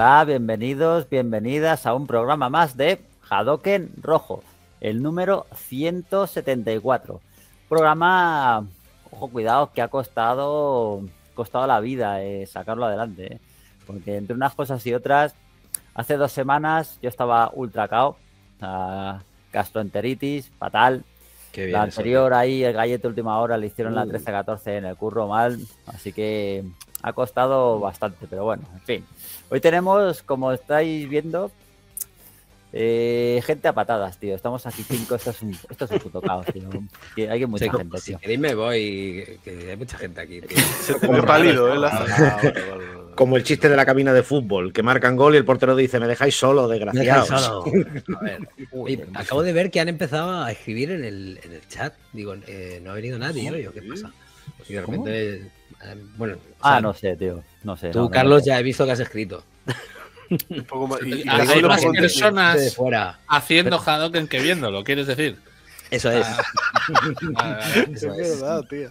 Hola, bienvenidos, bienvenidas a un programa más de Hadoken Rojo, el número 174. Programa, ojo, cuidado, que ha costado, costado la vida eh, sacarlo adelante, eh, porque entre unas cosas y otras, hace dos semanas yo estaba ultra cao, gastroenteritis, fatal. la anterior ahí, el gallete última hora, le hicieron la 13-14 uh. en el curro mal, así que ha costado bastante, pero bueno, en fin. Hoy tenemos, como estáis viendo, eh, gente a patadas, tío. Estamos aquí cinco. Esto es un, esto es un puto caos, tío. Hay mucha gente, tío. Si me voy, que hay mucha gente aquí, tío. Como pálido, ¿eh? Como el chiste de la cabina de fútbol, que marcan gol y el portero dice, me dejáis solo, desgraciados. Solo. A ver, acabo de ver que han empezado a escribir en el, en el chat. Digo, eh, no ha venido nadie, ¿qué pasa? Pues de repente... bueno, ah, no sé, tío. No sé. Tú, Carlos, ya he visto que has escrito. Un poco más. Y, hay más personas haciendo Hadoken que viéndolo, ¿quieres decir? Eso es. Ah, es verdad, tío.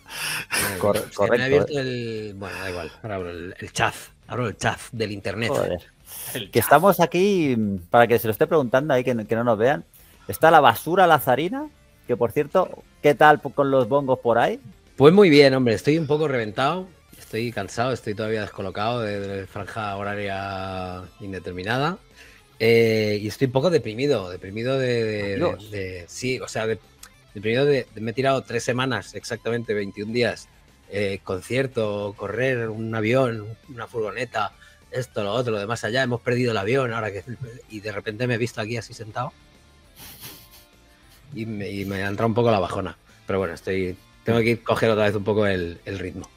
correcto. Me ha abierto el. Bueno, da igual. Ahora abro el, chat. Abro el chat del internet. Joder. que estamos aquí, para que se lo esté preguntando ahí, que, que no nos vean. Está la basura lazarina, que por cierto, ¿qué tal con los bongos por ahí? Pues muy bien, hombre. Estoy un poco reventado. Estoy cansado, estoy todavía descolocado de, franja horaria indeterminada. Eh, y estoy un poco deprimido, deprimido de, sí, o sea, deprimido de, me he tirado tres semanas, exactamente 21 días, eh, concierto, correr, un avión, una furgoneta, esto, lo otro, lo demás allá, hemos perdido el avión, ahora que y de repente me he visto aquí así sentado y me, y me ha entrado un poco la bajona, pero bueno, estoy, tengo que coger otra vez un poco el ritmo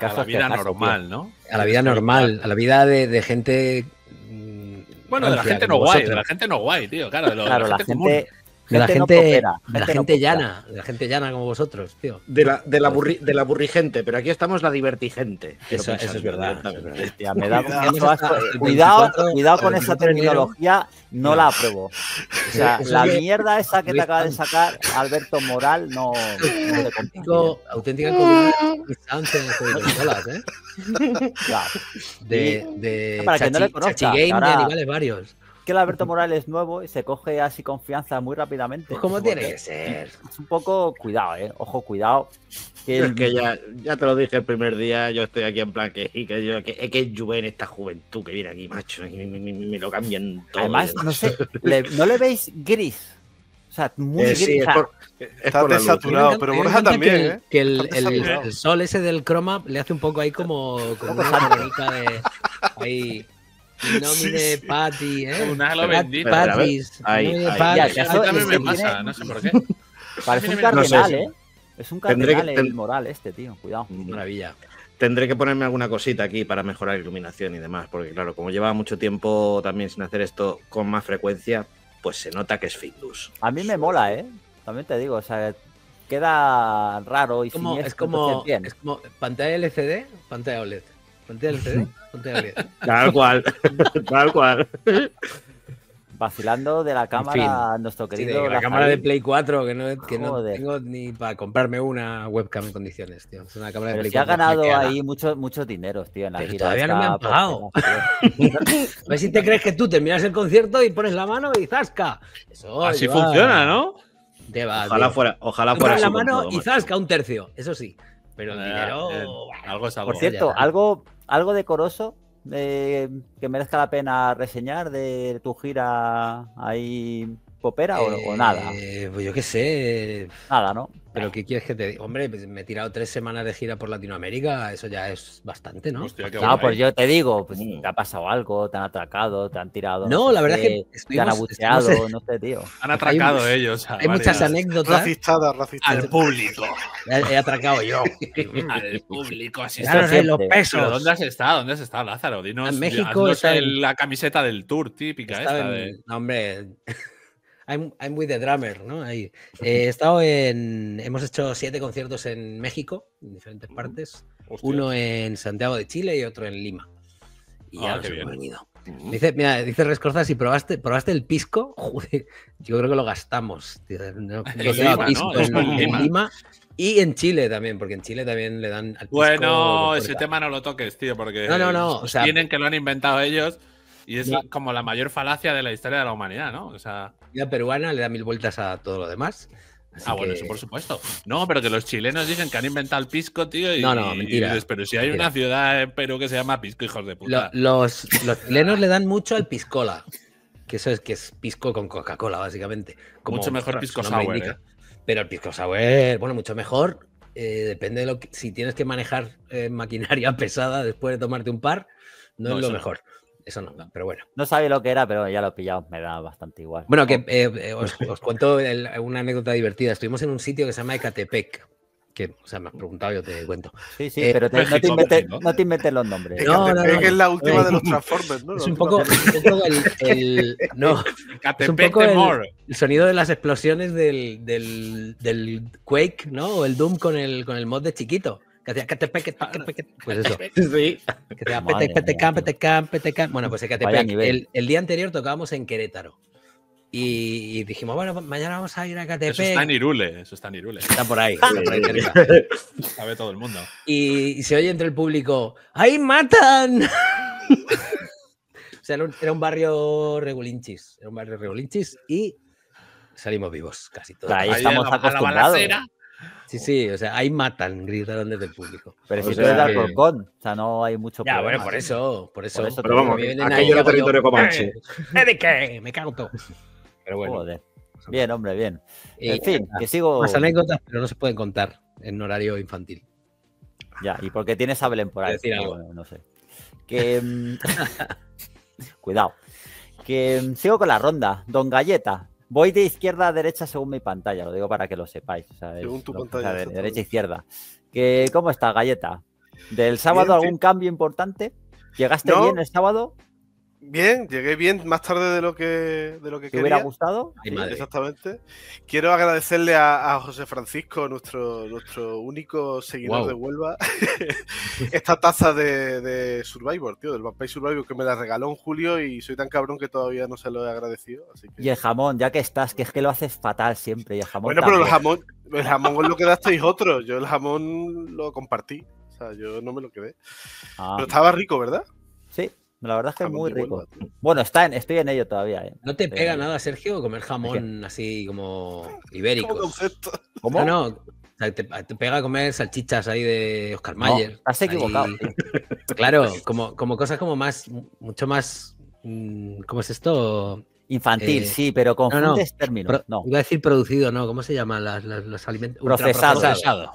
a la vida normal, ¿no? A la vida normal, a la vida de, gente. Mm, bueno, de la gente no guay, de la gente no guay, tío, claro, de, la gente, de la gente, de la gente llana, de la gente llana como vosotros, tío. De la, de la, de la burrigente, pero aquí estamos la divertigente. Eso, es verdad. me da cuidado, cuidado, con esa terminología, no la apruebo. O sea, la mierda esa que te acaba de sacar Alberto Moral no, no Auténtica comunidad ¿eh? De, de, Para que no le conozca, Game de animales varios que el Alberto Morales es nuevo y se coge así confianza muy rápidamente. Pues como tiene que ser. Es un poco cuidado, eh. Ojo, cuidado. Que Es que ya, ya te lo dije el primer día, yo estoy aquí en plan que, que, yo, que, es que Juven, esta juventud que viene aquí, macho, me, me, lo cambian todo. Además, no sé, ¿no le veis gris? O sea, muy eh, gris. Sí, está desaturado, pero Borja también, que, ¿eh? Que el, el, sol ese del croma le hace un poco ahí como, como una de ahí Nomine Patty, ¿eh? Un halo bendito. Patis. Ahí, ahí. también me pasa, no sé por qué. Parece un cardenal, ¿eh? Es un cardenal el moral este, tío. Cuidado. Maravilla. Tendré que ponerme alguna cosita aquí para mejorar iluminación y demás, porque claro, como lleva mucho tiempo también sin hacer esto con más frecuencia, pues se nota que es Findus. A mí me mola, ¿eh? También te digo, o sea, queda raro y como, es como, es como pantalla LCD, pantalla OLED. Pantalla LCD, Tal cual, tal cual. Vacilando de la cámara, nuestro querido. de la cámara de Play 4, que no, que no tengo ni para comprarme una webcam en condiciones, tío. Es una cámara de Play ha ganado ahí muchos muchos dineros, tío, en la gira. Todavía no me han pagado. a ver si te crees que tú terminas el concierto y pones la mano y zasca. Así funciona, ¿no? ojalá fuera, ojalá fuera. la mano y zasca un tercio, eso sí. Pero el dinero. algo es algo. Por cierto, algo algo decoroso que merezca la pena reseñar de tu gira ahí popera o, nada? Eh, pues yo qué sé. Nada, ¿no? Pero ¿qué quieres que te diga? Hombre, pues me he tirado tres semanas de gira por Latinoamérica, eso ya es bastante, ¿no? no, pues yo te digo, pues te ha pasado algo, te han atracado, te han tirado. No, la verdad es que te han abucheado, no sé, tío. Han atracado ellos. Hay muchas anécdotas. Racistada, racistada. Al público. He, atracado yo. Al público, así claro, los pesos. ¿Pero dónde has estado? ¿Dónde has estado, Lázaro? Dinos, en México está en... la camiseta del tour típica esta de... No, hombre. I'm, I'm with the drummer, ¿no? Ahí. Eh, he estado en. Hemos hecho siete conciertos en México, en diferentes partes. Uno en Santiago de Chile y otro en Lima. Y ya ah, nos hemos venido. Dice, mira, dice Rescorza, si probaste, probaste el pisco, joder, yo creo que lo gastamos. No, Lima, pisco en, Lima. y en Chile también, porque en Chile también le dan al pisco Bueno, ese tema no lo toques, tío, porque no, no, no, o sea, tienen que lo han inventado ellos y es como la mayor falacia de la historia de la humanidad, ¿no? O sea. La peruana le da mil vueltas a todo lo demás. ah, bueno, eso por supuesto. No, pero que los chilenos dicen que han inventado el pisco, tío. Y, no, no, mentira. pero si hay una ciudad en Perú que se llama Pisco, hijos de puta. los, los chilenos le dan mucho al piscola. Que eso es que es pisco con Coca-Cola, básicamente. mucho mejor pisco sour. ¿eh? Pero el pisco sour, bueno, mucho mejor. Eh, depende de lo que. Si tienes que manejar eh, maquinaria pesada después de tomarte un par, no, es lo mejor. Eso no, pero bueno. No sabía lo que era, pero ya lo he pillado, me da bastante igual. Bueno, que os, cuento una anécdota divertida. Estuvimos en un sitio que se llama Ecatepec, que, o sea, me has preguntado, yo te cuento. Sí, sí, pero no, te inventes, no, te inventes, los nombres. No, no, es la última de los Transformers, ¿no? Es un poco, un poco el, el, no, es un poco el, el, sonido de las explosiones del, del, del, Quake, ¿no? O el Doom con el, con el mod de chiquito. Que hacía pues eso. Sí. Que hacía Bueno, pues el, el día anterior tocábamos en Querétaro. Y, dijimos, bueno, mañana vamos a ir a KTP. Eso está en Irule, eso está en Irule. Está por ahí, está por ahí Sabe todo el mundo. Y, se oye entre el público, ¡ahí matan! o sea, era un, barrio regulinchis, era un barrio regulinchis y salimos vivos casi todos. Ahí, estamos acostumbrados. Sí, sí, o sea, ahí matan, gritaron desde el público. Pero si tú eres de Alcorcón, o sea, no hay mucho Ya, bueno, por eso, por eso. pero vamos, aquello era territorio comanche. ¿Eh, ¿De qué? Me cago todo. Pero bueno. Bien, hombre, bien. En fin, que sigo. Más anécdotas, pero no se pueden contar en horario infantil. Ya, y porque tienes a Belén por ahí. no sé. Que. Mm, cuidado. Que mm, sigo con la ronda. Don Galleta. Voy de izquierda a derecha según mi pantalla, lo digo para que lo sepáis. según tu pantalla. De, derecha a izquierda. Que, ¿Cómo está, Galleta? ¿Del sábado algún cambio importante? ¿Llegaste bien el sábado? Bien, llegué bien más tarde de lo que, de lo que ¿Te hubiera gustado? exactamente. Quiero agradecerle a, José Francisco, nuestro, nuestro único seguidor de Huelva, esta taza de, Survivor, tío, del Vampire Survivor que me la regaló en julio y soy tan cabrón que todavía no se lo he agradecido. Y el jamón, ya que estás, que es que lo haces fatal siempre. Y el jamón bueno, pero el jamón, el jamón es lo que dasteis otros. Yo el jamón lo compartí. O sea, yo no me lo quedé. Ah. Pero estaba rico, ¿verdad? La verdad es que es muy rico. Bueno, está en, estoy en ello todavía. ¿eh? ¿No te pega nada, Sergio, comer jamón así como ibérico? ¿Cómo? No, no. te, pega comer salchichas ahí de Oscar Mayer. has equivocado. Claro, como, como cosas como más, mucho más. Mm, ¿Cómo es esto? Infantil, eh, sí, pero con no, términos. no. Iba a decir producido, ¿no? ¿Cómo se llaman los alimentos? Procesado. Procesado.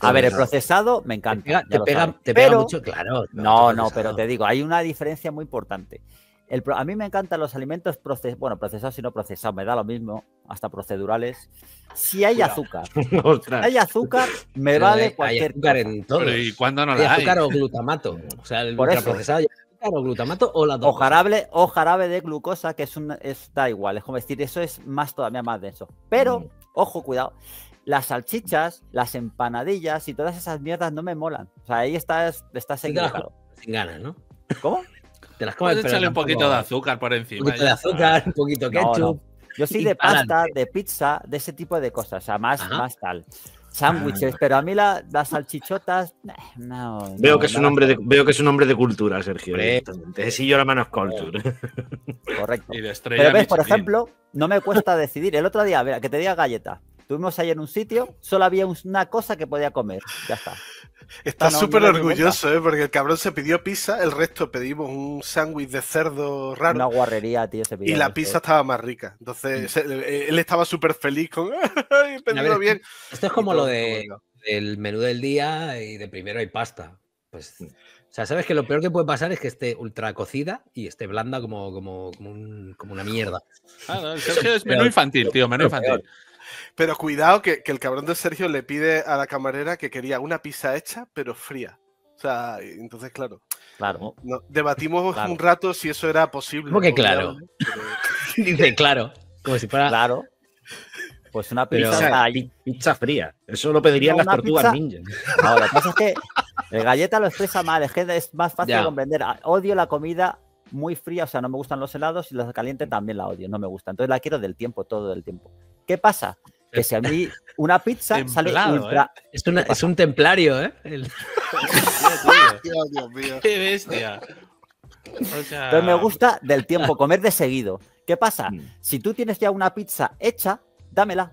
A ver, el procesado me encanta. Te pega, te pega, mucho, claro. No, no, pero te digo, hay una diferencia muy importante. El, a mí me encantan los alimentos procesados, bueno, procesados y no procesados, me da lo mismo, hasta procedurales. Si hay azúcar, si hay azúcar, me vale cualquier hay azúcar en todo. ¿Y cuándo no hay? azúcar o glutamato. O sea, el procesado azúcar o glutamato o la dos. O jarabe, o jarabe de glucosa, que es un, está igual. Es como decir, eso es más todavía más denso. Pero, mm. ojo, cuidado las salchichas, las empanadillas y todas esas mierdas no me molan. O sea, ahí estás, estás equivocado. Sin ganas, ¿no? ¿Cómo? Te las comes, Puedes echarle un poquito de azúcar por encima. Un poquito de azúcar, un poquito de ketchup. Yo soy de pasta, de pizza, de ese tipo de cosas. O sea, más, más tal. Sándwiches, ah. pero a mí las salchichotas, no. Veo, que es un hombre de, veo que es un hombre de cultura, Sergio. Sí, yo la mano es cultura. Correcto. pero ves, por ejemplo, no me cuesta decidir. El otro día, a ver, que te diga galleta. Tuvimos ahí en un sitio, solo había una cosa que podía comer. Ya está. Está súper orgulloso, ¿eh? porque el cabrón se pidió pizza, el resto pedimos un sándwich de cerdo raro. Una guarrería, tío. Se y la pizza estaba más rica. Entonces, él estaba súper feliz con. bien! Esto es como lo de, del menú del día y de primero hay pasta. Pues. O sea, sabes que lo peor que puede pasar es que esté ultra cocida y esté blanda como, como, como, una mierda. Ah, es menú infantil, tío, menú infantil. Pero cuidado que, el cabrón de Sergio le pide a la camarera que quería una pizza hecha, pero fría. O sea, entonces, claro. Claro. debatimos un rato si eso era posible. ¿Cómo que claro? Dice claro. Como si fuera. Claro. Pues una pizza, pizza fría. Eso lo pedirían las tortugas ninja. Ahora, la cosa es que el galleta lo expresa mal. Es que es más fácil de comprender. Odio la comida muy fría, o sea, no me gustan los helados y los calientes también la odio, no me gusta. Entonces la quiero del tiempo, todo el tiempo. ¿Qué pasa? Que si a mí una pizza sale ultra... ¿eh? Es, es, un templario, ¿eh? Dios mío. Qué bestia. Entonces me gusta del tiempo, comer de seguido. ¿Qué pasa? Mm. Si tú tienes ya una pizza hecha, dámela.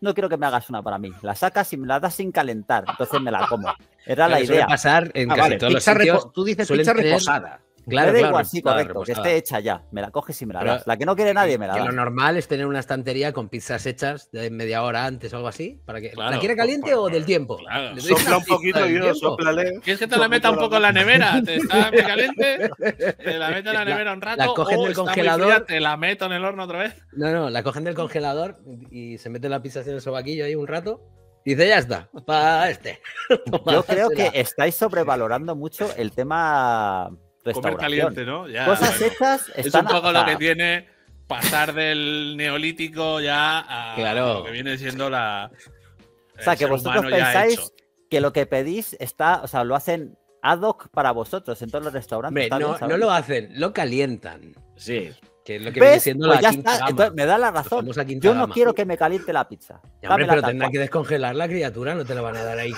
No quiero que me hagas una para mí. La sacas y me la das sin calentar. Entonces me la como. Era la idea. pasar en ah, casi todos los sitios. Tú dices pizza reposada. Claro, me da igual, sí, correcto, que esté hecha ya. Me la coges y me la das. La que no quiere nadie me la da. Lo normal es tener una estantería con pizzas hechas de media hora antes o algo así. Para que, ¿La quiere caliente o del tiempo? Claro. Sopla un poquito y yo soplale. ¿Quieres que te la meta un poco en la nevera? ¿Te está muy caliente? Te la meto en la nevera un rato. La cogen del congelador. te la meto en el horno otra vez. No, no, la cogen del congelador y se mete la pizza en el sobaquillo ahí un rato. Y dice, ya está, para este. Yo creo que estáis sobrevalorando mucho el tema Comer caliente, ¿no? Cosas hechas Es un poco lo que tiene pasar del neolítico ya a lo que viene siendo la. O sea, que vosotros pensáis que lo que pedís está, o sea, lo hacen ad hoc para vosotros en todos los restaurantes. no, no lo hacen, lo calientan. Sí. Que es lo que viene siendo pues la Entonces, me da la razón. Yo no quiero que me caliente la pizza. pero tendrá que descongelar la criatura, no te la van a dar ahí.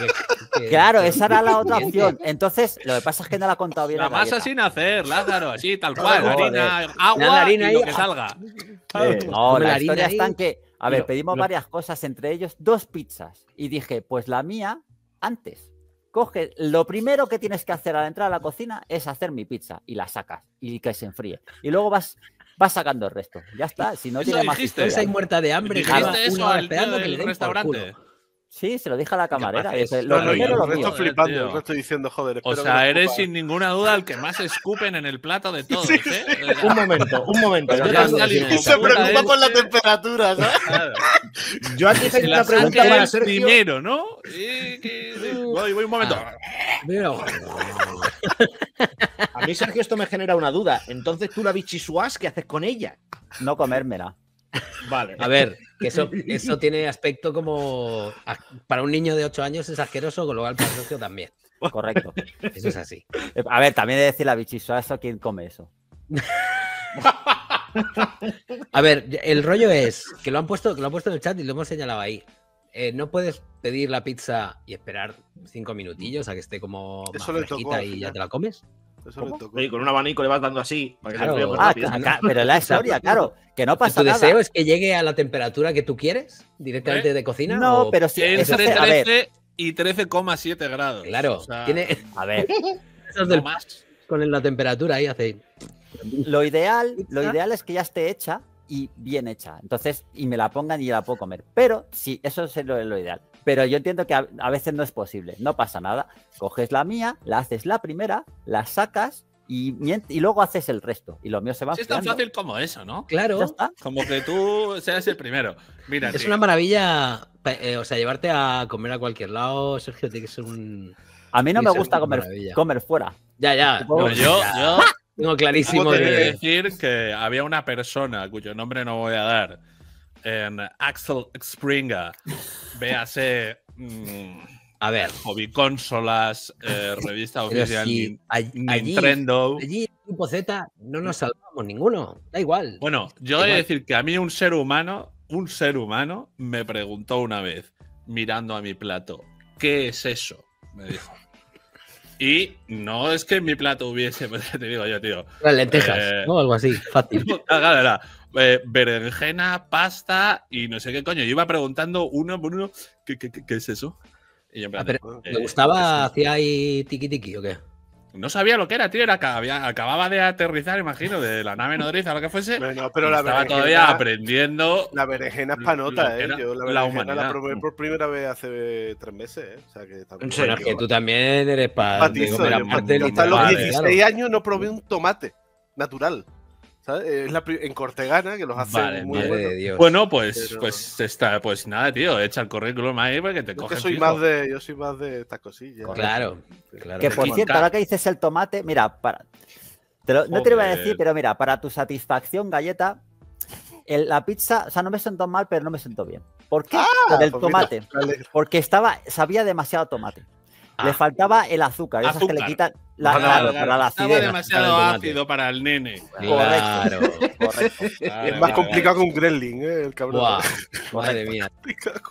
claro, esa era la otra opción. Entonces, lo que pasa es que no la ha contado bien. La, masa sin hacer, Lázaro, así, tal cual. harina, agua harina y lo que salga. no, la, historia está en que, a ver, pedimos varias cosas, entre ellos dos pizzas. Y dije, pues la mía antes coge, lo primero que tienes que hacer al entrar a la cocina es hacer mi pizza y la sacas y que se enfríe. Y luego vas vas sacando el resto. Ya está. Si no tiene más historia. hay muerta de hambre. ¿Dijiste eso al esperando que le restaurante? Sí, se lo dije a la camarera. lo no, primero lo mío. flipando, no estoy diciendo, joder. O sea, eres sin ninguna duda el que más escupen en el plato de todos, ¿eh? un momento, un momento. Y se preocupa por la temperatura, ¿sabes? Yo antes hay una pregunta para Sergio. Primero, ¿no? Voy, voy un momento. Ah, a mí, Sergio, esto me genera una duda. Entonces, tú la bichisuas, ¿qué haces con ella? No comérmela. Vale. A ver, que eso, eso tiene aspecto como. Para un niño de 8 años es asqueroso, con lo cual para Sergio también. Correcto. Eso es así. A ver, también he de decir la bichisua, ¿eso quién come eso? A ver, el rollo es que lo han puesto, lo han puesto en el chat y lo hemos señalado ahí. Eh, no puedes pedir la pizza y esperar cinco minutillos a que esté como más fresquita y ya te la comes. Y con un abanico le vas dando así. Para que claro. ah, pero la historia, claro, que no pasa nada. ¿Tu deseo es que llegue a la temperatura que tú quieres directamente ¿Eh? de cocina? No, pero si entre 13 y 13,7 grados. Claro, tiene. A ver, eso es del más. Con la temperatura ahí hace. Lo ideal, lo ideal es que ya esté hecha y bien hecha. Entonces, y me la pongan y la puedo comer. Pero sí, eso es lo, ideal. Pero yo entiendo que a, veces no es posible. No pasa nada. Coges la mía, la haces la primera, la sacas y, y, luego haces el resto. Y lo mío se va. Sí, es tan fácil como eso, ¿no? Claro. Como que tú seas el primero. Mira, es una maravilla. Eh, o sea, llevarte a comer a cualquier lado, Sergio, tiene que ser un. A mí no me gusta comer, comer fuera. Ya, ya. yo, yo, tengo clarísimo de decir que había una persona cuyo nombre no voy a dar en Axel Springer. Véase. Mm, a ver. Hobby Consolas, eh, revista oficial Nintendo. Allí, en Grupo Z, no nos salvamos ninguno. Da igual. Bueno, yo voy a decir que a mí un ser humano, un ser humano, me preguntó una vez, mirando a mi plato, ¿qué es eso? Me dijo. Y no es que en mi plato hubiese, pues te digo yo, tío. Las lentejas, eh, ¿no? Algo así, fácil. Eh, berenjena, pasta y no sé qué coño. Yo iba preguntando uno por uno, ¿qué, qué, qué es eso? Y yo en plan, ah, ¿Le gustaba, hacía ahí tiki tiki o qué? No sabía lo que era, tío. Era, acababa de aterrizar, imagino, de la nave nodriza o lo que fuese. pero la estaba todavía aprendiendo. La berenjena es panota, ¿eh? Yo la berenjena la, probé por primera vez hace tres meses, ¿eh? O sea, que también. que tú también eres para. Hasta los 16 años no probé un tomate natural. Es la en Cortegana, que los hace muy buenos. Bueno, pues, pues está, pues nada, tío, echa el currículum ahí para que te coges. Soy más de, yo soy más de estas cosillas. Claro, claro. Que por cierto, ahora que dices el tomate, mira, para. no te lo iba a decir, pero mira, para tu satisfacción, galleta, la pizza, o sea, no me sentó mal, pero no me sentó bien. ¿Por qué? Ah, el pues tomate. porque estaba, sabía demasiado tomate. Le ah. faltaba el azúcar, esas que le quitan la, claro, para la acidez. Estaba demasiado ácido para el nene. Claro, correcto. es más complicado que un gremlin, ¿eh? el cabrón. madre mía.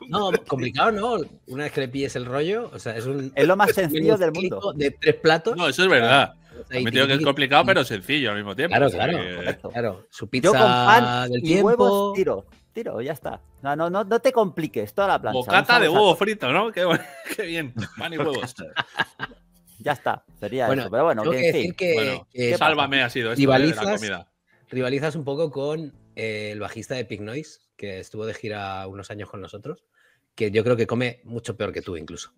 No, complicado no. Una vez que le pilles el rollo, o sea, es un. Es lo más sencillo del mundo. De tres platos. No, eso es verdad. Me digo que es complicado, pero sencillo al mismo tiempo. Claro, claro, que- claro. Su Yo pizza con pan del y tiempo. huevos tiro, tiro, ya está. No, no, no, no te compliques, toda la plancha. Bocata de huevo frito, ¿no? Qué, bueno, qué bien. Pan y huevos. Ya está, sería Bueno, eso. Pero bueno, tengo que que en fin. decir que, Bueno, que pasa? Sálvame ha sido esto de la Rivalizas- comida. rivalizas un poco con eh, el bajista de Pig Noise, que estuvo de gira unos años con nosotros, que yo creo que come mucho peor que tú incluso.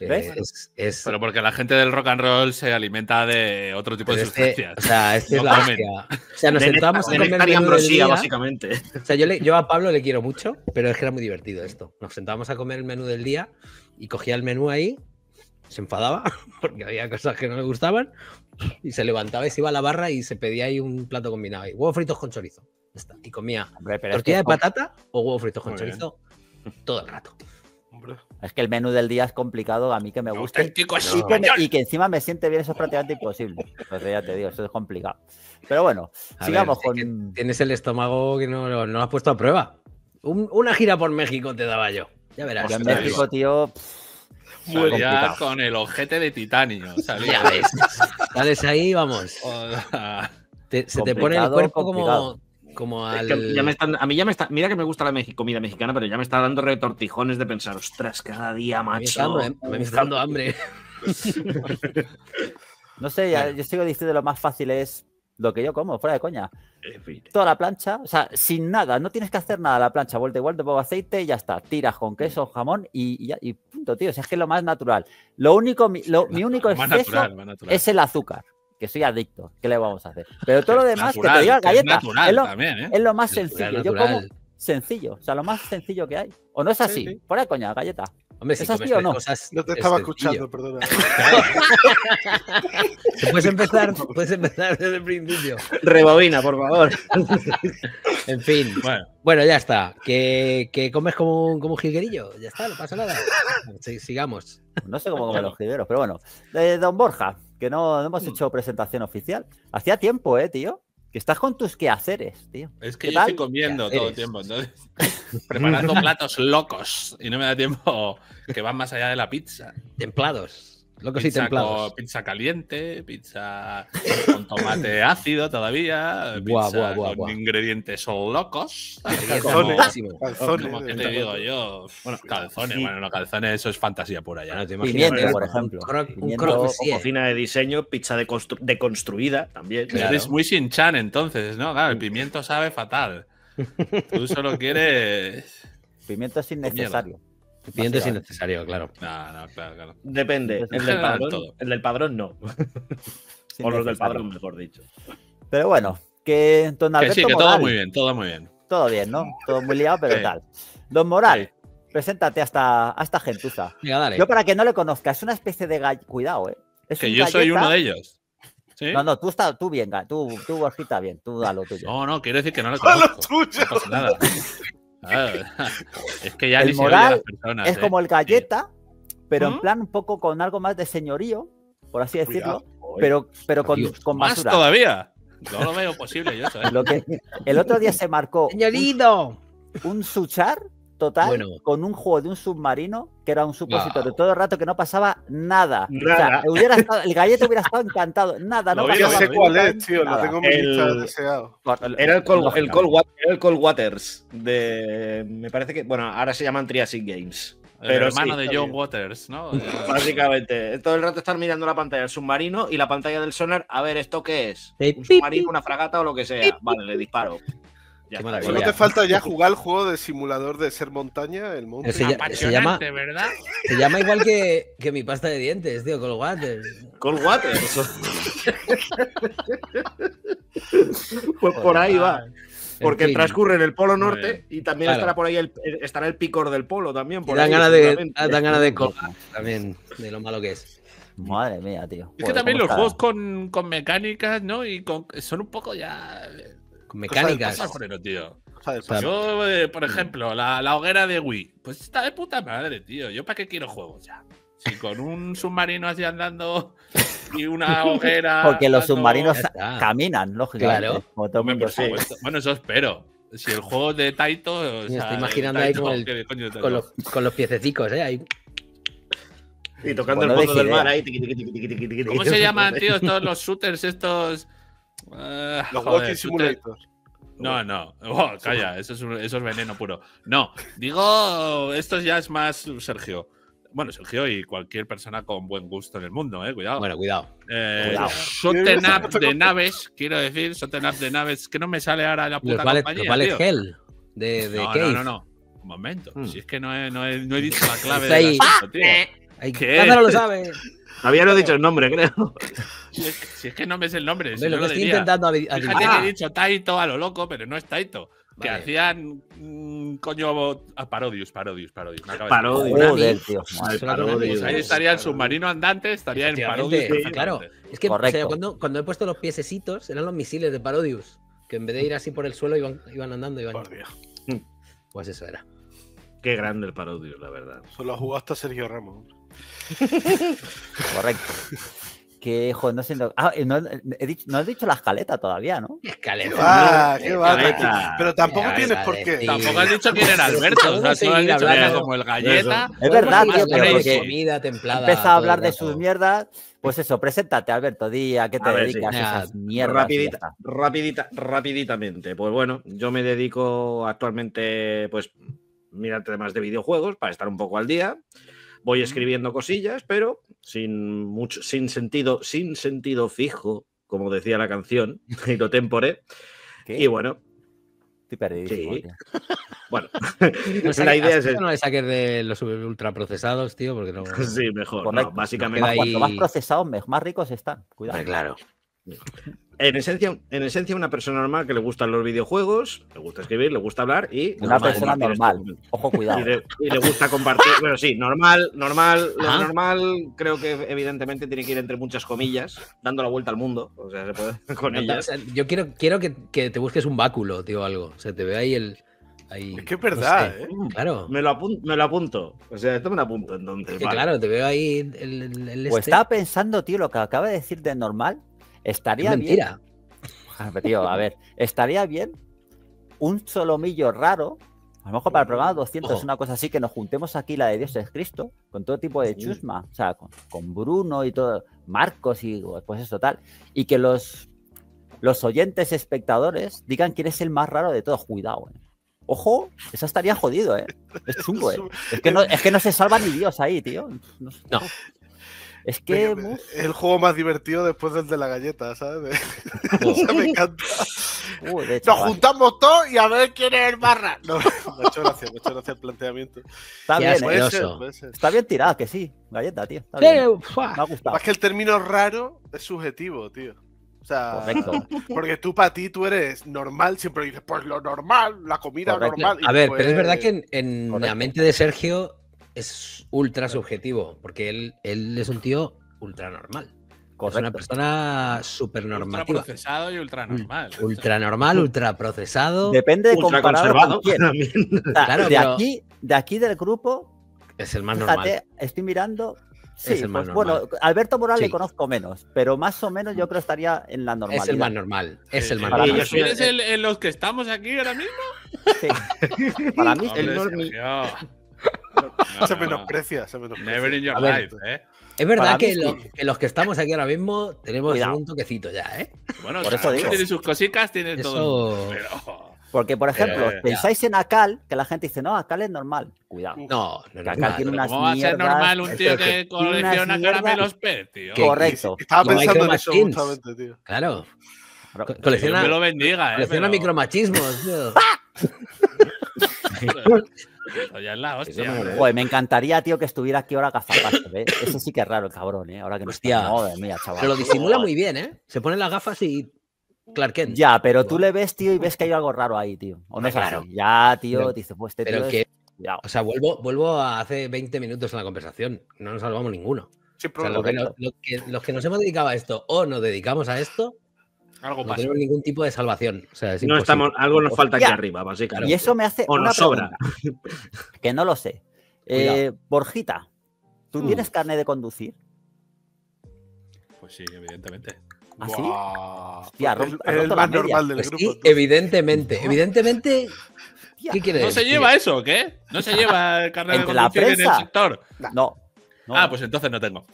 Eh, ¿Ves? es, es- Pero porque la gente del rock and roll se alimenta de otro tipo pero de este, sustancias. o sea, este es No la comen. hostia. O sea, nos De sentábamos a comer y menú del ambrosía, día. básicamente. O sea, yo, le- yo a Pablo le quiero mucho, pero es que era muy divertido esto. Nos sentábamos a comer el menú del día y cogía el menú ahí, se enfadaba porque había cosas que no le gustaban y se levantaba y se iba a la barra y se pedía ahí un plato combinado. ahí, huevos fritos con chorizo. Y comía Hombre, pero es tortilla que, de patata o huevos fritos con Muy bien. chorizo todo el rato. Hombre. es que el menú del día es complicado, a mí que me gusta. Y y que encima me siente bien, eso es prácticamente imposible. Entonces ya te digo, eso es complicado. Pero bueno, A sigamos ver, con. Tienes el estómago que no, no lo has puesto a prueba. Un- una gira por México te daba yo. Ya verás. Yo en México, tío. pff, Salía con el ojete de titanio. Salía. Ya ves. Sales ahí, vamos. Te- se te pone el cuerpo complicado. como, como Es al. que ya me están- a mí ya me está. Mira que me gusta la mexi- comida mexicana, pero ya me está dando retortijones de pensar, ostras, cada día, A mí me está macho. a mí me está dando hambre. No sé, ya- yo sigo diciendo lo más fácil es lo que yo como, fuera de coña. Toda la plancha, o sea, sin nada, no tienes que hacer nada la plancha, vuelta y vuelta, poco aceite y ya está. Tiras con queso, jamón y, y ya- y punto, tío. O sea, es que es lo más natural. Lo único, mi, lo- mi único exceso natural, más natural. es el azúcar, que soy adicto. ¿Qué le vamos a hacer? Pero todo lo demás, que te diga es galleta, natural es lo, también, ¿eh? es lo más sencillo. Yo como sencillo, o sea, lo más sencillo que hay. ¿O no es así? sí. Fuera de coña, galleta. Hombre, si ¿Es así o no? cosas, No te es estaba escuchando, perdona. Puedes empezar, puedes empezar desde el principio. Rebobina, por favor. En fin. Bueno, Bueno, ya está. Que, que comes como un, como un jilguerillo. Ya está, no pasa nada. Sí, sigamos. No sé cómo comen los jiberos, pero bueno. De Don Borja, que no, no hemos hecho presentación oficial. Hacía tiempo, ¿eh, tío? Que estás con tus quehaceres, tío. es que ¿Qué yo estoy tal? comiendo ¿Qué todo el tiempo, entonces preparando platos locos y no me da tiempo que van más allá de la pizza. Templados. Locos y Pizza, templados. con- pizza caliente, pizza con tomate ácido todavía, Buah, pizza buah, buah, con buah. ingredientes locos. Calzones. Como-. Calzones. como que de- te digo yo, bueno, calzones, Sí. bueno, no, calzones, eso es fantasía pura ya. Bueno, te Pimiento, imaginas, por ejemplo. croc- Un croc. Cocina de diseño, pizza deconstru- deconstruida también. Claro. Eres muy Shin-Chan entonces, ¿no? Claro, el pimiento sabe fatal. Tú solo quieres. Pimiento es innecesario. Pimiento es Básicamente. innecesario, claro. No, no, claro, claro. Depende. En El del padrón, todo. el del padrón no. O los del padrón, mejor dicho. Pero bueno, que Don Que Alberto sí, que todo muy bien, todo muy bien. todo bien, ¿no? Todo muy liado, pero Sí. tal. Don Moral, preséntate a esta, a esta gentuza. Venga, dale. Yo para que no le conozca, es una especie de gall... Cuidado, ¿eh? Es Que un yo soy uno de ellos. ¿Sí? No, no, tú, estás, tú bien, tú, tú Borjita, bien, tú a lo tuyo. No, no, quiero decir que no lo ¡A lo conozco. tuyo! No pasa nada. Claro, es que ya El ni se oye a moral las personas. es ¿eh? como el galleta, pero en ¿Mm? plan un poco con algo más de señorío, por así decirlo, Cuidado. pero, pero con, Dios, con Más todavía. No lo veo posible yo, ¿sabes? Lo que, el otro día se marcó un, ¡Señorito! un suchar total Bueno. con un juego de un submarino que era un supositorio Wow. todo el rato que no pasaba nada. O sea, Nada. hubiera estado- el galleta hubiera estado encantado. Nada, no Lo lo pasaba sé cuál es, tío. Lo nada. tengo en mi lista El- deseado. Era el Cold, el. Cold el Waters de. Me parece que. Bueno, ahora se llaman Triassic Games. El Pero hermano sí, de John bien. Waters, ¿no? Básicamente, todo el rato estar mirando la pantalla del submarino y la pantalla del sonar. A ver, ¿esto qué es? ¿Un submarino, una fragata o lo que sea? Vale, le disparo. Ya Qué está. maravilla. Solo te falta ya jugar el juego de simulador de ser montaña, el monte. Ya- se llama, Apasionante, ¿verdad? se llama igual que, que mi pasta de dientes, tío, los guantes. Cold Waters. pues por ahí va. Porque En fin, transcurre en el Polo Norte y también Claro. estará por ahí el, estará el picor del Polo también. Por dan ganas de, seguramente. dan ganas de colgar también, de lo malo que es. Madre mía, tío. Es que también ¿cómo los está? juegos con, con mecánicas, ¿no? Y con, son un poco ya. Con mecánicas. El tío. Cosa del Yo, eh, por ejemplo, la, la hoguera de Wii. Pues está de puta madre, tío. ¿Yo para qué quiero juegos ya? Si con un submarino así andando y una hoguera. Porque los submarinos caminan, lógicamente. Claro. Como todo el Hombre, por supuesto. Bueno, eso espero. Si el juego de Taito. O Me sea, estoy imaginando ahí con el- ¿qué coño Con los, con los piececicos, ¿eh? Ahí. Y tocando Pues no el fondo del mar ahí. ¿Cómo se llaman, tío, todos los shooters estos? Ah, Los joder, Walking. No, no. Oh, calla, eso es, un- eso es veneno puro. No, digo, esto ya es más Sergio. Bueno, Sergio y cualquier persona con buen gusto en el mundo, eh, cuidado. Bueno, cuidado. Eh, Cuidado. Shoten up de naves, quiero decir, Shoten up de naves, que no me sale ahora la puta Los Ballet, compañía, los tío. Hell de, de no, Cave. no, no, no. Un momento. Hmm. Si es que no he, no he- no he dicho la clave Está del ahí. asunto, tío. ¿Qué? Lo sabe. Todavía no dicho el nombre, creo. Si es, que- si es que no me es el nombre, si Hombre, no lo que lo estoy diría. intentando adi- Fíjate adivinar. que he dicho Taito a lo loco, pero no es Taito. Que Vale. hacían mm, coño a Parodius, Parodius, Parodius. Parodius. Joder, tío. Madre. Parodius. Pues ahí estaría el submarino andante, estaría en Parodius. Claro. Es que o sea, cuando, cuando he puesto los piececitos, eran los misiles de Parodius. Que en vez de ir así por el suelo iban, iban andando. Iban... Por Dios. Pues eso era. Qué grande el Parodius, la verdad. Solo jugó hasta Sergio Ramos. Correcto. Que, joder, no sé. no- Ah, eh, no, he dicho, no has dicho la escaleta todavía, ¿no? Escalera. Ah, qué va. Caleta. Pero tampoco Ya, tienes por qué. Tampoco has dicho quién era Alberto. O sea, Podemos tú has seguir dicho que era hablando. como el galleta. Es verdad, tío, pero porque- comida templada. Empieza a hablar de sus mierdas. Pues eso, preséntate, Alberto. Di a qué te A ver, dedicas sí. esas mierdas. Rapidita, rapidita, rapiditamente. Pues bueno, yo me dedico actualmente, pues, mirar temas de videojuegos para estar un poco al día. Voy escribiendo cosillas, pero sin mucho, sin sentido, sin sentido fijo, como decía la canción, y lo tempore. ¿Qué? Y bueno, Estoy perdidísimo, Sí. bueno, No la saques- idea es no le saques de los ultraprocesados, tío, porque no. sí, mejor. No, básicamente, ahí- Cuanto más procesados, más ricos están. Cuidado. Hombre, claro. En esencia, en esencia, una persona normal que le gustan los videojuegos, le gusta escribir, le gusta hablar y Una persona compartir normal. esto Ojo, cuidado. Y le, y le gusta compartir. Bueno, sí, normal, normal. Lo normal creo que evidentemente tiene que ir entre muchas comillas, dando la vuelta al mundo. O sea, se puede con O ellas. yo quiero, quiero que, que te busques un báculo, tío, algo. O sea, te ve ahí el. Ahí, Es que es no verdad, sé. ¿eh? Claro. Me lo, apun- me lo apunto. O sea, esto me lo apunto entonces. Que vale. claro, te veo ahí el, el, el Pues este. estaba pensando, tío, lo que acaba de decir de normal. Es Estaría bien. mentira. Ah, Tío, a ver, estaría bien un solomillo raro. A lo mejor para el programa 200 Ojo. una cosa así, que nos juntemos aquí la de Dios es Cristo, con todo tipo de chusma, o sea, con, con Bruno y todo, Marcos y pues eso tal, y que los, los oyentes espectadores digan quién es el más raro de todos. Cuidado, eh. Ojo, eso estaría jodido, ¿eh? Es chungo, ¿eh? Es que no, es que no se salva ni Dios ahí, tío. No. Es que... Venga, el juego más divertido después del de la galleta, ¿sabes? O sea, me encanta. uh, de Nos juntamos todos y a ver quién es el barra. No, me ha hecho gracia, me ha hecho gracia el planteamiento. Está bien. ¿eh? Puede ser, puede ser. Está bien tirado, que sí. Galleta, tío. Está Sí, bien. ¡fua! Me ha gustado. Más que el término raro es subjetivo, tío. O sea, Correcto. porque tú para ti tú eres normal, siempre dices, pues lo normal, la comida Correcto. normal. y A ver, pues- pero es verdad que en, en la mente de Sergio es ultra subjetivo, porque él, él es un tío ultra normal. Es una persona súper Ultra normativa. procesado y ultra normal. Ultra normal, ultra procesado. Depende de Ultra comparado conservado con quién. también. O sea, Claro, de, pero- aquí, de aquí del grupo, Es el más fíjate, normal. estoy mirando. Sí, el más pues, bueno, normal. Alberto Morales Sí. le conozco menos, pero más o menos yo creo estaría en la normalidad. Es el más normal. Es el más normal. yo soy- ¿Eres el, en los que estamos aquí ahora mismo? Sí. Para mí, El. Sergio. No, Se no, menosprecia, se menosprecia. Never in your ver. life, ¿eh? Es verdad que, sí. lo- que los que estamos aquí ahora mismo tenemos Cuidado. un toquecito ya, ¿eh? Bueno, Por eso cada uno digo. tiene sus cositas, tiene Eso- todo. Pero... porque, por ejemplo, Eh, pensáis en Akal, que la gente dice, no, Akal es normal. Cuidado. No, no es Que acá normal. tiene unas ¿Cómo va a ser normal un tío que que colecciona caramelos pez, tío? Y Estaba pensando en Micro eso justamente, tío. Claro. Co- Dios Colecciona, me lo bendiga, ¿eh? colecciona pero- micromachismos, tío. Eso ya es la hostia. Eso me hombre. Joder, me encantaría, tío, que estuviera aquí ahora gazapasto, ¿eh? Ese sí que es raro, el cabrón, ¿eh? Ahora que no está. Mía, chaval. Pero lo disimula muy bien, ¿eh? Se pone las gafas y Clark Kent. Ya, pero tú le ves, tío, y ves que hay algo raro ahí, tío. ¿O no es Claro. así? Ya, tío, Pero- dices, pues este pero tío es- que-. O sea, vuelvo, vuelvo a hace 20 minutos en la conversación. No nos salvamos ninguno. Sin O sea, lo problema. que no- lo que- los que nos hemos dedicado a esto o nos dedicamos a esto, Algo no pasa. tenemos ningún tipo de salvación. O sea, es No estamos, algo nos falta aquí Hostia. arriba, básicamente. Y eso me hace O una nos sobra. que no lo sé. Eh, Borjita, ¿tú Mm. tienes carne de conducir? Pues sí, evidentemente. ¿Ah, sí? Buah. Hostia, Porque romp- el roto más normal del Pues grupo. sí, evidentemente. Evidentemente. ¿qué quiere ¿No se lleva eso o qué? ¿No se lleva el carnet de la conducir en el sector? No, No, Ah, pues entonces no tengo.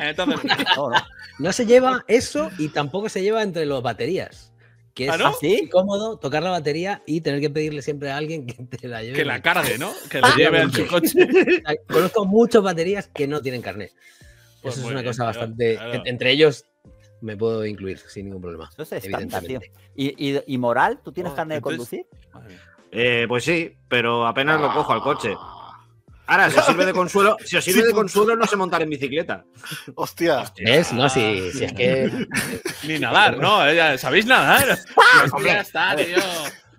Entonces, no, no. No se lleva eso y tampoco se lleva entre los baterías. Que es ¿Ah, no? ¿Sí? muy cómodo tocar la batería y tener que pedirle siempre a alguien que te la lleve. que la cargue, ¿no? Que la lleve en su coche. Conozco muchas baterías que no tienen carnet. Pues Eso es muy una bien, cosa bastante. claro. entre ellos me puedo incluir sin ningún problema. Eso es. Evidentemente. ¿Y, y, y moral? ¿Tú tienes Oh, carnet de conducir? Eh, pues sí, pero apenas lo cojo al coche. Ahora, si os sirve de consuelo, si os sirve de consuelo, no sé montar en bicicleta. Hostia. ¿Ves? No, si, si es que. Ni nadar, ¿no? Eh, ¿Sabéis nadar? Ya está, tío.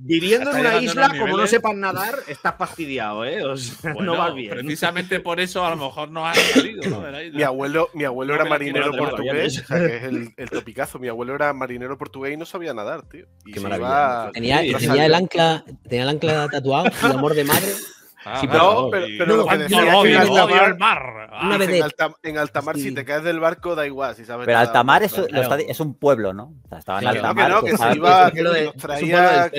Viviendo en una isla, como no sepan nadar, estás fastidiado, ¿eh? O sea, Bueno, no vas bien. Precisamente por eso a lo mejor no has salido, ¿no? De la isla. Mi abuelo, mi abuelo No era marinero portugués, aviones. o sea, que es el, el topicazo. Mi abuelo era marinero portugués y no sabía nadar, tío. Y Qué se maravilla. iba- Tenía, tenía el ancla, tenía el ancla tatuado, el amor de madre. Ah, Sí, no, pero- pero lo que ¿Cuánto decía es que odio, en alta odio mar- el mar. Ah, Una Dice, vez en, alta, en alta mar, si Sí. te caes del barco, da igual si sabes Pero nadar, Altamar ¿no? es, claro. está- es un pueblo, ¿no? O sea, estaba en Sí, alta no, que mar. no, pues, que se iba- pueblo de- nos traía-.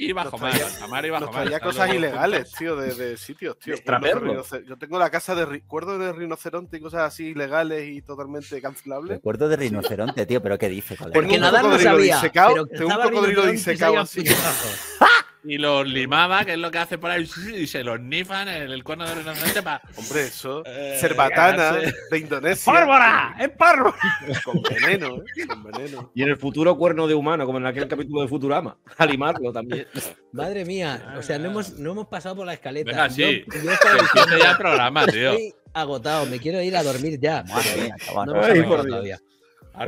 Y bajo mar. Altamar y bajo Nos mar. traía cosas ilegales, tío, de, de sitios, tío. Yo tengo la casa de recuerdos de rinoceronte y cosas así ilegales y totalmente cancelables. Recuerdo de rinoceronte, tío, pero ¿qué dice? Porque un nadar no sabía. tengo un cocodrilo disecado así. Y los limaba, que es lo que hace por ahí, y se los nifan en el cuerno de rinoceronte para. Hombre, eso. Eh, Cerbatana quedarse. de Indonesia. ¡Párvora! ¡Es párvora! Con veneno, ¿eh? Con veneno. Y en el futuro cuerno de humano, como en aquel capítulo de Futurama. A limarlo también. Madre mía, o sea, no hemos, no hemos pasado por la escaleta. Venga, Yo- sí. yo estaba empiece ya el programa, tío. Estoy agotado, me quiero ir a dormir ya. Madre mía, chaval. no hemos Ay, por todavía.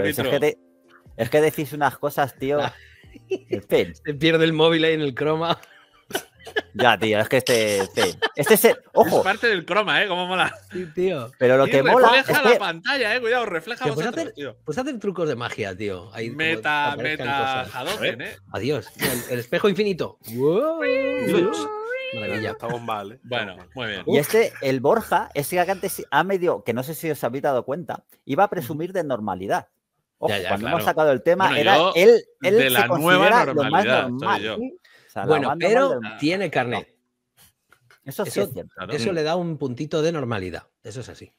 Es, que de- es que decís unas cosas, tío. En fin, Se pierde el móvil ahí en el croma. ya, tío, es que este. Este, este es el- Es Ojo, parte del croma, ¿eh? ¿Cómo mola? Sí, tío. pero lo que mola refleja es la que. pantalla, ¿eh? Cuidado, refleja Que puedes vosotros, hacer- tío. Pues hacer trucos de magia, tío. Ahí, Meta, meta. Hadoken, ¿eh? Adiós. El, el espejo infinito. ¡Wow! Maravilla. Mal, ¿eh? Bueno, muy bien. Y este, el Borja, ese que antes ha medio, que no sé si os habéis dado cuenta, iba a presumir de normalidad. Ojo, Ya, ya, cuando claro. hemos sacado el tema, Bueno, era yo él, él de se la nueva considera lo más normalidad, soy normal. yo. O sea, la Bueno, pero tiene carnet. Eso sí Eso, es cierto. Claro. eso le da un puntito de normalidad. Eso es así.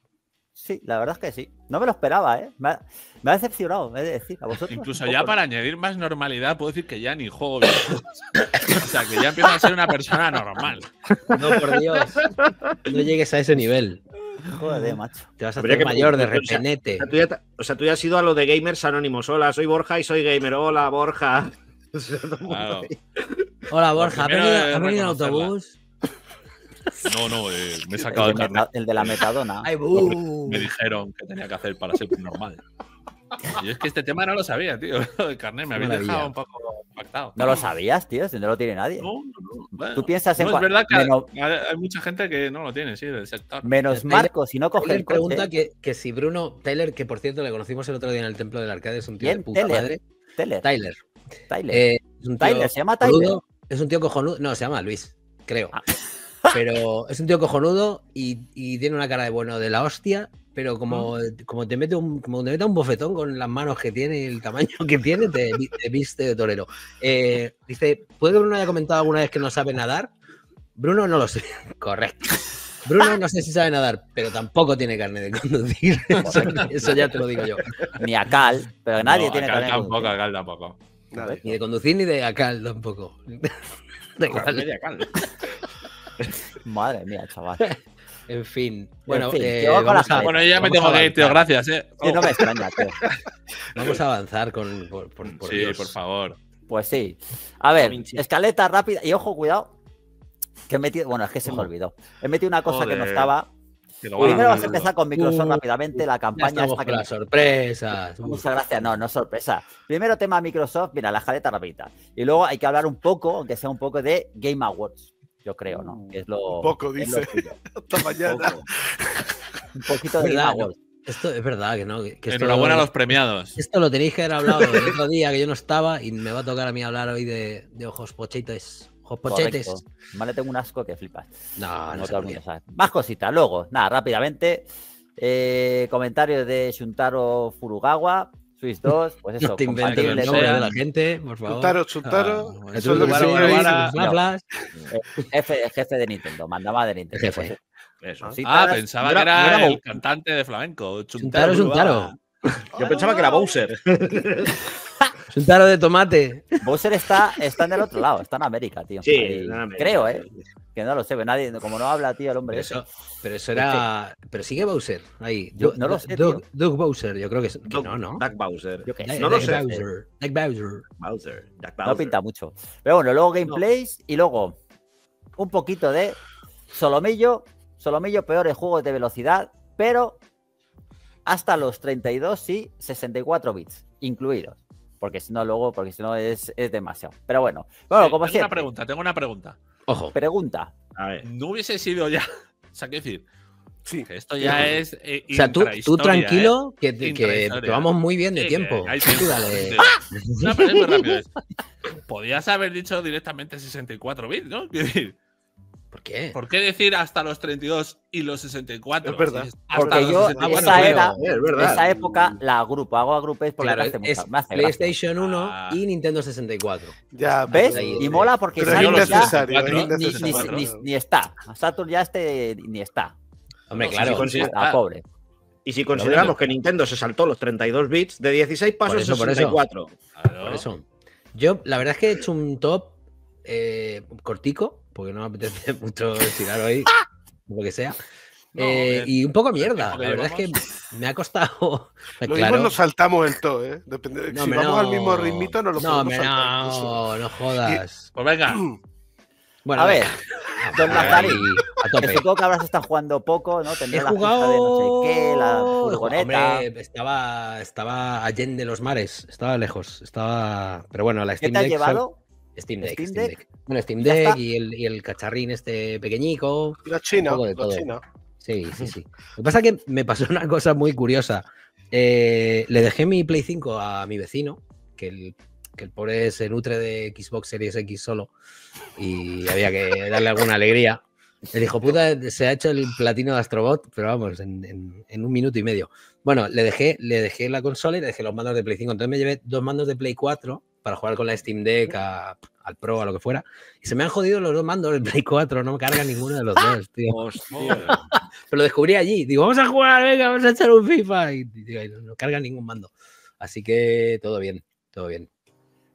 Sí, la verdad es que sí. No me lo esperaba, ¿eh? Me ha, me ha decepcionado, he de decir. A vosotros. Incluso ya para añadir más normalidad, puedo decir que ya ni juego videojuegos. o sea, que ya empiezo a ser una persona normal. No, por Dios. No llegues a ese nivel. Joder, macho. Te vas a Habría hacer que mayor de preguntar, o sea, repenete. O sea, tú ya, te- o sea, tú ya has ido a lo de Gamers Anónimos. Hola, soy Borja y soy gamer. Hola, Borja. Claro. Hola, Borja. ¿Ha primero venido, es ha venido en autobús? No, no, eh, me he El sacado de, el meta- el de la metadona. ¡Ay! Me dijeron que tenía que hacer para ser normal. Y es que este tema no lo sabía, tío. Lo del carnet me Maravilla. dejado un poco impactado. No lo sabías, tío, si no lo tiene nadie. No, no, no. Bueno, Tú piensas en no, es verdad que menos, hay hay mucha gente que no lo tiene, sí, del sector. menos Taylor- Marco, si no coge Taylor el coche. pregunta que, que si Bruno Taylor, que por cierto le conocimos el otro día en el templo del arcade, es un tío ¿Quién? de puta Taylor. madre. Tyler, Tyler. Tyler. Eh, es un tío Tyler, se llama Tyler. cojonudo, Es un tío cojonudo. No, se llama Luis, creo. Ah. Pero es un tío cojonudo y, y tiene una cara de bueno de la hostia. Pero como, como, te mete un, como te mete un bofetón con las manos que tiene y el tamaño que tiene, te, vi- te viste de torero. Eh, dice, ¿puede que Bruno haya comentado alguna vez que no sabe nadar? Bruno no lo sé. Correcto. Bruno no sé si sabe nadar, pero tampoco tiene carne de conducir. Eso, eso ya te lo digo yo. Ni a Cal, pero nadie No, tiene acá carnet de tampoco, conducir. acá tampoco. Nadie. Ni de conducir ni de acal tampoco. Da igual. Media cal. Madre mía, chaval. En fin. Bueno, fin, eh, vamos, a, Bueno, yo ya me tengo que ir, tío, gracias, eh. Sí, no me extraña, tío. Vamos a avanzar con. Por, por- por sí, Dios. por favor. Pues sí. A ver, escaleta rápida. Y ojo, cuidado. Que he metido. Bueno, es que se me olvidó. He metido una cosa que no estaba. Primero vas a empezar con Microsoft Uh, rápidamente. La campaña esta que con las sorpresas. Muchas gracias, no, no es sorpresa. Primero tema Microsoft, mira, la escaleta rapidita. Y luego hay que hablar un poco, aunque sea un poco de Game Awards, yo creo, ¿no? Que es lo, Un poco, dice. Hasta Un mañana. poco. Un poquito de. Awards. Esto es verdad que no. que- esto, Enhorabuena a los premiados. Esto lo tenéis que haber hablado el otro día que yo no estaba y me va a tocar a mí hablar hoy de, de ojos pochetes. Ojos pochetes. Correcto. Vale, tengo un asco que flipas. No, no No mundo sabe. Más cositas. Luego, nada, rápidamente. eh, comentarios de Shuntaro Furugawa, Swiss 2, pues eso, No te inventes el nombre de la gente, por favor. Chuntaro, Chuntaro. Ah, eso es lo que se. Hablas. jefe, jefe de Nintendo, mandaba de Nintendo. Jefe. Pues, Eso. Sí, Ah, Taras- pensaba que era- era, el cantante de flamenco. Chuntaro, Chuntaro. Yo pensaba que era Bowser. Chuntaro de tomate. Bowser está, está en el otro lado, está en América, tío. Sí, Ahí- en América. Creo, ¿eh? Que no lo sé, nadie, como no habla, tío, el hombre Pero ese. eso, pero eso era. Pero sigue Bowser. Ahí. Yo no lo sé, Doug, tío. Doug Bowser, yo creo que, es- que Doug- no, ¿no? Doug Bowser. Yo qué Doug- sé. No lo sé. Bowser. Doug Bowser. No pinta mucho. Pero bueno, luego gameplays y luego un poquito de Solomillo. Solomillo, peores juegos de velocidad, pero hasta los 32 y 64 bits incluidos. Porque si no, luego, porque si no es, es demasiado. Pero bueno, bueno, Sí, como tengo siempre. una pregunta, tengo una pregunta. Ojo. Pregunta. A ver. No hubiese sido ya. O sea, qué decir, Sí. que esto ya es. eh, O sea, tú, tú tranquilo, que, que, Intrahistoria. que vamos muy bien de Sí, que tiempo. hay tiempo, dale. sí. No, pero es muy rápido. Podías haber dicho directamente 64 bits, ¿no? Quiero decir, ¿Por qué? ¿Por qué decir hasta los 32 y los 64? Es verdad. Si hasta Porque los yo, 64. bueno, esa claro, era, es verdad. esa época la agrupo, hago agrupes porque Claro, me hace, mucha- es me hace gracia. PlayStation 1 Ah. y Nintendo 64. Ya, ¿Ves? Ahí, Y mola porque Saturn ya innecesario, es Ni- ni, ni- ni- ni está. Saturn ya este ni está. Hombre, No, claro. sí, Está Ah. pobre. Y si consideramos que Nintendo se saltó los 32 bits, de 16 pasos eso, a por eso. 64. Claro. Por eso. Yo, la verdad es que he hecho un top eh, cortico, porque no me apetece mucho estirar hoy, lo que sea. No, Eh, bien. y un poco mierda. La verdad es que me ha costado. Lo claro. mismo nos saltamos el todo, ¿eh? Depende, No, si vamos al no. mismo ritmito, nos lo No, podemos saltar. no, no jodas. Pues venga, Bueno, A ver, don que tope. supongo que habrás estado jugando poco, ¿no? He Tendrás la jugado. de no sé qué, la furgoneta. Hombre, estaba, estaba allende los mares, estaba lejos, estaba. Pero bueno, la ¿Qué Steam te ha Deck. sal- llevado? Steam Deck, ¿Steam Steam Deck? Bueno, Steam Deck y el, y el cacharrín este pequeñico. La China, Un poco de la todo. China. Sí, sí, sí. Lo que pasa es que me pasó una cosa muy curiosa. Eh, le dejé mi Play 5 a mi vecino, que el, que el pobre se nutre de Xbox Series X solo y había que darle alguna alegría. El hijo puta se ha hecho el platino de Astrobot, pero vamos, en, en- en un minuto y medio. Bueno, le dejé, le dejé la consola y le dejé los mandos de Play 5. Entonces me llevé dos mandos de Play 4 para jugar con la Steam Deck a- al Pro, a lo que fuera. Y se me han jodido los dos mandos del Play 4, no me carga ninguno de los dos, tío. Hostia. Pero lo descubrí allí. Digo, vamos a jugar, venga, vamos a echar un FIFA. Y, digo, y no, no carga ningún mando. Así que todo bien, todo bien.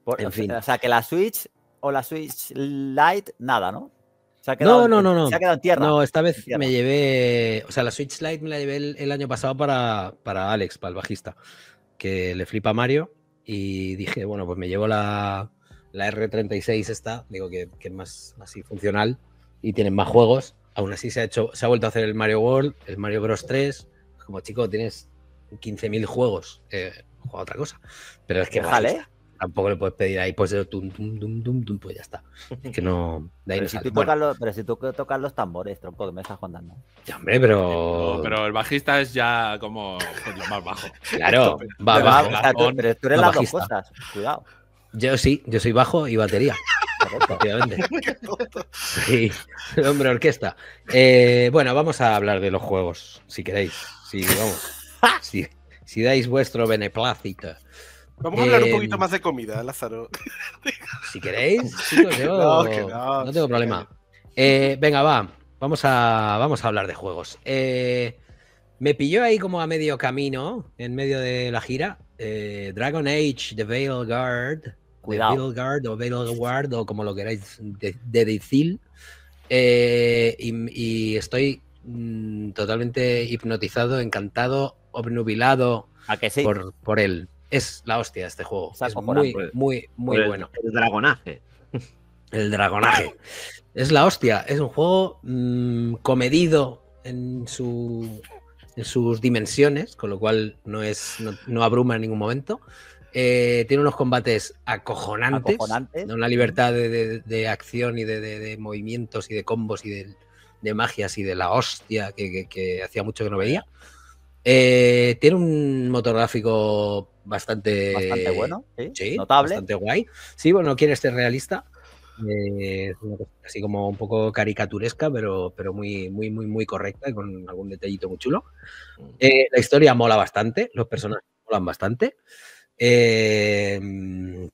Por- en o sea- fin. O sea, que la Switch o la Switch Lite, nada, ¿no? Se ha No, quedado, no, en- no, no. Se ha quedado en tierra. No, esta vez Tierra. me llevé. O sea, la Switch Lite me la llevé el, el año pasado para, para Alex, para el bajista, que le flipa a Mario. Y dije, bueno, pues me llevo la, la R36 esta, digo que, que es más así funcional y tienen más juegos. Aún así se ha hecho, se ha vuelto a hacer el Mario World, el Mario Bros 3. Como chico, tienes 15.000 juegos. Eh, juega otra cosa. Pero es que Déjale. Tampoco le puedes pedir ahí, pues tum, tum, tum, tum, tum, pues ya está. Es que no. De ahí Pero no si, sale. tú Bueno, tocas los, pero si tú tocas los tambores, tronco, que me estás contando. ya, hombre, pero. No, pero el bajista es ya como pues, lo más bajo. Claro, va Pero, bajo. o sea, tú, pero tú eres las dos bajista. cosas. Cuidado. Yo sí, yo soy bajo y batería. Efectivamente. Sí, hombre, orquesta. Eh, bueno, vamos a hablar de los juegos, si queréis. Si, vamos, si, si dais vuestro beneplácito. Vamos a hablar un Eh, poquito más de comida, Lázaro. Si queréis, chicos, yo No, no, que no. tengo problema. Eh, venga, va, vamos a, vamos a hablar de juegos. Eh, me pilló ahí como a medio camino, en medio de la gira, eh, Dragon Age, The Veil Guard. Cuidado. The Veil Guard o Veil Guard o como lo queráis de, de decir. Eh, y, y estoy mm, totalmente hipnotizado, encantado, obnubilado ¿A que sí? por, por él. Es la hostia este juego. Está Es muy, muy, muy bueno. El dragonaje. El dragonaje. Es la hostia. Es un juego mm, comedido en, su, en sus dimensiones, con lo cual no, es, no, no abruma en ningún momento. Eh, tiene unos combates acojonantes. Acojonantes. Una libertad de, de- de acción y de, de- de movimientos y de combos y de, de magias y de la hostia que, que- que hacía mucho que no veía. Eh, tiene un motor gráfico bastante, Bastante bueno. Sí. Sí, Notable. bastante guay. Sí, bueno, no quiere ser realista. eh, es una cosa así como un poco caricaturesca, pero, pero muy, muy, muy, muy correcta y con algún detallito muy chulo. Eh, la historia mola bastante, los personajes molan bastante. ¿Qué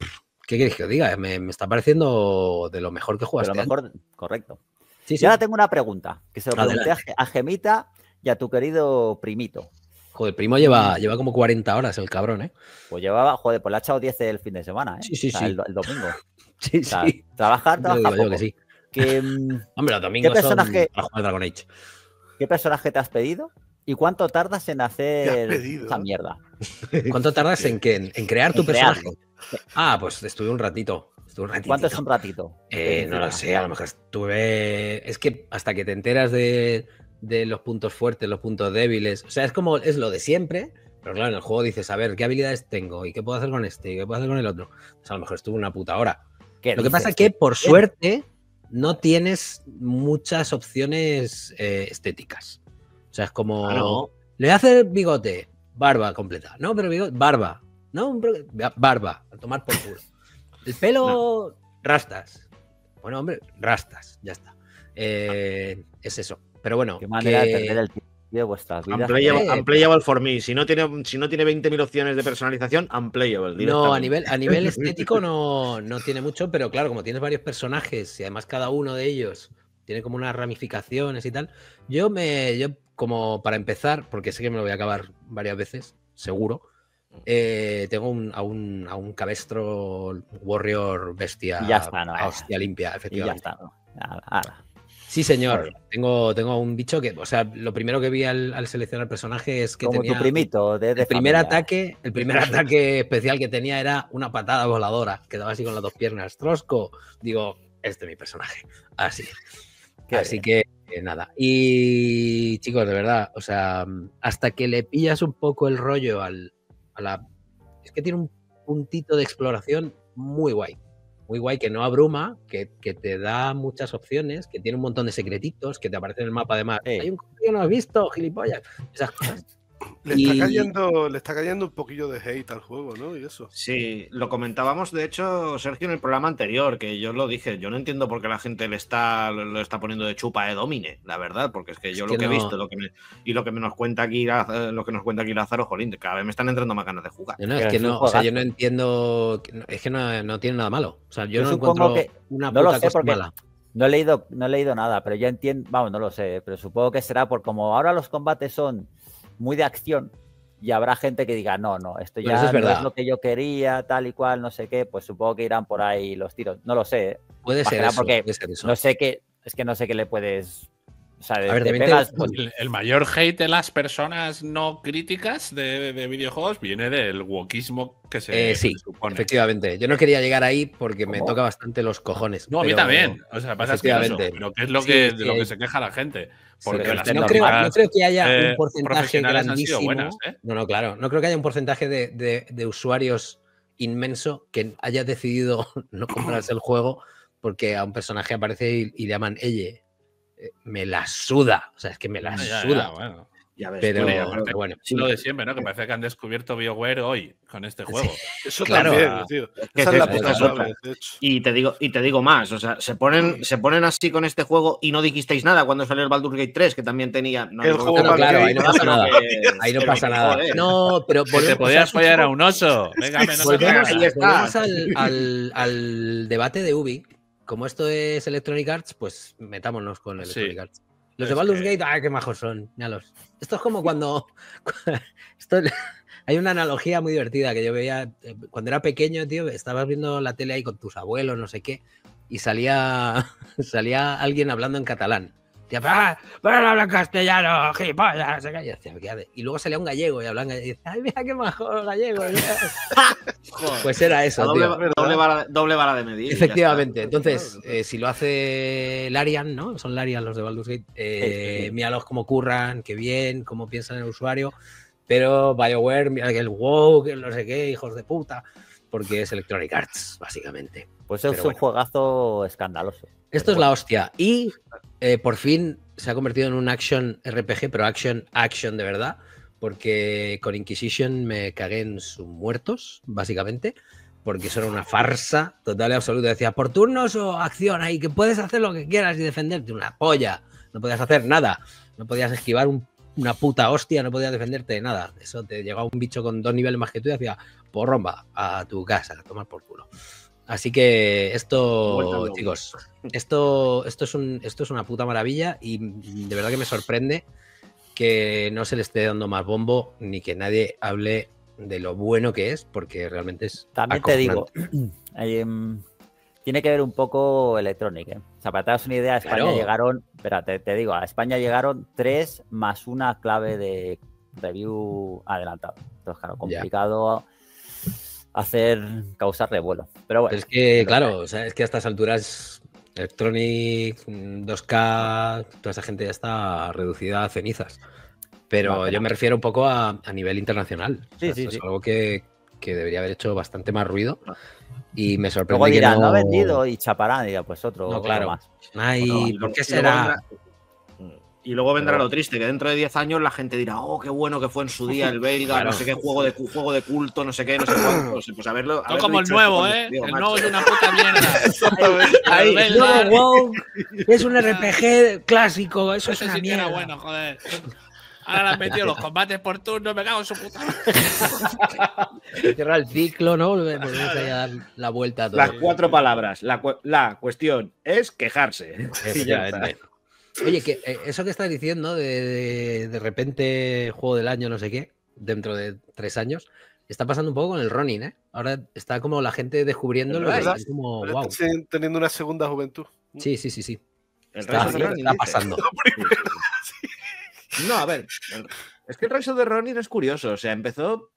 queréis que os diga? Me, me está pareciendo de lo mejor que Pero este año. mejor, correcto. Sí, Sí, Y ahora tengo una pregunta, que se lo pregunté a Gemita y a tu querido primito. Joder, primo lleva, lleva como 40 horas el cabrón, ¿eh? Pues llevaba, joder, pues le ha echado 10 el fin de semana, ¿eh? Sí, sí, sí. El, domingo. sí, sí. Trabajar, trabajar. Yo, que sí. Mm, Hombre, los domingos ¿qué personaje, son Dragon Age. ¿Qué personaje te has pedido? ¿Y cuánto tardas en hacer esa mierda? ¿Cuánto tardas en, qué? en crear tu personaje? Ah, pues estuve un ratito. Estuve un ¿Cuánto es un ratito? Eh, no lo sé, a lo mejor estuve. Es que hasta que te enteras de, de los puntos fuertes, los puntos débiles. O sea, es como, es lo de siempre, pero claro, en el juego dices, a ver, ¿qué habilidades tengo? ¿Y qué puedo hacer con este? ¿Y qué puedo hacer con el otro? Pues a lo mejor estuvo una puta hora. Lo que pasa es que, por suerte, no tienes muchas opciones eh, estéticas. O sea, es como, ah, le voy a hacer bigote, barba completa. No, pero bigote, barba. No, barba, a tomar por culo. El pelo, rastas. Bueno, hombre, rastas, ya está. Eh, es eso. Pero bueno. Qué manera de perder el tiempo de vuestras vidas. Unplayable, for me. Si no tiene, si no tiene 20.000 opciones de personalización, unplayable. No, a nivel, a nivel estético no, no tiene mucho, pero claro, como tienes varios personajes y además cada uno de ellos tiene como unas ramificaciones y tal. Yo me. Yo, como para empezar, porque sé que me lo voy a acabar varias veces, seguro. Eh, tengo un, a, un, a un cabestro warrior bestia. ya está, no, hostia limpia, efectivamente. ya está, no. Sí, señor. Tengo, tengo un bicho que, o sea, lo primero que vi al, seleccionar el personaje es que Como tenía tu primito de, el primer ataque, el primer ataque especial que tenía era una patada voladora, que daba así con las dos piernas. Trosco, digo, este es mi personaje. Así. así que eh, nada. Y chicos, de verdad, o sea, hasta que le pillas un poco el rollo al, a la. Es que tiene un puntito de exploración muy guay muy guay, que no abruma, que, te da muchas opciones, que tiene un montón de secretitos, que te aparece en el mapa además. Hay un que no has visto, gilipollas. Esas cosas. Le, está cayendo, le está cayendo un poquillo de hate al juego, ¿no? Y eso. Sí, lo comentábamos, de hecho, Sergio, en el programa anterior, que yo lo dije, yo no entiendo por qué la gente le está, lo está poniendo de chupa de domine, la verdad, porque es que yo lo que, he visto lo que y lo que nos cuenta aquí lo que nos cuenta aquí Lázaro, jolín, cada vez me están entrando más ganas de jugar. No, es que no, o sea, yo no entiendo, es que no, tiene nada malo. O sea, yo, no encuentro que, una puta no lo sé cosa mala. No he, leído, no he leído nada, pero yo entiendo, vamos, no lo sé, pero supongo que será por como ahora los combates son muy de acción y habrá gente que diga, no, no, esto ya es, no es lo que yo quería, tal y cual, no sé qué, pues supongo que irán por ahí los tiros. No lo sé. ¿eh? Puede ser, porque no sé qué, es que no sé qué le puedes pues el, mayor hate de las personas no críticas de, videojuegos viene del wokismo que se, eh, sí, supone. Efectivamente. Yo no quería llegar ahí porque me toca bastante los cojones. No, a mí también. O sea, pasa que pero ¿qué es lo que, de lo que se queja la gente? Porque no, creo, no, creo, que haya un eh, porcentaje grandísimo. ¿eh? No, no, claro. No creo que haya un porcentaje de, de usuarios inmenso que haya decidido no comprarse el juego porque a un personaje aparece y, y le llaman ella me la suda. O sea, es que me la suda. bueno. Ya ves, pero, bueno, lo de siempre, ¿no? Que parece que han descubierto BioWare hoy con este juego. Eso claro, también, tío. Esa es la puta Y te digo, y te digo más, o sea, se ponen, se ponen así con este juego y no dijisteis nada cuando salió el Baldur's Gate 3, que también tenía. No, el juego claro, ahí no pasa nada. ahí no pasa nada. No, pero te podías follar a un oso. Venga, menos volvemos, al, al, al debate de Ubi como esto es Electronic Arts, pues metámonos con Electronic Arts. Los de Baldur's Gate, ¡ay, qué majos son! los... Esto es como cuando. Hay una analogía muy divertida que yo veía eh, cuando era pequeño, tío. Estabas viendo la tele ahí con tus abuelos, no sé qué, y salía, salía alguien hablando en catalán. Decía, hablan castellano, gilipollas. Y luego salía un gallego y hablan gallego. Y dice, ay, mira qué mejor gallego. pues era eso. Doble, doble, vara, doble, vara, de medir. Efectivamente. Entonces, eh, si lo hace Larian, ¿no? Son Larian los de Baldur's Gate. Eh, míralos cómo curran, qué bien, cómo piensan el usuario. Pero BioWare, mira que el wow, que no sé qué, hijos de puta. Porque es Electronic Arts, básicamente. Pues es un juegazo escandaloso. Esto es la hostia. Y eh, por fin se ha convertido en un action RPG, pero action, action de verdad. Porque con Inquisition me cagué en sus muertos, básicamente. Porque eso era una farsa total y absoluta. Decía, por turnos o acción ahí, que puedes hacer lo que quieras y defenderte. Una polla. No podías hacer nada. No podías esquivar una puta hostia, no podías defenderte de nada. Eso te llegaba un bicho con dos niveles más que tú y decía, por romba, a tu casa, a tomar por culo. Así que esto, chicos, esto, esto, es un, esto es una puta maravilla y de verdad que me sorprende que no se le esté dando más bombo ni que nadie hable de lo bueno que es, porque realmente es. También te digo, tiene que ver un poco Electronic. ¿eh? O sea, para que te hagas una idea, a España llegaron, espérate, te digo, a España llegaron tres más una clave de review adelantado. Entonces, claro, complicado hacer causar revuelo. Pero bueno. es que, claro, o sea, es que a estas alturas Electronic, 2K, toda esa gente ya está reducida a cenizas. Pero yo me refiero un poco a, nivel internacional. Sí, sí, es algo que, debería haber hecho bastante más ruido. Y me sorprende Luego dirán, que no... ha vendido y chaparán, y pues otro, claro. más. Ay, ¿por qué será? Y luego vendrá lo triste, que dentro de 10 años la gente dirá, oh, qué bueno que fue en su día el Veiga, no sé qué juego de, juego de culto, no sé qué, no sé cuánto. Pues a verlo. no como el nuevo, ¿eh? el nuevo es una puta mierda. Ahí, nuevo es un RPG clásico, eso, es una sí mierda. bueno, joder. Ahora le han metido los combates por turno, me cago en su puta. Cierra el ciclo, ¿no? Volvemos a dar la vuelta a todo. Las cuatro palabras. La, la cuestión es quejarse. Oye, que eh, eso que estás diciendo de, de, repente juego del año, no sé qué, dentro de tres años, está pasando un poco con el Ronin, ¿eh? Ahora está como la gente descubriéndolo y como, wow. teniendo una segunda juventud. Sí, sí, sí, sí. está, está pasando. No, a ver, es que el Rise de Ronin es curioso, o sea, empezó,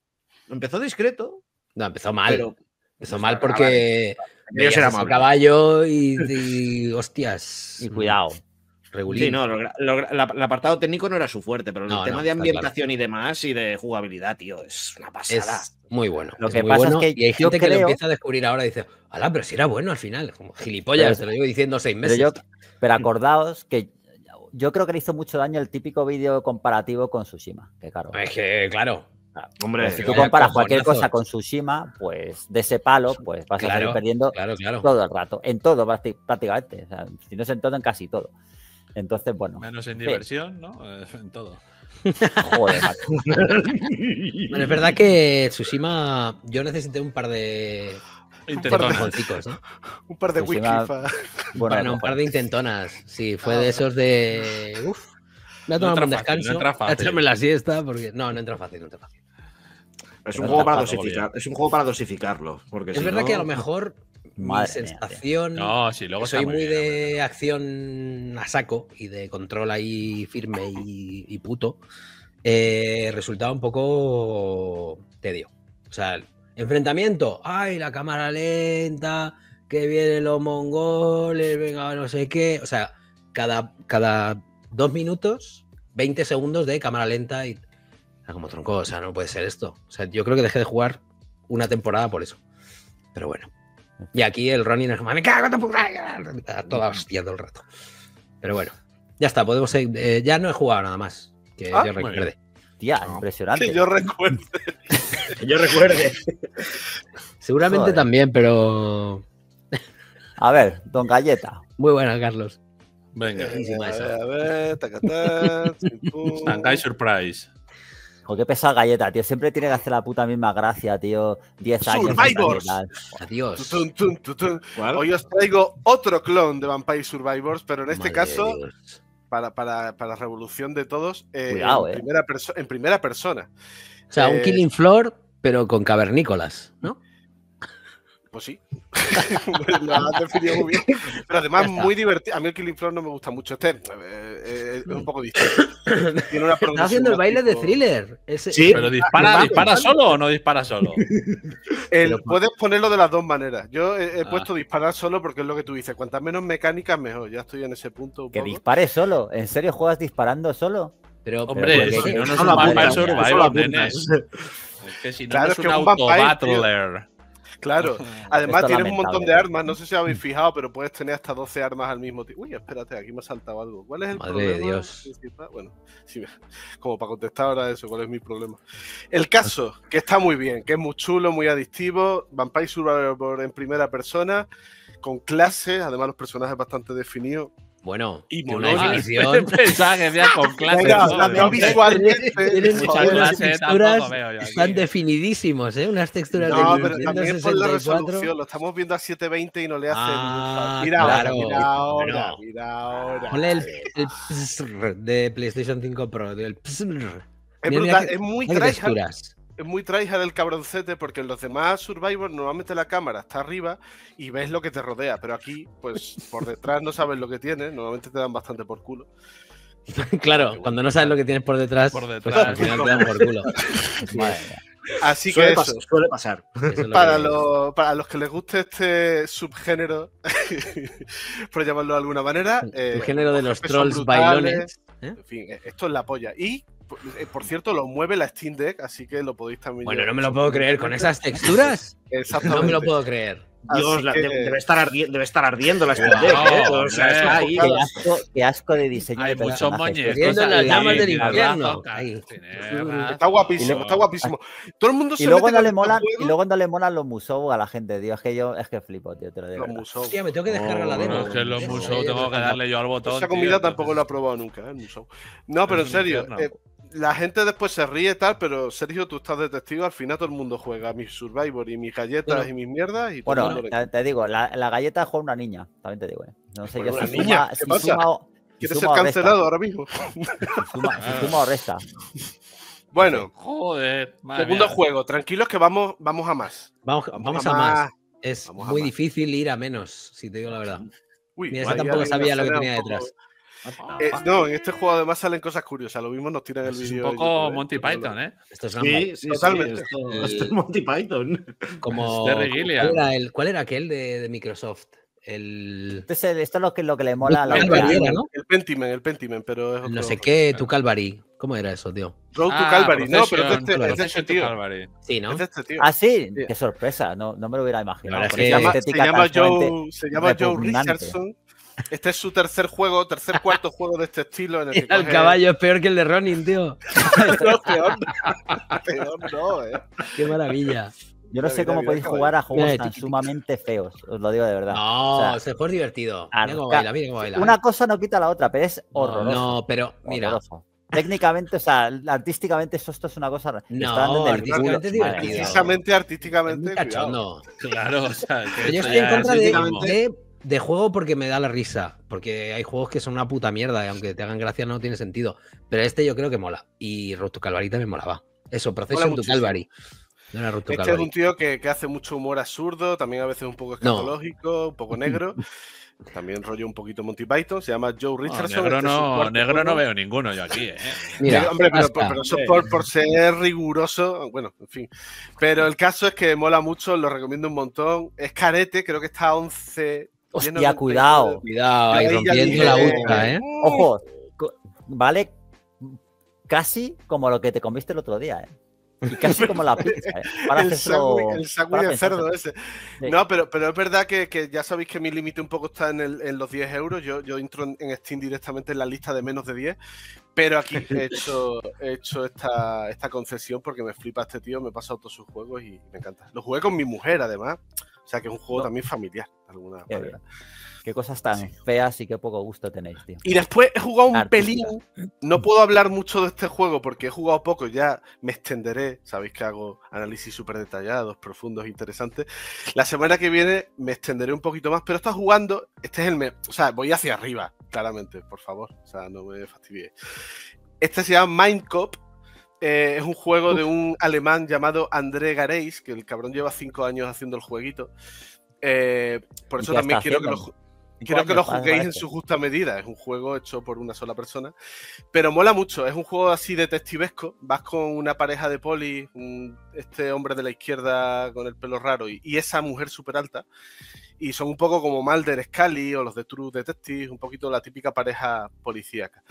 empezó discreto. No, empezó mal. empezó mal porque era caballo y, hostias. Y cuidado. Sí, no, el apartado técnico no era su fuerte, pero el tema de ambientación y demás y de jugabilidad, tío, es una pasada. Es muy bueno. Lo que pasa es que y hay gente que lo empieza a descubrir ahora y dice, ala, pero si era bueno al final, como gilipollas, te lo digo diciendo seis meses. Pero, pero acordaos que yo creo que le hizo mucho daño el típico vídeo comparativo con Tsushima. Que claro. Es que, claro. Hombre, si tú comparas cualquier cosa con Tsushima, pues de ese palo, pues vas a salir perdiendo todo el rato. En todo, prácticamente. si no es en todo, en casi todo. Entonces, bueno. Menos en diversión, ¿no? Eh, en todo. Joder, bueno, es verdad que Tsushima, yo necesité un par de un par de, un par de wiki. Bueno, un par de intentonas. Sí, fue de esos de. Uf, me ha tomado un descanso. No entra fácil. la siesta porque. No, no entra fácil, no entra fácil. Es un, juego para dosificar, es un juego para dosificarlo. Porque es verdad que a lo mejor mi sensación. no, sí, luego soy muy, de acción a saco y de control ahí firme y, puto. Eh, resultaba un poco tedio. O sea, Enfrentamiento, ay, la cámara lenta, que vienen los mongoles, venga, no sé qué. O sea, cada, cada dos minutos, 20 segundos de cámara lenta y. Como tronco, o sea, no puede ser esto. O sea, yo creo que dejé de jugar una temporada por eso. Pero bueno. Y aquí el running es me cago en tu puta. Toda hostia todo el rato. Pero bueno, ya está, podemos eh, ya no he jugado nada más. Que ah, yo recuerde. Tía, impresionante. Que yo recuerde. que yo recuerde. Seguramente también, pero. A ver, Don Galleta. Muy buena, Carlos. Venga. A ver, tacatá. Shanghai Surprise. O qué pesada galleta, tío. Siempre tiene que hacer la puta misma gracia, tío. 10 años. Survivors. Adiós. Hoy os traigo otro clon de Vampire Survivors, pero en este caso para, para, revolución de todos eh, en, eh. primera en, primera persona. O sea, un eh, Killing Floor, pero con cavernícolas, ¿no? Pues sí. lo has definido muy bien. Pero además, muy divertido. A mí el Killing Floor no me gusta mucho. Este es un poco distinto. Tiene una Está haciendo el baile de thriller. sí, pero dispara, dispara solo o no dispara solo. puedes ponerlo de las dos maneras. Yo he, ah. puesto disparar solo porque es lo que tú dices. Cuantas menos mecánicas, mejor. Ya estoy en ese punto. que dispare solo. ¿En serio juegas disparando solo? Pero, hombre, si no, no es un Vampire Survivor, Es que si no, es un auto-battler. Claro, además tienes un montón de armas, no sé si habéis fijado, pero puedes tener hasta 12 armas al mismo tiempo. Uy, espérate, aquí me ha saltado algo. ¿Cuál es el Madre problema? De Dios. Bueno, sí, como para contestar ahora eso, ¿cuál es mi problema? El caso, que está muy bien, que es muy chulo, muy adictivo, Vampire Survivor en primera persona, con clases, además los personajes bastante definidos. Bueno, Y una definición. Pensaba que con clase. Venga, todo, también ¿no? visualmente. Tienen Muchas unas clases texturas veo yo aquí. están definidísimos, ¿eh? Unas texturas No, de pero también por la 164. resolución. Lo estamos viendo a 720 y no le hace Ah. Mira claro. ahora, mira ahora, Bueno. mira ahora. Ponle el, el psr de PlayStation 5 Pro. El psr. Es brutal, es muy tryhard. texturas. Es muy tryhard el cabroncete porque en los demás Survivor normalmente la cámara está arriba y ves lo que te rodea, pero aquí, pues por detrás no sabes lo que tienes, normalmente te dan bastante por culo. Claro, cuando no sabes lo que tienes por detrás, Por pues detrás. al final te dan por culo. Así que Suele, eso, pas- suele pasar. Eso es lo para, que- los, para los que les guste este subgénero, por llamarlo de alguna manera, eh, el género de los trolls brutales. bailones. ¿eh? En fin, eh, esto es la polla. Y, por- eh, por cierto, lo mueve la Steam Deck, así que lo podéis también. Bueno, no me lo puedo creer. ¿Con esas texturas? Exactamente. No me lo puedo creer. Dios, la- que- debe, estar ardi- debe estar ardiendo la Steam ¿eh? O sea, hombre. está ahí. Qué asco, qué asco de diseño Hay de muchos. Viendo las llamas del infierno. Está guapísimo, Y luego- está guapísimo. Todo el mundo Y se luego, mete no le molan, y luego no le molan los Musou a la gente, tío. Es que yo es que flipo, tío, te lo digo. Musou. Hostia, me tengo que descargar la No, demo. es que los eh, tengo que darle yo al botón. Esa comida tampoco la he probado nunca, ¿eh? el Musou. No, pero en serio, la gente después se ríe y tal, pero Sergio, tú estás de testigo, al final todo el mundo juega mis Survivor y mis galletas Bueno. y mis mierdas y todo el Bueno, mundo te, te digo, la, la galleta juega una niña, también te digo, eh. No sé Bueno, yo si niña, suma, ¿qué si pasa? suma o, si ¿Quieres ser suma cancelado ahora mismo? si suma, si suma o resta. Bueno, Joder, madre segundo mía. juego, tranquilos que vamos, vamos a más. Vamos, vamos a más. Es Vamos muy más. difícil ir a menos, si te digo la verdad. Uy, Mira, esa tampoco sabía lo que tenía poco- detrás. Eh, no, en este juego además salen cosas curiosas, lo mismo nos tiran el Es vídeo. un de poco YouTube. Monty Python, ¿eh? Esto es Sí, sí, sí, Totalmente. esto- El- esto es Monty Python. como Terry Gilliam. ¿cuál era, el, ¿Cuál era aquel de, de Microsoft? El Este es el- esto es lo que, lo que le mola a la Calvary otra. era, ¿no? El Pentiment, el Pentiment, pero es otro. No sé qué, tu Calvary. ¿Cómo era eso, tío? Road to Ah, Calvary, no, pero es este, es este to tío. Sí, ¿no? Es este tío. Ah, sí, Sí. qué sorpresa, no, no me lo hubiera imaginado. Es se que- llama, se Joe, se llama Joe. Richardson. Este es su tercer juego, tercer cuarto juego de este estilo en el que el caballo es peor que el de Ronin, tío. No, peor, no. Peor no, eh. Qué maravilla. Yo no sé cómo podéis jugar a juegos Mira, tan sumamente feos, os lo digo de verdad. No, O sea, divertido. Mira cómo baila, mira cómo baila. Una cosa no quita la otra, pero es No, horroroso. No, pero mira. horroroso. Técnicamente, o sea, artísticamente esto, esto es una cosa. No, artísticamente culo. es divertido. Precisamente artísticamente. cachondo. Claro, o sea, yo esto estoy en contra de, de juego porque me da la risa. Porque hay juegos que son una puta mierda y aunque te hagan gracia no tiene sentido. Pero este yo creo que mola. Y Road to Calvary también molaba. Eso, Procession to muchísimo. Calvary. No era Road to Este es un tío que, que hace mucho humor absurdo, también a veces un poco escatológico, un poco negro. También rollo un poquito Monty Python. Se llama Joe Richardson. negro este no, negro no veo ninguno yo aquí, ¿eh? Mira, hombre, pero, pero eso por, por ser riguroso, bueno, en fin. Pero el caso es que mola mucho, lo recomiendo un montón. Es carete, creo que está a 11. Hostia, cuidado. Cuidado, ahí rompiendo la ultra, ¿eh? Ojo, vale casi como lo que te comiste el otro día, ¿eh? Y casi como la pizza, ¿eh? Para el sándwich de cerdo ese. Sí. No, pero, pero es verdad que, que ya sabéis que mi límite un poco está en, el- en los 10 euros. Yo, yo entro en, Steam directamente en la lista de menos de 10. Pero aquí he hecho, he hecho esta, esta concesión porque me flipa este tío, me he pasado todos sus juegos y me encanta. Lo jugué con mi mujer, además. O sea que es un juego No. también familiar, alguna Qué manera. bien. Qué cosas tan feas y qué poco gusto tenéis, tío. Y después he jugado un Artística. pelín. No puedo hablar mucho de este juego porque he jugado poco, ya me extenderé. Sabéis que hago análisis súper detallados, profundos, interesantes. La semana que viene me extenderé un poquito más, pero está jugando. Este es el mes. O sea, voy hacia arriba, claramente, por favor. O sea, no me fastidiéis. Este se llama Mindcop. Eh, es un juego de un alemán llamado André Gareis, que el cabrón lleva cinco años haciendo el jueguito. Eh, por ¿Y eso también quiero que lo, Quiero que lo juguéis en parece. su justa medida. Es un juego hecho por una sola persona. Pero mola mucho. Es un juego así detectivesco. Vas con una pareja de poli, un- este hombre de la izquierda con el pelo raro y, y esa mujer súper alta. Y son un poco como Mulder Scully o los de True Detective, un poquito la típica pareja policíaca.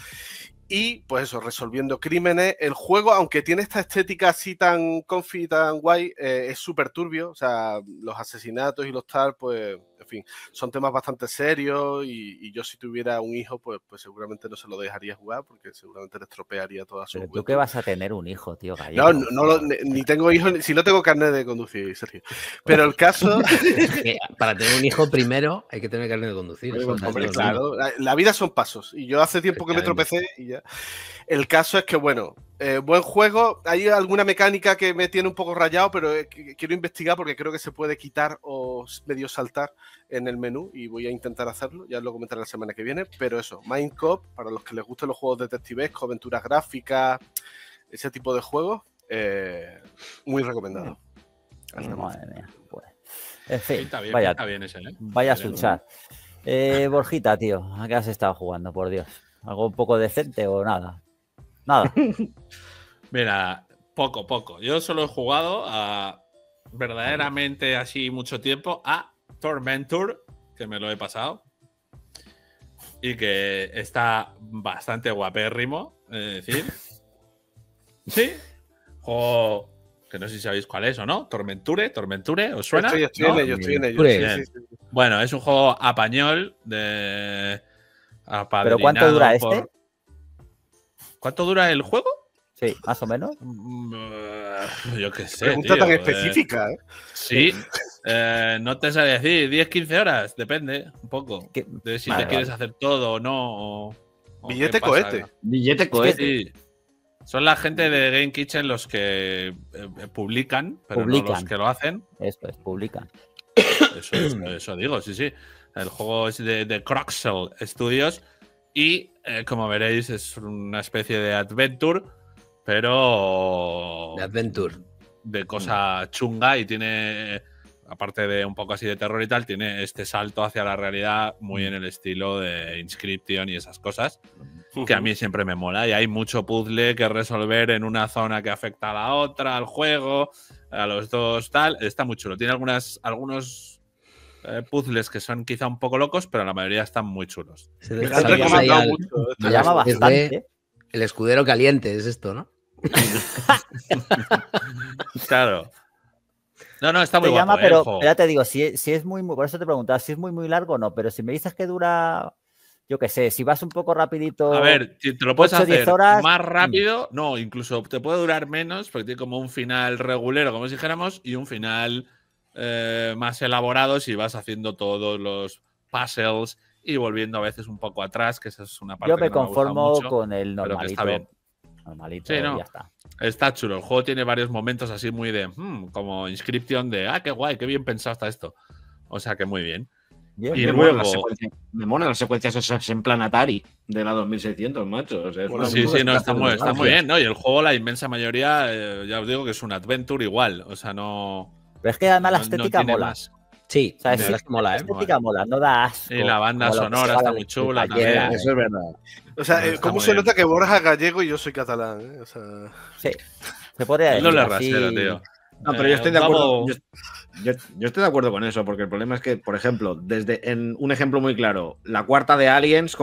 Y pues eso, resolviendo crímenes. El juego, aunque tiene esta estética así tan comfy, tan guay, eh, es súper turbio. O sea, los asesinatos y los tal, pues, en fin, son temas bastante serios y, yo si tuviera un hijo, pues, pues seguramente no se lo dejaría jugar porque seguramente le estropearía toda su... Pero tú que vas a tener un hijo, tío, No, no, ni tengo hijos, si no tengo carnet de conducir, Sergio. Pero el caso... para tener un hijo primero hay que tener carnet de conducir. claro, la, vida son pasos y yo hace tiempo que me tropecé y ya... El caso es que, bueno, eh, buen juego. Hay alguna mecánica que me tiene un poco rayado, pero eh, quiero investigar porque creo que se puede quitar o medio saltar en el menú y voy a intentar hacerlo. Ya lo comentaré la semana que viene. Pero eso, Minecraft, para los que les gusten los juegos detectivescos, aventuras gráficas, ese tipo de juegos, eh, muy recomendado. Madre mía. En fin, vaya, vaya a escuchar. Borjita, tío, ¿a qué has estado jugando, por Dios? ¿Algo un poco decente o nada? Nada. Mira, poco, poco. Yo solo he jugado a verdaderamente así mucho tiempo a Tormentor, que me lo he pasado. Y que está bastante guapérrimo, es decir. Sí. Juego que no sé si sabéis cuál es o no. Tormenture, Tormenture, ¿os suena? Estoy, estoy en ello, estoy en ello. Bueno, es un juego apañol de. ¿Pero cuánto dura este? ¿Cuánto dura el juego? Sí, más o menos. Mm, yo qué sé. Pregunta tan específica, ¿eh? Sí. Eh, no te sé decir, 10-15 horas, depende un poco. De si te quieres hacer todo o no. Billete cohete. Billete cohete. Son la gente de Game Kitchen los que eh, publican, pero no los que lo hacen. Esto es, publican. Eso, digo, sí, sí. El juego es de, de Croxel Studios y eh, como veréis, es una especie de adventure, pero. De adventure. De cosa chunga y tiene. Aparte de un poco así de terror y tal, tiene este salto hacia la realidad muy en el estilo de Inscription y esas cosas, que a mí siempre me mola. Y hay mucho puzzle que resolver en una zona que afecta a la otra, al juego, a los dos, tal. Está muy chulo. Tiene algunas, algunos eh, puzzles que son quizá un poco locos, pero la mayoría están muy chulos. Se me llama bastante. El escudero caliente es esto, ¿no? claro. No, no, está muy Se llama, ¿eh? pero ya te digo, si, si, es muy, por eso te preguntaba, si es muy, muy largo o no, pero si me dices que dura, yo qué sé, si vas un poco rapidito. A ver, si te lo puedes hacer horas, más mm. rápido, no, incluso te puede durar menos, porque tiene como un final regulero, como si dijéramos, y un final eh, más elaborados y vas haciendo todos los puzzles y volviendo a veces un poco atrás, que esa es una parte Yo me que conformo con el normalito. Está Normalito, ya está. Está chulo. El juego tiene varios momentos así muy de, hmm, como Inscription de, ah, qué guay, qué bien pensado está esto. O sea que muy bien. Y luego. me mola las secuencias esas en plan Atari de la 2600, macho. sí, sí, no, está, muy, está muy bien, ¿no? Y el juego, la inmensa mayoría, eh, ya os digo que es un adventure igual. O sea, no. Pero es que además la estética mola. Sí, la estética mola, no da asco. Y la banda sonora está muy chula también. Eso es verdad. O sea, eh, ¿cómo se nota que Borja es gallego y yo soy catalán? Eh? O sea... Sí, se podría decir. No le rasero, tío. No, pero yo estoy de acuerdo. Yo, estoy de acuerdo con eso, porque el problema es que, por ejemplo, desde en un ejemplo muy claro, la cuarta de Aliens,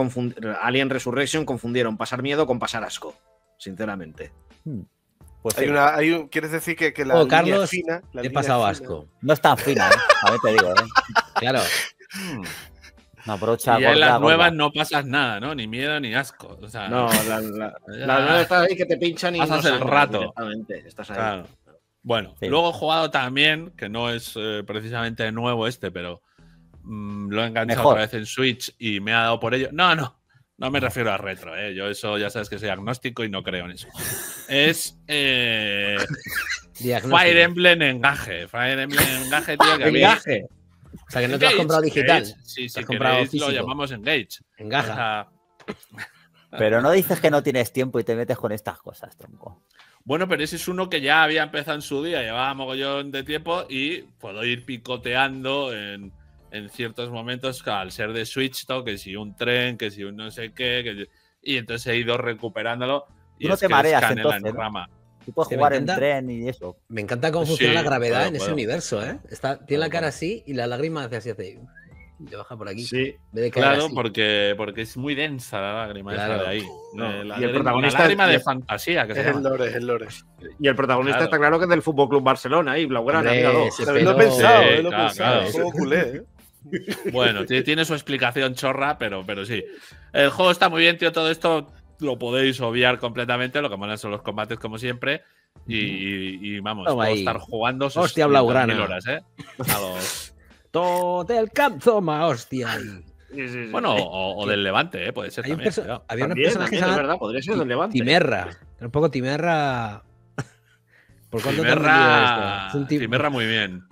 Alien Resurrection, confundieron pasar miedo con pasar asco, sinceramente. Hmm. Pues hay una, hay ¿Quieres decir que, que la oh, Carlos, fina? he pasado asco. No es tan fina, ¿eh? A ver, te digo, ¿eh? Claro. No, brocha y en las nuevas no pasas nada, ¿no? Ni miedo ni asco. O sea, no, la, la, la nueva está ahí que te pinchan y pasas el rato. Estás ahí. Bueno, luego he jugado también, que no es eh, precisamente nuevo este, pero mm, lo he enganchado otra vez en Switch y me ha dado por ello. No, no, no me refiero a retro, ¿eh? yo eso ya sabes que soy agnóstico y no creo en eso. Es eh, Fire Emblem Engaje. Fire Emblem Engaje, tío, que Engaje. O sea, que no te has comprado digital. sí, sí, comprado lo llamamos Engage. Engaja. pero no dices que no tienes tiempo y te metes con estas cosas, tronco. Bueno, pero ese es uno que ya había empezado en su día, llevaba mogollón de tiempo y puedo ir picoteando en en ciertos momentos al ser de Switch, que si un tren, que si un no sé qué, y entonces he ido recuperándolo. Y no te mareas entonces. Rama. Tú puedes jugar en tren y eso. Me encanta cómo funciona la gravedad en ese universo, ¿eh? Está, tiene la cara así y la lágrima hace así, hace. Le baja por aquí. Sí, claro, porque, porque es muy densa la lágrima esa de ahí. Eh, y el protagonista la lágrima de fantasía. Que es el lore, es el lore. Y el protagonista está claro que es del Fútbol Club Barcelona y Blaugrana. Lo he pensado, lo he pensado. Culé, ¿eh? Bueno, tiene su explicación chorra, pero, pero sí. El juego está muy bien, tío. Todo esto lo podéis obviar completamente. Lo que mola son los combates, como siempre. Y, vamos, puedo estar jugando sus hostia, horas, ¿eh? Todo el campo, hostia. Bueno, o, del Levante, ¿eh? puede ser. también, había unos personajes que verdad, podría ser del Levante. Timerra. Un poco Timerra. ¿Por cuánto Timerra, Timerra muy bien.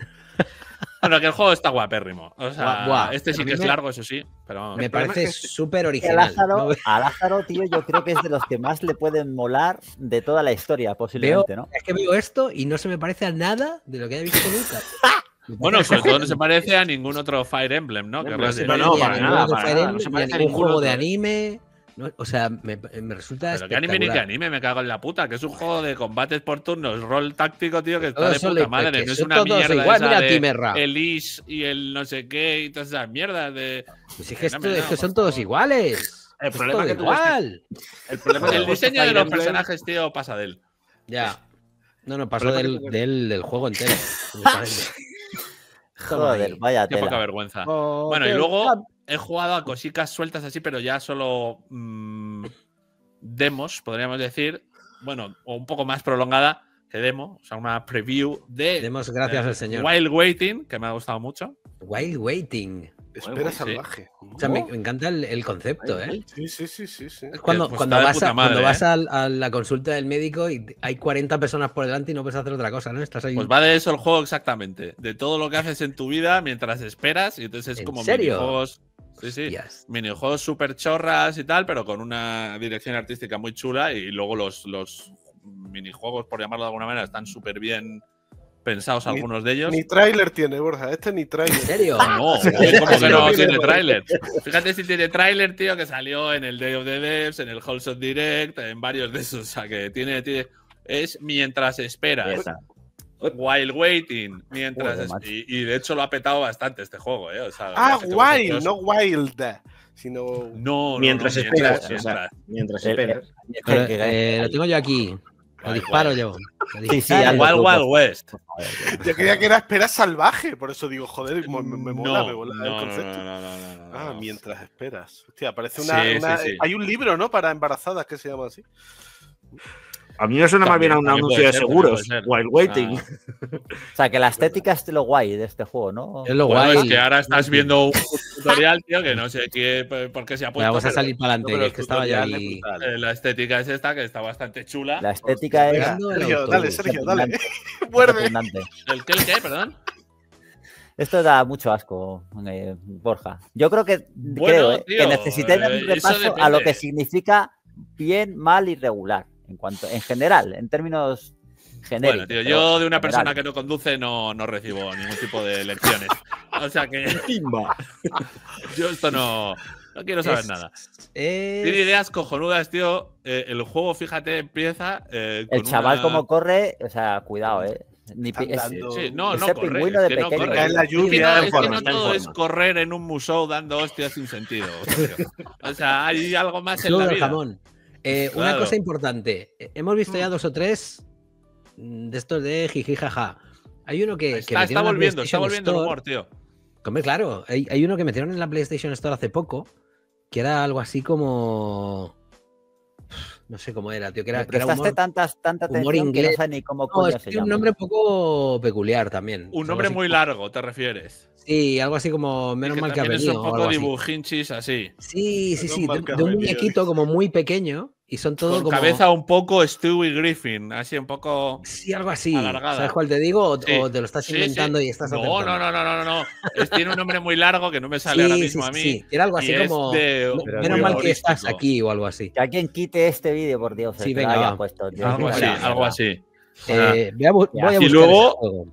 Bueno, que el juego está guapérrimo. O sea, este sí que es largo, eso sí. Pero Me parece súper original. A Lázaro, tío, yo creo que es de los que más le pueden molar de toda la historia, posiblemente, ¿no? Es que veo esto y no se me parece a nada de lo que he visto nunca. Bueno, sobre todo no se parece a ningún otro Fire Emblem, ¿no? no, no, para nada. no se parece a ningún juego de anime. o sea, me, me resulta. Pero que anime ni que anime, me cago en la puta. Que es un juego de combates por turnos, rol táctico, tío, que está de puta madre. No es una mierda. Igual, mira, de el Is y el no sé qué y todas esas mierdas de. Pues es que, esto, es que son todos iguales. El problema es que igual. El problema el diseño de los personajes, tío, pasa de él. Ya. No, no, pasó del, del, del juego entero. Joder, vaya Qué poca vergüenza. bueno, y luego he jugado a cositas sueltas así, pero ya solo mm, demos, podríamos decir. Bueno, o un poco más prolongada que demo, o sea, una preview de. Demos gracias al señor. Wild Waiting, que me ha gustado mucho. Wild Waiting. Espera salvaje. O sea, me, encanta el, concepto, ¿eh? Sí, sí, sí, sí. sí. Cuando, pues cuando vas, a, cuando vas ¿eh? a, la consulta del médico y hay 40 personas por delante y no puedes hacer otra cosa, ¿no? Estás ahí. Pues va de eso el juego exactamente. De todo lo que haces en tu vida mientras esperas. Y entonces es como serio? minijuegos. Sí, sí. Minijuegos súper chorras y tal, pero con una dirección artística muy chula. Y luego los, los minijuegos, por llamarlo de alguna manera, están súper bien pensados algunos de ellos. Ni tráiler tiene, Borja. Este ni tráiler. ¿En serio? No, como que no tiene tráiler. Fíjate si tiene tráiler, tío, que salió en el Day of the Devs, en el Wholesome Direct, en varios de esos. O sea, que tiene, tiene es mientras esperas. While waiting, mientras y, de hecho lo ha petado bastante este juego, ¿eh? ah, wild, no wild, sino no, mientras esperas, mientras esperas. Eh, lo tengo yo aquí. Lo disparo yo. Sí, sí, Wild Wild West. Yo creía que era espera salvaje, por eso digo, joder, me, me mola, me mola el concepto. ah, mientras esperas. Hostia, parece una. Hay un libro, ¿no? Para embarazadas que se llama así. A mí me suena más bien a un anuncio de seguros, While Waiting. O sea, que la estética es lo guay de este juego, ¿no? Es lo guay. Es que ahora estás viendo un tutorial, tío, que no sé qué, por qué se ha puesto. Vamos a salir para adelante, es que estaba ya ahí. Eh, la estética es esta, que está bastante chula. La estética es. Sergio, dale, Sergio, dale. Muerde. ¿El qué, el qué, perdón? Esto da mucho asco, eh, Borja. Yo creo que, creo, eh, que necesitáis un repaso a lo que significa bien, mal y regular en cuanto, en general, en términos genéricos. Bueno, tío, yo de una persona que no conduce no, no recibo ningún tipo de lecciones. o sea que. yo esto no. No quiero saber nada. Tiene ideas cojonudas, tío. Eh, el juego, fíjate, empieza. Eh, el chaval, como corre, o sea, cuidado, ¿eh? Ni sí, no, no corre, es que no corre. la lluvia, es que no todo es correr en un museo dando hostias sin sentido. o sea, hay algo más en la vida. Jamón. Eh, una cosa importante. Eh, hemos visto ya mm. dos o tres de estos de jiji jaja. Hay uno que. Está, está volviendo, está volviendo el humor, tío. claro, hay, uno que metieron en la PlayStation Store hace poco, que era algo así como. No sé cómo era, tío. Que era, que era humor, tantas, tanta humor inglés. Que no ni cómo no, es un nombre un poco peculiar también. Un nombre muy largo, ¿te refieres? Sí, algo así como menos mal que ha venido. Es un poco dibujinchis así. Sí, sí, sí, de, un muñequito como muy pequeño y son todo Con cabeza un poco Stewie Griffin, así un poco. Sí, algo así. ¿Sabes cuál te digo? O, te lo estás inventando y estás. No, no, no, no, no, no. tiene un nombre muy largo que no me sale ahora mismo a mí. Sí, era algo así como. Menos mal que estás aquí o algo así. Que alguien quite este vídeo, por Dios. Sí, venga, Puesto, algo, así, algo así. Eh, voy a, y luego,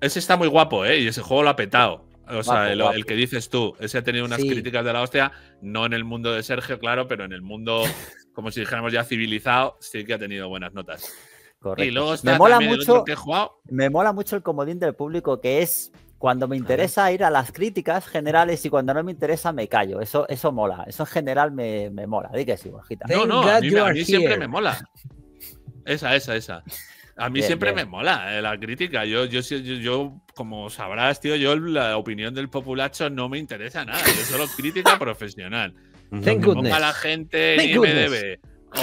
ese está muy guapo, ¿eh? Y ese juego lo ha petado. O sea, el, que dices tú, ese ha tenido unas críticas de la hostia, no en el mundo de Sergio, claro, pero en el mundo, como si dijéramos ya civilizado, sí que ha tenido buenas notas. Correcto. Y luego me mola mucho, Me mola mucho el comodín del público, que es cuando me interesa ir a las críticas generales y cuando no me interesa me callo. Eso, eso mola. Eso en general me, me mola. Di que sí, Borjita. No, no, a mí, siempre me mola. Esa, esa, esa. A mí Bien, siempre bien. me mola eh, la crítica. Yo, yo, sí- yo, yo, como sabrás, tío, yo la opinión del populacho no me interesa nada. Yo solo crítica profesional. Thank Que goodness. ponga la gente Thank en. IMDB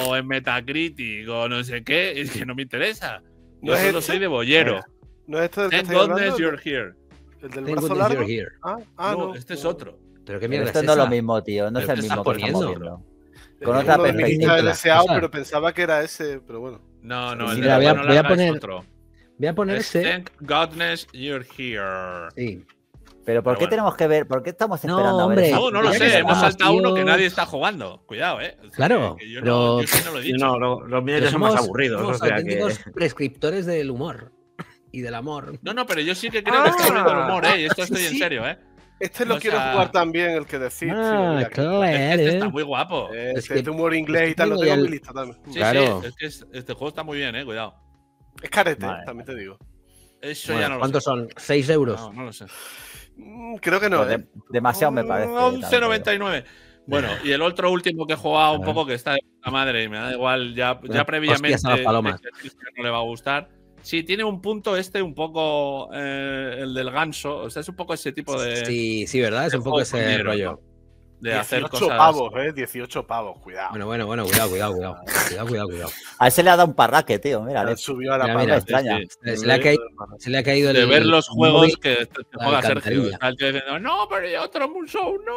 o en Metacritic o no sé qué, es que no me interesa. Yo ¿No es solo este? soy de bollero. ¿No es este del que Thank goodness hablando? you're here. ¿El del Thank brazo largo? you're here. Ah, ah, no, no. este es otro. Pero qué Pero mierda esto es no es lo esa? mismo, tío. No es ¿Pero el mismo que estamos viendo. Con Es otra perspectiva. de deseado, pero pensaba que era ese, pero bueno. No, no, el mira, de voy a- Bueno voy a Larga es poner- otro. Voy a poner Es ese. Thank goodness you're here. Sí. Pero ¿por Pero qué bueno. tenemos que ver? ¿Por qué estamos No, esperando a ver hombre. No, no lo sé, que hemos saltado uno que nadie está jugando. Cuidado, eh. O sea, Claro, que yo pero- no, yo sí no lo he Yo dicho. no, lo- los míos ya son más somos- aburridos. somos O sea que. auténticos prescriptores del humor y del amor. No, no, pero yo sí que creo que está abriendo el humor, eh. Y esto estoy en serio, eh. Este lo O quiero sea- jugar también, el que decís. Ah, Este claro. está muy guapo. Eh, Es Este, que- este humor inglés y es tal, que lo tengo en mi lista también. Sí, Claro. sí, es que es- este juego está muy bien, eh. Cuidado. Es carete, Vale. también te digo. Eso Bueno, ya no lo ¿Cuántos sé. son? ¿6 euros? No, no lo sé. Mm, Creo que no, Pues ¿eh? de- demasiado me parece. también te digo. 11.99. Bueno, y el otro último que he jugado un poco que está de puta madre y me da igual, ya, ya previamente a las palomas. que no le va a gustar. Sí, tiene un punto este un poco eh, el del ganso, o sea, es un poco ese tipo de, Sí, sí, ¿verdad? Es un poco ese dinero, rollo. ¿no? de hacer 18 cosas. pavos, ¿eh? 18 pavos, cuidado. Bueno, bueno, bueno, cuidado, cuidado, cuidado. Cuidado, cuidado, cuidado. A ese le ha dado un parraque, tío. Mira, le- subido a la Mira, extraña. sí, Se, se le ha caído, se le ha caído el. de ver los juegos móvil. que te, juega Sergio. Está el tío diciendo, no, pero yo otro Musou, no.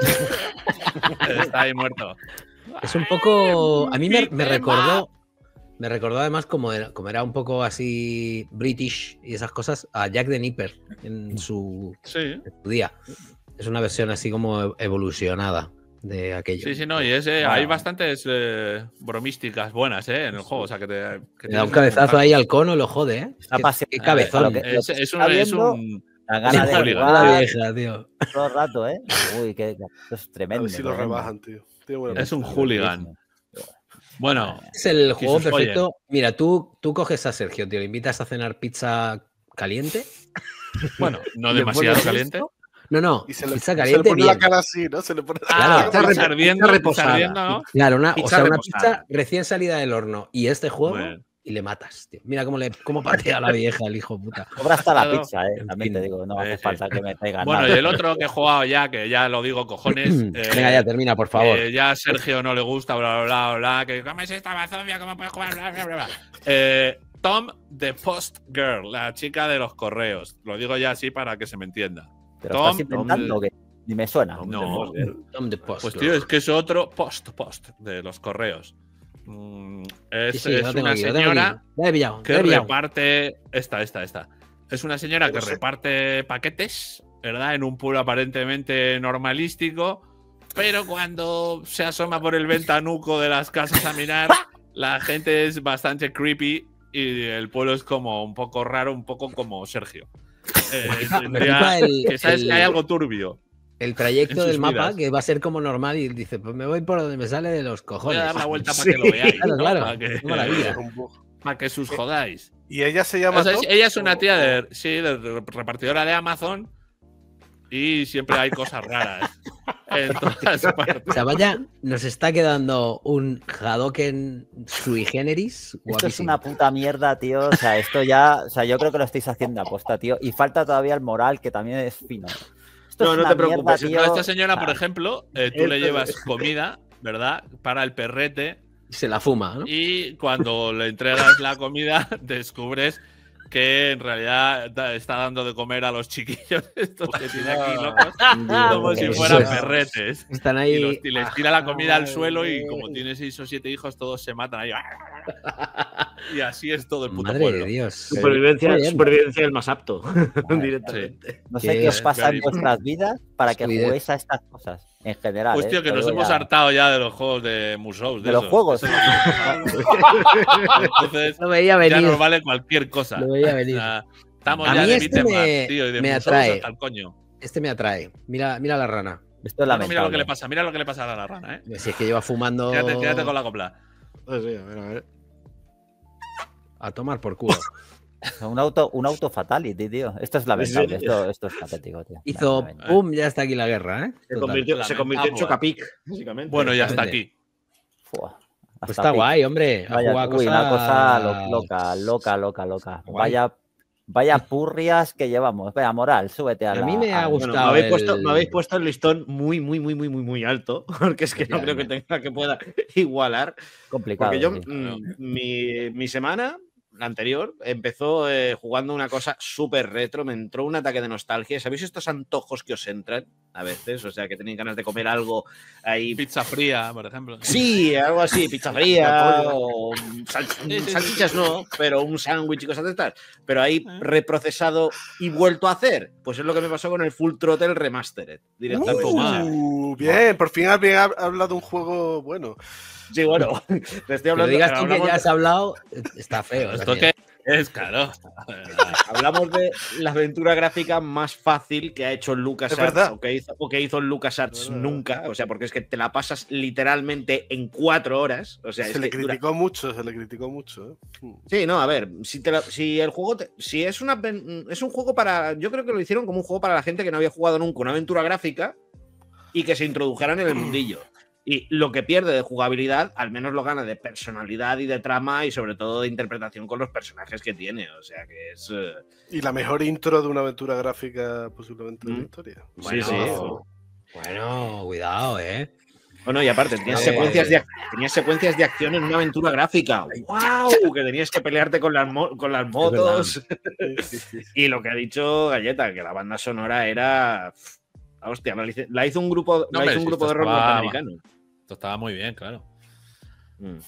Está ahí muerto. Es un poco. A mí me, me recordó. Me recordó además como era, como era un poco así British y esas cosas a Jack the Nipper en su, Sí, en su día. Es una versión así como evolucionada de aquello. sí, sí, no. Y ese, Bueno. hay bastantes eh, bromísticas buenas eh, en el juego. O sea, que te. que Le da un cabezazo ahí al cono, lo jode, ¿eh? Está Qué- qué cabezón. Lo que- Es, es un, es un- la gana de jugar vieja, tío. todo el rato, ¿eh? Uy, que esto es A tremendo. ver si lo rebajan, tío. Tiene buena Es un hooligan. Bueno, Es el juego perfecto. Mira, tú, tú coges a Sergio, tío, le invitas a cenar pizza caliente. bueno, no ¿Le demasiado caliente. No, no, Y se le, pizza se le caliente pone la cara así, ¿no? Se le pone Ah, Claro. pizza pizza reposada. Claro, una, o Pizza sea, una pizza recién salida del horno. Y este juego, Bueno. Y le matas, tío. Mira cómo, le, cómo patea a la vieja, el hijo puta. Cobra hasta la Claro. pizza, ¿eh? También te digo, no hace sí. falta que me traigan Bueno, nada. y el otro que he jugado ya, que ya lo digo, cojones. eh, Venga, ya termina, por favor. que ya a Sergio no le gusta, bla, bla, bla, bla, que comes esta bazofia, ¿cómo puedes jugar? Bla, bla, bla, bla. Eh, Tom, the Post Girl, la chica de los correos. Lo digo ya así para que se me entienda. Pero Tom, estás inventando que ni me suena. No, Tom the Post pues tío, es que es otro post-post de los correos. Mm, es Sí, sí, es lo tengo una señora que reparte. Esta, esta, esta. Es una señora que reparte paquetes, ¿verdad? En un pueblo aparentemente normalístico. Pero cuando se asoma por el ventanuco de las casas a mirar, la gente es bastante creepy y el pueblo es como un poco raro, un poco como Sergio. Eh, el- que sabes el- que hay algo turbio. El trayecto del mapa, vidas. que va a ser como normal, y dice, pues me voy por donde me sale de los Voy cojones. a dar la vuelta para Sí, que lo veáis. Claro, ¿no? claro. Para que, maravilla. Es un bug. para que sus jodáis. Y ella se llama. O sea, Tom, ella es una tía de, sí, de repartidora de Amazon y siempre hay cosas raras en todas partes. O sea, vaya, nos está quedando un Hadoken sui generis. Esto es una puta mierda, tío. O sea, esto ya. O sea, yo creo que lo estáis haciendo aposta, tío. Y falta todavía el moral, que también es fino. Esto No, es no te preocupes, mierda, esta señora, por Ah, ejemplo, eh, tú le llevas comida, ¿verdad? Para el perrete Se la fuma, ¿no? y cuando le entregas la comida descubres que en realidad da- está dando de comer a los chiquillos estos que tiene aquí locos como si fueran es. perretes. Están Y, los- ahí. y les tira la comida al suelo y como tiene seis o siete hijos, todos se matan ahí. Y así es todo el puto Madre pueblo. de Dios. Supervivencia, supervivencia del más apto. Directamente. No sé qué os pasa en vuestras vidas para que juguéis a estas cosas. En general. Pues ¿eh? que nos hemos ya. hartado ya de los juegos de Musou. De los juegos. Entonces, Lo veía ya nos vale cualquier cosa. Lo veía O venir. sea, estamos A ya mí de este me- tío, y de me Musous atrae. hasta el coño. Este me atrae. Mira, mira la rana. Esto es No, no, mira lo que le pasa, mira lo que le pasa a la rana, ¿eh? Si es que lleva fumando Quédate, quédate con la copla. Pues sí, a ver, a ver. a tomar por culo. Un auto, un auto fatality, tío. Esto es lamentable. Esto, esto es patético, tío. Hizo pum, ya está aquí la guerra, ¿eh? Se convirtió, se convirtió en. Chocapic, básicamente. Bueno, ya está Exactamente. aquí. Fua. Pues está guay, hombre. Vaya, uy, una cosa loca, loca, loca, loca. Vaya Vaya purrias que llevamos. Vea, moral, súbete a, a mí me ha gustado. me, habéis puesto, me, habéis puesto, el listón muy, muy, muy, muy, muy, muy alto. Porque es que no creo que tenga que pueda igualar. Complicado. Porque yo, mm, mi, mi, semana la anterior, empezó eh, jugando una cosa súper retro, me entró un ataque de nostalgia. ¿Sabéis estos antojos que os entran a veces? O sea, que tenéis ganas de comer algo ahí. Pizza fría, por ejemplo. Sí, algo así, pizza fría o salchichas no, pero un sándwich y cosas de estas. Pero ahí ah. reprocesado y vuelto a hacer. Pues es lo que me pasó con el Full Throttle Remastered. Directamente. Uh, bien, por fin había hablado de un juego bueno. Sí, bueno, te estoy hablando. digas tú que ya has hablado, está feo. Esto que es claro. Hablamos de la aventura gráfica más fácil que ha hecho LucasArts o que hizo, o que hizo LucasArts nunca. O sea, porque es que te la pasas literalmente en cuatro horas. O sea, se le criticó mucho, se le criticó mucho. ¿eh? Mm. Sí, no, a ver, si, si el juego, si es, una, es un juego para, yo creo que lo hicieron como un juego para la gente que no había jugado nunca una aventura gráfica y que se introdujeran en el mundillo. Y lo que pierde de jugabilidad, al menos lo gana de personalidad y de trama y sobre todo de interpretación con los personajes que tiene. O sea que es. Eh, y la mejor intro de una aventura gráfica posiblemente de la mm. historia. sí, sí. Bueno, cuidado, ¿eh? Bueno, y aparte, tenías secuencias, de, secuencias de acción en una aventura gráfica. ¡Wow! Que tenías que pelearte con las, con las motos. y lo que ha dicho Galleta, que la banda sonora era. Hostia, la hizo un grupo, la hizo un grupo de rock norteamericano. Esto estaba muy bien, claro. Mm.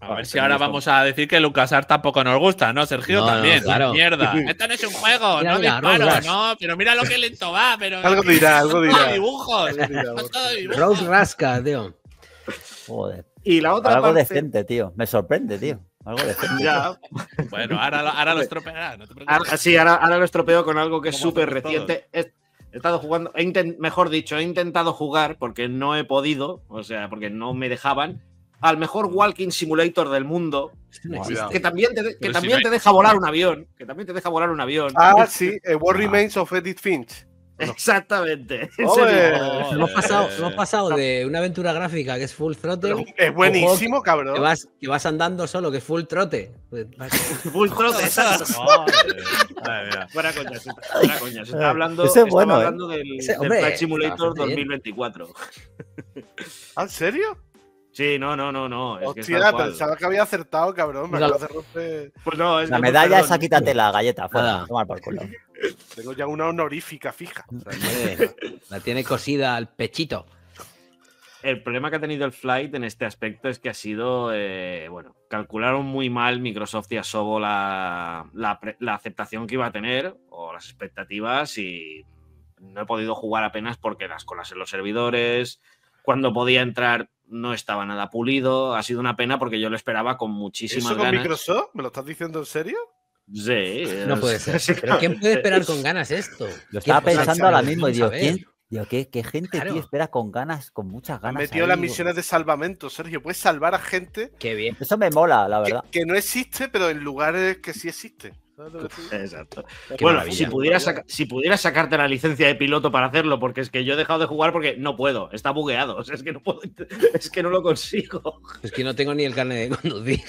A ver si ahora vamos a decir que LucasArts tampoco nos gusta, ¿no, Sergio? También. claro. Mierda. Esto no es un juego, no disparo, no. Pero mira lo que lento va. Pero... Algo dirá, algo dirá. dibujos. Rose Rasca, tío. Joder. Y la otra Algo decente, tío. Me sorprende, tío. Algo decente. Ya. Bueno, ahora, ahora lo estropeará. No sí, ahora, ahora, lo estropeo con algo que es súper reciente. He estado jugando, mejor dicho, he intentado jugar porque no he podido, o sea, porque no me dejaban, al mejor walking simulator del mundo, que también, te, que también te deja volar un avión, que también te deja volar un avión. Ah, sí, What Remains of Edith Finch. Exactamente. hemos, pasado, hemos pasado de una aventura gráfica que es full throttle. es buenísimo, cabrón. Que vas, que vas, andando solo, que es full trote. full trote, exacto. Fuera coña, fuera coña. Se está hablando, Ese es bueno, ¿eh? hablando del, del Flight Simulator 2024. ¿Ah, ¿En serio? Sí, no, no, no, no. Hostia, pensaba que había acertado, cabrón. Me no, de Pues no, es la medalla esa quítate la galleta, fuera, tomar por culo. Tengo ya una honorífica fija. la tiene cosida al pechito. El problema que ha tenido el Flight en este aspecto es que ha sido, eh, bueno, calcularon muy mal Microsoft y Asobo la, la, la, aceptación que iba a tener o las expectativas y no he podido jugar apenas porque las colas en los servidores, cuando podía entrar no estaba nada pulido, ha sido una pena porque yo lo esperaba con muchísimas ¿Eso con Microsoft? ¿Me lo estás diciendo en serio? Sí. No puede ser. ¿Pero quién puede esperar con ganas esto? Lo estaba pensando ahora mismo y digo, ¿quién? ¿qué, gente tío, espera con ganas, con muchas ganas? metido las misiones de salvamento, Sergio. Puedes salvar a gente. Qué bien. Eso me mola, la verdad. Que, no existe, pero en lugares que sí existe. Exacto. bueno, si pudieras, si pudieras sacarte la licencia de piloto para hacerlo, porque es que yo he dejado de jugar porque no puedo, está bugueado. es que no puedo, es que no lo consigo. Es que no tengo ni el carnet de conducir.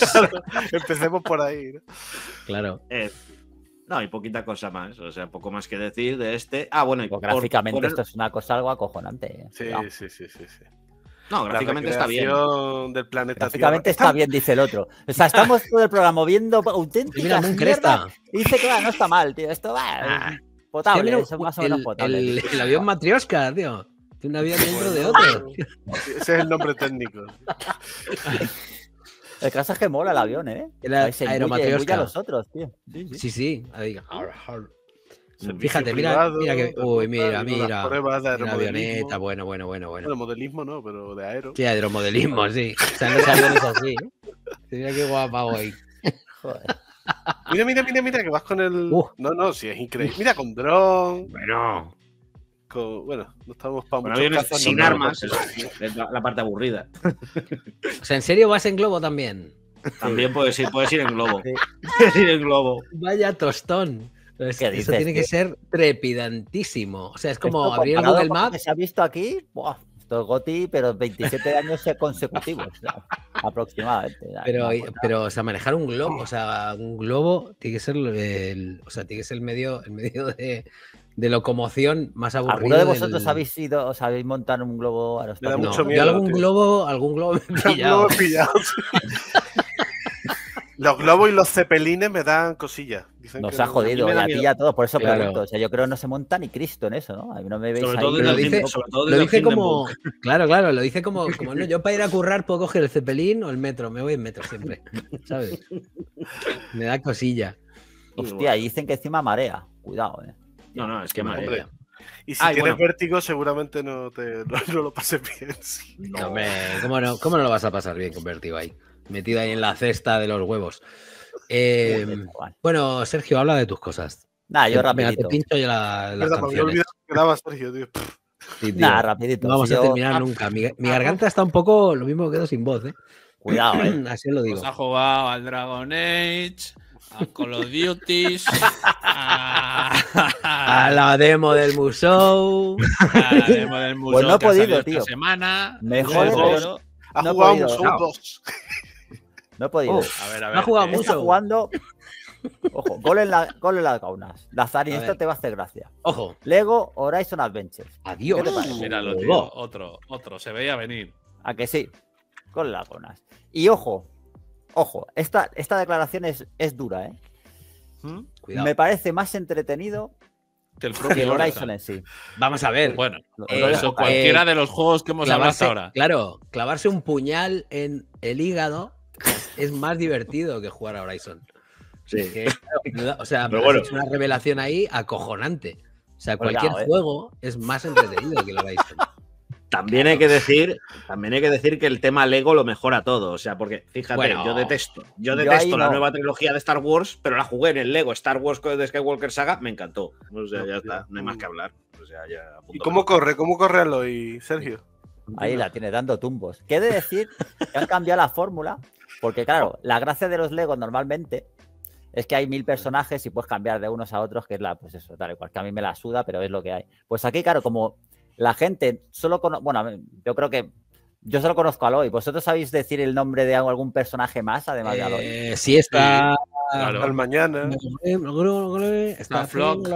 Empecemos por ahí. Claro. Eh, no, hay poquita cosa más, o sea, poco más que decir de este. Ah, bueno, y pues gráficamente esto es una cosa algo acojonante. ¿eh? Sí, sí, sí, sí, sí. No, gráficamente está bien. Del planeta gráficamente está bien, dice el otro. O sea, estamos todo el programa viendo auténticas Mira, cresta. Y dice que no está mal, tío. Esto va ah. potable, es más o menos potable. El, el avión matrioska, tío. Un avión dentro de otro. Ese es el nombre técnico. El caso es que mola el avión, ¿eh? El aeromatriosca. a los otros, tío. Sí, sí. sí, Fíjate, mira, mira que. Uy, mira, mira. Mira avioneta, bueno, bueno, bueno, bueno. Bueno, modelismo no, pero de aero. Sí, aeromodelismo, sí. O sea, los aviones así. Mira qué guapa hoy. Joder. Mira, mira, mira, mira, que vas con el. Uh. No, no, sí, es increíble. Mira, con dron. Bueno. Bueno, no estamos para mucho Sin armas, es la, parte aburrida. O sea, ¿en serio vas en globo también? También puedes ir, puedes ir en globo. Puedes ir en globo. Vaya tostón. Eso tiene que ser trepidantísimo. O sea, es como abrir el Google Maps. se ha visto aquí? Buah, esto es Goti, pero 27 años consecutivos. aproximadamente. Pero, pero, o sea, manejar un globo, o sea, un globo tiene que ser el, o sea, tiene que ser el medio, el medio de, de locomoción más aburrido. ¿Alguno de del- vosotros habéis ido, os habéis montado un globo? Me da No, mucho yo miedo, algún tío. globo, algún globo me he Los pillado. Los globos y los cepelines me dan cosillas. Dicen Nos que ha no- jodido, me y da a todos, por eso Claro. pregunto. O sea, yo creo que no se monta ni Cristo en eso, ¿no? A mí no me veis Sobre ahí. todo, Lo dice- sobre todo Lo dice el como, claro, claro, lo dice como, como no, yo para ir a currar puedo coger el cepelín o el metro, me voy en metro siempre, ¿sabes? Me da cosilla. Hostia, y dicen que encima marea. Cuidado, eh. No, no, es que Hombre. madre. Y si Ay, tienes bueno. vértigo, seguramente no, te, no, no lo pases bien. sí. No, hombre, ¿cómo no, ¿cómo no lo vas a pasar bien con Vertigo ahí? Metido ahí en la cesta de los huevos. Eh, chaval. bueno, Sergio, habla de tus cosas. Nada, yo Venga, te rapidito. pincho yo la- las me había canciones. olvidado que quedaba Sergio, tío. Sí, tío. Nada, rapidito. No vamos Si a yo- terminar nunca. Mi, mi garganta está un poco lo mismo que quedo sin voz, ¿eh? Cuidado, eh. Así lo digo. Pues ha jugado al Dragon Age, a Call of Duty, a, A la demo del Musou. a la demo del museo Pues no he podido, tío. semana. Me pero- Ha No jugado podido. Musou No. 2. No he podido. Uf, A ver, a no ha jugado eh, mucho. Está jugando. Ojo, gol en, la, gol en las gaunas. Lazari, esto ver. te va a hacer gracia. Ojo. Lego Horizon Adventures. Adiós. ¿Qué te parece? Míralo, tío. Otro, otro. Se veía venir. A que sí. Gol en las gaunas. Y ojo, ojo, esta, esta declaración es, es dura, ¿eh? ¿Mm? Cuidado. Me parece más entretenido Que el propio Horizon. En sí. Vamos a ver. Bueno, Eh, eso caer. cualquiera de los juegos que hemos hablado hasta Clavarse, ahora. claro, clavarse un puñal en el hígado es más divertido que jugar a Horizon. Sí. Que, o sea, Pero has bueno. hecho una revelación ahí acojonante. O sea, Cuidado, cualquier eh. juego es más entretenido que el Horizon. También hay que decir, también hay que decir que el tema Lego lo mejora todo. O sea, porque fíjate, Bueno, yo detesto, yo detesto la no. nueva trilogía de Star Wars, pero la jugué en el Lego Star Wars de Skywalker Saga, me encantó. O sea, ya está, no hay más que hablar. O sea, ya a punto ¿Y cómo corre? ¿Cómo corre Aloy, Sergio? Ahí la tiene dando tumbos. ¿Qué he de decir? Que han cambiado la fórmula. Porque, claro, la gracia de los Legos normalmente es que hay mil personajes y puedes cambiar de unos a otros, que es la, pues eso, tal y cual, que a mí me la suda, pero es lo que hay. Pues aquí, claro, como la gente solo conoce. Bueno, yo creo que. Yo solo conozco a Aloy. ¿Vosotros sabéis decir el nombre de algún personaje más, además de Aloy? Eh, sí, está. Claro. Al mañana. Está Flock.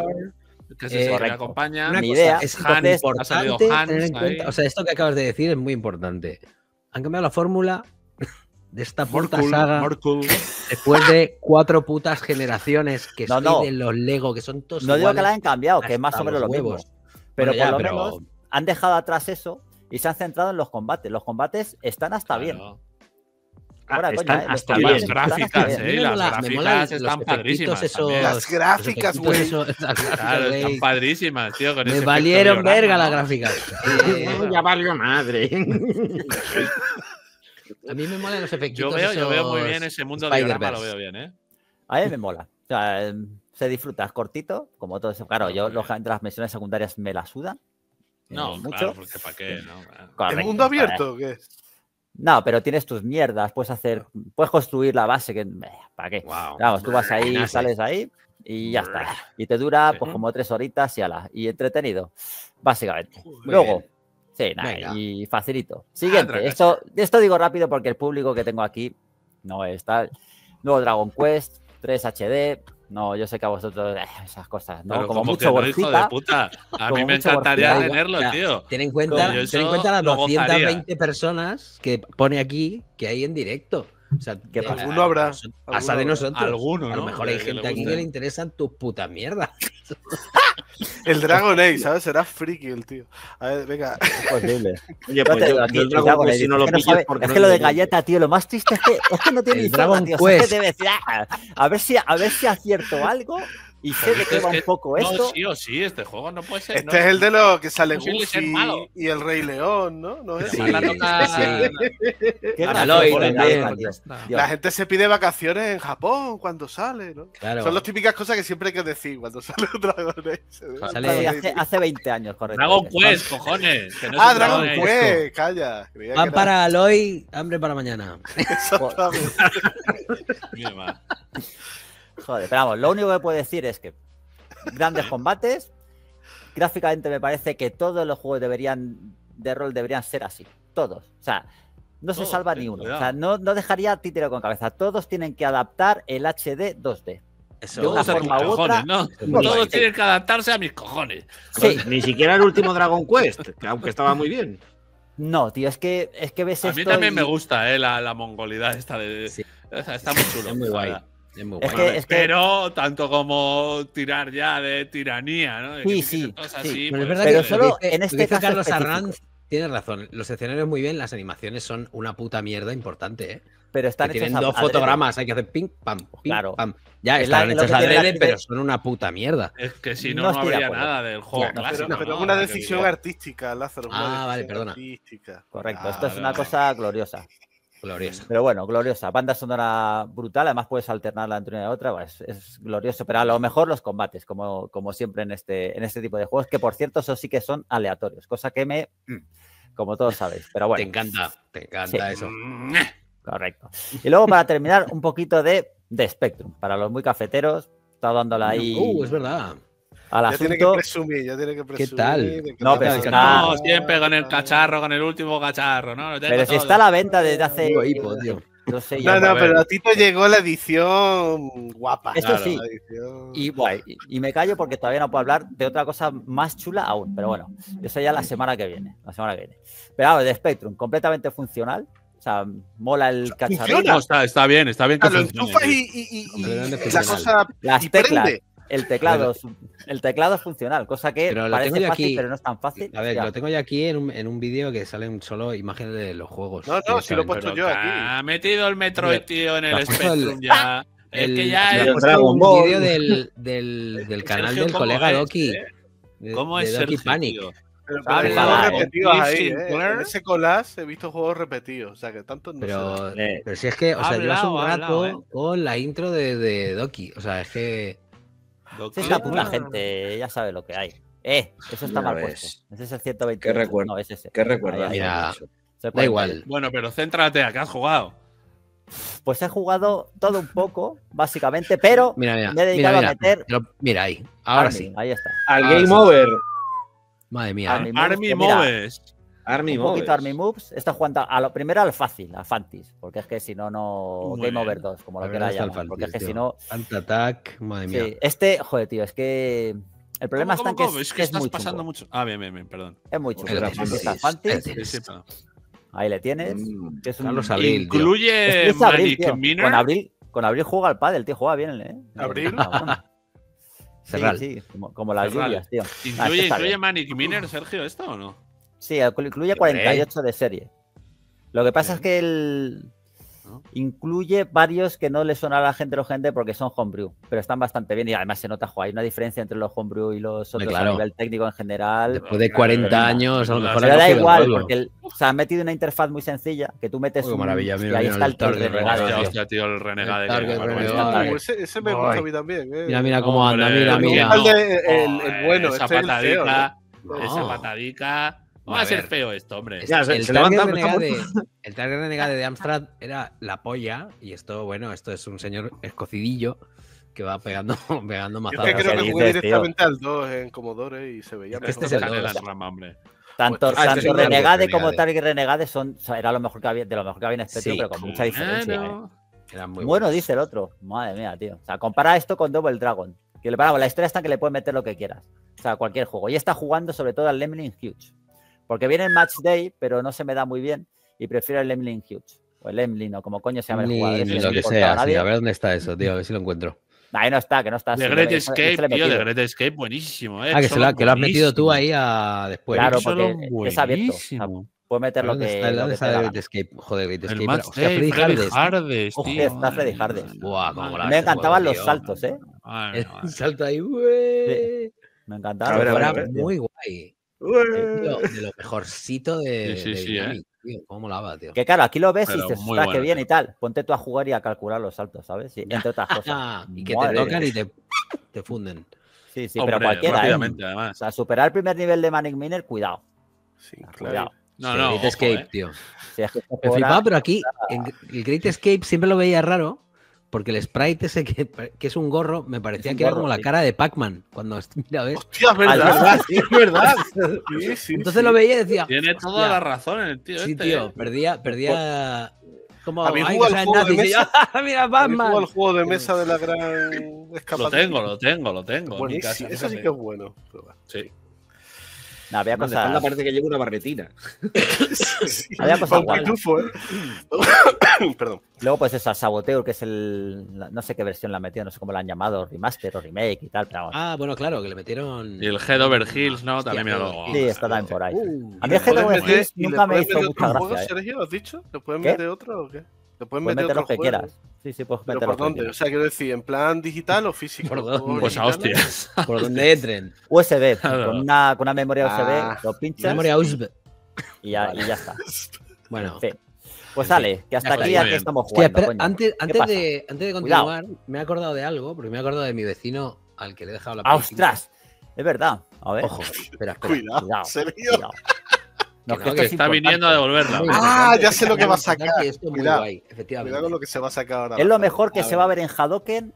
Que es Eh, acompaña. Una Ni cosa, idea. es ha salido importante Hans tener en cuenta- ahí. o sea, esto que acabas de decir es muy importante. Han cambiado la fórmula de esta puta Morkul, saga Morkul. después de cuatro putas generaciones que No, de los Lego, que son todos No digo que la hayan cambiado, que es más menos los lo mismo. huevos. Pero Bueno, ya, por lo pero- menos han dejado atrás eso y se han centrado en los combates. Los combates están hasta bien. Claro. Ah, están coña, ¿eh? hasta bien. las están hasta gráficas, eh, las gráficas los están padrísimas. esos-. Las gráficas, güey. esos- las gráficas, Claro, están padrísimas, tío. con Me valieron verga las gráficas. Eh, Ya valió madre. a mí me molan los efectos. Yo veo, yo veo muy bien ese mundo de diorama, lo veo bien, ¿eh? A mí me mola. O sea, em, se disfruta, es cortito, como todo eso. Claro, yo lógicamente las misiones secundarias me la sudan. eh, No, mucho. claro, porque ¿para qué? No, Claro. ¿El mundo abierto o qué? No, pero tienes tus mierdas, puedes hacer, puedes construir la base que. ¿Para qué? Wow. Vamos, tú vas ahí, sales ahí y ya está. Y te dura pues como tres horitas y ala. Y entretenido, básicamente. Muy Luego, bien. Sí, nada, y facilito. Siguiente, otra esto, esto digo rápido porque el público que tengo aquí no es tal. Nuevo Dragon Quest, 3 HD. No, yo sé que a vosotros eh, esas cosas, ¿no? Pero como como mucho que no, hijo de puta. A mí me encantaría tenerlo, Ya, tío. Ten en cuenta, ten en cuenta las lo gozaría. 220 personas que pone aquí que hay en directo. O sea, ¿Qué de- pasa? Alguno habrá, de habrá. nosotros. Alguno, A lo ¿no? mejor hay gente aquí que le interesan tus putas mierdas. El Dragon Age, ¿sabes? Será friki el tío. A ver, venga. Es posible. Oye, pues yo, aquí, el Dragon Quest, Age, si no es lo que no pillas sabe- porque es no que lo de galleta, tío, lo más triste es que, es que no tiene El ni forma, Dragon tío. O sea, es que Quest. debe decir, "Ah, a ver si a ver si acierto algo y sé de qué Es va un poco no, esto. sí o sí, este juego no puede ser. Este no. es el de lo que sale Goofy y el Rey León, ¿no? ¿No es Sí, la gente se pide vacaciones en Japón cuando sale, ¿no? Claro. Son las típicas cosas que siempre hay que decir cuando sale un Dragon Age. Sale- Sí, hace, hace 20 años, correcto. Dragon Quest, cojones. que no es Ah, Dragon. Quest, calla. Creía que Pan era- para Aloy, hambre para mañana. Exactamente. Joder, pero vamos, lo único que puedo decir es que grandes combates. Gráficamente me parece que todos los juegos deberían de rol deberían ser así. Todos. O sea, No se Todos, salva ni uno. cuidado. O sea, no, no dejaría títere con cabeza. Todos tienen que adaptar el HD 2D. Eso, de una Todos a tus forma u otra, cojones, ¿no? Todos tienen que adaptarse a mis cojones. Sí, Ni siquiera el último Dragon Quest, que aunque estaba muy bien. no, tío, es que, es que ves A esto mí también y- me gusta, ¿eh? La, la mongolidad esta de. Sí. o sea, está muy chulo. es muy guay. verdad. Es muy Es guay. que- Pero tanto como tirar ya de tiranía, ¿no? De Sí, que sí, tiene cosas sí. así, Bueno, es pues, verdad Pero que solo en este caso Carlos. Arranz tiene razón. Los escenarios muy bien, las animaciones son una puta mierda importante, ¿eh? pero están Que tienen a- dos adrede. fotogramas, hay que hacer ping, pam, ping, Claro. pam. Ya Es la- estarán es lo hechos que tiene la adrede, pero son una puta mierda. Es que si no, No habría acuerdo. nada del juego clásico. Pero, pero una decisión artística, Lázaro. Ah, vale, perdona. artística. Correcto, esto es una cosa gloriosa. Glorioso. Pero bueno, gloriosa. Banda sonora brutal, además puedes alternarla entre una y otra. pues, es glorioso, pero a lo mejor los combates, como, como siempre en este, en este tipo de juegos, que por cierto, eso sí que son aleatorios, cosa que me. Como todos sabéis. Pero Te bueno, encanta, te encanta Sí. eso. Mm, correcto. Y luego, para terminar, un poquito de, de Spectrum. Para los muy cafeteros, está dándole ahí Uh, es verdad. Al Ya tiene que asunto. presumir, ya tiene que presumir. tal? de que No, le pero encanta. está- No, siempre con el cacharro, con el último cacharro, ¿no? Lo tengo Pero si todo. está a la venta desde hace. Digo, hipo, tío. No sé, No, no, pero a ti te llegó la edición guapa. Esto claro, sí. edición- Y, buah, y- y me callo porque todavía no puedo hablar de otra cosa más chula aún. Pero bueno, eso ya la semana que viene. La semana que viene. Pero vamos, de Spectrum, completamente funcional. O sea, mola el cacharrito. No, está, está bien, está bien que sí. y, y- y- la cosa Las y teclas, prende. El teclado, el teclado es funcional, cosa que Pero lo parece tengo yo fácil, aquí. pero no es tan fácil. A ver, Ya. lo tengo ya aquí en un, en un vídeo que salen solo imágenes de los juegos. No, no, si lo he puesto Pero yo aquí. Ha metido el Metroid, tío, en el el- Spectrum ya. Es El- que ya me es- un Ball. vídeo del, del, del canal Sergio, del ¿cómo colega es, Doki. eh? de- ¿Cómo de es Doki Sergio, Panic. tío? Pero, Ah, pero hay ojalá, juegos eh. repetidos ahí, ¿eh? En ese collage he visto juegos repetidos. O sea, que tantos no. Pero, Eh. pero si es que, o sea, llevas un hablado, rato hablado, con la intro de, de Doki. O sea, es que. Si es la Ah. puta gente, ya sabe lo que hay. Eh, eso está Ya mal ves. puesto. Ese es el 120. ¿Qué recuerdo? No, es ese. ¿Qué recuerdas? Mira, Da 40. igual. Bueno, pero céntrate, ¿a qué has jugado? Pues he jugado todo un poco, básicamente, pero Mira, mira. me he dedicado mira, a meter. mira, ahí. Ahora Army, sí. Ahí está. Al Ahora Game sí. Over. Madre mía. Army ¿eh? Army Moves. Army un poquito Moves. Army Moves. Está jugando a lo primero al fácil, a Fantis, porque es que si no, no. Muy Game bien. Over 2, como lo verdad quiera está el llamar. Porque es que Fantis, si no. Ant-Attack, madre mía. Sí, este, joder, tío, es que. El problema ¿Cómo, está en que es, Es que es estás muy pasando chungo. mucho. Ah, bien, bien, bien, perdón. Es muy chulo. Fantis, Fantis, Fantis. Ahí le tienes. Mm. es un- Carlos Abril, tío. Incluye Es Abril. Miner. Con Abril, con Abril juega al pádel, tío, juega bien, ¿eh? ¿Abril? Ah. Sí, sí, como, como las lluvias, tío. Ah, ¿Incluye, está incluye. Manic Miner, Sergio, esto o no? Sí, incluye 48 de serie. Lo que pasa es que el ¿No? incluye varios que no le son a la gente los gente porque son homebrew, pero están bastante bien y además se nota, jo, hay una diferencia entre los homebrew y los otros claro. a nivel técnico en general. Después de Claro, 40 venga. años, a lo mejor Pero da igual, porque el- o sea, han metido una interfaz muy sencilla que tú metes Uy, qué un- maravilla, mira, y ahí mira está el el target tío. Hostia, tío, el. Uh, ese, ese me Ay. gusta a mí también. ¿eh? Mira, mira cómo anda, mira, mira. El, bueno, esa este patadica. Esa patadica. A va a ser feo esto, hombre. Es- Ya, se- el, se target levanta, renegade, el target renegade de Amstrad era la polla y esto, bueno, esto es un señor escocidillo que va pegando, pegando Yo es mazadas. que creo ¿qué que jugué dices, tío? directamente al 2 en Commodore y se veía Este mejor. es el canela dos. en rama, hombre. Tanto, Ah, este tanto es el Target Renegade como Renegade. Target Renegade son, o sea, era lo mejor que había, de lo mejor que había en Spectrum, Sí, pero con mucha diferencia. ¿eh? Claro. Eran muy Bueno, buenos. dice el otro. Madre mía, tío. O sea, compara esto con Double Dragon. Que le paramos, la historia está en que le puedes meter lo que quieras. O sea, cualquier juego. Y está jugando sobre todo al Lemlin Huge. Porque viene el Match Day, pero no se me da muy bien. Y prefiero el Lemlin Huge. O el Lemlin, o como coño se llama el jugador. ni no lo que a sea, sí, a ver dónde está eso, tío, a ver si lo encuentro. Ahí no está, que no está. The Great Escape, tío, The. Great Escape, buenísimo, eh. Ah, que, se lo, que lo has metido tú ahí a después. Claro, porque es abierto, o sea, buenísimo. Puedes meter lo ¿Dónde que. está, lo ¿dónde que está te el Great Escape? Joder, Great El Escape. Match hostia, Day, Freddy Freddy Hardes. Hardes, está Freddy Hardes. mía. Buah, cómo Madre la- Me encantaban los saltos, ¿eh? Madre El mía. salto ahí, güey. Me encantaba. Era muy guay. Tío, de lo mejorcito de, Sí, sí, de sí, Dynamic, tío. ¿Cómo molaba, tío? Que claro, aquí lo ves y Pero qué bueno, bien tío. y tal. Ponte tú a jugar y a calcular los saltos, ¿sabes? Y- entre otras cosas. Ah, y que Madre te tocan y te, te funden. Sí, sí, Hombre, pero cualquiera, ¿eh? rápidamente, O además. sea, superar el primer nivel de Manic Miner, cuidado. Sí, Cuidado. claro. No, Sí, no, Great ojo, Escape, eh. tío. Si es que Me flipaba, pero aquí en el Great Escape siempre lo veía raro porque el sprite ese que, que es un gorro me parecía que era como la cara de Pac-Man. Cuando mira, ¿ves? Hostia, es verdad. Sí, es verdad. Sí, sí, Entonces sí. lo veía y decía. Tiene toda la razón el tío. Sí, este, tío, ¿eh? perdía, perdía. Como ¿Habéis ay, jugado que al sean juego de nazis", y yo, mesa? "Ah, mira, ¿Habéis Batman. jugado el juego de mesa de la gran Lo escapadilla? tengo, lo tengo, lo tengo. en mi Eso sí que es bueno. Sí. No, había de espalda cosas, parece que lleva una barretina. había cosas Un pitufo, ¿eh? Perdón. Luego, pues eso, Saboteur, que es el. No sé qué versión la han metido, no sé cómo la han llamado, remaster o remake y tal, pero. Ah, bueno, claro, que le metieron. Y el Head Over Hills, ¿no? Hostia, También me lo. Sí, está también por ahí. Uh, A mí el ¿Le Head Over Hills nunca me hizo mucha gracia. ¿eh? Sergio, ¿Has dicho? ¿Le pueden meter otro o qué? ¿Le pueden Puedes meter meter lo que juegos? quieras. Sí, sí, puedes ¿Pero meter por lo que dónde? O sea, quiero decir, ¿en plan digital o físico? ¿Por dónde? ¿Juegos Pues a hostias. Por donde entren. USB, Claro. con una, con una memoria USB, Ah, lo pinchas Memoria USB. y ya, y ya está. Bueno. Pues sale, que hasta aquí, aquí estamos Hostia, jugando. espera, coño. antes, antes, de, antes de Cuidado. continuar, me he acordado de algo, porque me he acordado de mi vecino al que le he dejado la ¡Ah, ¡Ostras! Es verdad. A ver. Ojo, espera, espera. Cuidado, Cuidado, Sergio. cuidado. No, Que que no, esto que es Está importante. viniendo a devolverla. Ah, importante, ya sé lo que va a sacar. esto es muy Cuidado. guay, efectivamente. Cuidado con lo que se va a sacar ahora. Es lo mejor que A se ver. va a ver en Hadoken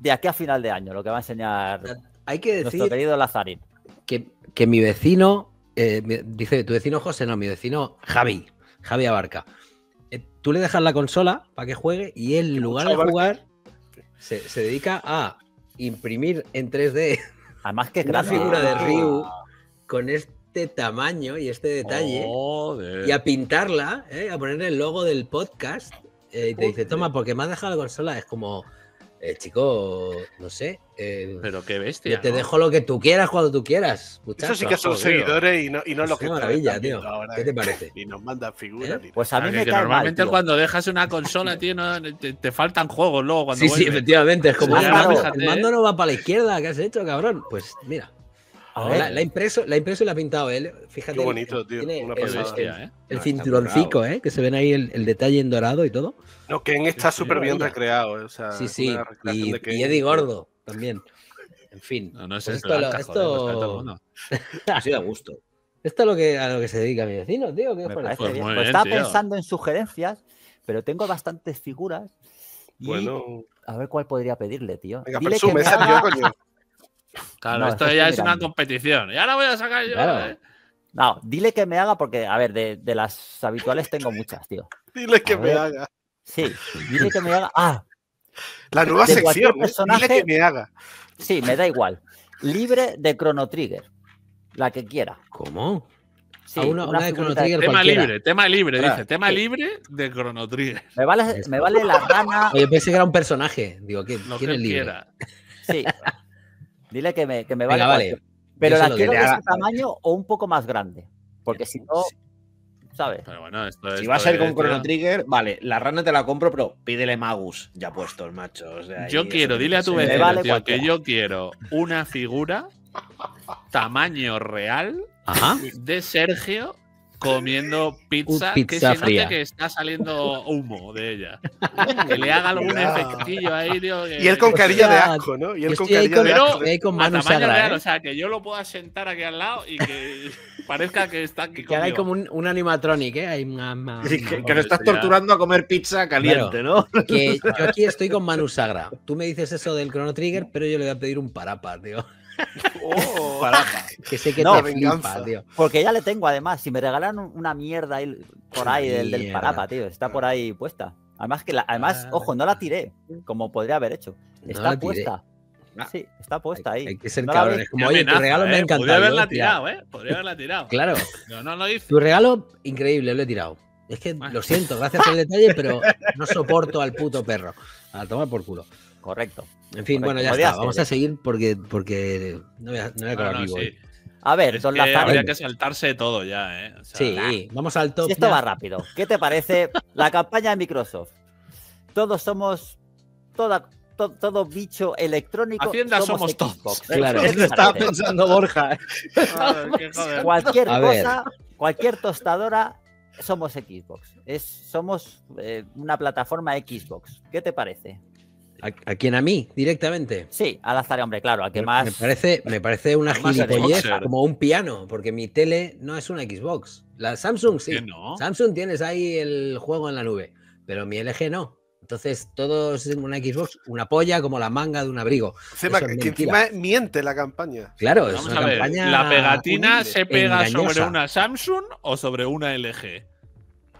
de aquí a final de año, lo que va a enseñar Hay que nuestro querido Lazarín. que, que mi vecino, eh, dice tu vecino José, no, mi vecino Javi, Javi Abarca. Eh, tú le dejas la consola para que juegue y él, en lugar de jugar, se, se dedica a imprimir en 3D Además que es una figura de Ah. Ryu con este tamaño y este detalle Joder. y a pintarla, ¿eh? a ponerle el logo del podcast. eh, y te dice, toma, porque me has dejado la consola. Es como, eh, chico, no sé. eh, Pero qué yo bestia. te ¿no? dejo lo que tú quieras cuando tú quieras. Eso sí que son Joder. seguidores y no, y no Es lo que maravilla, tío. ahora, ¿Qué te parece? Y nos mandan figuras. ¿Eh? Pues a mí que, me que cae mal, normalmente cuando dejas una consola, tío, no- te, te faltan juegos luego cuando Sí, sí, efectivamente. Es como, Sí, "Ah, el mando no va para la izquierda. ¿Qué has hecho, cabrón? Pues mira, A la, la ha impreso, la ha impreso y la ha pintado él. Fíjate. Qué bonito, tío, tiene una el- bestia, ¿eh? El No, cinturoncico, ¿eh? Que se ven ahí el, el detalle en dorado y todo. No, Ken está súper bien recreado. eh, O sea, Sí, sí. Y, y Eddie Gordo también. En fin. No, no es Pues el esto, lo, esto, joder, el mundo. Así da gusto. esto es lo que, a lo que se dedica mi vecino, tío. ¿Qué Pues bien. Pues bien, estaba tío. pensando en sugerencias, pero tengo bastantes figuras. Y Bueno, a ver cuál podría pedirle, tío. venga, Dile que me haga- coño. Claro, No, esto ya es una competición. Y ahora voy a sacar yo. Claro. ¿eh? No, dile que me haga porque, a ver, de, de las habituales tengo muchas, tío. Dile que A me ver. haga. Sí, dile que me haga. Ah, La nueva De cualquier sección. ¿eh? personaje- Dile que me haga. sí, me da igual. Libre de Chrono Trigger. La que quiera. ¿Cómo? Sí, Ah, una- una de Chrono Trigger. Tema cualquiera. libre, tema libre, dice. Tema sí. libre de Chrono Trigger. Me vale, me vale la rana. Oye, pensé que era un personaje. Digo, ¿qué, Lo ¿quién que es libre? quiera. Sí. Dile que me, que me vale. Venga, vale. Pero la quiero de ese tamaño o un poco más grande. Porque si no, ¿sabes? Pero bueno, esto Si esto va a ser es, con Chrono. Trigger, vale, la rana te la compro, pero pídele Magus ya puestos, macho. o sea, Yo quiero, dile a tu vecino, vale tío, que yo quiero una figura tamaño real Ajá. de Sergio comiendo pizza, pizza que se note fría. que está saliendo humo de ella. Que le haga algún efectillo ahí, tío. que- Y él con carilla de asco, ¿no? Y él con carilla con, de Pero- asco. ahí con a Manu tamaño Sagra, real, ¿eh? o sea, que yo lo pueda sentar aquí al lado y que parezca que está aquí Que conmigo. como un, un animatronic, ¿eh? Que, que- ma- que lo estás torturando a comer pizza caliente, ¿no? Que yo aquí estoy con Manu Sagra. Tú me dices eso del Chrono Trigger, pero yo le voy a pedir un parapa, tío. Oh, Que sé que No, te venganza. flipa, tío. Porque ya le tengo, además. Si me regalan un- una mierda ahí por ahí del, parapa, tío. Está por ahí puesta. Además, que la, además, Ah. ojo, no la tiré, como podría haber hecho. No Está puesta. Ah. Sí, está puesta ahí. Hay que ser ¿No cabrones. Como, oye, tu regalo me ha ¿eh? encantado. Podría haberla tirado. ¿eh? Podría haberla tirado. Claro, Yo no lo hice. tu regalo, increíble, lo he tirado. Es que lo siento, gracias por el detalle, pero no soporto al puto perro. A tomar por culo. Correcto. En fin, Correcto, bueno, ya está. Vamos a seguir porque, porque no voy a, no voy a Ah, acabar no, vivo. sí. hoy. A ver, Es don que Lazarín, habría que saltarse todo ya, ¿eh? O sea, Sí, vamos al top. si esto ya. va rápido, ¿qué te parece la campaña de Microsoft? Todos somos, toda, to- todo bicho electrónico. Hacienda somos todos. Xbox. Claro. ¿Qué Eso estaba pensando Borja. Joder. Cualquier A ver. cosa, cualquier tostadora, somos Xbox. Es, somos eh, una plataforma Xbox. ¿Qué te parece? ¿A, a quién? ¿A mí? Directamente. Sí, al azar, hombre, claro, al que Me- más. Me parece, me parece una gilipollez como un piano, porque mi tele no es una Xbox. La Samsung sí. Samsung tienes ahí el juego en la nube, pero mi LG no. Entonces, todos en una Xbox, una polla como la manga de un abrigo. Encima, es que encima miente la campaña. Claro, es una a ver, campaña. ¿la pegatina humilde, se pega sobre una Samsung o sobre una LG?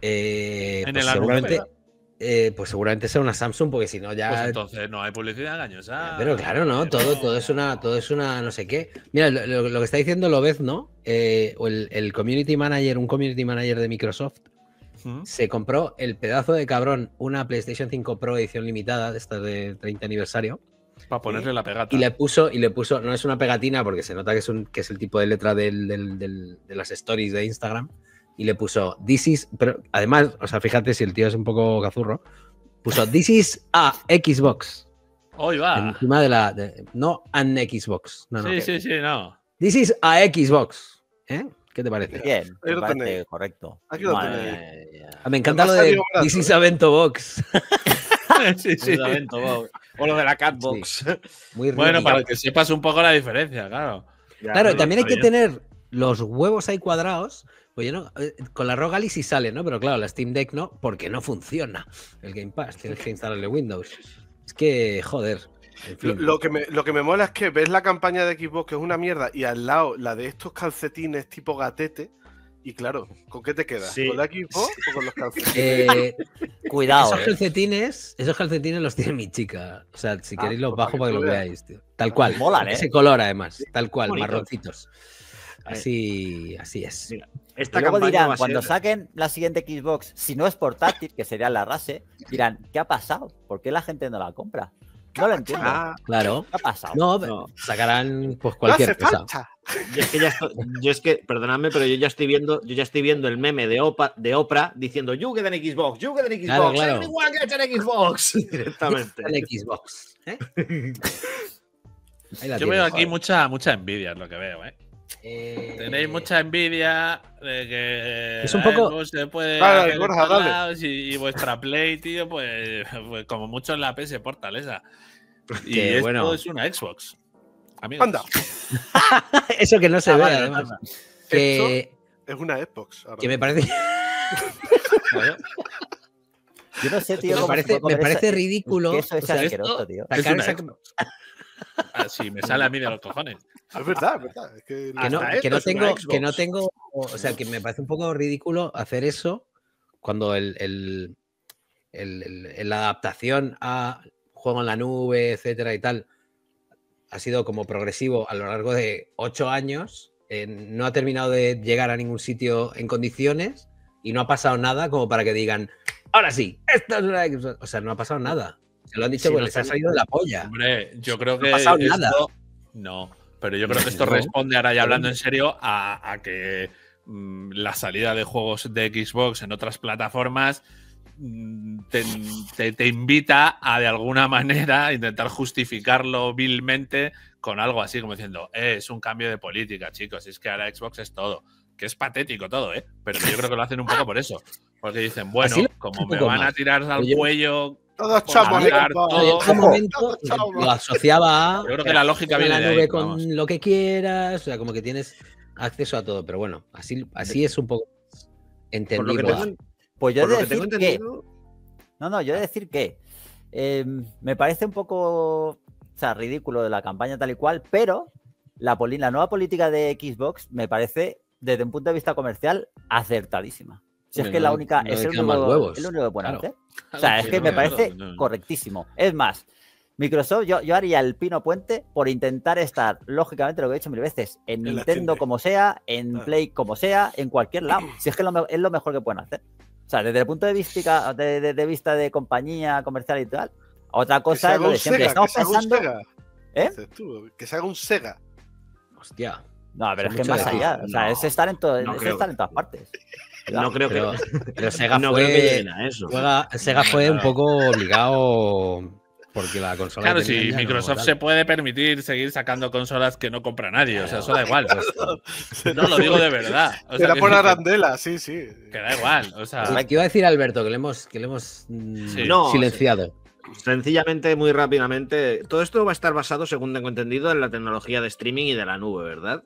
Eh, en pues el seguramente, anuncio? Eh, pues seguramente sea una Samsung, porque si no ya. Pues entonces no hay publicidad engañosa. Pero claro, no, todo, todo es una, todo es una no sé qué. Mira, lo, que está diciendo Lobez, ¿no? Eh, o el, el community manager, un community manager de Microsoft, ¿Mm? se compró el pedazo de cabrón una PlayStation 5 Pro edición limitada, de estas de 30 aniversario, Para ponerle la pegata. y le puso, y le puso, no es una pegatina porque se nota que es, un, que es el tipo de letra del- del- del- de las stories de Instagram, y le puso, this is, pero además, o sea, fíjate si el tío es un poco cazurro, puso, this is a Xbox. Hoy va. Encima de la. de- no an Xbox. No, no. Sí, sí, sí, no. This is a Xbox. ¿Eh? ¿Qué te parece? Bien, me lo parece correcto. Aquí lo Madre. Ah, me encanta Me lo de This is ¿eh? a Bento Box. sí, sí. O lo de la Catbox. Muy Bueno, rico. para que sepas un poco la diferencia, claro. Ya, Claro, también hay que tener los huevos ahí cuadrados. Pues yo no, eh, con la Rogali sí sale, ¿no? Pero claro, la Steam Deck no, porque no funciona el Game Pass. Tienes que instalarle Windows. Es que, joder. en Lo, fin. lo que me, lo que me mola es que ves la campaña de Xbox, que es una mierda, y al lado la de estos calcetines tipo gatete. Y claro, ¿con qué te quedas? Sí. ¿Con la Xbox o con los calcetines? Eh, Cuidado. esos eh. calcetines, esos calcetines los tiene mi chica. O sea, si Ah, queréis los pues para bajo que para que los veáis, tío. Tal cual. Molan, ¿eh? Ese color, además. Tal cual, marroncitos. Así, así es. Mira, Esta Y luego dirán, cuando ser- saquen la siguiente Xbox, si no es portátil, que sería la RASE, dirán, ¿qué ha pasado? ¿Por qué la gente no la compra? No lo entiendo. Ah, Claro. ¿Qué ha pasado? No, No. sacarán pues No hace cualquier cosa. yo es que ya estoy, yo es que, perdonadme, pero yo ya estoy viendo, yo ya estoy viendo el meme de Opa, de Oprah diciendo You get an Xbox, you get an Xbox, Claro, claro. everyone gets an Xbox directamente. El Xbox. ¿eh? Yo tienes, veo aquí joder. mucha, mucha envidia, es lo que veo, ¿eh? Eh, Tenéis mucha envidia de que Es un poco- se puede Dale, Borja, dale. y, y vuestra Play, tío, pues, pues como mucho en la PS Portal esa. Y Que esto bueno. es una Xbox. Amigos. Anda, Eso que no se Ah, ve, vale, además. Que, es una Xbox. ahora que me parece. Yo no sé, tío. me parece, me parece esa- ridículo. Que eso es o sea, asqueroso, tío. Es sacar una esa- Xbox. Ah, sí, me sale a mí de los cojones. Es verdad, es verdad. Es que que no, que tengo, que no tengo, o sea, que me parece un poco ridículo hacer eso cuando el, el- el- el- el- la adaptación a juego en la nube, etcétera y tal, ha sido como progresivo a lo largo de ocho años. eh, no ha terminado de llegar a ningún sitio en condiciones y no ha pasado nada como para que digan, ahora sí, esto es una Xbox". O sea, no ha pasado nada. Se lo han dicho Sí, porque no les ha salido de la polla. Hombre, yo creo No que. ha pasado esto- nada. No, pero yo creo que esto No. responde, ahora ya hablando en serio, a, a que mm, la salida de juegos de Xbox en otras plataformas mm, te, te- te invita a de alguna manera intentar justificarlo vilmente con algo así como diciendo, "Eh, es un cambio de política, chicos, es que ahora Xbox es todo. Que es patético todo, ¿eh? Pero yo creo que lo hacen un poco por eso. Porque dicen, bueno, como me van a tirar al Oye, cuello, Todos chavos, hablar todo. En lo asociaba a Yo creo que la lógica en viene la de nube ahí, con vamos. lo que quieras, o sea, como que tienes acceso a todo, pero bueno, así, así es un poco Por lo entendible. que tengo, Pues yo he de decir que. entendido, No, no, yo he de decir que eh, me parece un poco o sea, ridículo de la campaña tal y cual, pero la, poli- la nueva política de Xbox me parece, desde un punto de vista comercial, acertadísima. Si es que la no- única, no es el único, lo único que pueden claro. hacer. O sea, es que me parece correctísimo. Es más, Microsoft, yo, yo haría el pino puente por intentar estar, lógicamente, lo que he dicho mil veces, en En la Nintendo como sea, en Ah. Play como sea, en cualquier lado. Si es que lo es lo mejor que pueden hacer. O sea, desde el punto de vista de, de- de vista de compañía comercial y tal. Otra cosa es lo de siempre. Sega, Estamos que se haga un pensando. Sega. ¿Eh? Tú, Que se haga un Sega. Hostia. No, pero es que más allá. O sea, No, es estar en, todo, no es estar en todas partes. No creo Pero, que, pero Sega no creo que fue, lleguen a eso. juega- Sega fue un poco obligado porque la consola. Claro, que si no Microsoft se puede permitir seguir sacando consolas que no compra nadie, o sea, eso da igual. No lo digo de verdad. O sea, que- por Arandela, sí, sí. que da igual. O sea, ¿Qué iba a decir Alberto? Que le hemos, que le hemos mm, Sí. Silenciado. Sencillamente, muy rápidamente, todo esto va a estar basado, según tengo entendido, en la tecnología de streaming y de la nube, ¿verdad?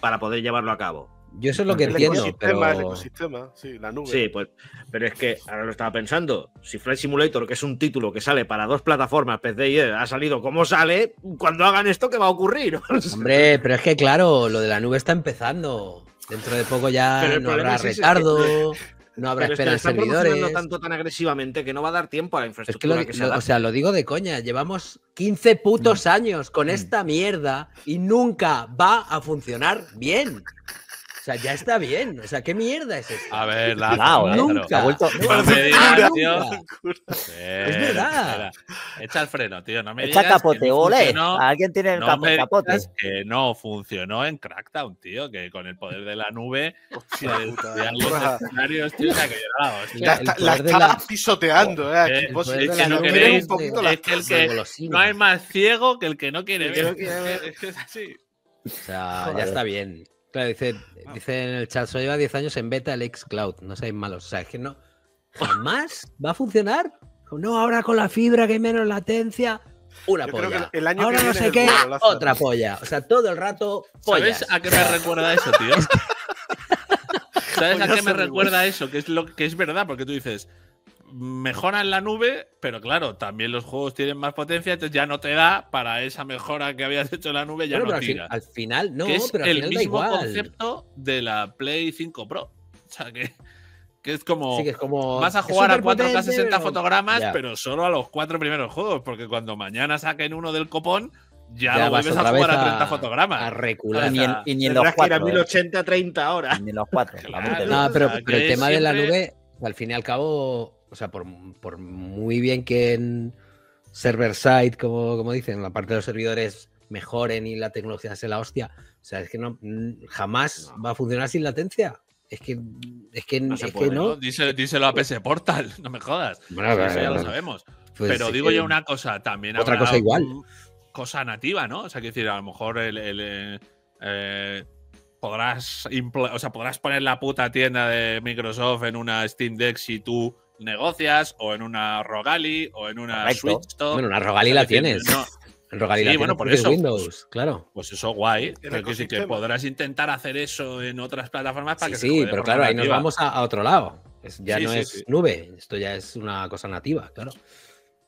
Para poder llevarlo a cabo. Yo eso es lo que El entiendo, ecosistema, el pero... ecosistema, sí, la nube. Sí, pues, pero es que ahora lo estaba pensando. Si Flight Simulator, que es un título que sale para dos plataformas, PC y E, ha salido como sale, cuando hagan esto, ¿qué va a ocurrir? Hombre, pero es que claro, lo de la nube está empezando. Dentro de poco ya el no habrá es retardo, no habrá Pero es que espera en servidores. tanto tan agresivamente que no va a dar tiempo a la Es que infraestructura lo, que, se lo- o sea, lo digo de coña, llevamos 15 putos Mm. años con esta mierda y nunca va a funcionar bien. O sea, ya está bien. O sea, ¿qué mierda es esta? A ver, la Cuidado, ¿eh? Nunca. Se ha vuelto- No me digas, Nunca. tío. Es verdad. Espera, Echa el freno, tío. No me Echa digas capote, que no ole. funcionó- ¿Alguien tiene el no me capote? digas que no funcionó en Crackdown, tío. Que con el poder de la nube Hostia se puta, destruían los escenarios, tío. hostia, el está- la de estaba la- pisoteando, eh. Eh, aquí, poder es que no queréis es un poquito de- las es que el que- no hay más ciego que el que no quiere no ver. quiere ver. Es que es así. O sea, Joder. ya está bien. Claro, dice, dice en el chat, solo lleva 10 años en beta el xCloud. No seáis malos. O sea, es que no. ¿Jamás va a funcionar? No, ahora con la fibra que hay menos latencia. Una Yo creo polla. que el año ahora que no sé qué, otra polla. O sea, todo el rato pollas. ¿Sabes a qué me recuerda eso, tío? ¿Sabes a Pues qué me recuerda eso? Que es lo que es verdad, porque tú dices, mejora en la nube, pero claro, también los juegos tienen más potencia, entonces ya no te da para esa mejora que habías hecho en la nube, ya Bueno, no pero al, fin- tira. al final, no, que es pero al el final da mismo igual. concepto de la Play 5 Pro. O sea, que, que es como. Sí, que es como. Vas a jugar a superpotente, 4K 60 pero- fotogramas, Ya. pero solo a los cuatro primeros juegos, porque cuando mañana saquen uno del copón, ya, Ya lo vas vuelves a jugar a 30 fotogramas. A Y recular. ni en, y ni en los cuatro. eh. 1080 a 30 ahora. Ni en los cuatro. Claro. No, pero, O sea, pero el tema de la siempre- nube, al fin y al cabo, o sea, por, por muy bien que en server side, como, como dicen, la parte de los servidores mejoren y la tecnología sea la hostia, o sea, es que no jamás va a funcionar sin latencia. Es que es que No es que. Díselo, díselo a PS Portal, no me jodas. Bueno, Sí, eso ya lo sabemos. Pues Pero digo que- yo una cosa, también Otra habrá cosa igual. cosa nativa, ¿no? O sea, quiero decir, a lo mejor el, el, eh, eh, podrás, o sea, podrás poner la puta tienda de Microsoft en una Steam Deck si tú negocias, o en una Rogali, o en una Correcto. Switch. Bueno, una Rogali la tienes. no, En Rogali Sí, la tienes bueno, por eso, Windows, claro. pues eso guay. El Pero que sí que podrás intentar hacer eso en otras plataformas para Sí, que se sí, pero claro, ahí nos vamos a, a otro lado. Es- ya Sí, no sí, es sí. nube, esto ya es una cosa nativa, claro.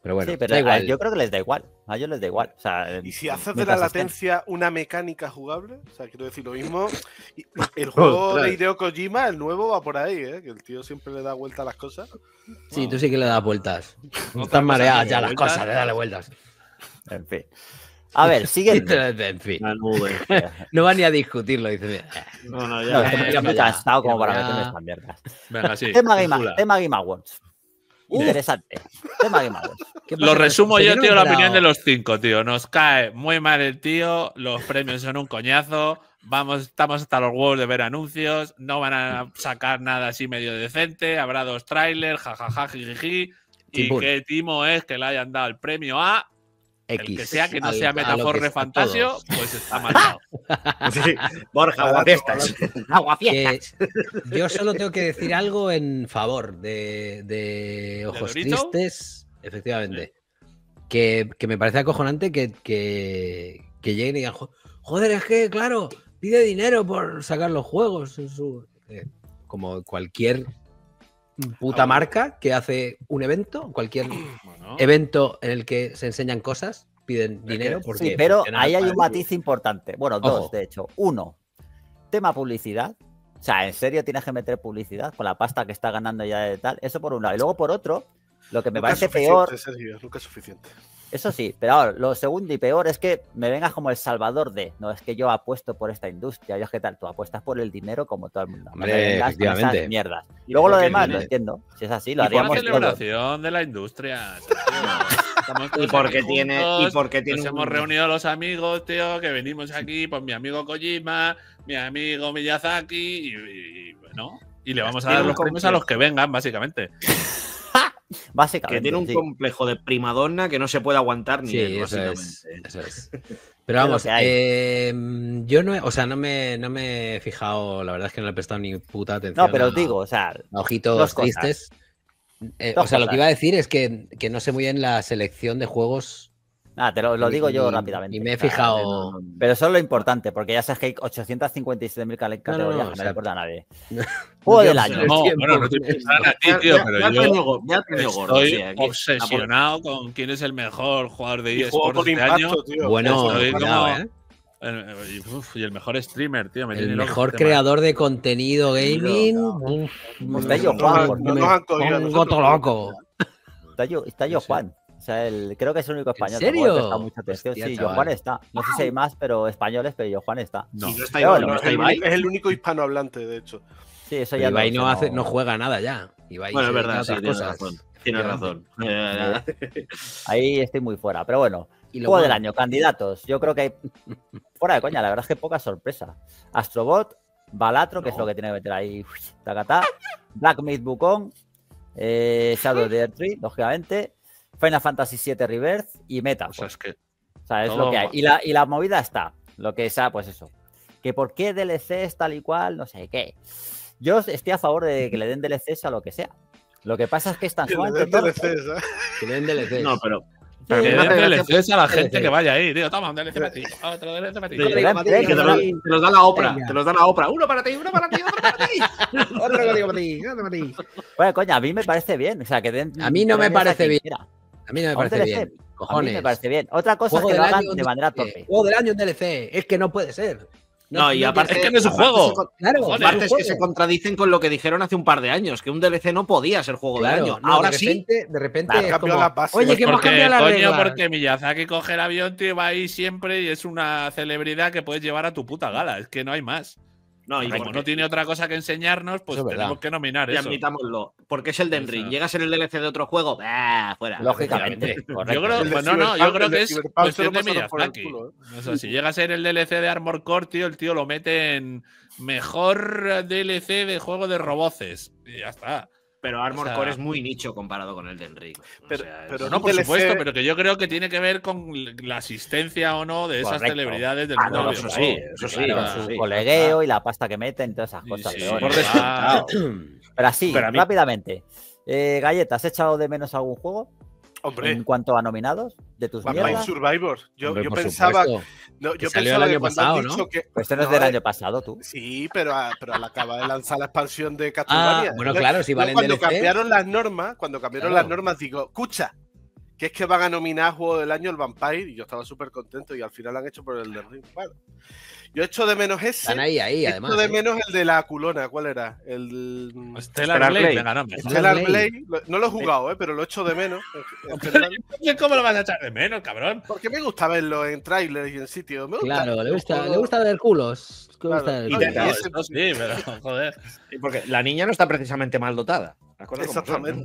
Pero bueno, sí, pero da a- igual. yo creo que les da igual. A ellos les da igual. O sea, Y si haces de la estén- latencia una mecánica jugable, o sea, quiero decir lo mismo. El juego de Hideo Kojima, el nuevo, va por ahí, ¿eh? que el tío siempre le da vuelta a las cosas. Sí, tú sí que le das vueltas. Cosa mareadas que ya le las vueltas. cosas, de darle vueltas. En fin. A ver, siguiente. en fin. No va ni a discutirlo, dice. "Eh, No, no, No, ya. Eh, estoy muy ya, cansado como ya, para ya. meterme estas mierdas. Venga, sí. tema Game Awards. Interesante. tema Game Awards. ¿qué pasa Lo resumo yo, tío, la opinión de los cinco, tío. Nos cae muy mal el tío, los premios son un coñazo, vamos, estamos hasta los huevos de ver anuncios, no van a sacar nada así medio decente, habrá dos trailers, jajaja, jijiji. Y qué timo es que le hayan dado el premio a el que sea que no al- sea Metaforre Fantasio, todos. pues está matado. Sí, Borja, aguafiestas. Que yo solo tengo que decir algo en favor de, de Ojos? Tristes, efectivamente. Que, que me parece acojonante que, que, que lleguen y digan, "Jo- joder, es que, claro, pide dinero por sacar los juegos. en su-". Eh, como cualquier puta Ah, marca que hace un evento, cualquier Bueno, evento en el que se enseñan cosas, piden dinero. Porque Sí, pero ahí hay un matiz importante. Bueno, dos, Ojo. de hecho. Uno, tema publicidad. O sea, ¿en serio tienes que meter publicidad con la pasta que está ganando ya de tal? Eso por un lado. Y luego por otro, lo que me Nunca parece peor, Sergio, nunca es suficiente. Eso sí, pero ahora, lo segundo y peor es que me vengas como el salvador de, no, es que yo apuesto por esta industria, yo es que tal, tú apuestas por el dinero como todo el mundo. Me Hombre, con esas mierdas. ¿Y Luego lo demás, lo entiendo. Si es así, lo y por la haríamos todos. celebración de la industria. Y porque tiene, y porque tiene Nos un- hemos reunido los amigos, tío, que venimos aquí, pues mi amigo Kojima, mi amigo Miyazaki, y, y- y, bueno, y le vamos a dar los premios a los que vengan, básicamente. Básicamente. que tiene un sí. complejo de primadonna que no se puede aguantar ni Sí, él, eso es, básicamente. eso es. Pero vamos, eh, yo no, he- o sea, no me, no me he fijado, la verdad es que no le he prestado ni puta atención. No, pero a- os digo, o sea, ojitos dos tristes. Eh, o sea, lo que iba a decir es que, que no sé muy bien la selección de juegos Nada, te lo, lo digo yo Y- rápidamente. Y me he fijado. no- Pero eso es lo importante, porque ya sabes que hay 857.000 categorías, no, no, o le sea, importa a nadie. Juego del no año. No, bueno, no te a ti, Ya- tío, ya- pero ya ha yo tenido go- ya ha tenido gordo, estoy obsesionado con quién es el mejor jugador de eSports por este año. impacto, tío. Bueno, Estoy cuidado, como- ¿eh? El- y, uf, y el mejor streamer, tío. Me El mejor este tema. creador de contenido gaming. uf, Está yo, No, Juan, no, no nos han cogido loco. Está yo, está yo Sí. Juan. O sea, el, creo que es el único español. serio? tampoco he prestado mucha atención. Hostia, sí, yo chaval. Juan está. No sé si hay más, pero españoles, pero yo Juan está. No. Está Ibai, bueno, no es, está el Ibai. único, es el único hispanohablante, de hecho. Sí, eso ya Ibai no, hace, no juega nada ya. Ibai Bueno, es verdad, sí, tienes cosas. razón. Tienes razón. Ahí estoy muy fuera. Pero bueno, Y juego del año, candidatos. Yo creo que hay. Fuera de coña, la verdad es que poca sorpresa. Astrobot, Balatro, que es lo que tiene que meter ahí. uy, Tacatá. Black Myth Wukong. eh, Shadow the Earth Tree, lógicamente. Final Fantasy VII Rebirth y Meta. O sea, es que O sea, es lo que hay. Y la, y la movida está. Lo que sea, pues eso. Que por qué DLCs tal y cual, no sé qué. Yo estoy a favor de que le den DLCs a lo que sea. Lo que pasa es que están Que le sumamente den torpes. DLCs, ¿eh? Que le den DLCs. No, pero. que pero den no te- DLCs a la gente DLC. que vaya ahí, tío. Toma, un DLC para ti. Otro DLC para ti. Sí. Que dan Madrid, premios, Que te, los, te los da la Oprah. Te los da la Oprah. Uno para ti, uno para ti, otro para ti. Otro código para ti, otro para ti. Bueno, coña, a mí me parece bien. O sea, que den A mí no me parece bien. A mí no me un parece DLC, bien. A mí Cojones. me parece bien. Otra cosa es Juego que del lo hagan año, de un manera torpe. Juego del año en DLC. Es que no puede ser. No, y aparte. Es que no es un juego. se Claro, Joder, Aparte es que juego. se contradicen con lo que dijeron hace un par de años, que un DLC no podía ser juego Claro, del año. no, Ahora de sí. repente, de repente Claro, es como, bases. Oye, Pues que hemos cambiado las coño, reglas. porque Miyazaki coge el avión, tío, va ahí siempre y es una celebridad que puedes llevar a tu puta gala. Es que no hay más. No, y Como porque- no tiene otra cosa que enseñarnos, pues Eso tenemos que nominar y eso. admitámoslo. Porque es el Den Ring. Llegas en el DLC de otro juego, ¡bah! fuera. Lógicamente. Yo creo, pues no, no, yo creo que es cuestión de Miyazaki. culo, ¿eh? O sea, si llega a ser el DLC de Armor Core, tío, el tío lo mete en mejor DLC de juego de roboces. Y ya está. Pero Armor O sea- Core es muy nicho comparado con el Den Ring. O Pero- sea, es- pero No, por DLC supuesto, pero que yo creo que tiene que ver con la asistencia o no de esas Correcto. celebridades del Ah, mundo no, eso sí, eso sí, Con Claro. su sí. colegueo y la pasta que meten, todas esas cosas. sí, pero así, Pero a mí- rápidamente. Eh, Galleta, ¿has echado de menos algún juego Hombre, en cuanto a nominados de tus Vampire mierdas? Survivor. Yo, Hombre, yo por pensaba, no, yo salió pensaba el que año cuando han pasado, dicho ¿no? que. Pues este no es del año pasado, tú. Sí, pero, a- pero al acabar de lanzar la expansión de Ah, Castlevania. bueno, Yo- claro, si valen cuando DLC. cambiaron las normas, cuando cambiaron Claro. las normas, digo, escucha, que es que van a nominar juego del año el Vampire y yo estaba súper contento y al final han hecho por el de Ring. Bueno, yo echo de menos ese. Están ahí, ahí, echo además. de ¿eh? menos el de la culona, ¿cuál era? El Stellar Stellar Blade, Blade. venga, no me jodas. Stellar Blade. No lo he jugado, ¿eh? pero lo echo de menos. ¿Cómo lo vas a echar de menos, cabrón? porque me gusta verlo en trailers y en sitios. Me gusta. Claro, le gusta, le gusta ver culos. Claro. gusta ver Y de- sí, pero joder. Sí, Porque la niña no está precisamente mal dotada. Son, ¿no?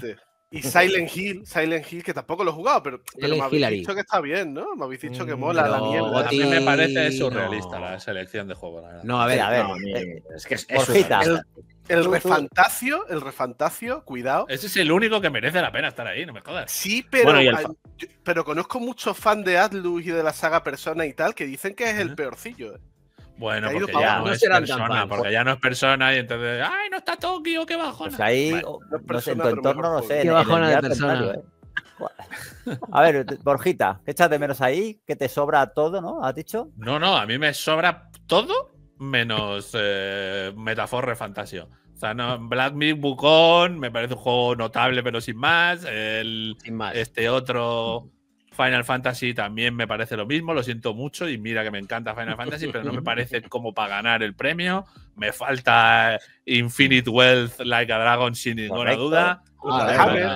Y Silent Hill, Silent Hill, que tampoco lo he jugado, pero, me habéis Hillary. dicho que está bien, ¿no? Me habéis dicho que Mm, mola la pero- mierda. A mí me parece surrealista no. la selección de juego, la verdad. No, a ver, a ver, No, a mí- eh, es que es, es. El refantacio, el refantacio, cuidado. Ese es el único que merece la pena estar ahí, no me jodas. Sí, pero, Bueno, pero conozco muchos fans de Atlus y de la saga Persona y tal que dicen que es el peorcillo. ¿Eh? Bueno, porque ya no No es tan persona, porque ya no es persona y entonces, ¡ay, no está Tokio, qué bajona! Pues ahí, no no sé, en tu entorno, no sé. Qué bajona de persona. ¿eh? A ver, Borjita, ¿qué echas de menos ahí? Que te sobra todo, ¿no? ¿Has dicho? No, no, a mí me sobra todo menos eh, Metaforre Fantasio. O sea, no, Black Myth Wukong me parece un juego notable, pero sin más. El, sin más. este otro Final Fantasy también me parece lo mismo, lo siento mucho y mira que me encanta Final Fantasy, pero no me parece como para ganar el premio. Me falta Infinite Wealth Like a Dragon sin ninguna Correcto. duda. Ah, Warhammer, el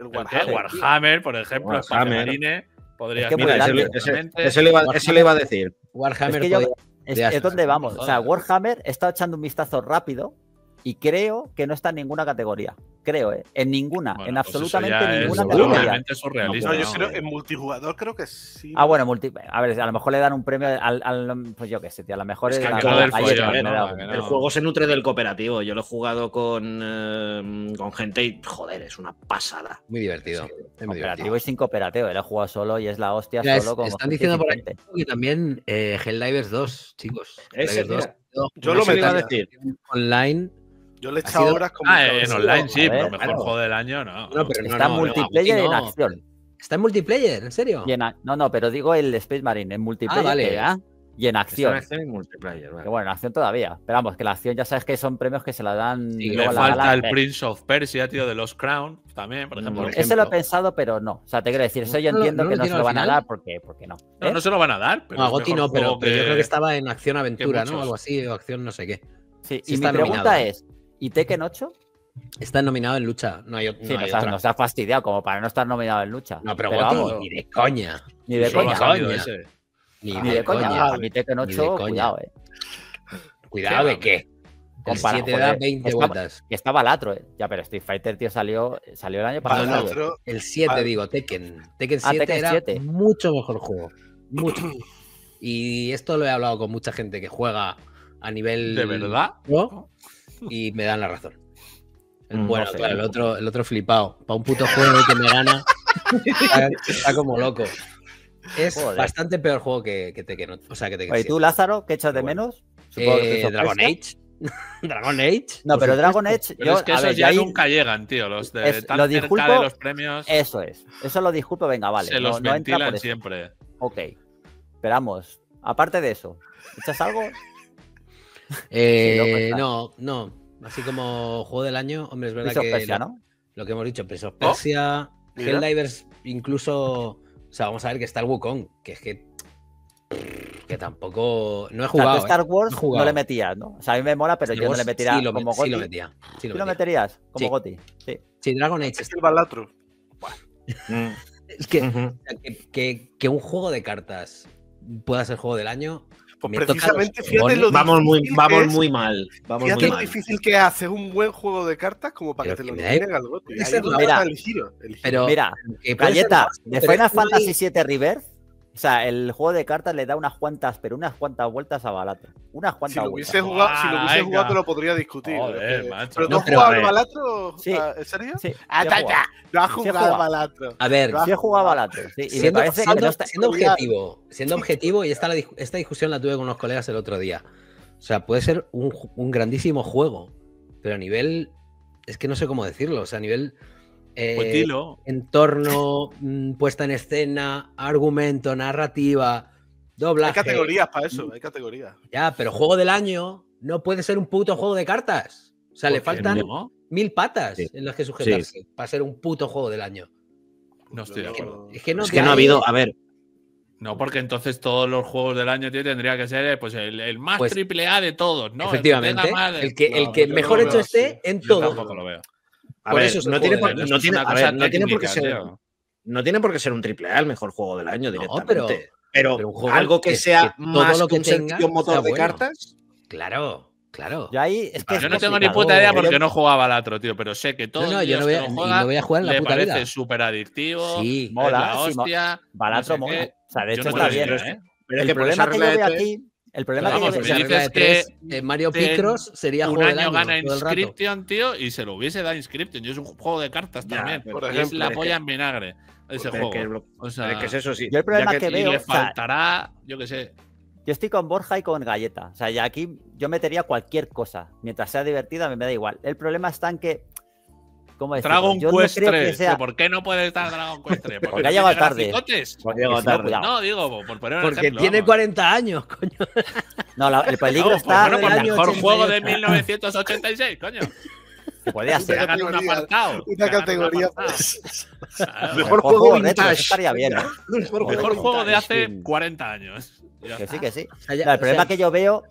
El Warhammer. Warhammer, por ejemplo, Warhammer. Marine, podría Es que Mira, ese, grande. ese- perfectamente. ese le iba, ese le iba a decir. Warhammer Es que yo- Es, es está. donde vamos. O sea. Warhammer he estado echando un vistazo rápido y creo que no está en ninguna categoría. Creo, ¿eh? En ninguna, Bueno, en pues eso absolutamente ya es ninguna seguro. categoría. No, yo creo en multijugador creo que sí. Ah, bueno, multi... a ver, a lo mejor le dan un premio al, al- pues yo qué sé, tío, a lo mejor Es es que la- me El juego se nutre del cooperativo. Yo lo he jugado con, eh, con gente y, joder, es una pasada. Muy divertido. Es muy Cooperativo divertido. y sin cooperativo. Él he jugado solo y es la hostia Mira, es- solo con están gente diciendo por ahí que también eh, Helldivers 2, chicos. Ese, Helldivers mira, 2, yo lo iba a decir. online. Yo le he ha echado horas como Ah, en online sí, ver, pero mejor claro. juego del año no. No, pero no, Está no, no, multiplayer en acción. ¿Está en multiplayer? ¿En serio? Y en a- no, no, pero digo el Space Marine en multiplayer vale. ¿ah? y en acción. Está en multiplayer, vale. Que bueno, en acción todavía. Pero vamos, que la acción ya sabes que son premios que se la dan Sí, luego Le la falta gala. el Eh, Prince of Persia, tío, de los Crown, también, por ejemplo. Por Ese lo he ejemplo. pensado, pero no. O sea, te quiero decir, eso yo ¿No lo- entiendo no que no se lo van a dar porque, porque no. No, ¿Eh? no se lo van a dar, pero No, a Goti no, pero, yo creo que estaba en acción aventura, ¿no? Algo así, o acción no sé qué. Sí, Sí y mi pregunta nominado. es, ¿y Tekken 8? Está nominado en lucha. No hay, Sí, no hay nos, ha, nos ha fastidiado como para no estar nominado en lucha. No, pero, Goti, vamos, ni de coña. ni de coña. coña. Ni, Ni de coña. coña. A mi Tekken Ni de 8, coña. cuidado, eh. Cuidado de qué. El Compara, 7 da joder, 20 estaba- vueltas. Que estaba latro, eh. Ya, pero Street Fighter, tío, salió, salió el año Para pasado. el ¿sabes? otro, El 7, Vale. digo, Tekken. Tekken Ah, 7 Tekken era 7. mucho mejor juego. Mucho. y esto lo he hablado con mucha gente que juega a nivel. ¿De verdad? pro Y me dan la razón. El- Mm, bueno, no sé. claro, el otro, el otro flipado. Para un puto juego que me gana, está, está como loco. Es Joder. bastante peor juego que, que Tekken. ocho. O sea, que Tekken Oye, 7. ¿tú, Lázaro, qué echas de Bueno. menos? Supongo que Eh, of Dragon. Age. Dragon Age. No, pero. Dragon Age, Pero yo, es que a esos ver, ya ahí- nunca llegan, tío. Los de Es- tan lo cerca de los premios Eso es. Eso lo disculpo, venga, vale. se no- los no entra por ventilan eso. siempre. Ok. Esperamos. Aparte de eso, ¿echas algo? Eh, no, no. Así como juego del año, hombre, es verdad Prince que Persia, lo, ¿no? lo que hemos dicho, Prince of Oh, Persia, mira. Helldivers, incluso. O sea, vamos a ver que está el Wukong, que es que. Que tampoco. No he O sea, jugado. Star ¿eh? Wars No le metías, ¿no? O sea, a mí me mola, pero Star yo no le metería sí lo, como sí Goti. lo metía. Sí ¿Sí lo meterías? Como Sí. Goti. Sí. Sí, Dragon Age. es el balatro. Mm. Es que, Ujú. o sea, que, que- que un juego de cartas pueda ser juego del año. Pues Me precisamente, los fíjate lo Vamos muy, vamos es- muy mal. Vamos Fíjate muy lo mal. difícil que haces un buen juego de cartas como para Pero que te lo nominen al. Pero. Mira, de Final Fantasy VII Rebirth, o sea, el juego de cartas le da unas cuantas, pero unas cuantas vueltas a Balatro. Unas Si cuantas lo vueltas. hubiese jugado, si lo hubiese venga. jugado te lo podría discutir. Joder, Eh, macho. ¿Pero tú No, has pero jugado al balatro? Sí. Ah, ¿En serio? Sí, Ah, ya, jugado. ya. No has jugado al balatro. A ver, Lo has jugado a jugado. Balatro, sí. Y me siendo, parece que siendo- no está... siendo objetivo, siendo objetivo, y esta, la esta discusión la tuve con unos colegas el otro día. O sea, puede ser un grandísimo juego, pero a nivel, es que no sé cómo decirlo, o sea, a nivel eh, Pues dilo. entorno, mm, puesta en escena, argumento, narrativa, doblaje. Hay categorías para eso, hay categorías. Ya, pero juego del año no puede ser un puto juego de cartas. O sea, le ¿Por qué faltan no? mil patas Sí. en las que sujetarse para ser un puto juego del año. No estoy de acuerdo. Es que no, Es que no ha habido. A ver, No, porque entonces todos los juegos del año tío, tendría que ser eh, pues, el, el más Pues, triple A de todos, ¿no? Efectivamente, El que, el que, el mejor hecho veo esté en Yo todo. tampoco lo veo. A Por ver, eso es el no tiene, por, no tiene, a ver, no tiene por qué ser. tío. No tiene por qué ser un triple A el mejor juego del año directamente. pero- pero, pero un juego algo que que- sea que todo más lo que que un tenga sencillo motor de bueno. cartas. Claro, claro. Yo ahí es que es Yo no tengo ni puta idea porque no jugaba al otro, tío, pero sé que todo No, no, yo día no voy a- juega, no voy jugar en la le puta parece súper adictivo. Sí. Mola, la sí, hostia. Balatro no sé mola. qué. O sea, de hecho no está bien. sé, ¿eh? Pero es El problema que yo veo aquí, el problema que yo vamos, me Esa dices de que tres, eh, Mario Picross sería Un juego del año año gana. Inscription, tío, y se lo hubiese dado Inscription. Y es un juego de cartas Ya, también. por es la es polla que- en vinagre ese juego. que es o sea, que eso sí. Yo el problema que y veo- le o sea- faltará, yo qué sé. Yo estoy con Borja y con Galleta. O sea, ya aquí yo metería cualquier cosa. Mientras sea divertida, a mí me da igual. El problema está en que. ¿Cómo decirlo? Dragon Yo no Quest que 3. sea- ¿que ¿Por qué no puede estar Dragon Quest 3? Porque no ha llegado tarde. Porque no, tarde. No, digo, por poner un Porque ejemplo, tiene vamos. 40 años, coño. No, la- el peligro No, está. bueno, en pues la- mejor juego de 88. 1986, coño. podría Se ser. categoría. Una categoría. Claro. Mejor juego retro, vintage. eso estaría bien. ¿eh? Mejor Mejor juego de hace Sí. 40 años. Que sí, que sí. O sea, ya- Claro, el o problema sea, que yo veo,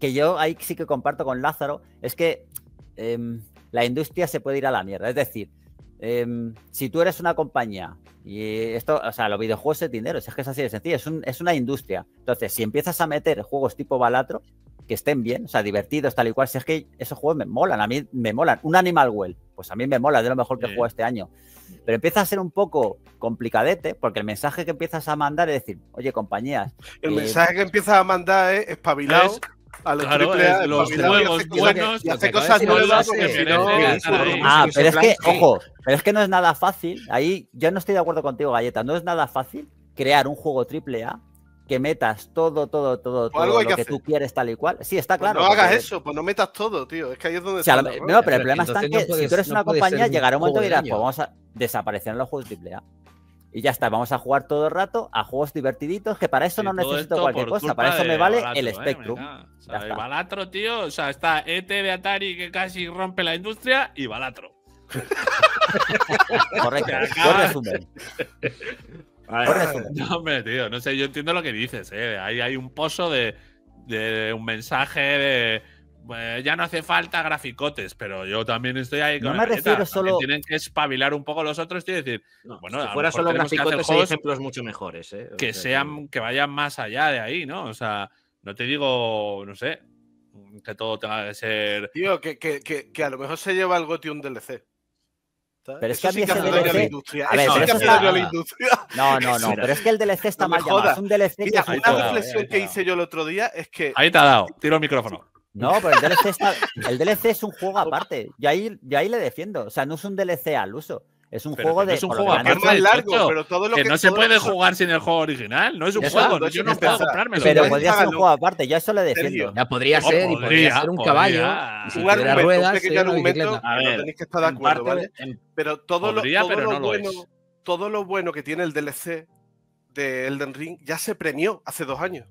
que yo ahí sí que comparto con Lázaro, es que em, la industria se puede ir a la mierda. Es decir, em, si tú eres una compañía y esto, o sea, los videojuegos es dinero, si es que es así de sencillo, es, un- es una industria. Entonces, si empiezas a meter juegos tipo Balatro, que estén bien, o sea, divertidos, tal y cual, si es que esos juegos me molan, a mí me molan. Un Animal Well, pues a mí me mola, de lo mejor que he jugado este año. Pero empieza a ser un poco complicadete, porque el mensaje que empiezas a mandar es decir, oye, compañías, El Eh, mensaje que empiezas a mandar es espabilado Es- a los claro, triple A, es los espabilado y juegos buenos, y hace que cosas nuevas que si merecen no. Ah, pero es que, ojo, pero es que no es nada fácil. Ahí yo no estoy de acuerdo contigo, Galleta. No es nada fácil crear un juego triple A que metas todo, todo, todo, Pues todo lo que que tú quieres tal y cual. Sí, está Pues claro. no hagas eso, pues no metas todo, tío. Es que ahí es donde o sea, está no, pero el problema está en que no si tú eres no una compañía, llegará un momento que del dirás, pues vamos a desaparecer los juegos triple A. y ya está. Vamos a jugar todo el rato a juegos divertiditos, que para eso Sí, no necesito cualquier cosa. Para eso me vale Balatro, el eh, Spectrum. O sea, el. Balatro, tío. O sea, está ET de Atari que casi rompe la industria y Balatro. Correcto. Resumen. No, hombre, tío, no sé, yo entiendo lo que dices, ¿eh? Ahí hay un pozo de, de un mensaje de. Pues, ya no hace falta graficotes, pero yo también estoy ahí con No me galleta. También Tienen que espabilar un poco los otros, y decir, no, Bueno, a si fuera solo que graficotes hay ejemplos mucho mejores, ¿eh? O que sea, sean, que vayan más allá de ahí, ¿no? O sea, no te digo, no sé, que todo tenga que ser. Tío, que, que, que, que a lo mejor se lleva el GOTY un DLC. Pero es que a mí sí ese DLC industria. a ver, Eso sí pero que eso hace está- daño a la industria. No, no, no. Pero es que el DLC está no mal llamado. jodas. Es un DLC que Mira, ahí una reflexión que hice yo el otro día es que Ahí te ha dado, tiro el micrófono. No, pero el DLC, está, el DLC es un juego aparte. Y ahí, y ahí le defiendo. O sea, no es un DLC al uso. Es un Pero juego que no de. es un juego aparte más largo, pero todo lo que que no se todo puede lo- jugar sin el juego original, no es un juego, no, yo no puedo está. comprármelo. Pero Pero podría ser un juego aparte. Yo eso le defiendo. Ya podría Oh, ser, y podría podría, ser un podría. caballo. Y si un tuviera ruedas, un pequeño argumento. A que no ver, tenéis que estar de acuerdo, parte- ¿vale? en- Pero todo, Podría, lo, todo pero lo no lo bueno, es. todo lo bueno que tiene el DLC de Elden Ring ya se premió hace dos años.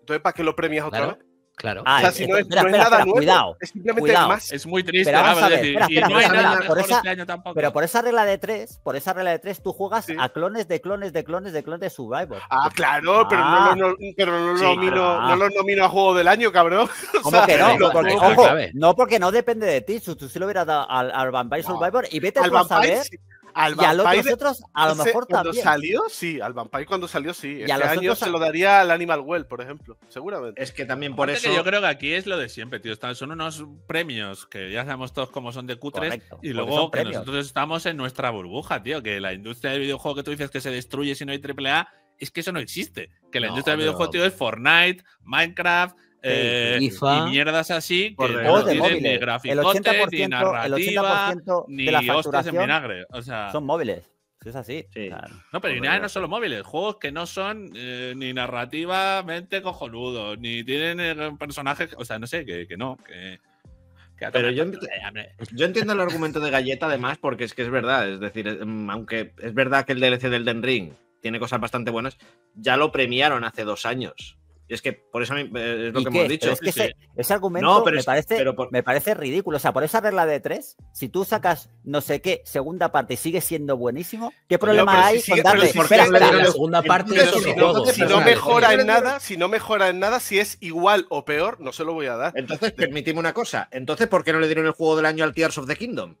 Entonces, ¿para qué lo premias otra vez? Claro. Ah, o sea, si no es, espera, no es espera, nada espera, nuevo, cuidado, es simplemente cuidado. más. Es muy triste, Pero vamos claro, a ver, es decir, espera, y espera, no hay espera, nada espera, por esa- este año tampoco. Pero por esa regla de tres, por esa regla de tres, tú juegas Sí. a clones de clones de clones de clones de Survivor. Ah, claro, pero Ah. no, lo- no, pero no, lo Sí, nomino, ah. no lo nomino a juego del año, cabrón. O ¿Cómo sea, que no? lo- Porque, ojo, no porque no depende de ti. Si tú sí lo hubieras dado al, al Vampire. Survivor y vete al a saber. Al Y a los Vampire, otros a lo ese, cuando también. salió, sí, al Vampire cuando salió, sí. Este año otros se lo daría al Animal Well, por ejemplo, seguramente. Es que también por Aparte eso. que yo creo que aquí es lo de siempre, tío. Están- Son unos premios que ya sabemos todos cómo son de cutres. Correcto, y luego que nosotros estamos en nuestra burbuja, tío. Que la industria del videojuego que tú dices que se destruye si no hay AAA, es que eso no existe. Que la No, industria del videojuego, tío, es Fortnite, Minecraft. Eh, FIFA. y mierdas así que no de tienen ni móviles. El graficotes, 80%, ni el narrativa, 80% ni de la hostias en vinagre. O sea, son móviles. Si es así. Sí. No, pero nada, no solo móviles, juegos que no son eh, ni narrativamente cojonudos, ni tienen eh, personajes, o sea, no sé, que, que no, que, que Pero yo ent-. Yo entiendo el argumento de Galleta, además, porque es que es verdad. Es decir, mm, aunque es verdad que el DLC del Den Ring tiene cosas bastante buenas, ya lo premiaron hace dos años. Y es que por eso eh, es lo ¿y que qué? hemos dicho. Es que sí. ese, ese argumento No, pero me, es- parece, pero por- me parece ridículo. O sea, por esa regla de tres, si tú sacas no sé qué segunda parte y sigue siendo buenísimo, ¿qué problema si hay sigue- con darle? si espera, la segunda parte si no, si mejora en nada, si no mejora en nada, si es igual o peor, no se lo voy a dar. Entonces, permitime una cosa. Entonces, ¿por qué no le dieron el juego del año al Tears of the Kingdom?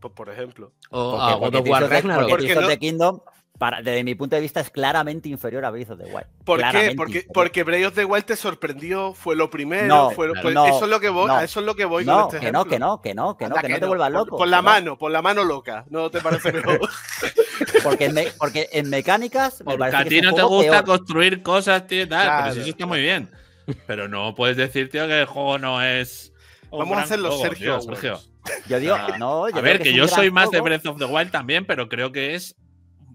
Pues, por ejemplo. O Porque- a God porque of War Ragnarok. porque Porque no- Kingdom, para, desde mi punto de vista, es claramente inferior a Breath of the Wild. ¿Por qué? Porque, inferior. porque Breath of the Wild te sorprendió, fue lo primero. No, fue lo- claro. pues no, eso es lo que voy, no. eso es lo que voy no, con este que no, que no, que no, que no, que no te vuelvas loco. Con la mano, con la mano loca. ¿No te parece mejor? Porque en, me- porque en mecánicas me Porque parece a ti no te gusta peor. construir cosas, tío, tal, pero Claro, si eso está claro. muy bien. Pero no puedes decir, tío, que el juego no es. Vamos a gran hacer los juego, Sergio. tío, Sergio. Yo digo, Ah, no, yo A ver, que, yo soy más de. Breath of the Wild también, pero creo que es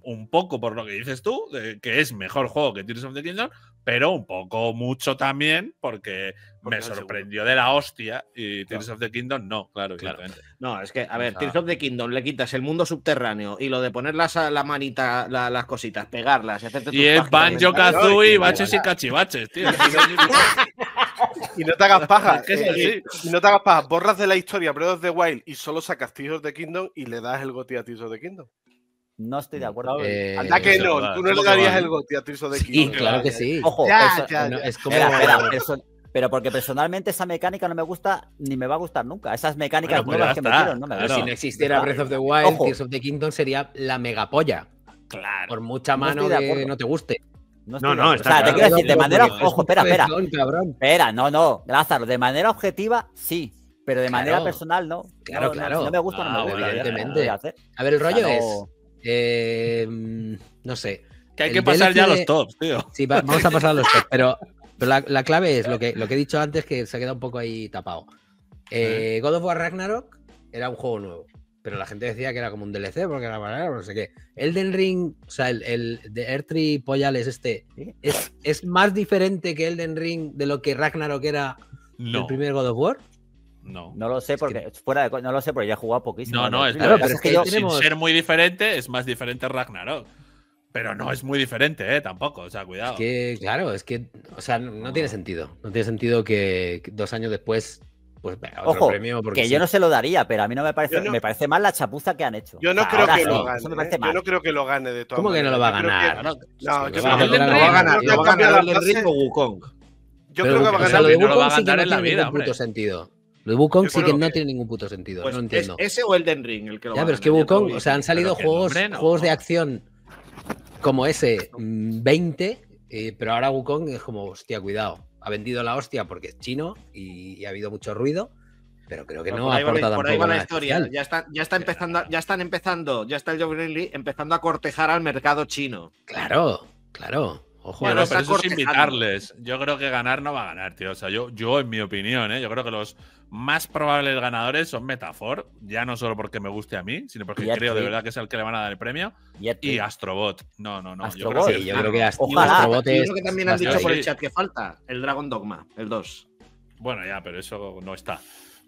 un poco por lo que dices tú, de que es mejor juego que Tears of the Kingdom, pero un poco mucho también porque, Porque me sorprendió de la hostia y Tears of the Kingdom no, claro, Claro. No, es que, a ver, O sea- Tears of the Kingdom le quitas el mundo subterráneo y lo de poner las, la manita, la- las cositas, pegarlas y hacerte tus Y es Banjo. Kazooie, y- baches y cachivaches, tío. Y no te hagas paja. Es que es eh, y no te hagas paja. Borras de la historia Breath of the Wild y solo sacas Tears of the Kingdom y le das el goti a Tears of the Kingdom. No estoy de acuerdo. Eh, Anda que no, va, tú no le darías el goti a Tears of the Sí, Kingdom. claro que sí. Ojo, Ya, perso- ya, No, ya. es como. espera, espera, perso- pero porque personalmente esa mecánica no me gusta ni me va a gustar nunca. Esas mecánicas Bueno, pues nuevas que está, metieron no me claro. Si no existiera. Breath of the Wild, Ojo. Tears of the Kingdom sería la megapolla. Claro. Por mucha No mano estoy de que acuerdo. no te guste. No, No, de no, está O sea, te quiero decir, de manera. Ojo, espera, espera. Espera, no, no, Lázaro, de manera objetiva sí, pero de manera Claro. personal no. Claro, No, no, claro. si no me gusta, no Ah, me gusta. ya está, evidentemente. ¿qué voy a ver, el O sea, rollo no- es. Eh, mm, no sé. Que hay El que pasar ya a los tops, tío. Sí, va- vamos a pasar a los top, pero, pero la, la clave es lo que, lo que he dicho antes, que se ha quedado un poco ahí tapado. Eh, God of War Ragnarok era un juego nuevo, pero la gente decía que era como un DLC porque era para no sé qué. Elden Ring, o sea, el, el de Ertri Poyales este, ¿Sí? es, es más diferente que Elden Ring de lo que Ragnarok era No, el primer God of War. No. No lo sé porque fuera de no lo sé porque ya he jugado poquísimo. No, no, Lo es que claro, pasa pero es que es yo Sin tenemos- ser muy diferente, es más diferente Ragnarok. Pero no es muy diferente, ¿eh? Tampoco, o sea, cuidado. Es que, claro, es que, o sea, no, no tiene sentido. No tiene sentido que, dos años después, pues venga, otro Ojo, premio. Porque que sí. yo no se lo daría, pero a mí no me parece, no- me parece mal la chapuza que han hecho. Yo no O sea, creo que sí, lo gane. Me ¿eh? Yo no creo que lo gane de todas ¿Cómo que no lo va a ganar? No, que yo va a creo que ganar, lo va a ganar, lo va a ganar el Wukong. Yo creo que va a ganar lo de no lo va a Wukong ganar no en la tiene vida, puto hombre. sentido. Lo de Wukong sí que no que- tiene ningún puto sentido. Pues no es entiendo. ese o Ring el que lo Ya, pero es que Wukong, o sea, han salido juegos, nombre no. juegos de acción como ese mm, 20, eh, pero ahora Wukong es como, hostia, cuidado. Ha vendido la hostia porque es chino y, y ha habido mucho ruido, pero creo que no por ahí va la- aporta por ahí va la historia. Ya están, ya está empezando, ya están empezando, ya está el Joe Greenlee empezando a cortejar al mercado chino. Claro, claro. Ojo, Bueno, Bueno, pero eso es invitarles. Yo creo que ganar no va a ganar, tío. O sea, yo, yo en mi opinión, ¿eh? yo creo que los más probables ganadores son Metafor, ya no solo porque me guste a mí, sino porque creo de verdad que es el que le van a dar el premio, Y y Astrobot. No, no, no. Astrobot. Sí, yo creo que hasta Ojalá. Astrobot es uno que también han dicho por el chat que falta, el Dragon Dogma, el 2. Bueno, ya, pero eso no está.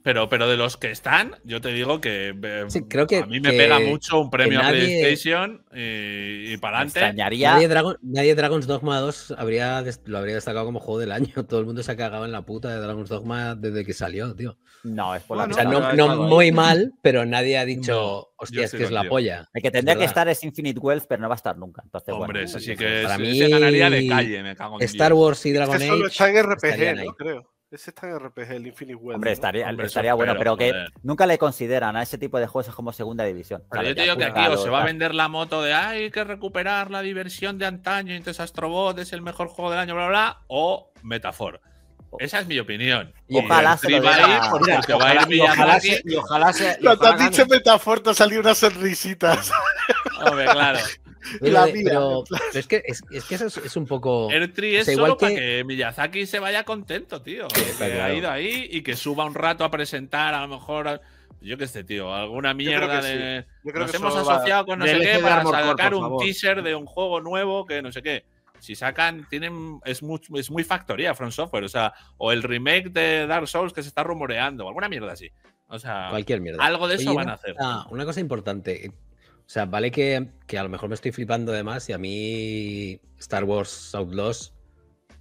Pero, pero de los que están, yo te digo que, eh, Sí, creo que- a mí me que- pega mucho un premio a nadie- PlayStation y, y para Me adelante. extrañaría. Nadie, Dragon, nadie Dragon's Dogma 2 habría, des- lo habría destacado como juego del año. Todo el mundo se ha cagado en la puta de Dragon's Dogma desde que salió, tío. No, es por la O Bueno, sea, mitad. no, muy mal, pero nadie ha dicho, No, hostia, es que es la polla. El que tendría Es que estar es Infinite Wealth, pero no va a estar nunca. Entonces, Hombre, bueno, sí que Para mí, ese ganaría de calle, me cago en Star. Wars y Dragon solo Age está en RPG. ¿no? Creo. Ese está en RPG, el Infinite Wealth. Hombre, ¿no? estaría, Hombre, estaría bueno, pero que nunca le consideran a ese tipo de juegos como segunda división. Pero yo te digo que aquí o se va a vender la moto de "Ay, hay que recuperar la diversión de antaño, y entonces Astrobot es el mejor juego del año, bla, bla, bla, o Metafor. Esa es mi opinión. Y ojalá se lo Tri va a ir diera- porque Mira, va a ir ojalá- y ojalá Miyazaki. se- y ojalá se- y Cuando ojalá has dicho. Metafor te ha salido una sonrisita. Hombre, claro. Pero, la de- mía, pero- en plan. pero es que, es, es que eso es, es un poco. Ertri O es sea, solo igual para que- que Miyazaki se vaya contento, tío. que ha claro. ido ahí y que suba un rato a presentar, a lo mejor, a- yo qué sé, tío, alguna mierda que de. Yo creo Nos que hemos solo va- asociado con no sé qué de para sacar un teaser de un juego nuevo que no sé qué. Si sacan, tienen. Es muy, es muy factoría From Software. O sea, o el remake de Dark Souls que se está rumoreando, o alguna mierda así. O sea, Cualquier mierda. algo de eso Oye, van a hacer. una cosa importante. O sea, vale que, que a lo mejor me estoy flipando de más y a mí Star Wars Outlaws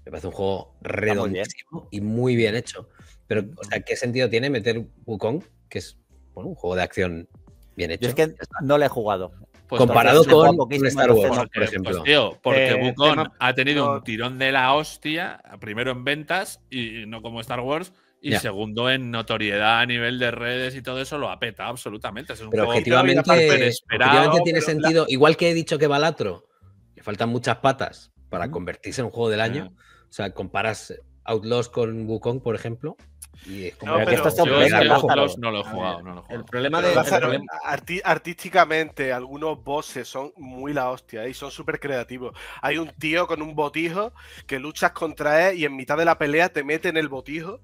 me parece un juego muy bien. redondísimo y muy bien hecho. Pero, o sea, ¿qué sentido tiene meter Wukong, que es bueno, un juego de acción bien hecho? Yo es que no le he jugado. Pues comparado con Star Wars, por Porque, ejemplo. pues, tío, porque Eh, Wukong tema- ha tenido no. un tirón de la hostia, primero en ventas y no como Star Wars, y segundo en notoriedad a nivel de redes y todo eso lo ha petado absolutamente. Es un Pero juego objetivamente, objetivamente tiene pero- sentido. Igual que he dicho que Balatro le faltan muchas patas para convertirse en un juego del año. O sea, comparas Outlaws con Wukong, por ejemplo. Y es como No, Pero que Yo un es que. Outlaws no lo he jugado, no lo he El problema de. El problema- artísticamente, algunos bosses son muy la hostia ¿eh? y son súper creativos. Hay un tío con un botijo que luchas contra él y en mitad de la pelea te mete en el botijo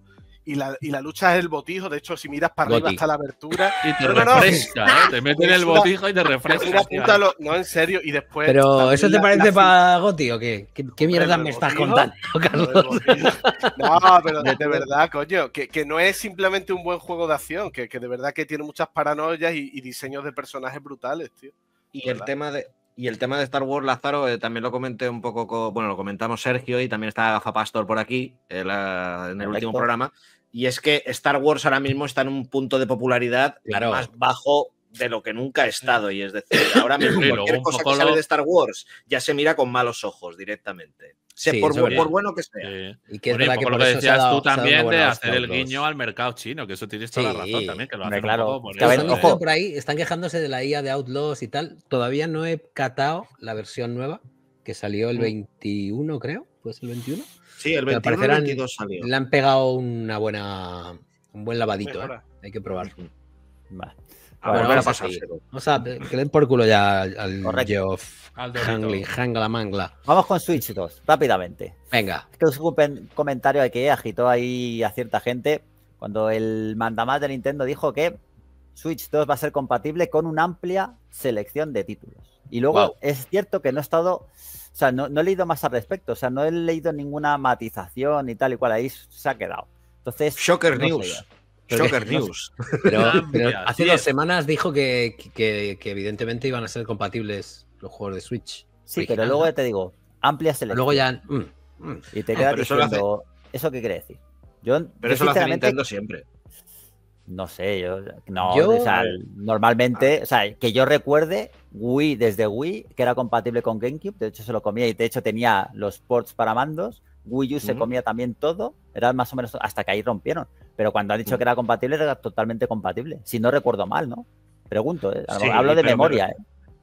y la, y la lucha es el botijo. De hecho, si miras para arriba hasta la abertura, Y te No, no, no. refresca, ¿eh? te mete en el botijo y te es refresca. No, en serio. Y después. Pero, ¿eso te parece la- para Goti o qué? ¿Qué, qué mierda me estás contando, Carlos? No, pero de, de verdad, coño, que, que no es simplemente un buen juego de acción, que, que de verdad que tiene muchas paranoias y, y diseños de personajes brutales, tío. Y el tema de. Y el tema de Star Wars, Lázaro, eh, también lo comenté un poco, co- bueno, lo comentamos Sergio y también está Gafa Pastor por aquí eh, la- en el Correcto. último programa. Y es que Star Wars ahora mismo está en un punto de popularidad Claro. más bajo de lo que nunca ha estado. Y es decir, ahora mismo Sí, cualquier cosa que sale de Star Wars ya se mira con malos ojos directamente. Sí, por, bueno que sea. Sí. Y que es Bueno, y que lo que decías dado- tú también de hacer el guiño al mercado chino, que eso tienes toda la razón también, que lo hacen claro. un poco por a ver, ojo. ahí, están quejándose de la IA de Outlaws y tal. Todavía no he catado la versión nueva que salió el Mm. 21, creo. Pues el 21. Sí, el Me 21 parecerán- 22 salió. Le han pegado una buena, un buen lavadito. ¿eh? Hay que probar. Vale. A Bueno, a vamos a pasárselo. O sea, que den por culo ya al. Geoff. Hangling, Hangla Mangla. Vamos con Switch 2, rápidamente. Venga, Es que es un comentario que agitó ahí a cierta gente cuando el mandamás de Nintendo dijo que Switch 2 va a ser compatible con una amplia selección de títulos. Y luego es cierto que no he estado, o sea, no, no he leído más al respecto, o sea, no he leído ninguna matización y tal y cual, ahí se ha quedado. Entonces, Shocker no News. que- Shocker no sé. News. pero, hace sí dos es. semanas dijo que, que- que evidentemente iban a ser compatibles los juegos de Switch. Sí, pero luego ya te digo, amplia selección. Luego ya. mm, mm. Y te No, quedas hace- diciendo, ¿eso qué quiere decir? Yo, Pero yo eso lo hace Nintendo siempre. No sé, yo. No, Yo- o sea, normalmente, o sea, que yo recuerde, Wii desde Wii, que era compatible con GameCube, de hecho se lo comía y de hecho tenía los ports para mandos. Wii U se comía también todo, era más o menos hasta que ahí rompieron. Pero cuando han dicho que era compatible, era totalmente compatible. Si no recuerdo mal, ¿no? Pregunto, ¿eh? Sí, hablo de me memoria, ¿eh?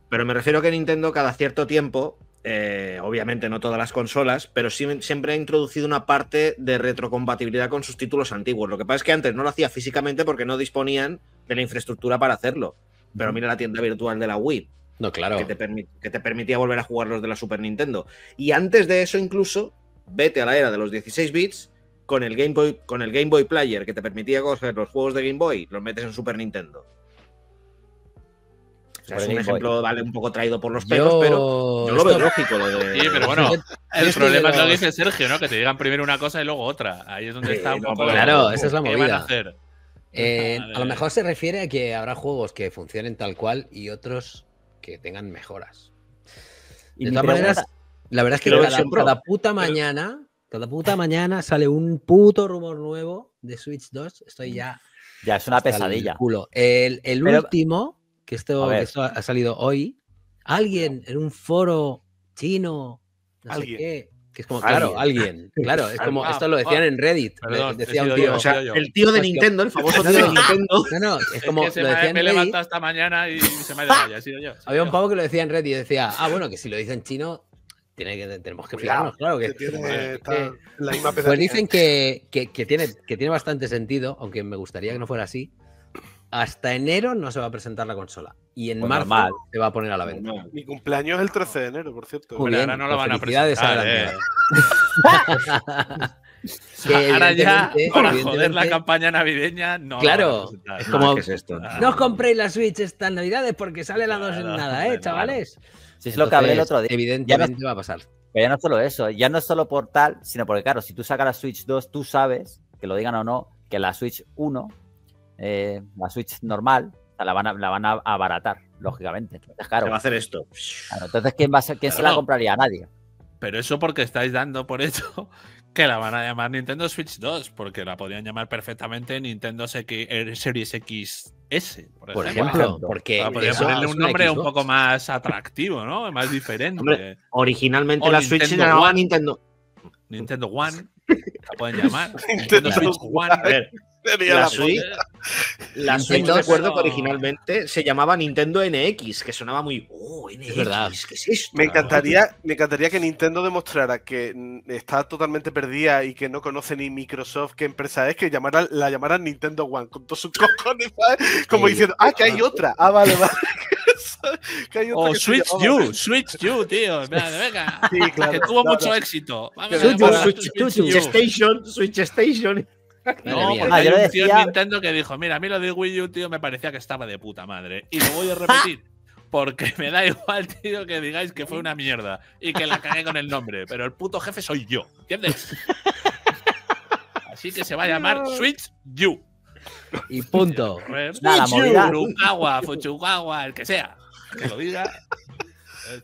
Pero me refiero que Nintendo cada cierto tiempo, eh, obviamente no todas las consolas, pero sí, siempre ha introducido una parte de retrocompatibilidad con sus títulos antiguos. Lo que pasa es que antes no lo hacía físicamente porque no disponían de la infraestructura para hacerlo. Pero mira la tienda virtual de la Wii, No, claro. que, te permi- que te permitía volver a jugar los de la Super Nintendo. Y antes de eso incluso, vete a la era de los 16 bits con el Game Boy, con el Game Boy Player que te permitía coger los juegos de Game Boy, los metes en Super Nintendo. O sea, es un Game Boy. ejemplo vale, un poco traído por los pelos, pero yo lo veo lógico. Lo de... Sí, pero bueno, El problema es lo que dice Sergio, ¿no? Que te digan primero una cosa y luego otra. Ahí es donde Sí, está un poco. claro, esa es la ¿qué van movida. a hacer? Eh, a lo mejor se refiere a que habrá juegos que funcionen tal cual y otros que tengan mejoras. Y De todas pregunta- maneras, la verdad es que cada, puta mañana, cada puta mañana sale un puto rumor nuevo de Switch 2. Estoy ya ya es una hasta el pesadilla. culo. El, el Pero- último, que esto, que ha salido hoy, alguien en un foro chino, no sé qué, que es como, claro, alguien, claro, es como, Ah, esto lo decían ah, en Reddit, perdón, decía un tío, yo, O sea, yo. el tío de. Nintendo, el famoso tío de Nintendo. no, no, es Es como que se lo me, decía me he levantado esta mañana y se me ha ido sido yo. sido había un pavo que lo decía en Reddit y decía, ah, bueno, que si lo dice en chino, tiene que, tenemos que Cuidado, fijarnos, claro que... que tiene que- está en la misma Pues dicen que, que- que tiene, que tiene bastante sentido, aunque me gustaría que no fuera así. Hasta enero no se va a presentar la consola. Y en Pues marzo normal. se va a poner a la venta. No, Mi cumpleaños es el 13 de enero, por cierto. Muy Pero bien, ahora no lo pues van a presentar, eh. Que Ahora ya, para joder la campaña navideña, no. lo Claro, van a presentar. es como- ¿qué es esto? Ah, No os compréis la Switch estas navidades porque sale la 2 en nada, ¿eh, claro. chavales? Si es lo que hablé el otro día. Evidentemente va a pasar. Pero ya no solo eso, ya no es solo por tal, sino porque, claro, si tú sacas la Switch 2, tú sabes, que lo digan o no, que la Switch 1, eh, la Switch normal, o sea, la van a, la van a abaratar, lógicamente. Entonces, Se claro, va a hacer esto. claro, entonces, ¿quién, va a ser, quién se la compraría? Nadie. Pero eso porque estáis dando por hecho que la van a llamar Nintendo Switch 2, porque la podrían llamar perfectamente Nintendo eh, Series XS, por, Por ejemplo. ejemplo, porque podrían eso ponerle un nombre un poco más atractivo, ¿no? Más diferente. Hombre, Originalmente O la Switch se Nintendo llamaba One. Nintendo. Nintendo One, la pueden llamar. Nintendo Switch One. A ver, Tenía la la Switch, la Switch recuerdo que originalmente se llamaba Nintendo NX, que sonaba muy. Oh, NX, verdad. ¿qué es esto? Me encantaría, me encantaría que Nintendo demostrara que está totalmente perdida y que no conoce ni Microsoft qué empresa es, que llamaran, la llamaran Nintendo One, con todos sus cojones, ¿sabes? Como diciendo, ah, que hay otra. Ah, vale, vale. O Switch You, Switch You, tío. Venga, venga. Sí, claro, que tuvo claro. mucho éxito. Vamos Switch Switch, Switch Switch. Station, Switch Station. No, porque Ah, hay yo un tío en Nintendo que dijo, mira, a mí lo de Wii U, tío, me parecía que estaba de puta madre. Y lo voy a repetir. Porque me da igual, tío, que digáis que fue una mierda y que la cagué con el nombre. Pero el puto jefe soy yo. ¿Entiendes? Así que se va a llamar Switch U. Y punto. Nada, movida- U, Furukawa, Fuchukawa, el que sea. Que lo diga.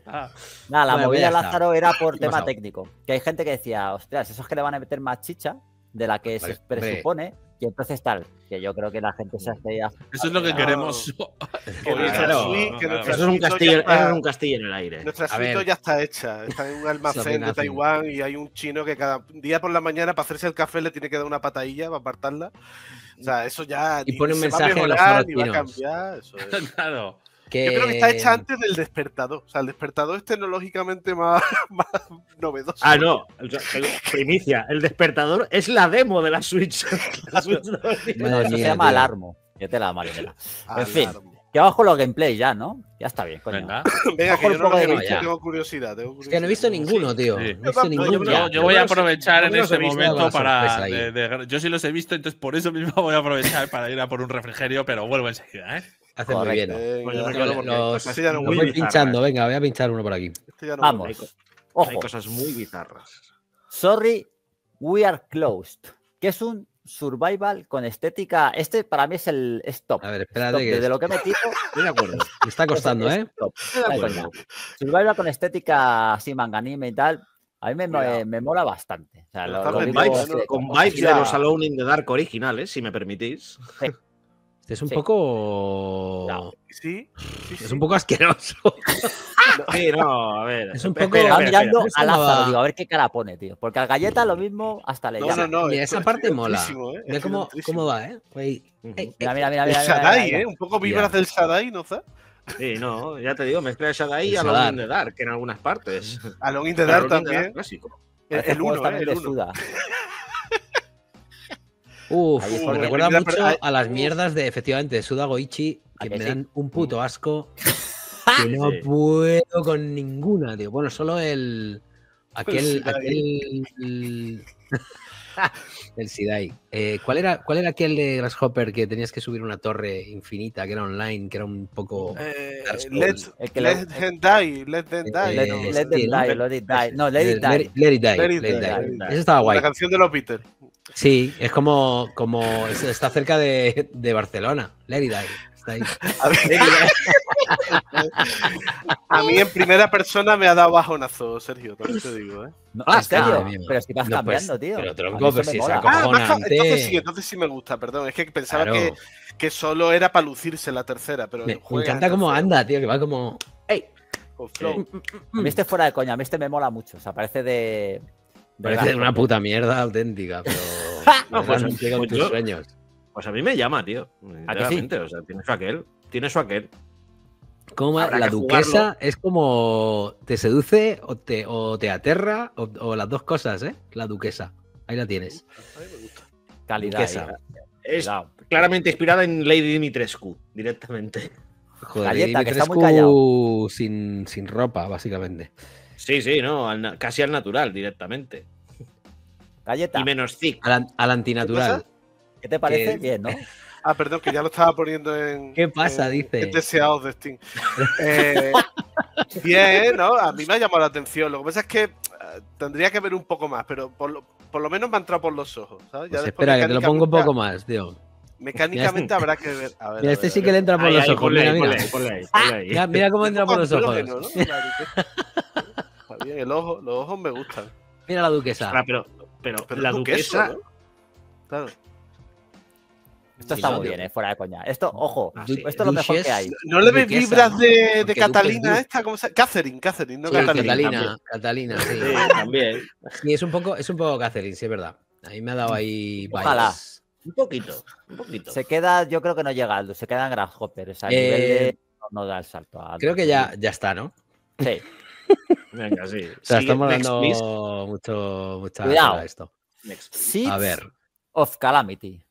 Nada, la Bueno, movida está. Lázaro era por ¿Qué ha tema técnico. Que hay gente que decía, ostras, eso es que le van a meter más chicha de la que Vale, se hombre. presupone. Y entonces tal, que yo creo que la gente se hace. Eso es lo que Ah, queremos. Claro, Eso es un castillo, está- eso es un castillo en el aire. Nuestra ver. ya está hecha. Está en un almacén de. Taiwán y hay un chino que cada día por la mañana para hacerse el café le tiene que dar una patadilla para apartarla. O sea, eso ya Y pone un se va a mensaje los a chinos. cambiar. Eso es. Claro. Que... Yo creo que está hecha antes del despertador. O sea, el despertador es tecnológicamente más, más novedoso. Ah, no. Primicia. El despertador es la demo de la Switch. La Switch no- eso se llama alarmo. Ya te la marinela. En fin, que abajo los gameplays ya, ¿no? Ya está bien, coño. Venga. Venga, que yo no lo he visto, tengo curiosidad. Tengo Es que no he visto curiosidad. ninguno, tío. Sí. No he visto No, yo ninguno. Yo, yo voy a aprovechar yo en este momento para. de- de- yo sí los he visto, entonces por eso mismo voy a aprovechar para ir a por un refrigerio, pero vuelvo enseguida, ¿eh? Hace muy bien. Pues Los, no voy. bizarras. pinchando, venga, voy a pinchar uno por aquí. no Vamos. Hay, Ojo. hay cosas muy bizarras. Sorry, we are closed. Que es un survival con estética. Este para mí es el es top. A ver, espérate que Desde lo que me tiro, Estoy de acuerdo. me está costando, ¿eh? Survival con estética así manganime y tal. A mí me, me, me mola bastante. O sea, lo- Con vibes, de con cojones. vibes de Hostia. los Alone in the Dark originales, si me permitís. Este es un Sí. poco. Cuidado. Sí, sí, Es sí. un poco asqueroso. Sí, no, a ver. Es un espera, poco- espera, espera, mirando no Lázaro, va. digo, a ver qué cara pone, tío. Porque al galleta lo mismo hasta le No, llama. no, no. Esa parte mola. ¿eh? Cómo, cómo va, ¿eh? Ahí. Ujú. Ey, Mira, mira, mira. El mira, mira, Shaddai, mira, ¿eh? Un poco vibras Ya. del Shaddai, ¿no? Sí, no, ya te digo, mezcla de Shaddai y El Alone Sadar. in the Dark en algunas partes. Dark Alone in the Dark también. clásico. El, Parece el juegos uno, ¿eh? también El. Uf, Ahí me recuerda mucho pero a las mierdas de, efectivamente, de Suda Goichi, ¿A que me sí? dan un puto asco. que no Sí. puedo con ninguna, tío. Bueno, solo el. Aquel. Aquel el Sidai. Eh, ¿cuál, era, ¿Cuál era aquel de Grasshopper que tenías que subir una torre infinita, que era online, que era un poco. Eh, let, them die, let them die. Eh, Let, ¿no? let them die, let it die. No, let it die. let it die. Let it let it die, die. let it die. Ese estaba guay. La canción de los Beatles. Sí, es como, como es- está cerca de, de Barcelona. Let it die. Está ahí. A mí, a mí en primera persona me ha dado bajonazo, Sergio, también te digo, ¿eh? No, Ah. Pero si vas No, pues, cambiando, tío. pero tronco, eso pues si saco- Ah, entonces sí, entonces sí me gusta, perdón. Es que pensaba Claro. que, que solo era para lucirse la tercera, pero Me, me encanta en cómo anda, tío, que va como. ¡Ey! con flow. A mí este fuera de coña, a mí este me mola mucho. O sea, parece de. de Parece Dark una puta mierda auténtica, pero. No, pues, pues tus yo- sueños. Pues a mí me llama, tío. ¿A que sí? O sea, tiene su aquel. Tiene su aquel. Como la que duquesa jugarlo. es como. Te seduce o te, o te aterra, o, o las dos cosas, ¿eh? La duquesa. Ahí la tienes. Ay, me gusta. Calidad. Duquesa. Es Cuidado. claramente inspirada en Lady Dimitrescu, directamente. Joder, Galleta, que está muy Dimitrescu Sin, sin ropa, básicamente. Sí, sí, no, al casi al natural, directamente. Galleta, Y menos thick. Al, al antinatural. ¿Qué te parece? que- Bien, ¿no? Ah, perdón, que ya lo estaba poniendo en. ¿Qué pasa? en- Dice. en deseados de Steam. Eh, bien, ¿no? A mí me ha llamado la atención. Lo que pasa es que eh, tendría que ver un poco más, pero por lo, por lo menos me ha entrado por los ojos. ¿sabes? Ya Pues espera, que te lo pongo un poco más, tío. Mecánicamente habrá que ver. A ver, Mira, a este sí que le entra por Ahí, los ahí, ojos. Mira, ahí, cómo entra por los ojos. El ojo, los ojos me gustan. Mira la duquesa. Ah, pero, pero, Pero la es duquesa, duquesa. ¿no? Claro. Esto está muy bien, ¿eh? Fuera de coña. Esto, ojo, Ah, sí. esto es lo mejor que hay. ¿No le ves vibras de, Catalina Duque esta? ¿Cómo se? Catherine, Catherine, no Sí, Catalina. Catalina, también. Catalina, sí. Sí, también. Sí, es un poco, es un poco Catherine, sí, es verdad. Ahí me ha dado ahí. Ojalá. Un poquito, un poquito. Se queda, yo creo que no llega al, se queda en Grasshopper. O sea, a Eh, nivel de. No, no da el salto. a- Creo que ya, ya está, ¿no? Sí. Venga, sí. O sea, estamos dando mucho, mucha Cuidado. esto. Next. A ver. of Calamity.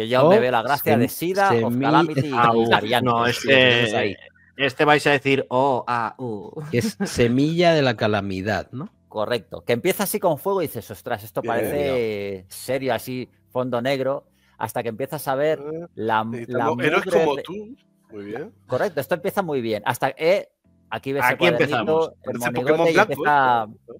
Que ya Oh, me ve la gracia de Sida, of Calamity y Ah, uh, variantes. no, este, este vais a decir oh, ah, uh. Que es semilla de la calamidad, ¿no? Correcto. Que empieza así con fuego y dices, ostras, esto parece serio, así, fondo negro, hasta que empiezas a ver Eh, la, la mugre como tú. Muy bien. Correcto, esto empieza muy bien. Hasta que eh, aquí ves Aquí el empezamos. el y empieza- ¿eh?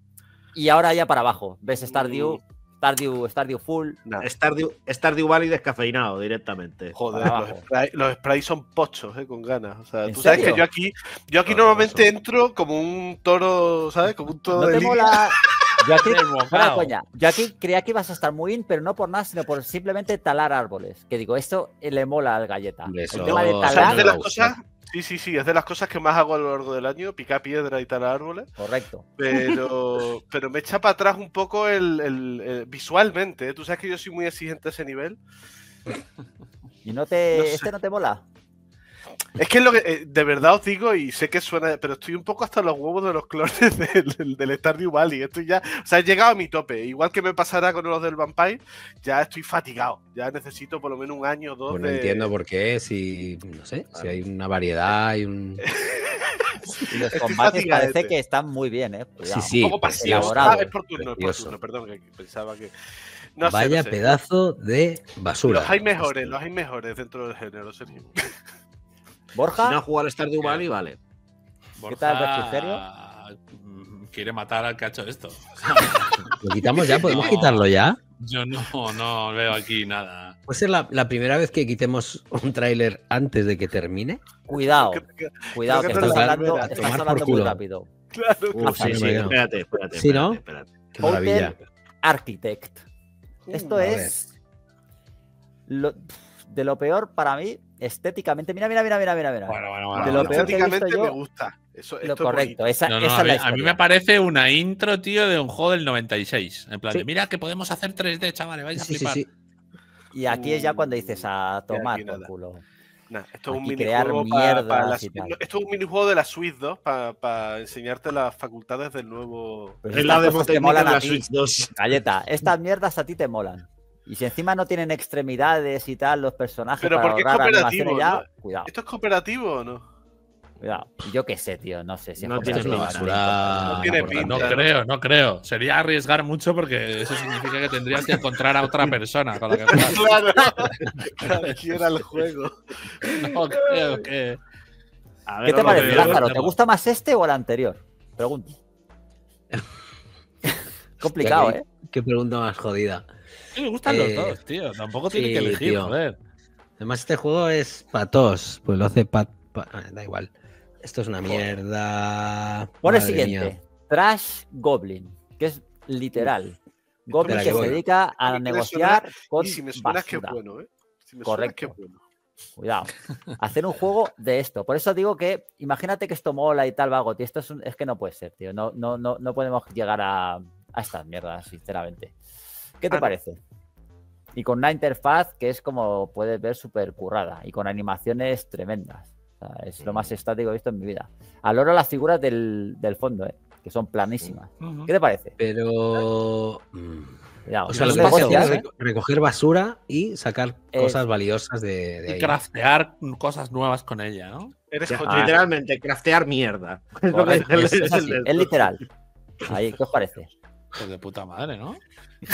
Y ahora ya para abajo. Ves Stardew, Mm. Stardew, Stardew Full. Nah, Stardew, Stardew Valley descafeinado directamente. Joder, los sprays, los sprays son pochos, eh, con ganas. O sea, ¿En tú sabes que yo aquí, yo aquí No, no, normalmente eso. entro como un toro, ¿sabes? Como un toro ¿No de te mola? Yo aquí, coña, yo aquí creía que ibas a estar muy in, pero no por nada, sino por simplemente talar árboles. Que digo, esto le mola al galleta. Hombre, el eso- tema de o O sea, talar, de las cosas, sí, sí, sí, es de las cosas que más hago a lo largo del año, picar piedra y talar árboles, correcto. pero, pero me echa para atrás un poco el, el- el- visualmente. ¿eh? Tú sabes que yo soy muy exigente a ese nivel. ¿Y no te, No sé. este no te mola? Es que es lo que eh, de verdad os digo y sé que suena, pero estoy un poco hasta los huevos de los clones del, del, del Stardew Valley. Estoy ya, o sea, he llegado a mi tope. Igual que me pasará con los del Vampire, ya estoy fatigado. Ya necesito por lo menos un año o dos Pues no de. entiendo por qué, si, no sé, si hay una variedad y un... Y los Estoy combates parece que están muy bien, ¿eh? Cuidado. Sí, sí. un poco pasivo. elaborado, Ah, es por turno, es por precioso. turno, perdón, que pensaba que. No sé, Vaya no sé. pedazo de basura. Los hay mejores, los hay mejores dentro del género, Sergio. Borja, Si no jugar al Stardew Valley, vale. ¿Qué tal, Borja, mm, Quiere matar al cacho esto. ¿Lo quitamos ya? ¿Podemos No. quitarlo ya? Yo no, no veo aquí nada. ¿Puede ser la, la primera vez que quitemos un tráiler antes de que termine? Cuidado, que- cuidado, que que estás es la hablando, estás hablando muy rápido. Claro. Uh, sí, espérate, espérate. Sí, ¿no? espérate, espérate. Qué maravilla. Architect. Esto es lo- de lo peor para mí estéticamente. Mira, mira, mira, mira, mira. mira. Bueno, bueno, De bueno. lo bueno. peor que he visto Estéticamente yo, me gusta. Eso, lo esto es correcto. bonito. Esa, No, no, esa a, es la mí, a me parece una intro, tío, de un juego del 96. En plan, Sí. de, mira que podemos hacer 3D, chavales, vais a Sí, sí, flipar. sí. Y aquí es ya cuando dices a tomar por culo. Nah, esto es crear minijuego para, la, tal. esto es un minijuego de la Switch 2 para enseñarte las facultades del nuevo. Pues Es la técnica molan de a la ti. Switch 2. Galleta, estas mierdas a ti te molan. Y si encima no tienen extremidades y tal, los personajes Pero para porque es cooperativo, animaciones ya, cuidado, ¿Esto es cooperativo o no? cuidado. Yo qué sé, tío, no sé si es No tiene Es pinta. basura. No tiene creo, no creo. Sería arriesgar mucho porque eso significa que tendrías que encontrar a otra persona con la que. Claro. Cualquiera el juego. No creo que. A ¿Qué te parece. Lázaro? ¿Te gusta más este o el anterior? Pregunto. Complicado, ¿eh? Qué pregunta más jodida. Sí, me gustan Eh, los dos, tío. Tampoco tiene que elegir, tío. joder. Además, este juego es patos. Pues lo hace pat. pa- ah, da igual. Esto es una mierda. Pone el siguiente: mía. Trash Goblin, que es literal. Goblin que se dedica a me negociar con Y si me suena es que es basura. bueno, ¿eh? Si me Correcto. suena es que es bueno. Cuidado. Hacer un juego de esto. Por eso digo que imagínate que esto mola y tal, vago, tío. Esto es, un- es que no puede ser, tío. No, no, no, no podemos llegar a, a estas mierdas, sinceramente. ¿Qué te Ah, parece? Y con una interfaz que es como puedes ver súper currada y con animaciones tremendas. O sea, es lo más estático que he visto en mi vida. Aloro las figuras del, del fondo, ¿eh? que son planísimas. ¿Qué te parece? Pero. Cuidado, O sea, lo que es ¿eh? reco- recoger basura y sacar Es- cosas valiosas de, de Y ahí. craftear ccosas nuevas con ella, ¿no? Eres jodido. literalmente, craftear mierda. Es Correcto, es, así, es literal. Ahí, ¿qué os parece? Pues de puta madre, ¿no?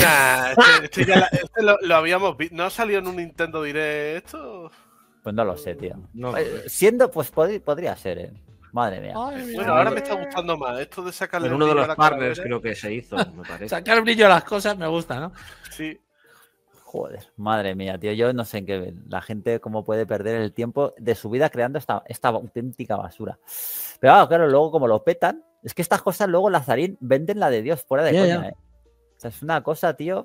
Nah, este, este ya la- este lo, lo habíamos visto. ¿No salió en un Nintendo Direct esto? Pues no lo sé, tío. No, Eh, Siendo, pues pod- podría ser, ¿eh? Madre mía. Bueno, ahora me está gustando más. Esto de sacarle en el uno de los partners calavera. creo que se hizo, me parece. Sacar brillo a las cosas me gusta, ¿no? Sí. Joder, madre mía, tío. Yo no sé en qué la gente cómo puede perder el tiempo de su vida creando esta, esta auténtica basura. Pero claro, claro, luego como lo petan, es que estas cosas luego Lazarín venden la de Dios fuera de Ya, coña, ya. ¿eh? O sea, es una cosa, tío.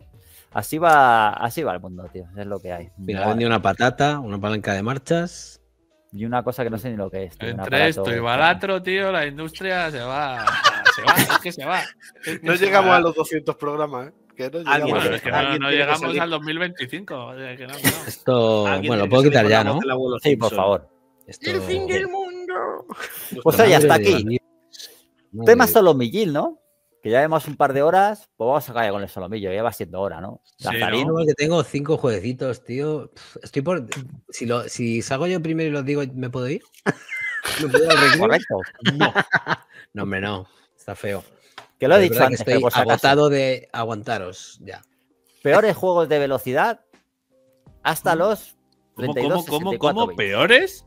Así va, así va el mundo, tío. Es lo que hay. Mira, Madre- vendí una patata, una palanca de marchas. Y una cosa que no sé ni lo que es. tío, Entre aparato- esto y Balatro, tío, la industria se va. Se va, es que se va. Es que No se llegamos va. a los 200 programas, ¿eh? Que no Alguien llegamos Bueno, a- es que no, Alguien no tiene que llegamos salir. al 2025. o sea, que no, que no. Esto, bueno, lo puedo quitar ya, ¿no? Sí, por favor. Esto... El fin del mundo. Pues oye, hasta Madre de aquí. Madre Tema de- solomillil, ¿no? Que ya vemos un par de horas, pues vamos a caer con el solomillo, ya va siendo hora, ¿no? Que tengo cinco jueguecitos, tío. Estoy por. Si, lo, si salgo yo primero y los digo, ¿me puedo ir? ¿Me puedo? Correcto. No. No, hombre, no. Está feo. Que lo he dicho antes, que estoy por agotado de aguantaros. Ya. peores juegos de velocidad hasta los ¿Cómo, 32, cómo, cómo, 64 cómo? bits. ¿Peores?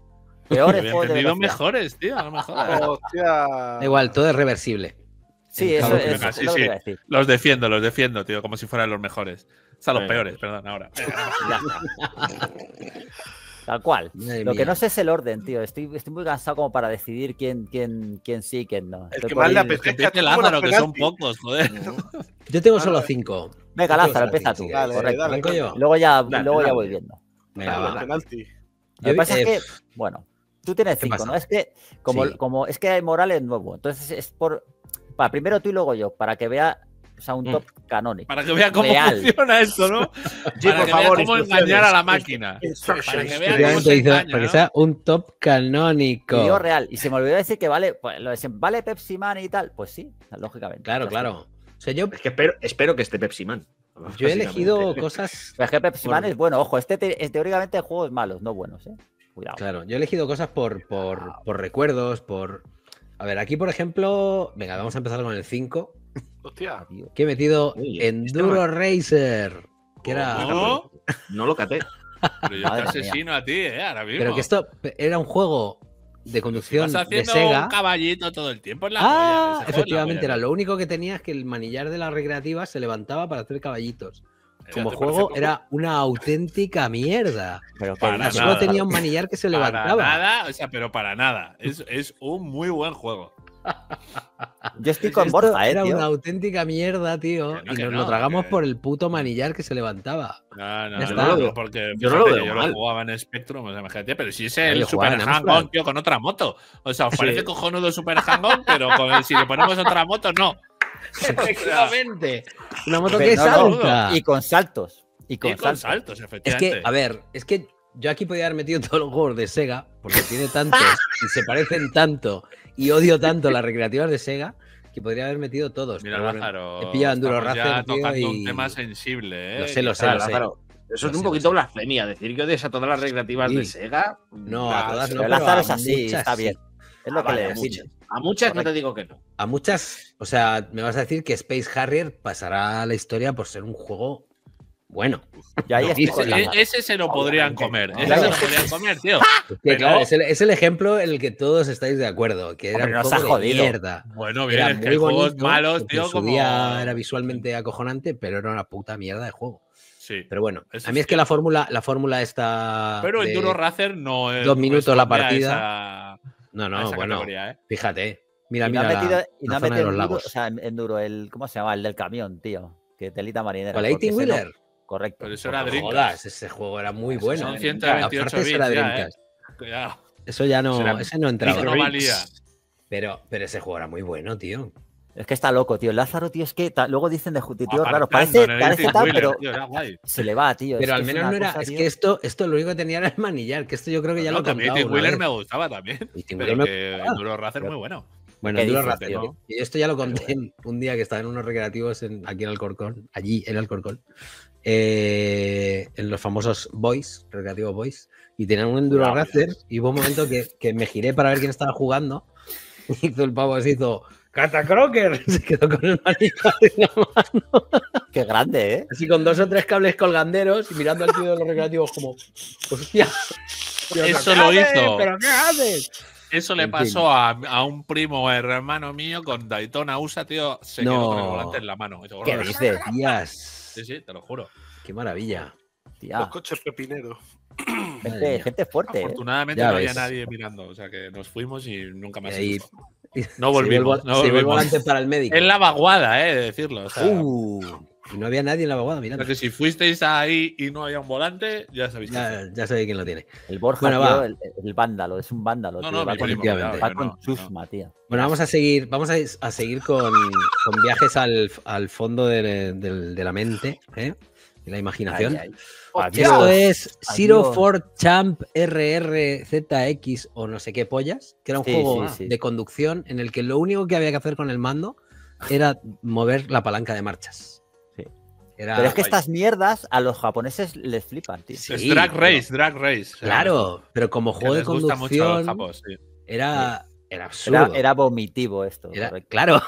Peores juegos de mejores, tío. A lo mejor. Hostia. Da igual, todo es reversible. Sí, eso es, uno. Venga, es sí, lo que sí. iba a decir. Los defiendo, los defiendo, tío, como si fueran los mejores. O sea, los peores, perdón, ahora. Tal cual. Madre Lo que no sé es el orden, tío. Estoy, estoy muy cansado como para decidir quién, quién, quién sí y quién no. El Estoy que más le tú como Lázaro, que son pocos, joder. Yo tengo solo cinco. Venga, Lázaro, empieza tú. Dale, correcto. dale. Luego ya, Dale, luego ya dale. voy viendo. Venga, el. Lo que pasa eh, es que, bueno, tú tienes ¿qué cinco, pasa? ¿no? Es que como, Sí. como es que hay Morales nuevo, entonces es por para primero tú y luego yo, para que vea, o sea, un Mm. top canónico. Para que vea cómo Real. funciona esto, ¿no? Sí, para por que favor, vea cómo engañar a la máquina. Para que vea cómo Efectivamente, se dice, engaña, para que ¿no? sea un top Y canónico. digo real. Y se me olvidó decir que vale, pues, lo ¿vale Pepsi Man y tal? Pues sí, lógicamente. Claro, claro. O sea, yo, Es que espero, espero que esté Pepsi Man. yo he elegido cosas. Pero es que Pepsi Man es bueno, ojo, este te- es teóricamente juegos malos, no buenos, ¿eh? Cuidado. Claro, yo he elegido cosas por, por, por recuerdos, por. A ver, aquí, por ejemplo. Venga, vamos a empezar con el 5. Hostia. Que he metido Uy, este Enduro ma- Racer. Que. No lo caté. Pero yo te mía. asesino a ti, ¿eh? Ahora mismo. Pero que esto era un juego de conducción Estás de haciendo Sega. un caballito todo el tiempo en la Ah, efectivamente, era lo único que tenía es que el manillar de la recreativa se levantaba para hacer caballitos. Como juego era una auténtica mierda. Pero Para Solo nada. tenía un manillar que se Para levantaba. nada, o sea, pero para nada. Es, es un muy buen juego. yo estoy con Esto Borja, eh, era tío. una auténtica mierda, tío. No, y nos no, lo tragamos que- por el puto manillar que se levantaba. No, no, Ya no, Yo porque yo no lo veo yo mal. lo jugaba en Spectrum, o sea, imagínate, pero si es el yo Super Hang-On, tío, con otra moto. O sea, os parece Sí. cojonudo el Super Hang-On, pero con el- si le ponemos otra moto, no. Efectivamente. Una moto que salta. Y con saltos. Y con, Y con saltos. saltos, Es efectivamente. que, a ver, es que yo aquí podía haber metido todos los juegos de Sega, porque tiene tantos y se parecen tanto y odio tanto las recreativas de Sega, que podría haber metido todos. Mira, pero Lázaro. he pillado Racer, tío, tocando un y- tema sensible, ¿eh? Lo sé, lo sé, lo sé. Lázaro, Eso Lo es un poquito blasfemia. Decir que odias a todas las recreativas de. Sega. No, a todas no, Pero Lázaro es así, está sí. Es lo Ah, que vale, le a muchas. A muchas no te digo que no. A muchas, o sea, me vas a decir que Space Harrier pasará a la historia por ser un juego bueno. Ahí No, ese- se lo podrían comer. Ese Claro. se lo podrían comer, tío. Que, Pero- claro, es el, es el ejemplo en el que todos estáis de acuerdo, que era Hombre, un nos ha juego de jodido. mierda. Bueno, bien, Era es que muy hay juegos malos, tío, en su como. día era visualmente acojonante, pero era una puta mierda de juego. Sí. Pero bueno, a mí es es que la fórmula, la fórmula está. Pero Enduro Racer no es. dos minutos la partida. esa- No, a no, esa bueno, ¿eh? fíjate. Mira, Y no mira. ha la- metido, y la no ha zona metido enduro, lagos. o sea, enduro, el, ¿cómo se llama? El del camión, tío. Que telita marinera. ¿Cuál, porque 18 ese no- Wheeler? Correcto. Pero eso era jodas, ese juego era muy Eso bueno. son ¿eh? 128 Aparte, eso bits era ya, ¿eh? Cuidado. Eso ya no, Será- ese no Eso entraba. no valía. Pero, pero ese juego era muy bueno, tío. Es que está loco, tío. Lázaro, tío, es que ta- luego dicen de tío, claro, Apartando parece, el parece 18 tal, pero se le va, tío. Pero es al menos no era. cosa, es que esto, esto lo único que tenía era el manillar, que esto yo creo que ya No, lo. Team una Wheeler me gustaba también. Y Pero me que Racer muy bueno. Bueno, ¿Qué Enduro dices, Racer. tío? Y esto ya lo conté un día que estaba en unos recreativos en- aquí en Alcorcón, allí en Alcorcón, eh, en los famosos Boys, recreativo Boys, y tenían un Enduro Racer y hubo un momento que, que me giré para ver quién estaba jugando y hizo el pavo, se hizo Catacroker, se quedó con el manillar en la mano, Qué grande, ¿eh? así con dos o tres cables colganderos y mirando al tío de los recreativos como, hostia. Eso ¿qué lo haces? hizo. ¿Pero qué haces? Eso le En pasó a, a un primo hermano mío con Daytona USA, tío. Se quedó con el volante en la mano. ¿Qué dices? Hostias, Sí, sí, te lo juro. qué maravilla. Tía, Los coches pepineros. Gente, gente fuerte, ¿eh? Afortunadamente no había nadie mirando. O sea que nos fuimos y nunca más. Y No volvimos. vol- no se volvimos. volante para el médico. Es la vaguada, eh, de decirlo. O sea, Uh, y no había nadie en la vaguada, o mira. sea que si fuisteis ahí y no había un volante, ya sabéis. Ya, ya sabéis quién lo tiene. El Borja, Bueno, tío, va. el, el vándalo, es un vándalo. No, tío, no, va con, primo, efectivamente. va cuidado, con no, no. chusma, tío. Bueno, vamos a seguir, vamos a, a seguir con, con viajes al, al fondo de, de la mente, ¿eh? La imaginación. Ay, ay. Hostia, Esto es Zero for Champ RRZX o no sé qué pollas, que era un Sí, juego sí, sí. de conducción en el que lo único que había que hacer con el mando era mover la palanca de marchas. Sí. Era, Pero es que estas mierdas a los japoneses les flipan, tío. Sí, Es drag pero- race, drag race. Claro, pero como juego de les gusta mucho a los conducción japos, sí. era, era absurdo. Era, era vomitivo esto. Era- claro,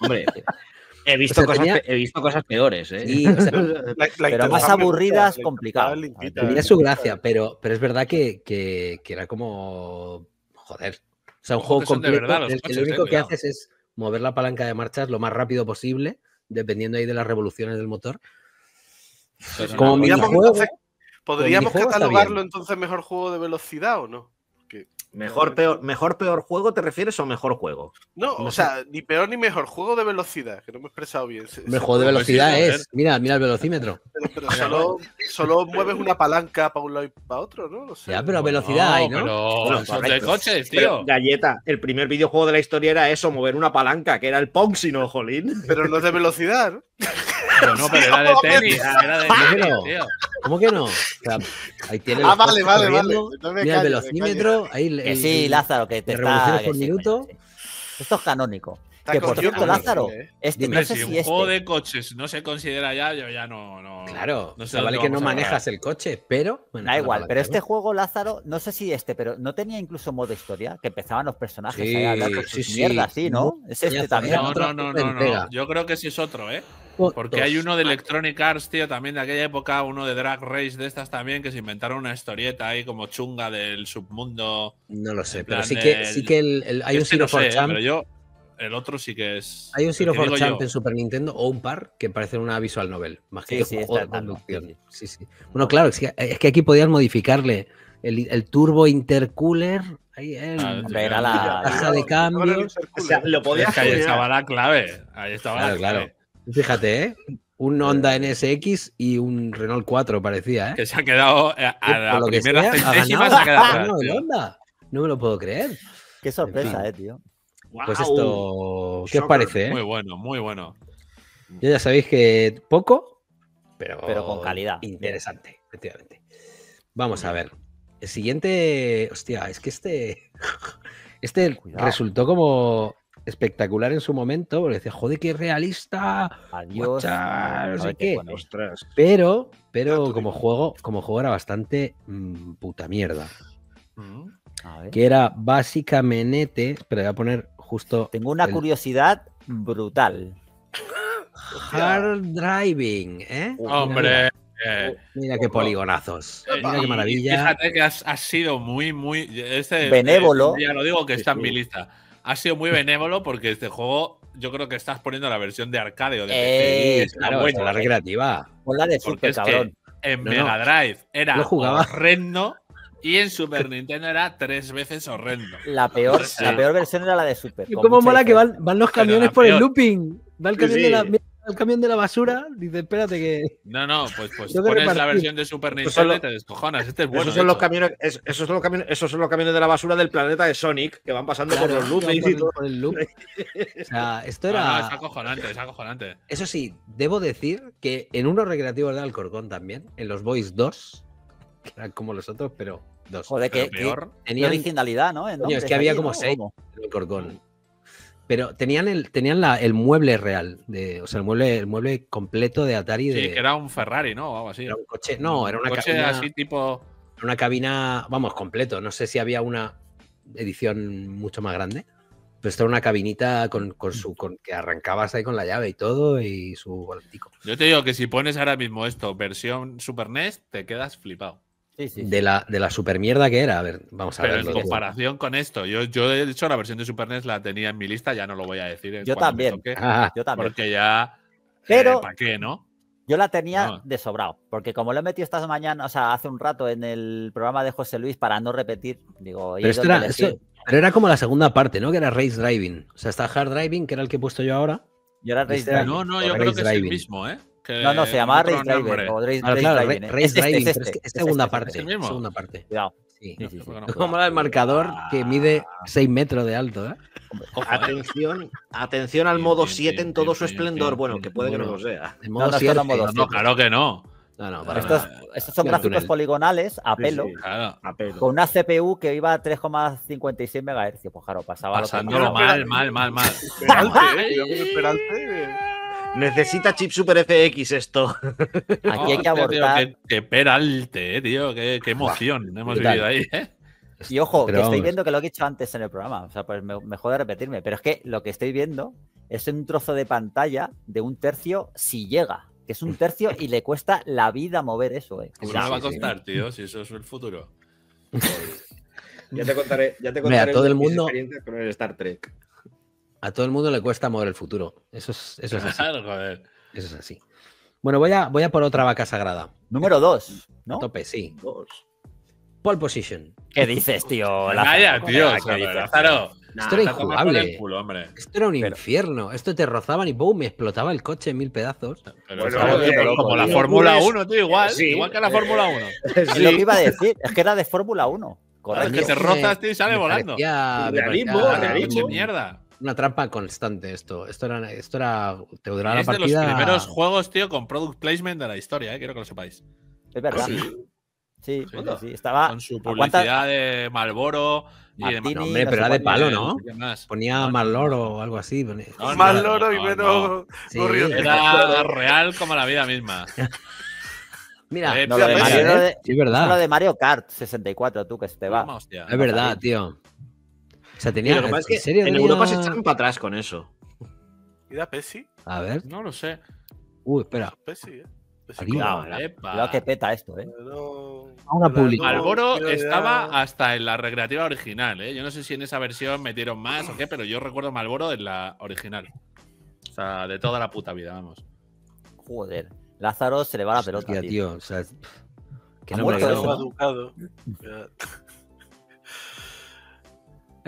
Hombre, he visto, O sea, cosas, tenía- he visto cosas peores, ¿eh? sí, o sea, la- la Pero más aburridas, limpita, tenía su gracia, pero, pero es verdad que, que- que era como. Joder. O sea, un juego completo verdad en el que coches, lo eh, único que cuidado. haces es mover la palanca de marchas lo más rápido posible, dependiendo ahí de las revoluciones del motor. Pero como no, Podríamos, minijuego, entonces- ¿podríamos minijuego está catalogarlo entonces mejor juego de velocidad o no? Mejor peor, mejor peor juego te refieres o mejor juego? No, No o sé. sea, ni peor ni mejor. Juego de velocidad, que no me he expresado bien. Juego de velocidad es. Mira, mira el velocímetro. Pero, pero solo, solo mueves una palanca para un lado y para otro, ¿no? No sé. Ya, pero velocidad hay, ¿no? Pero Bueno, son de coches, Pero, tío. Galleta, el primer videojuego de la historia era eso, mover una palanca, que era el Pong, si no, jolín. Pero no es de velocidad, ¿no? Pero no, pero era de tenis. Era de ¿Cómo que tenis, no? ¿Cómo que no? O sea, ahí tiene Ah, vale, vale, corriendo, vale. No me Mira el me velocímetro. Ahí el- Que el- sí, el- Lázaro, que te revoluciones que por sí, minuto. sí. Esto es canónico. Está Que por cierto, Lázaro, ¿eh? este, Dime, no sé si un juego este. de coches no se considera ya, yo ya no. no Claro, no sé vale que no manejas el coche, pero. bueno, Da la igual, pero este juego, Lázaro, no sé si este, pero no tenía incluso modo historia, que empezaban los personajes Sí, a hablar con sí, sus sí. mierdas, sí, ¿no? Es este también. No, no, no, no, no. Yo creo que sí es otro, ¿eh? Porque hay uno de Electronic Arts, tío, también de aquella época, uno de Drag Race de estas también, que se inventaron una historieta ahí como chunga del submundo. No lo sé, pero sí que, el- sí que el, el- hay un Este Zero no for sé, ¿eh? Champ. pero yo. el otro sí que es. Hay un Zero for Champ yo. en Super Nintendo o un par que parecen una visual novel, más que Sí, juego de conducción. sí, Sí. Bueno, claro, es que, es que aquí podías modificarle el, el turbo intercooler, ahí, el- Ah, era la- caja de cambios. O sea, lo podías Es que ahí estaba la clave. Ahí estaba Claro, la claro. Fíjate, ¿eh? Un Honda NSX y un Renault 4 parecía, ¿eh? Que se ha quedado eh, a Por la lo que primera sea, ha centésima ganado, se ha quedado ha atrás, ganado el tío. Honda. No me lo puedo creer. Qué sorpresa, fin. eh, tío. Pues esto, ¿qué os parece? eh? Muy bueno, muy bueno. Yo ya sabéis que poco, pero, Pero con calidad. Interesante, efectivamente. Vamos a ver. El siguiente. Hostia, es que este. Este Cuidado. resultó como espectacular en su momento. Porque decía, joder, qué realista. Adiós. Guacha, no A sé qué. Pero, pero Gato, como juego, como juego era bastante mm, puta mierda. Mm. A ver. Que era básicamente. Pero voy a poner justo. Tengo una el curiosidad brutal. Hard driving, ¿eh? Hombre. eh, Mira qué poligonazos. Mira qué maravilla. Fíjate que has, has sido muy, muy. Este, Benévolo. este ya lo digo que está en Sí, mi lista. Has sido muy benévolo porque este juego, yo creo que estás poniendo la versión de arcade o de Eh, PC. Claro, es la recreativa. Pon la de Porque Super, es que cabrón. en No, Mega no. Drive era jugaba. horrendo y en Super Nintendo era tres veces horrendo. La peor, Sí. la peor versión era la de Super. Y cómo mola que van, van los camiones por el looping. Va el Sí, camión, de la, el camión de la basura. Dice, espérate que. No, no, pues, pues pones la versión de Super Nintendo y te descojonas. Este es bueno. esos, son los camiones, es- esos, son los camiones, esos son los camiones de la basura del planeta de Sonic que van pasando por los loops y por el- todo. por el loop. O sea, esto no, era. es acojonante, es acojonante. Eso sí, debo decir que en unos recreativos de Alcorcón también, en los Boys 2, que eran como los otros, pero dos. Joder, Pero peor. Tenían originalidad, ¿no? Coño, es que había como ¿no? seis. En Alcorcón. Pero tenían el, tenían la, el mueble real, de, o sea, el mueble, el mueble completo de Atari. De, Sí, que era un Ferrari, ¿no? O algo así. era un coche. No, era una un coche cabina. así tipo. una cabina, vamos, completo. No sé si había una edición mucho más grande. Pero esto era una cabinita con, con su con, que arrancabas ahí con la llave y todo y su volantico. Yo te digo que si pones ahora mismo esto, versión Super NES, te quedas flipado. Sí, sí. De la, de la super mierda que era. A ver, vamos a Pero verlo. en comparación con esto, yo, yo de hecho la versión de Super NES la tenía en mi lista, ya no lo voy a decir. Yo también. toque, Ah, Yo también. porque ya. Pero- ¿Para qué, no? Yo la tenía No. de sobrado, porque como lo he metido esta mañana, o sea, hace un rato en el programa de José Luis para no repetir, digo, pero, esto era, esto- pero era como la segunda parte, ¿no? Que era Race Driving. O sea, está Hard Driving, que era el que he puesto yo ahora. Yo era Race este Driving. No, no, yo creo que es el mismo, ¿eh? Que No, no, se llamaba otro Race Driver. o Race, Race claro, Driving, Ra- ¿eh? Race Es este, Driving, este, segunda este, es parte. ¿Es el mismo? Segunda parte. Cuidado. Sí. Sí, sí, sí. Bueno, Como el marcador que mide 6 metros de alto, ¿eh? Ojo, ¿eh? Atención, atención al modo tin, 7 en todo su esplendor. Bueno, que puede que no lo sea. Modo no, No, claro que no. No, no, para Estos, estos son gráficos túnel. poligonales a pelo, sí. Claro. A pelo. con una CPU que iba a 3,56 MHz. Pues claro, pasaba lo que Pasándolo mal, mal, mal, mal. Eh. Necesita chip Super FX esto. Aquí hay que tío, abortar. qué, qué peralte, eh, tío. Qué, qué emoción hemos brutal. vivido ahí, ¿eh? Y ojo, Pero que estoy viendo que lo he dicho antes en el programa, o sea, pues me, me jode repetirme, pero es que lo que estoy viendo es un trozo de pantalla de un tercio si llega, que es un tercio y le cuesta la vida mover eso, eh. ¿Cómo Cuidado. me va a costar, tío? Si eso es el futuro. Ya te contaré, ya te contaré todo el mundo- experiencias con el Star Trek. A todo el mundo le cuesta mover el futuro. Eso es, eso es así. Claro, joder. Eso es así. Bueno, voy a, voy a por otra vaca sagrada. Número dos, A ¿no? tope, sí. Dos. Pole position. ¿Qué dices, tío? Venga Lázaro? ya, tío. ¿Qué o sea, dices? Lázaro. Esto era injugable. culo. Esto era un Pero- infierno. Esto te rozaban y ¡pum! Me explotaba el coche en mil pedazos. Pero Bueno, eso es eh, como la tío. Fórmula Pues, 1, tío, igual. sí. Igual que la Fórmula 1. Es lo que iba a decir, es que era de Fórmula 1. Claro, es Correcto. que te rozas, tío, y sale me volando. parecía- me parecía mierda. Una trampa constante esto. Esto era, esto era te duraba la es de los partida. primeros juegos, tío, con product placement de la historia, eh, quiero que lo sepáis. Es verdad. Sí. Sí, sí, Anda. sí, Estaba. Con su ¿a cuántas- publicidad de Malboro y de No, hombre, no pero era de palo, ¿no? Ponía No, mal no, loro no. o algo así. No, Más no, loro y no, menos. Sí. Era real como la vida misma. Mira, Eh, No, lo de Mira, Mario, ¿eh? lo de- sí, es lo verdad. de Mario Kart 64, tú, que se te va. Hostia. Es verdad, tío. O sea, Y tenía. lo que pasa es que ¿en serio en tenía- Europa se echan para atrás con eso. Mira, Pepsi. A ver. No lo sé. Uy, espera. Pepsi, eh. Claro, Epa. Cuidado que peta esto, ¿eh? publica. no Malboro ya- estaba hasta en la recreativa original, ¿eh? Yo no sé si en esa versión metieron más o qué, pero yo recuerdo Malboro en la original. O sea, de toda la puta vida, vamos. Joder. Lázaro se le va la pelota, Hostia, tío. tío. O sea, que Ha no me lo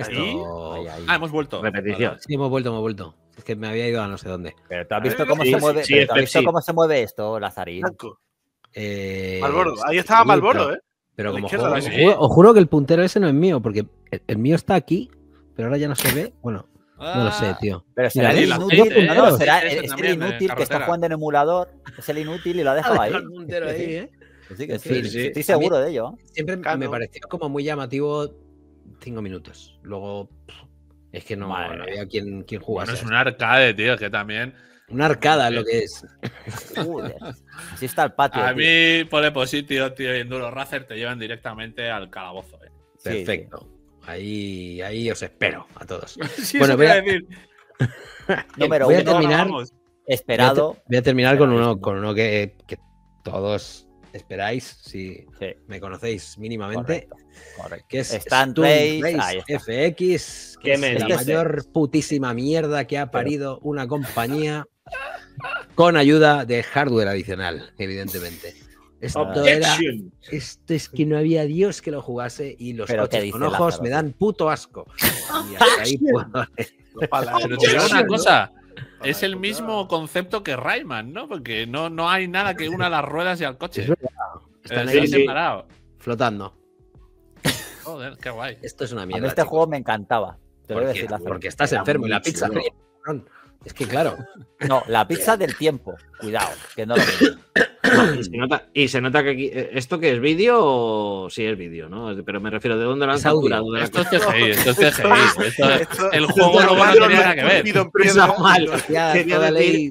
Esto- Ahí, ahí. Ah, hemos vuelto. Repetición. Sí, hemos vuelto, hemos vuelto. Es que me había ido a no sé dónde. Pero tú has visto cómo Sí, se sí, mueve, sí, pero ¿tú has es visto Pepsi. cómo se mueve esto, Lazarín. Eh, Malboro. Ahí estaba Malboro, pero- ¿eh? Pero como juego, os juro, os juro que el puntero ese no es mío, porque el, el mío está aquí, pero ahora ya no se ve. Bueno, no lo sé, tío. Pero será Mira, el inútil, aceite, no, no, ¿eh? será Ese el, es el inútil que está jugando en emulador. Es el inútil y lo ha dejado ahí. el puntero Que sí, ahí, ¿eh? que sí, que sí. Sí, sí. Estoy seguro de ello. Siempre me pareció como muy llamativo cinco minutos. Luego, pff, es que no, Madre no había quien, quien Bueno, jugase. es un arcade, tío, que también. Una arcada es lo que es. Joder. Así está el patio. A tío. mí, pole positio, tío, y Enduro Racer te llevan directamente al calabozo, eh. Sí, Perfecto. Ahí, ahí os espero a todos. Sí, Bueno, voy a- iba decir. Número voy a uno, terminar- esperado. Voy a terminar con uno, con uno que, que todos esperáis, si Sí, me conocéis mínimamente, correcto. correcto. que es Stunt Race. FX, que ¿Qué es la mayor putísima mierda que ha parido una compañía con ayuda de hardware adicional, evidentemente. Esto era, esto es que no había Dios que lo jugase y los Pero ¿qué coches con ojos Lázaro? me dan puto asco. Y hasta ahí puedo- Pero te digo una cosa. Es el mismo concepto que Rayman, ¿no? Porque no, no hay nada que una las ruedas y al coche. Es. Están Eh, ahí sí, sí. separado. flotando. Joder, qué guay. Esto es una A mí mierda. este juego me encantaba. Te lo voy a porque, decir, Lázaro. porque estás enfermo y la pizza fría. Es que claro, No, la pizza del tiempo. Cuidado, que no lo y, se nota, y se nota que aquí. eh, ¿Esto qué es vídeo o sí es vídeo, no? Pero me refiero, ¿de dónde lo han capturado? ¿De la Esto es CGI, esto es CGI. Esto- Esto- el juego no Mario tiene nada que ver. mal. ya toda ley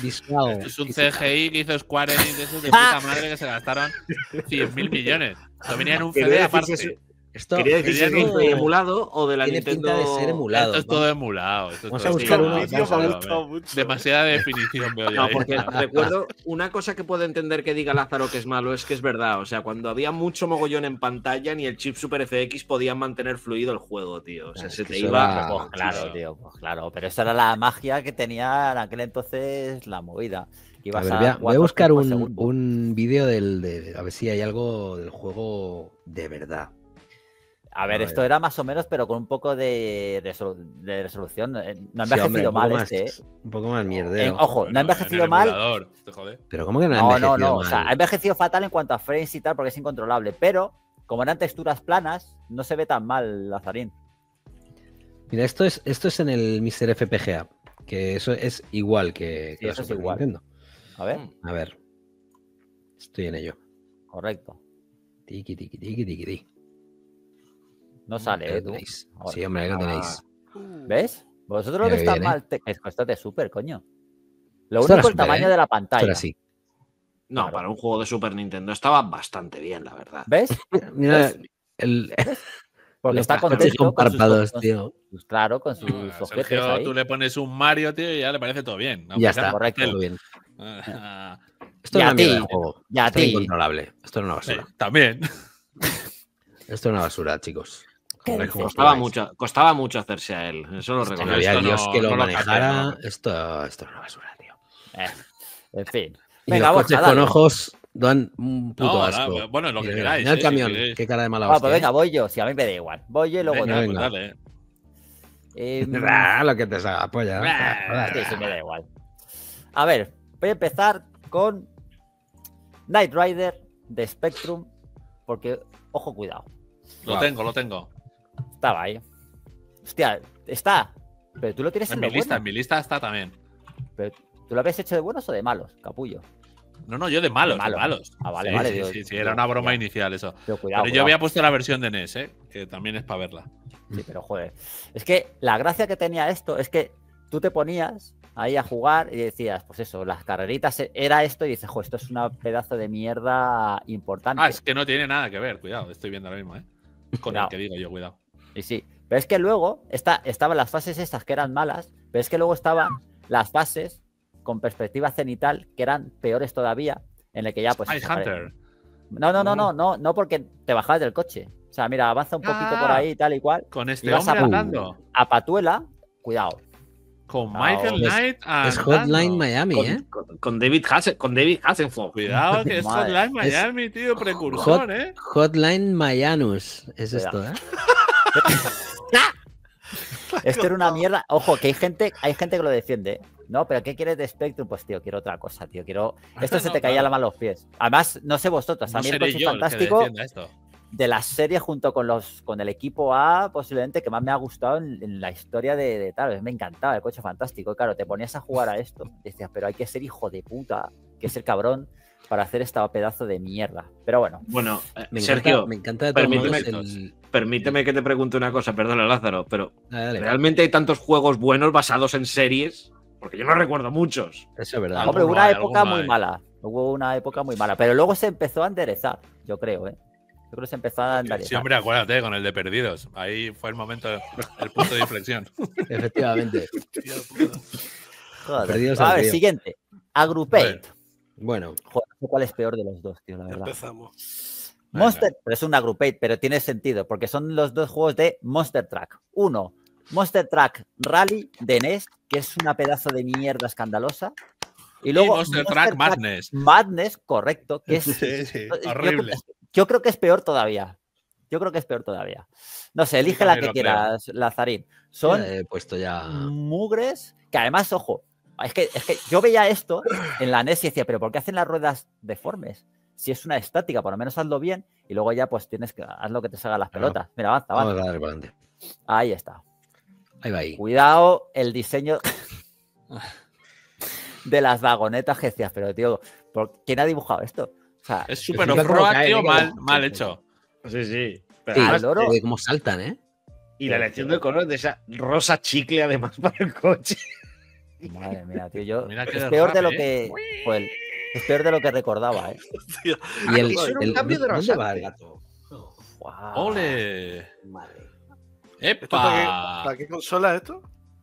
visual. esto es un CGI que hizo Square Enix de esos de puta madre que se gastaron 100.000 millones. Esto venía en un CD aparte. Esto, Quería decir si es emulado o de la tiene Nintendo. pinta de ser emulado. Esto es todo emulado. esto es Vamos todo a buscar uno, vamos a me ha ver. gustado mucho. Demasiada definición veo. No, ahí. porque recuerdo una cosa que puedo entender que diga Lázaro que es malo es que es verdad. O sea, cuando había mucho mogollón en pantalla, ni el chip Super FX podían mantener fluido el juego, tío. O sea, Es se te iba. era- Pues claro, tío, pues claro. Pero esa era la magia que tenía en aquel entonces la movida. A ver, voy a, voy a buscar un, un vídeo del, de, a ver si hay algo del juego de verdad. A ver, esto era más o menos, pero con un poco de, resolu- de resolución. eh, No ha Sí, hombre, envejecido mal más- este, ¿eh? Un poco más mierdero. ojo, no ha en envejecido mal. emulador, te jode. Pero ¿cómo que no ha No, no, envejecido no. O sea, ha envejecido fatal en cuanto a frames y tal, porque es incontrolable. Pero, como eran texturas planas, no se ve tan mal, Lazarín. Mira, esto es, esto es en el Mr. FPGA, que eso es igual que, que Sí, eso es Super igual. Nintendo. A ver, A ver. Estoy en ello. correcto. Tiki, tiki, tiki, tiki, tiki. No sale, ¿eh? tú. tenéis. Ahora. Sí, hombre, ahí lo tenéis. ¿Ves? Vosotros lo que ¿eh? mal. te- Esto es de súper, coño. Lo único, el tamaño ¿eh? de la pantalla. No, Claro. para un juego de Super Nintendo estaba bastante bien, la verdad. ¿Ves? Mira, el, Porque está con con sus- párpados, con tío. sus- claro, con sus Sergio, ahí. tú le pones un Mario, tío, y ya le parece todo bien. Ya está, correcto. todo bien. Esto es una mierda ti, de juego. y a Esto es ti. incontrolable. Esto es una sí, basura. también. Esto es una basura, chicos. Costaba mucho, costaba mucho hacerse a él. Eso lo reconozco. había esto Dios no- que lo no lo manejara. ¿no? Esto, esto es una basura, tío. Eh, en fin. Y Venga, los Borja, coches con ojos dan un puto No, asco. no, bueno, lo que queráis. mira el eh, si camión, queréis. qué cara de mala Ah, hostia. pues ¿eh? venga, voy yo. Si a mí me da igual. Voy yo y luego Venga, tú. pues venga. dale. Ah, lo que te salga, polla. Sí, sí, me da igual. A ver, voy a empezar con Night Rider de Spectrum. Porque, ojo, cuidado. Lo Wow. tengo, lo tengo. Estaba ahí. Hostia, está. Pero tú lo tienes en, En mi lo lista, en mi lista está también. Pero, ¿Tú lo habías hecho de buenos o de malos, capullo? No, no, yo de malos, De de malos. Ah, vale, Sí, vale, Sí, sí, era una broma inicial eso. Pero cuidado. Pero yo cuidado. había puesto la versión de NES, ¿eh? que también es para verla. Sí, pero joder. Es que la gracia que tenía esto es que tú te ponías ahí a jugar y decías, pues eso, las carreritas e- era esto y dices, jo, esto es una pedazo de mierda importante. Ah, es que no tiene nada que ver, cuidado, estoy viendo ahora mismo, ¿eh? Con Cuidado. el que digo yo, cuidado. Y sí. Pero es que luego está, estaban las fases estas que eran malas, pero es que luego estaban las fases con perspectiva cenital que eran peores todavía. en el que ya pues... Hunter. No, no, no, no, no, no porque te bajabas del coche. O sea, mira, avanza un poquito por Ah. ahí, tal y cual. Con este Y vas a hombre pa- andando. A Patuela, cuidado. Con Michael es- Knight Es andando. Hotline Miami, Con, ¿eh? con- con David, Hasen, con David Hasselhoff. Cuidado, que es. Hotline Miami, tío, precursor, Hot- ¿eh? Hotline Mayanus. Es esto. ¿eh? Esto era una mierda. Ojo, que hay gente, hay gente que lo defiende. ¿eh? No, pero ¿qué quieres de Spectrum? Pues tío, quiero otra cosa, tío. Quiero. Esto se te caía claro. la mano a los pies. Además, no sé vosotros, a No mí el coche que fantástico esto. de la serie junto con los con el equipo A, posiblemente que más me ha gustado en, en la historia de, de tal. Me encantaba el coche fantástico. Y claro, te ponías a jugar a esto. Decías, pero hay que ser hijo de puta, que es el cabrón, para hacer esta pedazo de mierda. Pero bueno, Bueno, eh, Me Sergio, encanta, me encanta de permíteme- el- permíteme que te pregunte una cosa, perdona Lázaro, pero Dale, dale. ¿realmente hay tantos juegos buenos basados en series? Porque yo no recuerdo muchos. Eso es verdad. hombre, una hay, época muy hay. mala. Hubo una época muy mala. Pero luego se empezó a enderezar, yo creo, ¿eh? Yo creo que se empezó a enderezar. Sí, hombre, acuérdate, con el de Perdidos. Ahí fue el momento, el punto de inflexión. Efectivamente. Joder. Perdidos a ver, río. siguiente. Agrupate. Bueno, Joder, sé cuál es peor de los dos, tío, la verdad. Empezamos. Venga. Monster, pero es un Agrupate, pero tiene sentido, porque son los dos juegos de Monster Track. Uno, Monster Track Rally de NES, que es una pedazo de mierda escandalosa. Y luego y Monster Track Madness. Madness, correcto, que es Sí, sí, yo creo horrible. que- Yo creo que es peor todavía. Yo creo que es peor todavía. No sé, elige la que quieras, Lazarín. Son ya he puesto ya. mugres que además, ojo, es que, es que yo veía esto en la NES y decía, pero ¿por qué hacen las ruedas deformes? Si es una estática, por lo menos hazlo bien y luego ya pues tienes que haz lo que te salga las pelotas. Mira, avanza, Vamos avanza. a darle para adelante. Ahí está. Ahí va ahí. Cuidado el diseño de las vagonetas que decías, pero tío, ¿por- ¿quién ha dibujado esto? O sea, Es súper mal, mal hecho. Sí, sí. Pero Sí, loro. cómo saltan, ¿eh? y la elección de color de esa rosa chicle, además, para el coche. Madre mía, tío, yo Mira es peor de lo que joder, es peor de lo que recordaba, ¿eh? Y el, un el- cambio de ¿Dónde va el gato? Guau. ¡Ole! Madre. ¿Esto para qué, ¡Epa! para qué consola es esto?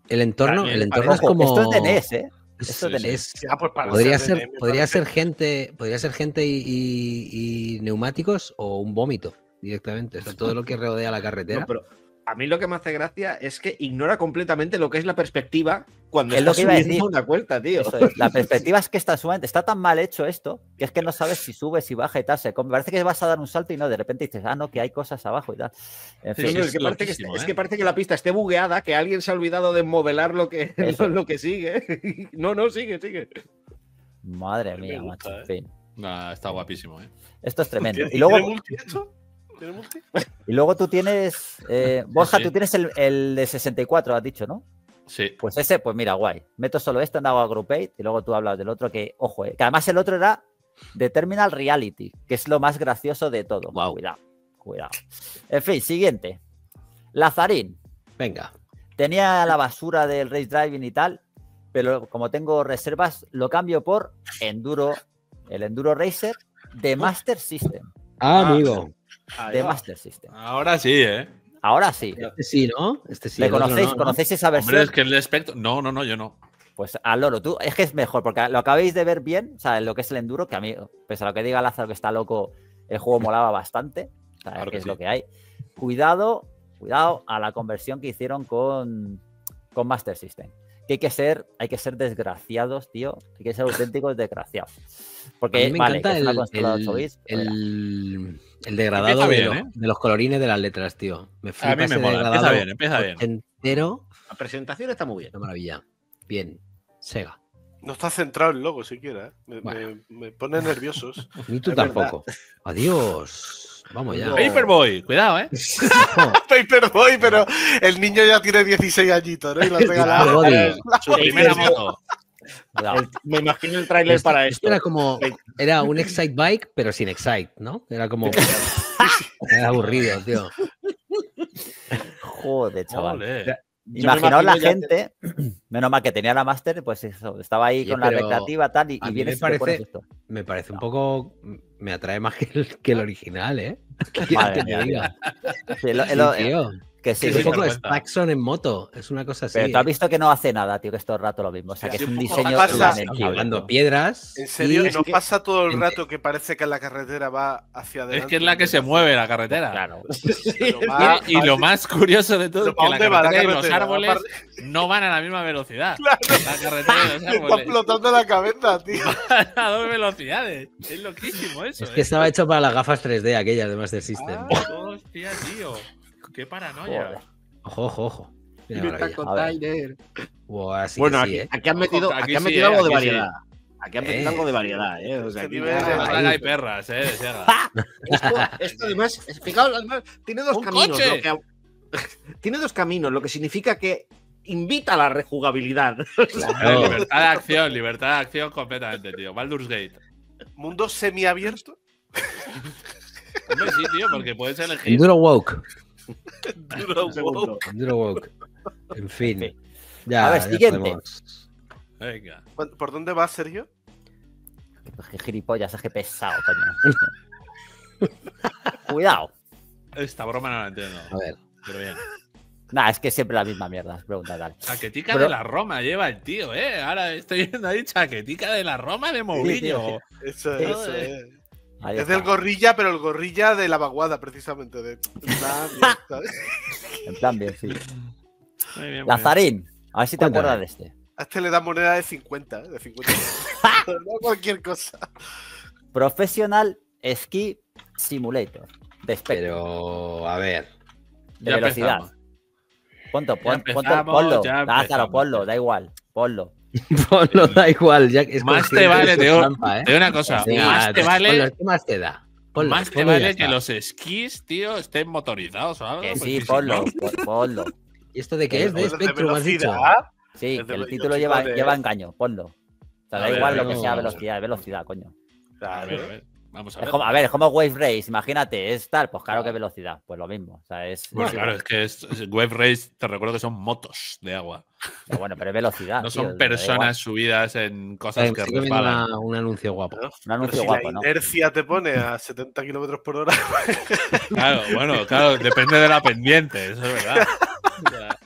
El entorno, También el entorno es como. Esto es de NES, ¿eh? es- Esto es de Sí, NES. es- Ah, pues para podría ser me podría ser gente, podría ser gente y, y- y neumáticos o un vómito directamente. O sea, todo lo que rodea la carretera. No, pero a mí lo que me hace gracia es que ignora completamente lo que es la perspectiva cuando Es lo está que subiendo decir. una cuenta, tío. Es. La perspectiva es que está sumamente, está tan mal hecho esto que es que no sabes si sube, si baja y tal. Se parece que vas a dar un salto y no, de repente dices, ah, no, que hay cosas abajo y tal. En Sí, fin, No, no, es es, que parece que, loquísimo, es que parece que la pista esté bugueada, que alguien se ha olvidado de modelar lo que, Eso. lo que sigue. No, no, sigue, sigue. madre Me mía, gusta, macho. ¿eh? En fin, Nah, está guapísimo, ¿eh? esto es tremendo. ¿Tiene, Y luego. ¿Tiene multi? y luego tú tienes, eh, Borja, Sí. tú tienes el, el de 64, has dicho, ¿no? Sí. Pues ese, pues mira, guay. Meto solo esto en Agua Groupate y luego tú hablas del otro que, ojo, eh, que además el otro era de Terminal Reality, que es lo más gracioso de todo. Guau. Cuidado, cuidado. En fin, siguiente. Lazarín. Venga. Tenía la basura del race driving y tal, pero como tengo reservas, lo cambio por Enduro, el Enduro Racer de Master System. Ah, amigo. De Master System. Ahora sí, ¿eh? Ahora sí. Este sí, ¿no? Este sí. ¿Le conocéis? no, ¿no? ¿Conocéis esa versión? Hombre, es que el espectro. No, no, no, yo no. Pues al loro, tú, es que es mejor, porque lo acabáis de ver bien, o sea, en lo que es el enduro, que a mí, pese a lo que diga Lázaro que está loco, el juego molaba bastante, o sea, Claro que es sí. lo que hay. Cuidado, cuidado a la conversión que hicieron con, con Master System. Que hay que ser, hay que ser desgraciados, tío. Hay que ser auténticos desgraciados. A Porque, mí me vale, encanta el, consola de el- 8 bits, pero mira, el- el degradado de, bien, ¿eh? de los colorines de las letras, tío. Me flipa A mí me ese mola. Empieza bien, empieza bien. Entero. La presentación está muy bien. Una maravilla. Bien. Sega. No está centrado el logo siquiera. ¿eh? Me, Bueno. me- me pone nerviosos. Ni tú Es verdad. tampoco. Adiós. Vamos ya. No. Paperboy, cuidado, ¿eh? Paperboy, pero el niño ya tiene 16 añitos, ¿no? Y lo has regalado. Su primera moto. El- me imagino el tráiler Esto- para esto esto. era como. Era un Excite Bike, pero sin Excite, ¿no? Era como. Era aburrido, tío. Joder, chaval. Imaginaos la gente, menos mal que tenía la Master, pues eso, estaba ahí con la recreativa tal, y, a y mí me parece- esto. Me parece un poco. Me atrae más que el, que el original, ¿eh? ¿Qué Madre te mía, diga? Sí, lo- Sí, lo- tío. Que sí, Es un poco. Slackson en moto. Es una cosa así. Pero tú has visto que no hace nada, tío, que es todo el rato lo mismo. O sea, que Sí, es un diseño tío. piedras. En serio, y- ¿no que- pasa todo el rato que parece que la carretera va hacia adelante? Es que es la que se mueve la carretera. Claro. Y, lo más curioso de todo ¿Pero es que la pa' dónde va la carretera y los árboles no van a la misma velocidad. La carretera y los Me está árboles explotando la cabeza, tío. van a dos velocidades. Es loquísimo eso. Es que ¿eh? estaba hecho para las gafas 3D, aquellas de Master System. Ah. Hostia, tío. Qué Joder. paranoia. Ojo, ojo, ojo. Mira, maravilla. container. Buah, sí bueno, que aquí, sí, ¿eh? aquí han metido, Aquí aquí han metido eh, algo de variedad. Aquí han metido Eh. algo de variedad, ¿eh? O sea, Este aquí Ahí. tragáis perras, eh. Esto, esto además, fijaos, además, tiene dos ¡Un caminos. coche! lo que- tiene dos caminos, lo que significa que invita a la rejugabilidad. Claro. Libertad de acción, libertad de acción completamente, tío. Baldur's Gate. Mundo semiabierto. Hombre, sí, tío, porque puedes elegir. Enduro Woke. Enduro Woke. En fin. Sí. Ya, A ver, ya siguiente. podemos- Venga. ¿Por dónde vas, Sergio? Qué gilipollas, es que pesado, coño. Cuidado. Esta broma no la entiendo. A ver. Pero bien. Nah, es que siempre la misma mierda, pregunta tal. Chaquetica Pero- de la Roma lleva el tío, ¿eh? Ahora estoy viendo ahí chaquetica de la Roma de Mourinho. Eso Sí. es. eso es. Ahí Es está. del gorrilla, pero el gorrilla de la vaguada, precisamente. De... Nah, bien, ¿sabes? En plan bien, sí. Muy bien, muy bien. Lazarín, a ver si te Cuéntame. acuerdas de este. A este le da moneda de 50, ¿eh? de 50. no cualquier cosa. Professional Ski Simulator. De Pero, a ver. de Ya velocidad. empezamos. Ponto, pon, ponte, empezamos, ponlo. ya ponlo, da igual. Ponlo. Ponlo, da igual. Ya, es Más te vale, de trampa, ¿eh? Una cosa, Sí, más te pues vale, ¿Qué más te da? Ponlo, más te ponlo vale que los esquís, tío, estén motorizados o algo. Que sí, ponlo, pon- ponlo. ¿Y esto de qué es? De Spectrum, has dicho. velocidad. Sí, que el título lleva, lleva engaño, ponlo. O sea, da igual lo que sea velocidad, velocidad, coño. A ver, a ver, Vamos a Es ver. como, a ver, es como Wave Race, imagínate, es tal, pues claro que velocidad, pues lo mismo. O sea, es. Bueno, es claro, igual. es que es, es- Wave Race, te recuerdo que son motos de agua. Pero bueno, pero es velocidad. No tío, son personas subidas en cosas que viendo resbalan. una- un anuncio guapo. ¿no? Un Pero anuncio si guapo, la ¿no? inercia te pone a 70 kilómetros por hora. Claro, bueno, claro, depende de la pendiente, eso es verdad.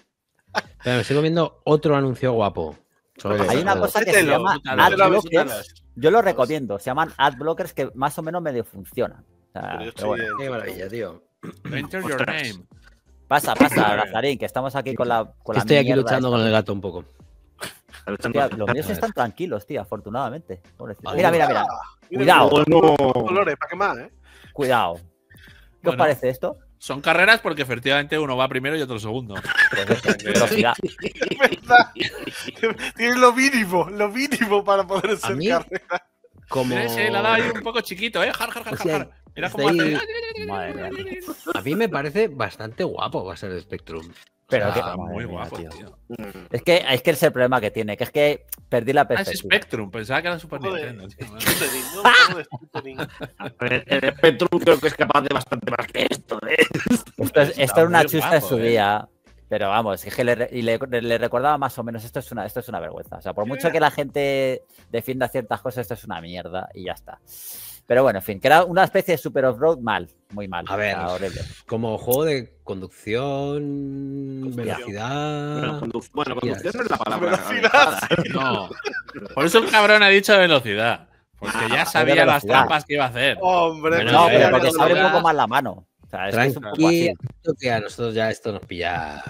Pero me sigo viendo otro anuncio guapo. Hay una cosa que se llama mételo, ad mételo, blockers. Yo lo recomiendo. Se llaman ad blockers que más o menos medio funcionan. O sea, Pero bueno. Qué maravilla, tío. Enter your name. Pasa, pasa, Lazarín, que estamos aquí con la. Con la Estoy aquí luchando esta. con el gato un poco. Los míos están tranquilos, tío, afortunadamente. Pobrecito. Mira, mira, mira. Cuidado. mira, colores, ¿para qué más, eh? Cuidado. ¿Qué os parece esto? Son carreras porque efectivamente uno va primero y otro segundo. Velocidad. Tienes lo mínimo, lo mínimo para poder ser carrera. Como... Sí, sí, la ha dado ahí un poco chiquito, ¿eh? Jar, jar, jar, O sea, jar, Madre mía. A mí me parece bastante guapo va a ser el Spectrum. Pero O sea, que- Está muy guapo, tío. tío. Es que es que es el problema que tiene, que es que perdí la Ah, es perspectiva. Spectrum, pensaba que era Super. Nintendo. El, Spectrum creo que es capaz de bastante más que esto, ¿eh? Esto, es, esto era una chusta en su eh. día. Pero vamos, es que le, y le, le recordaba más o menos, esto es una, esto es una vergüenza. O sea, por mucho que la gente defienda ciertas cosas, esto es una mierda y ya está. Pero bueno, en fin, que era una especie de super off-road mal, muy mal. A ver. horrible. Como juego de conducción, Conducción. velocidad. Bueno, condu- bueno, conducción no es la palabra. Velocidad, No. Por eso el cabrón ha dicho velocidad. Porque ya sabía las trampas que iba a hacer. Hombre, Bueno, No, pero porque se abre un poco más la mano. O sea, es que es un poco así. Que a nosotros ya esto nos pilla.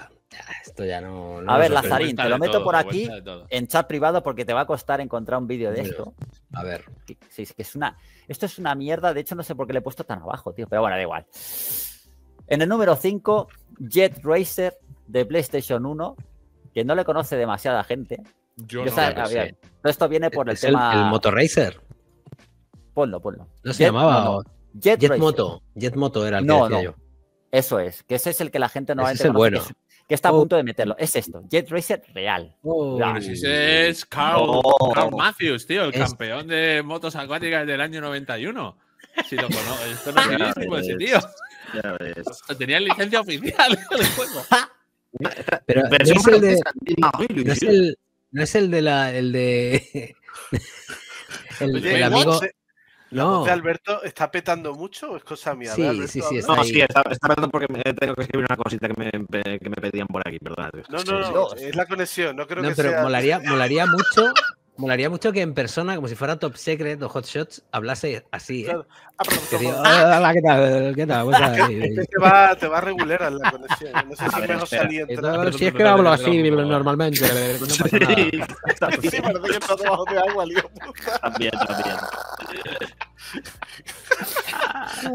Esto ya no. no A ver. Lazarín, te lo meto todo, por aquí. En chat privado porque te va a costar encontrar un vídeo de esto. A ver. Sí, es que es una. Esto es una mierda. De hecho, no sé por qué le he puesto tan abajo, tío. Pero bueno, da igual. En el número 5, Jet Racer de PlayStation 1, que no le conoce demasiada gente. Yo Yo no sab- lo sé. esto viene por el es el, tema. el Motorracer. Ponlo, ponlo. No se Jet- llamaba. no, no, Jet. Moto. Jet Moto era el que No, decía no. yo. Eso es, que ese es el que la gente no Ese es bueno. Es- que está a Oh. punto de meterlo. Es esto, Jet Racer real. Oh. Ese es Carl, No. Carl Matthews, tío, el Es- campeón de motos acuáticas del año 91. Si lo conozco, esto no es ese tío. Ya ves. Tenía licencia oficial del juego. Pero no Versión es el de. No es el, no es el de la. El de. el, el amigo. ¿La voz de Alberto está petando mucho o es cosa mía? Sí, Alberto, sí, sí. Está No, ahí. sí, está, está petando porque me, tengo que escribir una cosita que me, que me pedían por aquí, ¿verdad? No, Sí, no, no, es la conexión, no creo No, que pero sea... molaría, molaría mucho. Molaría mucho que en persona, como si fuera Top Secret o Hot Shots, hablase así, ¿eh? Claro. Ah, como- hola, ¿qué tal? ¿Qué tal? ¿Cómo estás?" Este te va, te va a regular la conexión. No sé si mejor Si es que hablo así normalmente, no pasa nada. Sí, parece que está debajo de agua, lío. puta. También, también.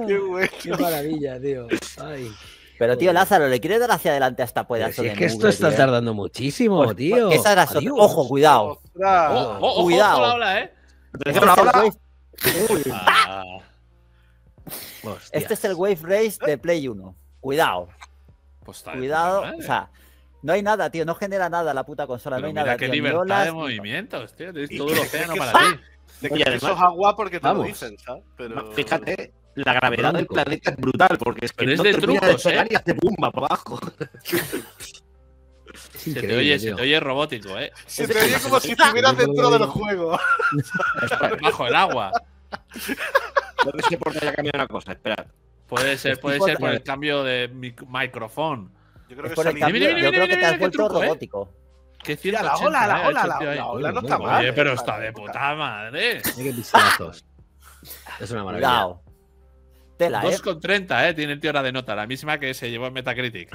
Qué bueno. Qué maravilla, tío. Ay. Pero tío, Lázaro, ¿le quieres dar hacia adelante a esta Pero pedazo si es que esto está tardando muchísimo, Pues- tío. pues esa Adiós. Ojo, cuidado. Ostras. Oh, oh, ojo, Cuidado. ojo ¿eh? Este es, el Ah, este es el Wave Race de Play 1. Cuidado, pues cuidado. O sea, no hay nada, tío. No genera nada la puta consola. Pero no hay mira nada. qué tío, libertad olas, de movimientos, tío. Tienes todo el que- océano para ti. De Y además- eso es agua porque te lo Vamos. dicen, ¿sabes? Pero... Fíjate, la gravedad del planeta es brutal, porque es que Pero es no de termina trucos, de ¿eh? y hace por abajo. Es Se te, oye, se te oye robótico, ¿eh? Se te oye como si estuvieras dentro del juego. Bajo el agua. No sé por qué haya cambiado una cosa, espera. Puede ser, puede ser por de- el cambio de mic- micrófono. Yo creo Es que por el cambio. Mira, mira, Yo mira, creo que te has vuelto truco, ¿eh? robótico. Qué Mira, la 180, ola, la ¿eh? ola, la, la ola no está mal. Oye, pero eh, está para- de puta madre. Mira qué. Es una maravilla. Tela, ¿eh? 2,30, ¿eh? Tiene el tío hora de nota, la misma que se llevó en Metacritic.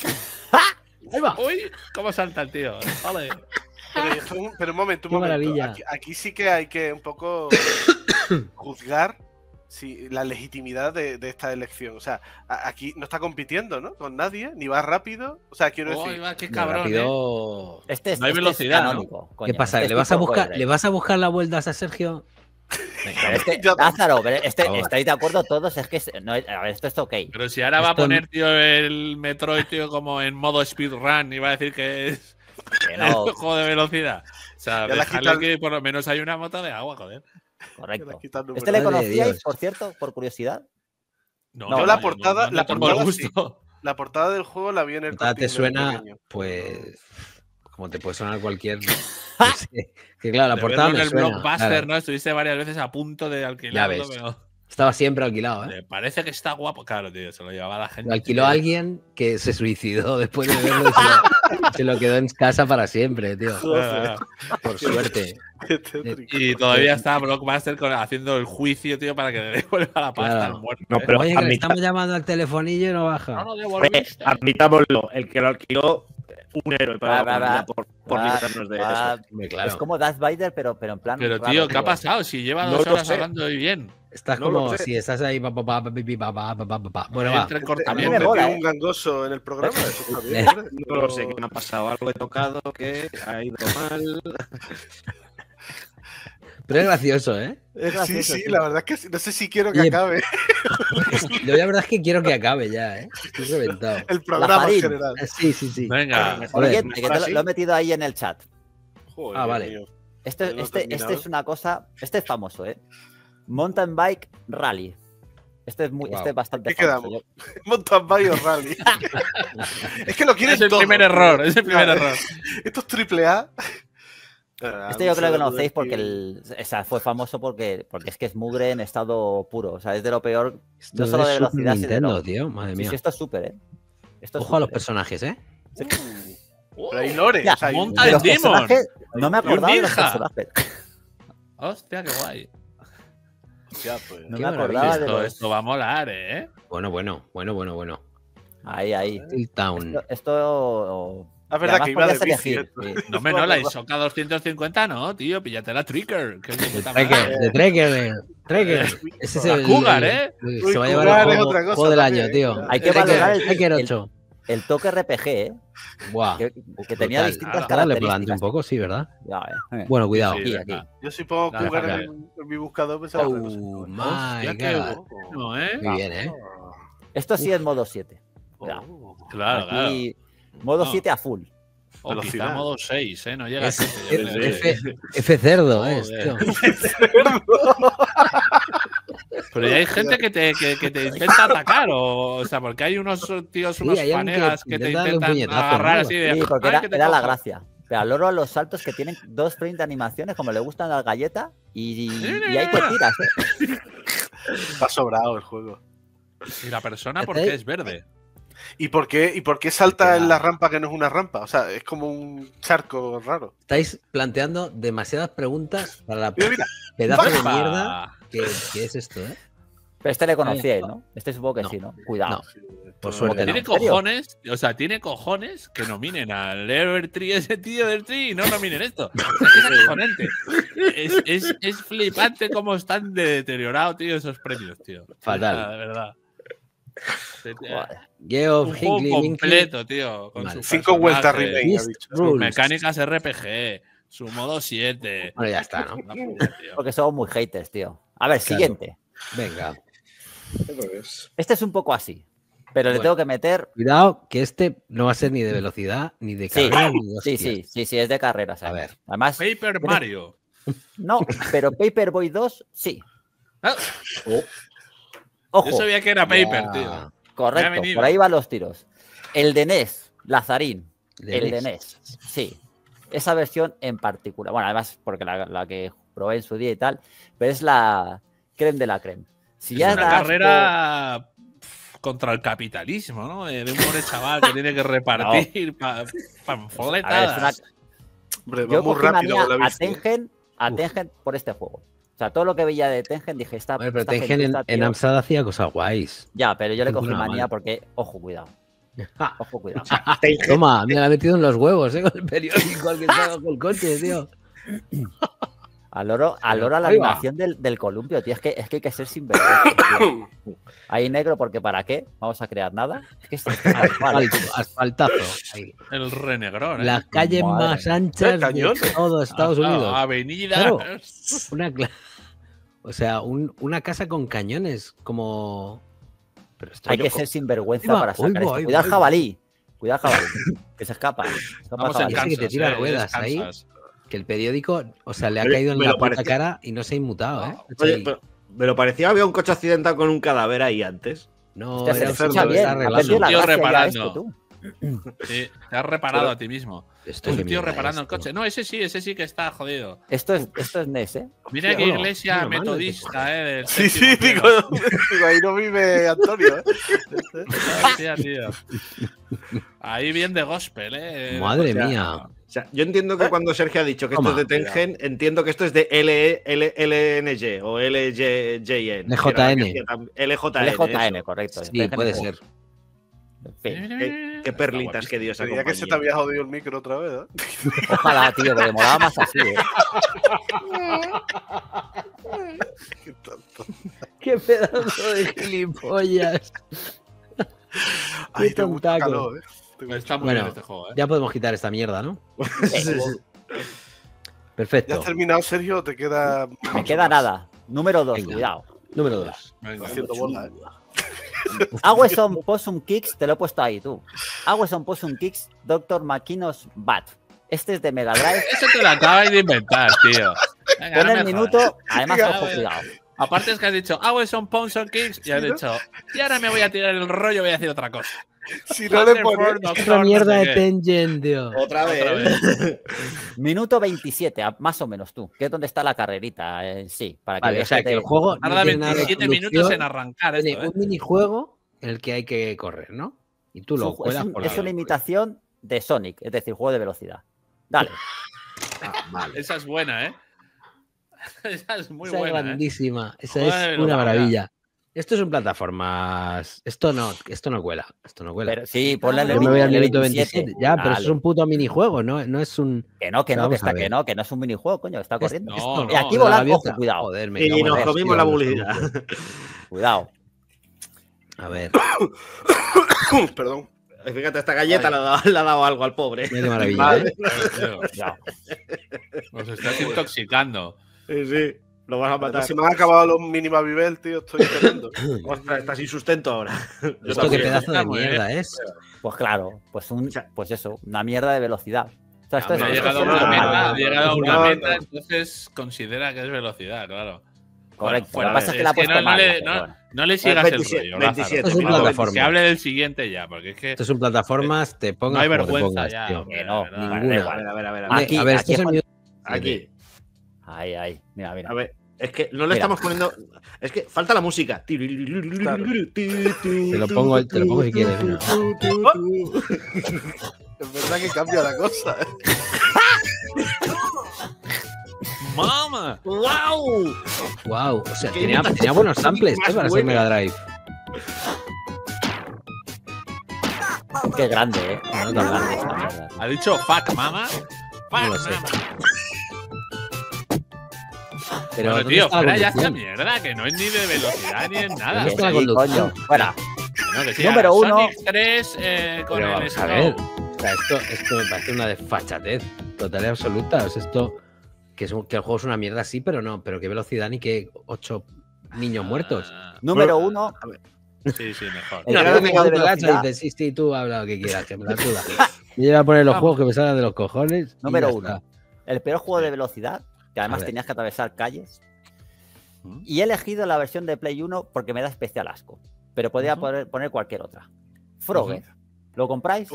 Ahí va. Uy, cómo salta el tío. Vale. Pero, un- pero un momento, un Qué momento. maravilla. Aquí, aquí sí que hay que un poco juzgar si, la legitimidad de, de esta elección. O sea, aquí no está compitiendo, ¿no? Con nadie, ni va rápido. O sea, quiero decir, va, qué cabrón, ¿eh? rápido. Este es, No hay este es velocidad, ¿Qué pasa? Este ¿Le vas, a buscar, ¿Le vas a buscar la vuelta a Sergio? Pero este- Lázaro, pero este. ¿estáis de acuerdo todos? Es que es- no, a ver, esto es ok. Pero si ahora va a poner, tío, el Metroid, tío, como en modo speedrun y va a decir que es Que no, el juego de velocidad. O sea, dejarle que por lo menos hay una moto de agua, joder. correcto. ¿Este le conocíais, por cierto, por curiosidad? No, No, la portada- la portada gusto. La portada del juego la vi en el. Te suena, pues. Como te puede sonar cualquier. no. Que claro, la portada me el suena. blockbuster, claro. ¿no? Estuviste varias veces a punto de alquilarlo, ves. pero Estaba siempre alquilado, ¿eh? me parece que está guapo. Claro, tío, se lo llevaba la gente. Lo alquiló a alguien que se suicidó después de verlo y se lo, se lo quedó en casa para siempre, tío. Por suerte. Tétrico. Y todavía está Blockbuster con- haciendo el juicio, tío, para que le devuelva la pasta Claro. al muerto. No, ¿eh? pero Oye, que le estamos llamando al telefonillo y no baja. No lo Oye, devolviste. admitámoslo, el que lo alquiló, un héroe para Va, va, la va. comunidad por, por Va, librarnos de va, eso. Hombre, Es claro. como Darth Vader, pero, pero en plan. Pero, raro, tío, ¿qué ha pasado? Si lleva No dos horas. ¿eh? hablando y bien. Estás No como si estás ahí. pa, pa, pa, pa, pi, pi, pa, pa, pa, pa, pa. Bueno, va. entrecortamiento. me Metió mola, ¿eh? un gangoso en el programa. Eso está bien. hombre. No lo sé, qué me ha pasado, algo he tocado que ha ido mal. Pero es gracioso, ¿eh? Es Sí, gracioso, sí, tío. la verdad es que sí. no sé si quiero que Oye, acabe Yo la verdad es que quiero que acabe ya, ¿eh? Estoy reventado. el programa en general. Sí, sí, sí. Venga. Joder, Oye, ¿mejor que te lo, he metido ahí en el chat. Joder, Ah, vale. mío. Este, este, este terminado. es una cosa. Este es famoso, ¿eh? Mountain Bike Rally. Este es, muy, Guau. este es bastante ¿Qué famoso. quedamos? Mountain Bike o Rally. es que lo quieren Es el todo. primer error, es el primer error. Esto es triple A. Este yo creo que conocéis porque el, o sea, fue famoso porque, porque es que es mugre en estado puro. O sea, es de lo peor. Esto No solo de velocidad, sino de lo- tío. Madre mía. sí, esto es súper, ¿eh? Esto es Ojo a los ¿eh? personajes, ¿eh? Pero hay lore. Ya, o sea, hay- monta el Demon. no me acordaba de los personajes. Hostia, qué guay. Pues. No me acordaba de Esto, los... esto va a molar, ¿eh? Bueno, bueno, bueno, bueno, bueno. Ahí, ahí. Esto... esto- Es verdad que iba de bici. elegir, esto. sí. No me no, la Isoca 250, no, tío. Píllate la Tricker. Que es de Trekker, Trekker. Ese es La el. Cougar, ¿eh? Se va a llevar Cougar el juego, otra cosa juego del año, tío. ¿eh? Hay que valorar el- Trekker el- 8. El toque RPG, ¿eh? Buah. Que, que tenía Brutal. distintas Ahora Ahora le plante características. un poco, sí, ¿verdad? Ya, eh. Bueno, cuidado. Sí, Aquí, venga. aquí. Yo si pongo Dale, en, en mi buscador, pensaba. Oh, my God. ¿eh? Muy bien, ¿eh? Esto sí es modo 7. Oh. Claro, claro. Aquí, modo No. 7 a full. O quizá Velocidad. modo 6, ¿eh? No llega Es- a 7. yo es- qué sé. F, F cerdo, ¿eh? Tío. Pero ya hay gente que te, que, que te intenta atacar, o, o sea, porque hay unos tíos, Sí, unos alguien que te intentan agarrar así de. Sí, porque "Ay, era, la cojo". gracia. Pero al loro a los saltos que tienen dos frames de animaciones, como le gustan las galletas, y, y ahí te tiras. ¿eh? Está sobrado el juego. ¿Y la persona por qué es verde? ¿Y por qué, y por qué salta en la rampa que no es una rampa? O sea, es como un charco raro. Estáis planteando demasiadas preguntas para la Mira, mira. pedazo de mierda que, que es esto, ¿eh? Pero este le conocíais, ¿no? Este supongo que No. sí, ¿no? Cuidado. Por suerte no. Tiene cojones, o sea, tiene cojones que nominen al Evertree ese tío del Tree y no nominen esto. Es acojonante. Es, es, es flipante cómo están de deteriorados, tío, esos premios, tío. Fatal. De verdad. Geoff Un juego Minkley, completo, tío. Con Vale. sus Cinco vueltas remake, sus mecánicas RPG, su modo 7. Bueno, ya está, ¿no? Puta, tío. Porque somos muy haters, tío. A ver, Claro. siguiente. Venga. Este es un poco así. Pero le tengo que meter. Cuidado, que este no va a ser ni de velocidad, ni de Sí, carrera, ni de sí, sí, sí, sí, es de carreras. A ver. Además, Paper Mario. no, pero Paperboy 2, sí. Ah, Ojo, Yo sabía que era Paper, tío. Correcto, por ahí van los tiros. El de NES, Lazarín, De el de NES. NES, sí. Esa versión en particular. Bueno, además, porque la, la que probé en su día y tal, pero es la creme de la creme. Si Es ya una carrera contra el capitalismo, ¿no? De un pobre chaval que tiene que repartir pa- A ver, es panfletadas. una- Hombre, va Yo muy rápido manía con la a. ¿eh? Tengen, a. Tengen por este juego. O sea, todo lo que veía de Tengen dije, está. Hombre, pero Tengen en, en. Amstrad hacía cosas guays. Ya, pero yo le cogí manía mal. porque, ojo, cuidado. Ojo, cuidado. Toma, me la ha metido en los huevos, ¿eh? Con el periódico al que estaba con el coche, tío. Al oro, al oro a la animación del, del columpio, tío. Es que, es que hay que ser sinvergüenza. tío. Ahí negro, porque ¿para qué? Vamos a crear nada. Es que es. Asfalto, asfaltazo. ahí. El renegrón, ¿eh? Las calles Madre más anchas de todo Estados Ah, ah, Unidos. Avenida. Claro. Una cla- o sea, un- una casa con cañones, como. Pero Hay que ser sinvergüenza va, para sacar esto. Cuidado, jabalí. Cuidado, jabalí. Que se escapa. Se escapa Vamos en jabalí. Kansas. que te tira eh, ruedas es ahí. Kansas. Que el periódico, o sea, le ha caído en la puta cara y no se ha inmutado, ¿eh? Oye, pero, me lo parecía había un coche accidentado con un cadáver ahí antes. no, Hostia, era un Tío reparando. esto, tú. Sí, te has reparado a ti mismo. Esto Un tío reparando el coche. No, ese sí, ese sí que está jodido. Esto es, esto es NES, ¿eh? Mira Hostia, qué iglesia metodista, ¿eh? Sí, sí, digo, ahí no vive Antonio. ¿eh? Hostia, tío. Ahí bien de gospel, ¿eh? Madre mía. Sea, yo entiendo que cuando Sergio ha dicho que Toma. esto es de Tengen, entiendo que esto es de L L LNG o LJN. LJN. LJN. LJN, eso. correcto. Sí, puede ser. en fin. Qué, qué perlitas que dio esa Creía que se te había jodido el micro otra vez. ¿eh? Ojalá, tío, que demoraba más así, ¿eh? Qué tonto. Qué pedazo de gilipollas. Ay, Qué tontaco. calor, ¿eh? Está muy Bueno, bien este juego, ¿eh? Ya podemos quitar esta mierda, ¿no? Sí, sí. ¿Ya Perfecto. has terminado, Sergio? ¿O te queda.? Me queda nada. Número 2, Venga. cuidado. Número 2. Venga. Haciendo bola, ¿eh? Agueson Possum Kicks, te lo he puesto ahí tú. Agueson Possum Kicks, Dr. Makinos Bat. Este es de Mega Drive. Eso te lo acabas de inventar, tío. Venga, Pon no el minuto, jodas. además, Venga, ojo, ver. cuidado. Aparte es que has dicho, Pons on Kicks, y has dicho, y ahora me voy a tirar el rollo y voy a decir otra cosa. Si no le pones. Otra mierda de. Tengen, tío. Otra vez. Otra vez. Minuto 27, a- más o menos tú, que es donde está la carrerita en sí. Para que Vale, o veas sea que que te- el juego Tarda tiene nada de 27 minutos en arrancar tiene esto, ¿eh? un minijuego en el que hay que correr, ¿no? Y tú es, lo es juegas un- por es la- una imitación de Sonic, es decir, juego de velocidad. Dale. Ah, vale. Esa es buena, ¿eh? Esa es muy Esa es buena, ¿eh? grandísima. Esa Joder, es una maravilla. Esto es un plataformas. Esto no, esto no cuela. Esto no cuela. Pero sí, ponle el Yo me voy al el minuto 27. Ya, pero eso es un puto minijuego, ¿no? No es un. Que no, que no, que está, no, que no es un minijuego, coño, que está corriendo. No, esto- no, y aquí volando, ojo, cuidado. Joder, me Y nos comimos la publicidad. Cuidado. A ver, Perdón. Fíjate, esta galleta le ha, dado, le ha dado algo al pobre. qué maravilla. ¿eh? Tío, cuidado. Os estás intoxicando. Sí, sí. Lo vas a matar. Se me han acabado los mini Babybel, tío. Estoy esperando. Ostras, estás sin sustento ahora. Yo Esto qué pedazo de bien. mierda es. Pues claro, pues un, pues eso, una mierda de velocidad. O sea, esto es- Ha llegado a una una- meta, ha llegado a una No, meta, no. entonces considera que es velocidad, claro. Correcto. Bueno, Lo que pasa es que la ha puesto no, mal, le, pero no- bueno. no le sigas 27, el rollo. 27, Lázaro. Es una No, plataforma. Que hable del siguiente ya, porque es que Esto es un plataformas, te pongas no hay vergüenza pongas, ya. tío. no, ninguna. A ver, a ver, a ver. A ver. Aquí, a ver, aquí Ahí, ahí. Mira, mira. A ver. Es que no le Mira. estamos poniendo. Es que falta la música. Te Te lo pongo, te lo pongo si quieres. mira. Es verdad que cambia la cosa. ¿eh? ¡Mama! ¡Wow! Wow, o sea, tenía, buenos samples eh, para ser. Mega Drive. Qué grande, ¿eh? No, no, grande no. esta mierda. ¿Ha dicho fuck mama? Fuck No lo sé. Pero Bueno, ¿dónde tío, fuera ya esta mierda, que no es ni de velocidad ni en nada. ¿Dónde está la conducción? coño. Fuera. No, que Número uno. Sonic 3 eh, con Pero el vamos a ver. Snow. O sea, esto, esto me parece una desfachatez total y absoluta. O sea, esto que, es un- que el juego es una mierda, sí, pero no. Pero qué velocidad ni qué ocho niños muertos. Ah, Número uno, Sí, sí, mejor. El peor me de velocidad. dice, sí, sí, tú habla lo que quieras, que me la suda. Yo iba a poner los Vamos. juegos que me salgan de los cojones. número uno. está. El peor juego de velocidad, que además tenías que atravesar calles. ¿Mm? Y he elegido la versión de Play 1 porque me da especial asco. Pero podía Ujú. poner, poner cualquier otra. Frogger. ¿Lo compráis?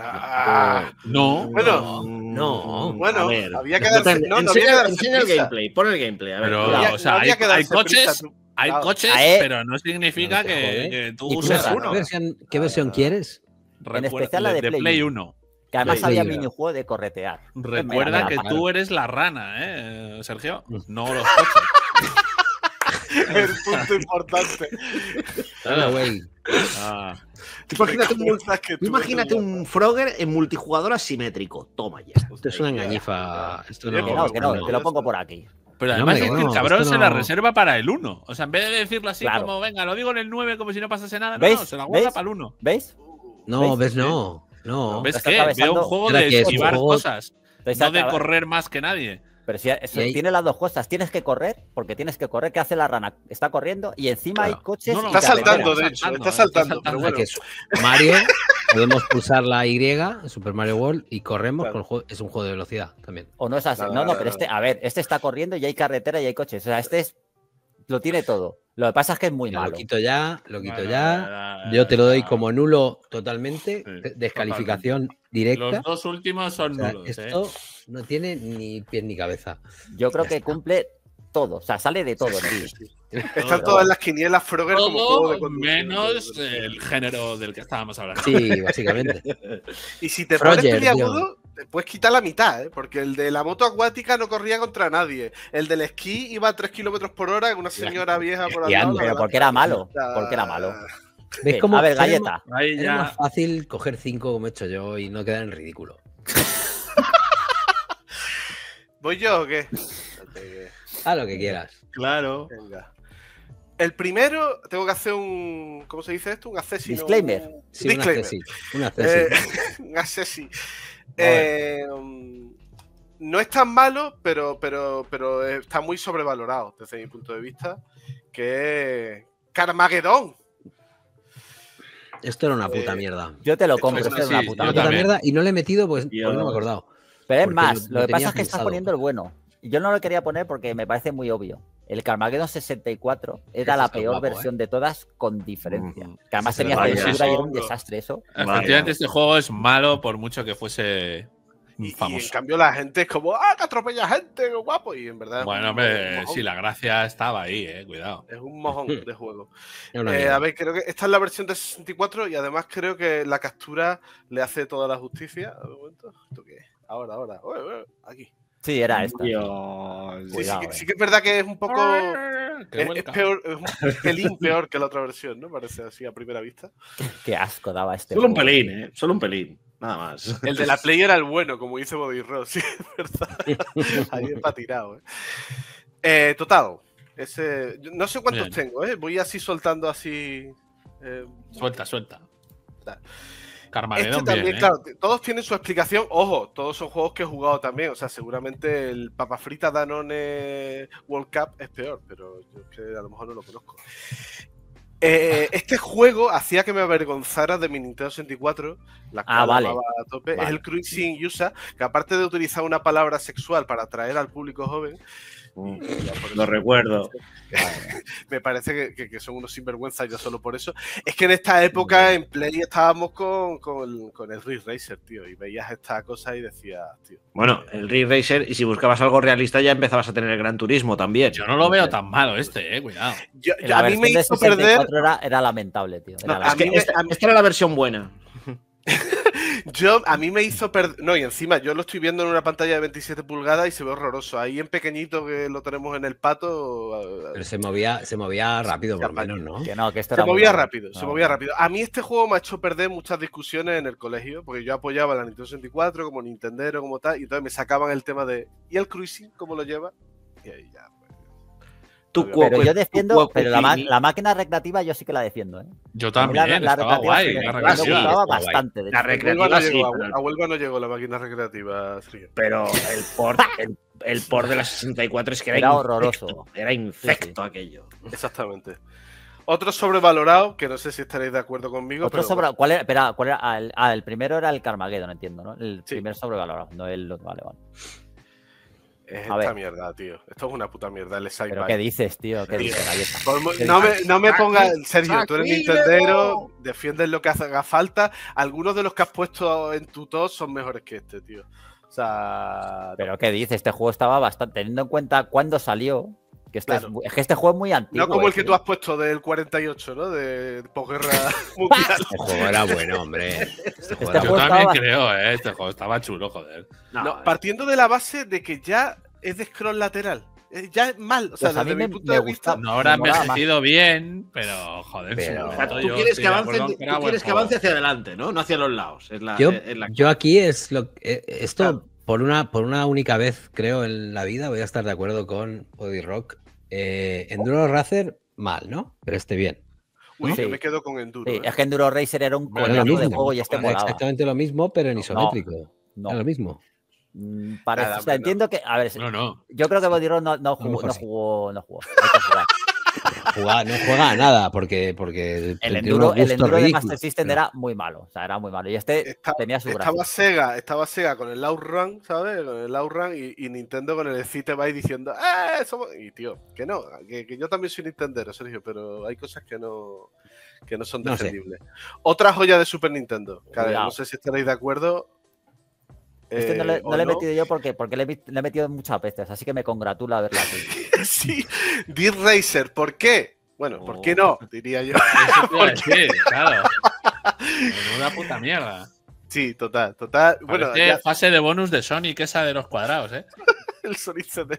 Ah, No. Bueno, No. Bueno, a ver. había que darse- no, no había enseña, que darse enseña el gameplay. Pon el gameplay. A ver. Pero, no o sea, no hay- que hay darse coches, prisa. Hay Claro. coches, Ah, eh. pero no significa que, tú ¿Y tú uses uno. ¿Qué versión, qué versión quieres? Recuerda- especial la de de Play Play 1. 1. Que además había minijuego de corretear. Recuerda que tú eres la rana, ¿eh, Sergio? Mm. No los coches. El punto importante. Dale, güey. Ah, imagínate, un, Piensas que tú tú imagínate eres un Frogger en multijugador asimétrico. Toma ya. Esto es una engañifa. Esto no, Que no, que no, no. te lo pongo por aquí. Pero además es que el cabrón se la reserva para el 1. O sea, en vez de decirlo así Claro. como, venga, lo digo en el 9 como si no pasase nada, no, ¿Veis? no, se la guarda para el 1. ¿Veis? No, ¿Ves? ves, no. No. ¿Ves atravesando- Veo un juego de que esquivar juego- cosas, no de correr más que nadie. Pero si eso Y ahí- tiene las dos cosas, tienes que correr, porque tienes que correr. ¿Qué hace la rana? Está corriendo y encima hay coches. No, no, y Está saltando, de hecho. saltando, Está está saltando. Pero bueno. que es Mario, podemos pulsar la Y, en Super Mario World, y corremos Claro. con el juego. Es un juego de velocidad también. O no es así. No, no, pero este, a ver, este está corriendo y hay carretera y hay coches. O sea, este es. Lo tiene todo. Lo que pasa es que es muy Ya, malo. Lo quito ya, lo quito ya. eh, Yo te lo doy eh, como nulo totalmente. Sí, Descalificación directa. Los dos últimos son O sea, nulos. ¿eh? esto no tiene ni pies ni cabeza. Yo creo Ya que está. cumple todo. O sea, sale de todo. Sí, tío. sí, sí. Están todas las quinielas Frogger como juego Todo de conducción. menos el género del que estábamos hablando. Sí, básicamente. Y si te Frogger, pones tío. peliagudo, te puedes quitar la mitad, ¿eh? porque el de la moto acuática no corría contra nadie. El del esquí iba a 3 kilómetros por hora con una señora vieja por al lado. Pero porque era malo. Porque era malo. ¿Ves cómo A ver, galleta. Ahí ya. más fácil coger cinco como he hecho yo y no quedar en ridículo. ¿Voy yo o qué? Haz lo que quieras. Claro. Venga. El primero, tengo que hacer un. ¿Cómo se dice esto? Un accesino. Disclaimer. Un Sí, un disclaimer. accesi. Un Eh, accesi. un accesi. Eh, um, no es tan malo, pero, pero, pero está muy sobrevalorado desde mi punto de vista. Que es Carmageddon. Esto era una puta eh, mierda. Yo te lo compro. es Esto es así, una puta mierda. puta también. mierda y no le he metido pues Yo- porque no me he acordado. Pero es más, lo- lo, lo que pasa es que estás poniendo el bueno. Y Yo no lo quería poner porque me parece muy obvio. El Carmageddon 64 era la peor guapo, ¿eh? versión de todas con diferencia. Que además tenía censura y era un desastre eso. Efectivamente, este juego es malo por mucho que fuese Y, y en cambio la gente es como, ¡ah, que atropella gente! ¡Qué guapo! Y en verdad. Bueno, hombre, sí, la gracia estaba ahí, eh, cuidado. Es un mojón de juego. Eh, a ver, creo que esta es la versión de 64 y además creo que la captura le hace toda la justicia. Un momento. ¿Esto qué es? Ahora, ahora. Ué, ué, aquí. Sí, era esta. Dios. Sí, Cuidado, eh. sí que es verdad que es un poco. Qué Es, peor, es un pelín peor que la otra versión, ¿no? Parece así a primera vista. Qué asco daba este. Solo un pelín, ¿eh? Solo un pelín. Nada más. El de la Play era el bueno, como dice Body Ross, sí, es verdad. Ahí está tirado, ¿eh? Eh, total. Ese, no sé cuántos Bien. tengo, ¿eh? Voy así soltando así. eh, Suelta, suelta. Tal. Carmageddon Este también, bien, ¿eh? claro, todos tienen su explicación. Ojo, todos son juegos que he jugado también. O sea, seguramente el Papa Frita Danone World Cup es peor, pero yo es que a lo mejor no lo conozco. Eh, este juego hacía que me avergonzara de mi Nintendo 64, la cual Ah, vale. a tope. Es el Cruising USA, que aparte de utilizar una palabra sexual para atraer al público joven, Mm, lo recuerdo. Me parece que, son unos sinvergüenzas ya solo por eso. Es que en esta época en Play estábamos con, con, con el Ridge Racer, tío, y veías esta cosa y decías, tío. Bueno, el Ridge Racer, y si buscabas algo realista ya empezabazas a tener el Gran Turismo también. Yo no lo veo tan malo este, eh, cuidado. a mí me hizo perder. Era, lamentable, tío. esta era la versión buena. Yo, a mí me hizo perder. No, y encima yo lo estoy viendo en una pantalla de 27 pulgadas y se ve horroroso. Ahí en pequeñito que lo tenemos en el pato. Pero se movía, se movía rápido, por lo menos, ¿no? Que no que se movía rápido, se movía rápido. A mí este juego me ha hecho perder muchas discusiones en el colegio, porque yo apoyaba la Nintendo 64 como Nintendero, como tal, y entonces me sacaban el tema de. ¿Y el cruising cómo lo lleva? Y ahí ya pero yo defiendo, pero la, máquina recreativa yo sí que la defiendo. ¿eh? Yo también, la, estaba guay. La recreativa bastante. la recreativa sí, a Huelva no llegó la máquina recreativa. Pero el port, el, port de la 64 es que era, horroroso. Era infecto aquello. Exactamente. Otro sobrevalorado, que no sé si estaréis de acuerdo conmigo. Otro sobre, ¿cuál era? Espera, ¿cuál era? Ah, el, ah, el primero era el Carmageddon, entiendo, ¿no? El primer sobrevalorado, no el Vale, vale. Es esta mierda, tío. Esto es una puta mierda. El ¿Pero qué dices, tío? ¿Qué dices, no, me, no me pongas, Sergio, tú eres Nintendero, defiendes lo que haga falta. Algunos de los que has puesto en tu top son mejores que este, tío. O sea. Pero qué dices, este juego estaba bastante. Teniendo en cuenta cuándo salió. Que este es, que este juego es muy antiguo. No como el que tú has puesto del 48, ¿no? De posguerra mundial. Este juego era bueno, hombre. Este juego este Yo también creo, ¿eh? Este juego estaba chulo, joder. No, partiendo de la base de que ya es de scroll lateral. Eh, ya es mal. O sea, pues desde mi punto de vista. No habrá envejecido bien, pero joder. Pero, tú quieres, que avance, tú quieres que avance hacia adelante, ¿no? No hacia los lados. yo, aquí es lo eh, esto por una por una única vez creo en la vida voy a estar de acuerdo con Body Rock. Eh, Enduro Racer mal, ¿no? Pero este bien. Uy, yo me quedo con Enduro. Sí, Es que Enduro Racer era un coñazo de juego y este molaba. Exactamente lo mismo, pero en isométrico. No, Era lo mismo. Mm, parece, entiendo que. A ver, no, no. yo creo que Bodirón no, no, jugó, no, jugó, no jugó. No juega a nada porque, porque el enduro, el enduro de Master System era muy malo. O sea, era muy malo. Y este tenía su Estaba Sega, estaba Sega con el Outrun, ¿sabes? Con el Outrun y, y Nintendo con el Cite by diciendo, ¡eh! Y tío, que no, que, que, yo también soy Nintendero, Sergio, pero hay cosas que no que no son defendibles. Otra joya de Super Nintendo. no sé si estaréis de acuerdo. Este no le, no le he metido yo porque, porque le, he, metido muchas veces, así que me congratula verla aquí. sí, Deer Racer, ¿por qué? Bueno, ¿por qué no? Diría yo. Sí, claro. Una puta mierda. Sí, total, total. Bueno, fase de bonus de Sonic esa de los cuadrados, ¿eh? el Sonic CD.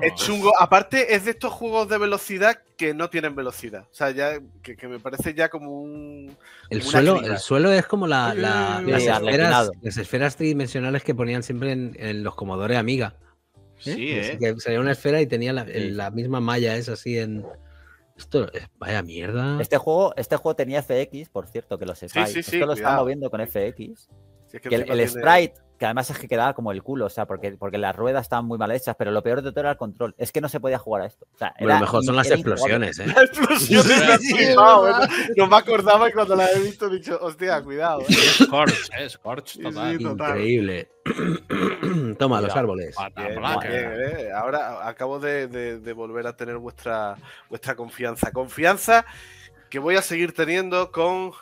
es chungo. Aparte, es de estos juegos de velocidad que no tienen velocidad. O sea, ya que, me parece ya como un. El suelo, el suelo es como la, las, esferas, las, esferas, tridimensionales que ponían siempre en, los Commodore Amiga. ¿eh? Sí, ¿eh? Que salía una esfera y tenía la, misma malla, es así en. Esto es vaya mierda. Este juego, este juego tenía FX, por cierto, que lo sepáis. Sí, Esto lo están moviendo con FX. que el, sprite que además es que quedaba como el culo, o sea, porque, porque las ruedas estaban muy mal hechas, pero lo peor de todo era el control. Es que no se podía jugar a esto. O sea, lo mejor son las explosiones, ¿eh? Las explosiones No me acordaba y cuando las he visto he dicho, hostia, cuidado. ¿eh? Scorch, eh, Scorch, total. Increíble. Toma, los árboles. ¿eh? Ahora acabo de, de, volver a tener vuestra, vuestra confianza. Confianza que voy a seguir teniendo con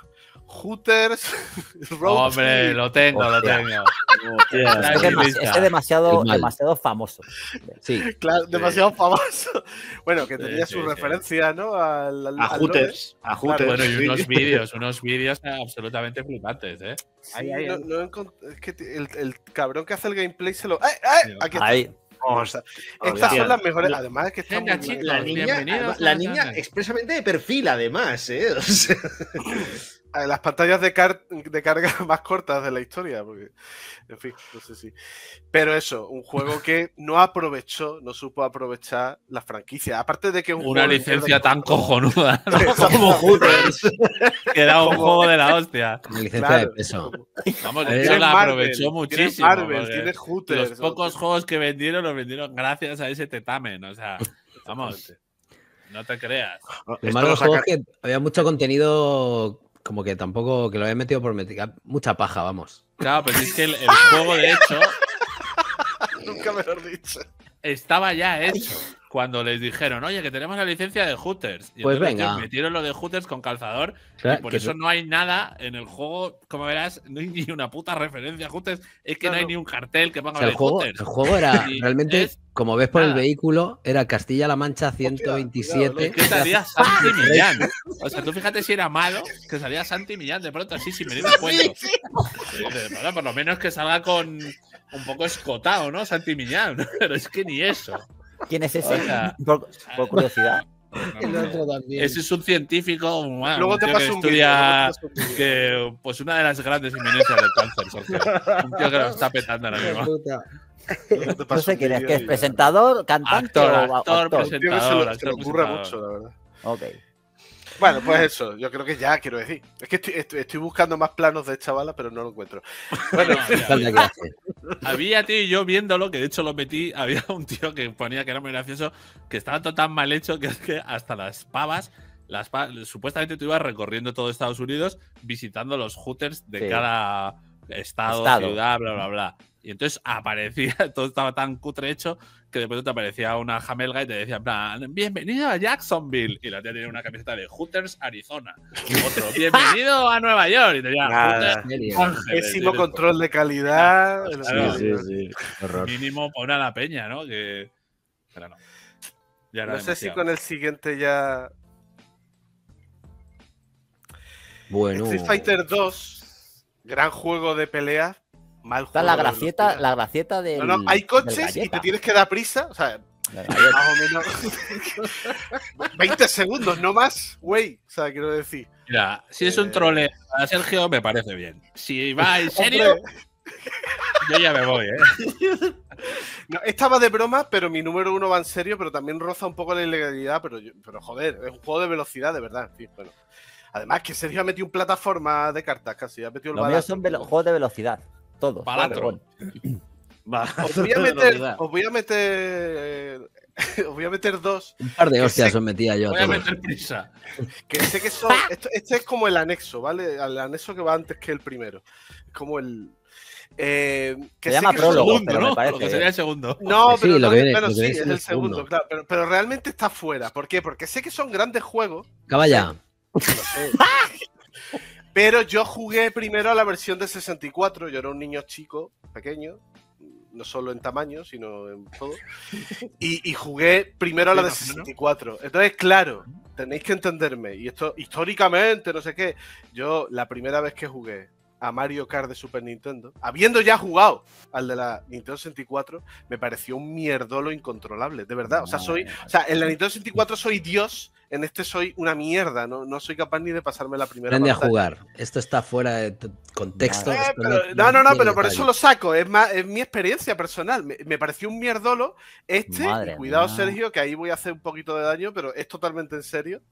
Hooters. Hombre, lo tengo, lo tengo. es, demasiado, demasiado famoso. Sí, claro, demasiado famoso. Bueno, que tenía su referencia, ¿no? Al, a Hooters. A Hooters. Bueno, y unos vídeos, unos vídeos absolutamente flipantes, ¿eh? es que el, el, cabrón que hace el gameplay se lo. ¡Ay, ay! Aquí está. estas son las mejores. Además, es que está muy la niña, la niña expresamente de perfil, además, ¿eh? O sea... las pantallas de, de, carga más cortas de la historia, porque, en fin, no sé si. Pero eso, un juego que no aprovechó, no supo aprovechar la franquicia. Aparte de que un una licencia tan cojonuda, como Hooters, que era un juego de la hostia. Una licencia de peso. Vamos, eso la aprovechó muchísimo. Marvel, tiene Hooters. Los pocos juegos que vendieron los vendieron gracias a ese tetamen. O sea, vamos. No te creas. Lo malo juego es que había mucho contenido como que tampoco, que lo había metido por meter. Mucha paja, vamos. Claro, pero es que el, juego, de hecho. Nunca me lo he dicho. estaba ya hecho cuando les dijeron, oye, que tenemos la licencia de Hooters. Y Pues venga. Metieron lo de Hooters con calzador. Claro, y por eso no hay nada en el juego, como verás, no hay ni una puta referencia a Hooters. Es que no, hay ni un cartel que ponga O sea, el de juego, Hooters. el juego era realmente, es como ves por el vehículo, era Castilla-La Mancha cuidado, 127. Es que salía Santi Millán. O sea, tú fíjate si era malo, que salía Santi Millán de pronto así sin venir de cuento. Bueno, por lo menos que salga con un poco escotado, ¿no? Santi Millán. Pero es que ni eso. ¿Quién es ese? Por, por curiosidad. El otro también. Ese es un científico, bueno, Luego un te tío que un estudia luego un vídeo. que, pues una de las grandes eminencias del cáncer, Sergio. Un tío que lo está petando ahora mismo. Luego No paso sé un quién es, que es presentador, cantante Actor, o actor, actor. Tío, que se lo, presentador, se lo ocurre presentador. mucho, la verdad. Ok. Bueno, pues eso, yo creo que ya quiero decir. Es que estoy, estoy- estoy buscando más planos de esta bala, pero no lo encuentro. Bueno. Había, tío, y yo viéndolo, que de hecho lo metí, había un tío que ponía que era muy gracioso, que estaba todo tan mal hecho que es que hasta las pavas, las supuestamente tú ibas recorriendo todo Estados Unidos visitando los hooters de Sí. cada estado, Estado. ciudad, bla, bla, bla. Y entonces aparecía, todo estaba tan cutre hecho que de pronto te aparecía una jamelga y te decía, en plan, bienvenido a Jacksonville. Y la tía tenía una camiseta de Hooters, Arizona. Otro, bienvenido a Nueva York. Y tenía Nada. Hooters, Ángeles. pésimo Y control de calidad. Claro. Sí, sí. Horror. mínimo pone a la peña, ¿no? Que. Pero no. Ya era No sé si con el siguiente ya. Bueno, Street Fighter 2, gran juego de pelea, mal Está la de gracieta, la gracieta del. No, no, hay coches y te tienes que dar prisa. O sea, más o menos. 20 segundos, no más, güey. O sea, quiero decir. Mira, si es un Eh. trole a Sergio, me parece bien. Si va en serio, yo ya me voy, ¿eh? no, esta va de broma, pero mi número uno va en serio, pero también roza un poco la ilegalidad. Pero, yo- pero joder, es un juego de velocidad, de verdad. Fin, bueno. Además, que Sergio ha metido un plataforma de cartas casi. Ha metido el Los míos son velo- juegos de velocidad. Todos. Balatro. Bueno, Va, Os voy a meter, os voy a meter, os voy a meter dos un par de hostias sé- os metía yo. Voy a todos. meter prisa. que sé que son. Esto, este es como el anexo, ¿vale? El anexo que va antes que el primero. Es como el. eh, que Se llama que son- prólogo, Segundo, pero me ¿no? parece- Lo que sería el segundo. No, Sí, pero, lo no, que viene- pero lo que sí, es el segundo, segundo. claro. Pero, pero realmente está fuera. ¿Por qué? Porque sé que son grandes juegos, Acaba ya. pero yo jugué primero a la versión de 64. Yo era un niño chico, pequeño, no solo en tamaño, sino en todo. Y, y jugué primero a la de 64. Entonces, claro, tenéis que entenderme. Y esto históricamente, no sé qué. Yo, la primera vez que jugué a Mario Kart de Super Nintendo, habiendo ya jugado al de la Nintendo 64, me pareció un mierdolo incontrolable, de verdad. O sea, soy, o sea, en la Nintendo 64 soy Dios, en este soy una mierda, no, no soy capaz ni de pasarme la primera Aprende a jugar. Esto está fuera de contexto. Eh, pero- no, no, no, pero por eso lo saco. Es, más, es mi experiencia personal. Me, me pareció un mierdolo este. Madre cuidado, mía. Sergio, que ahí voy a hacer un poquito de daño, pero es totalmente en serio.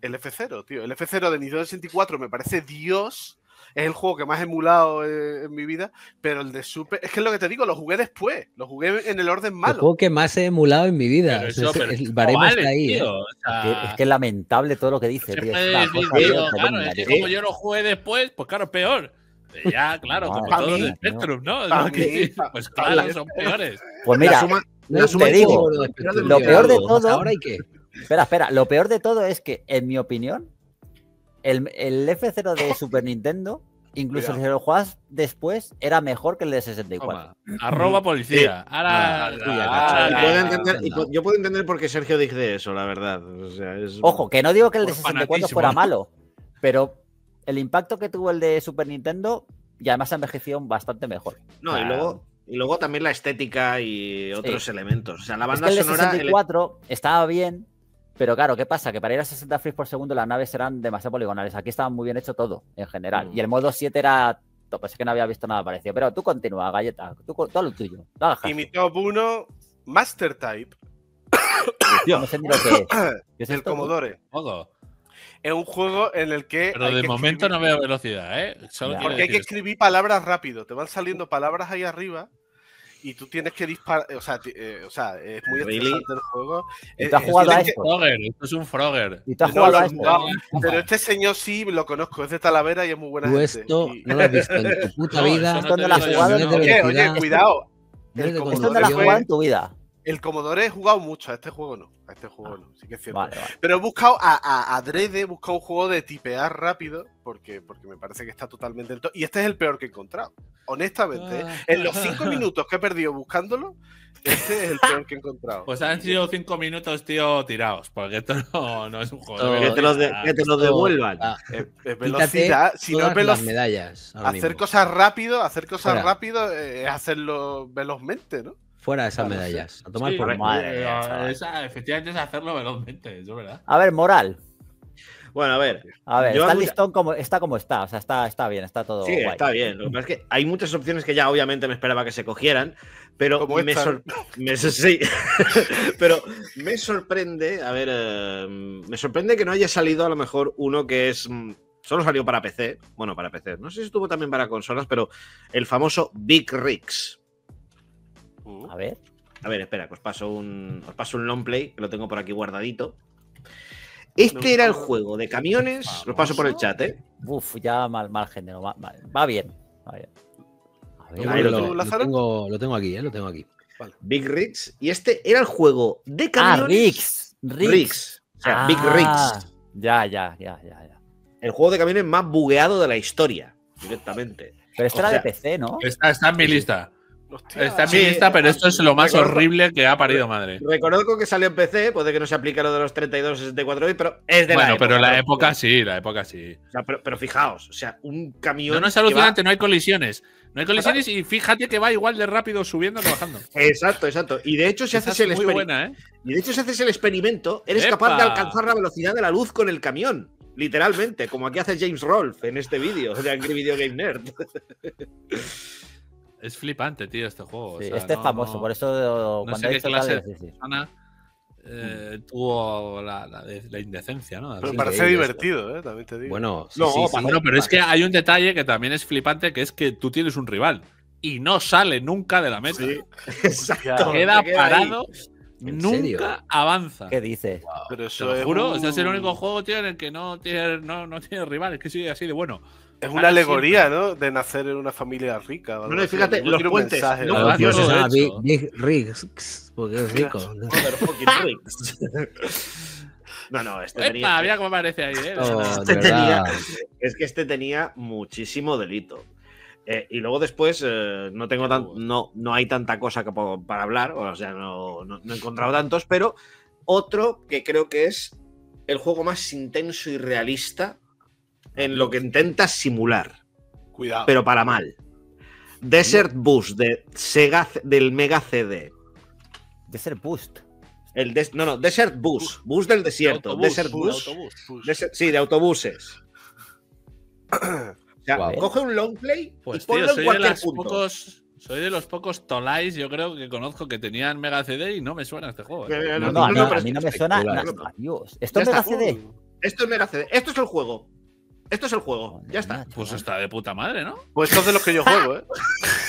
El F0, tío. El F0 de Nintendo 64 me parece Dios. Es el juego que más he emulado eh, en mi vida. Pero el de Super. Es que es lo que te digo, lo jugué después. Lo jugué en el orden El malo. juego que más he emulado en mi vida. Pero O sea, eso, es- pero el no baremo vale, está ahí. ¿eh? tío. O sea, que- es que es lamentable todo lo que dice, tío. Es puede una decir, cosa, tío, tío, claro, tremenda, es que tío. como yo lo jugué después, pues claro, peor. Eh, Ya, claro, como Madre todos mía, de Spectrum, ¿no? Que- mí, pa- pues claro, mí. son peores. Pues la mira, suma, No la suma te y digo, lo peor de todo- ¿Ahora y qué? espera, espera. Lo peor de todo es que, en mi opinión, el, el F0 de Super Nintendo, incluso Cuidado. si lo juegas después, era mejor que el de 64. Toma, Arroba policía. Yo puedo entender por qué Sergio dice eso, la verdad. O sea, es- Ojo, que no digo que el de Por 64 fanatismo, fuera malo, pero el impacto que tuvo el de Super Nintendo, y además ha envejecido bastante mejor. No, y luego, y luego también la estética y otros elementos. O sea, la Es que banda el de sonora. el- 64 estaba bien, pero claro, ¿qué pasa? Que para ir a 60 frames por segundo las naves eran demasiado poligonales. Aquí estaba muy bien hecho todo, en general. Mm. Y el modo 7 era top, es que no había visto nada parecido. Pero tú continúa, galleta, tú todo lo tuyo. Y mi top 1, Master Type, No sé ni lo que es. ¿Qué es del esto? Commodore. Todo. Es un juego en el que. Pero de que momento escribir- no veo velocidad, ¿eh? Solo Porque hay que escribir palabras rápido. Te van saliendo palabras ahí arriba y tú tienes que disparar. O sea, eh, o sea es muy Really? estresante el juego. ¿Y Eh, eh, jugado a esto. que- esto? Frogger, esto es un Frogger. ¿Y has No, jugado lo a esto? jugado, Pero este señor sí lo conozco, es de Talavera y es muy buena Tú gente. esto Y- no lo has visto en tu puta No, vida. Esto no lo has jugado en no. Oye, oye, cuidado. no Esto no lo has jugado en tu vida. El Commodore he jugado mucho, a este juego no. Este juego Ah, no, sí que es cierto. Vale, vale. Pero he buscado a, a, adrede, he buscado un juego de tipear rápido, porque, porque me parece que está totalmente en to- Y este es el peor que he encontrado. Honestamente, ¿eh? Ah. en los cinco minutos que he perdido buscándolo, este es el peor que he encontrado. Pues han sido cinco minutos, tío, tirados. Porque esto no, no es un juego. Esto- Que te lo, de- velocidad. que te lo Esto- devuelvan. ah, Es, es quítate velocidad. Si no es velocidad. medallas. Hacer mismo. cosas rápido, hacer cosas Fuera. rápido eh, es hacerlo velozmente, ¿no? Fuera esas Claro, sí. medallas. A tomar Sí, por Madre eh, mía, esa- efectivamente es hacerlo velozmente, eso es verdad. A ver, moral. Bueno, a ver. A ver, está el listón como está como está, o sea, está, está bien, está todo Sí, guay. está bien. Lo que pasa es que hay muchas opciones que ya obviamente me esperaba que se cogieran, pero me, esta. sor- me- sí. pero me sorprende, a ver, eh, me sorprende que no haya salido a lo mejor uno que es mm, solo salió para PC, bueno, para PC. No sé si estuvo también para consolas, pero el famoso Big Rigs. Uh, A ver. A ver, espera, que os paso un os paso un long play que lo tengo por aquí guardadito. Este No, era el no. juego de camiones, lo paso por el chat, ¿eh? Uf, ya mal, mal género. Va, va- va bien. Va bien. A ver, Ahí lo, lo lo tengo, lo tengo aquí, ¿eh? Lo tengo aquí. Big Rigs. Y este era el juego de Ah, camiones. Rigs. Rigs. Rigs. O sea, Big Ah, Rigs. Ya, ya, ya, ya, ya. El juego de camiones más bugueado de la historia. Directamente. Pero este O era sea, de PC, ¿no? Está, está en mi lista. Hostia. Está en mi Sí, lista, pero esto es lo más horrible que ha parido madre. Reconozco que salió en PC, puede que no se aplique lo de los 32 64 bits, pero es de Bueno, la época. pero la ¿no? época sí, la época sí. O sea, pero, pero fijaos, o sea, un camión. No, no es va- alucinante, no hay colisiones. No hay colisiones y fíjate que va igual de rápido subiendo que bajando. Exacto, exacto. Y de hecho, si Esa haces es el muy experi- buena, ¿eh? Y de hecho, si haces el experimento, eres capaz de alcanzar la velocidad de la luz con el camión. Literalmente, como aquí hace James Rolfe en este vídeo de Angry Video Game Nerd. Es flipante, tío, este juego. o Sí, sea, este es famoso, no- por eso no cuando sé qué clase tal, de persona eh, tuvo la, la de- la indecencia, ¿no? Pero parece divertido, ¿eh? También te digo. Bueno, sí, No, sí, sí. para- Bueno, pero es que hay un detalle que también es flipante, que es que tú tienes un rival y no sale nunca de la meta. Sí, exacto. Queda te parado, ¿En nunca serio? avanza. ¿Qué dices? pero Te eso lo es, juro, un- o sea, es el único juego, tío, en el que no tiene, no, no tiene rival, es que sigue así de bueno. Es una alegoría, ¿no? De nacer en una familia rica. No, no, fíjate, los quiero un puentes, mensaje, no ¿no? Todo se llama Big, Rigs, porque es rico. No, no, este ¡Epa! tenía. Mira cómo aparece ahí, ¿eh? Oh, Este tenía-. Es que este tenía muchísimo delito. Eh, y luego después eh, no tengo tan, no, no hay tanta cosa que puedo- para hablar, o sea, no, no- no he encontrado tantos, pero otro que creo que es el juego más intenso y realista en lo que intenta simular, Cuidado. pero para mal. Desert Bus de Sega del Mega CD. Desert Boost. El des- no, no, Desert Bus, bus del desierto. Autobús, Desert Bus. autobús, bus. Desert- sí, de autobuses. O sea, Guau. coge un long play Pues y ponlo tío, en soy de, cualquier las punto. pocos, soy de los pocos Tolais, yo creo que conozco que tenían Mega CD y no me suena este juego. Eh, No, no, no, a mí, no, a mí no me suena. nada. Adiós. ¿Esto Ya es Mega está. CD? Uh, Esto es Mega CD. Esto es el juego. Esto es el juego. Ya está. Pues chaval. está de puta madre, ¿no? Pues esto es de los que yo juego, ¿eh?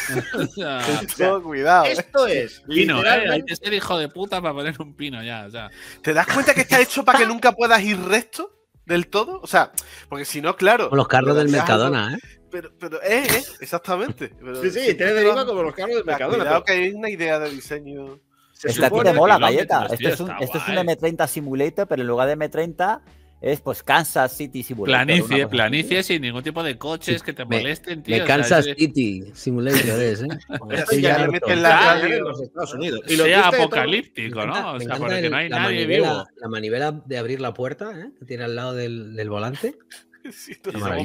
O sea, Esto, cuidado. ¿eh? Esto es pino, ¿eh? Hay literalmente- que ser hijo de puta para poner un pino ya. O sea, ¿Te das cuenta que está hecho para que nunca puedas ir recto del todo? O sea, porque si no, claro. Con los carros del Mercadona, ¿eh? Pero, pero, eh, eh, exactamente. Pero Sí, sí, tiene te deriva como los carros del Mercadona. Cuidado pero que hay una idea de diseño. se Es que a ti supone- te mola, kilómetros, galleta. Esto es un, esto es un guay. M30 Simulator, pero en lugar de M30 es pues Kansas City Simulator. planicie, planicie sin ningún tipo de coches que te Me- molesten, tío. De o sea, Kansas City Simulator es, ¿eh? Esto Estoy ya le meten la en los Estados Unidos. Y lo sea todo- apocalíptico, ¿no? O sea, porque el- no hay la nadie manivela, vivo. La manivela de abrir la puerta, ¿eh? Que tiene al lado del, del volante. Sí,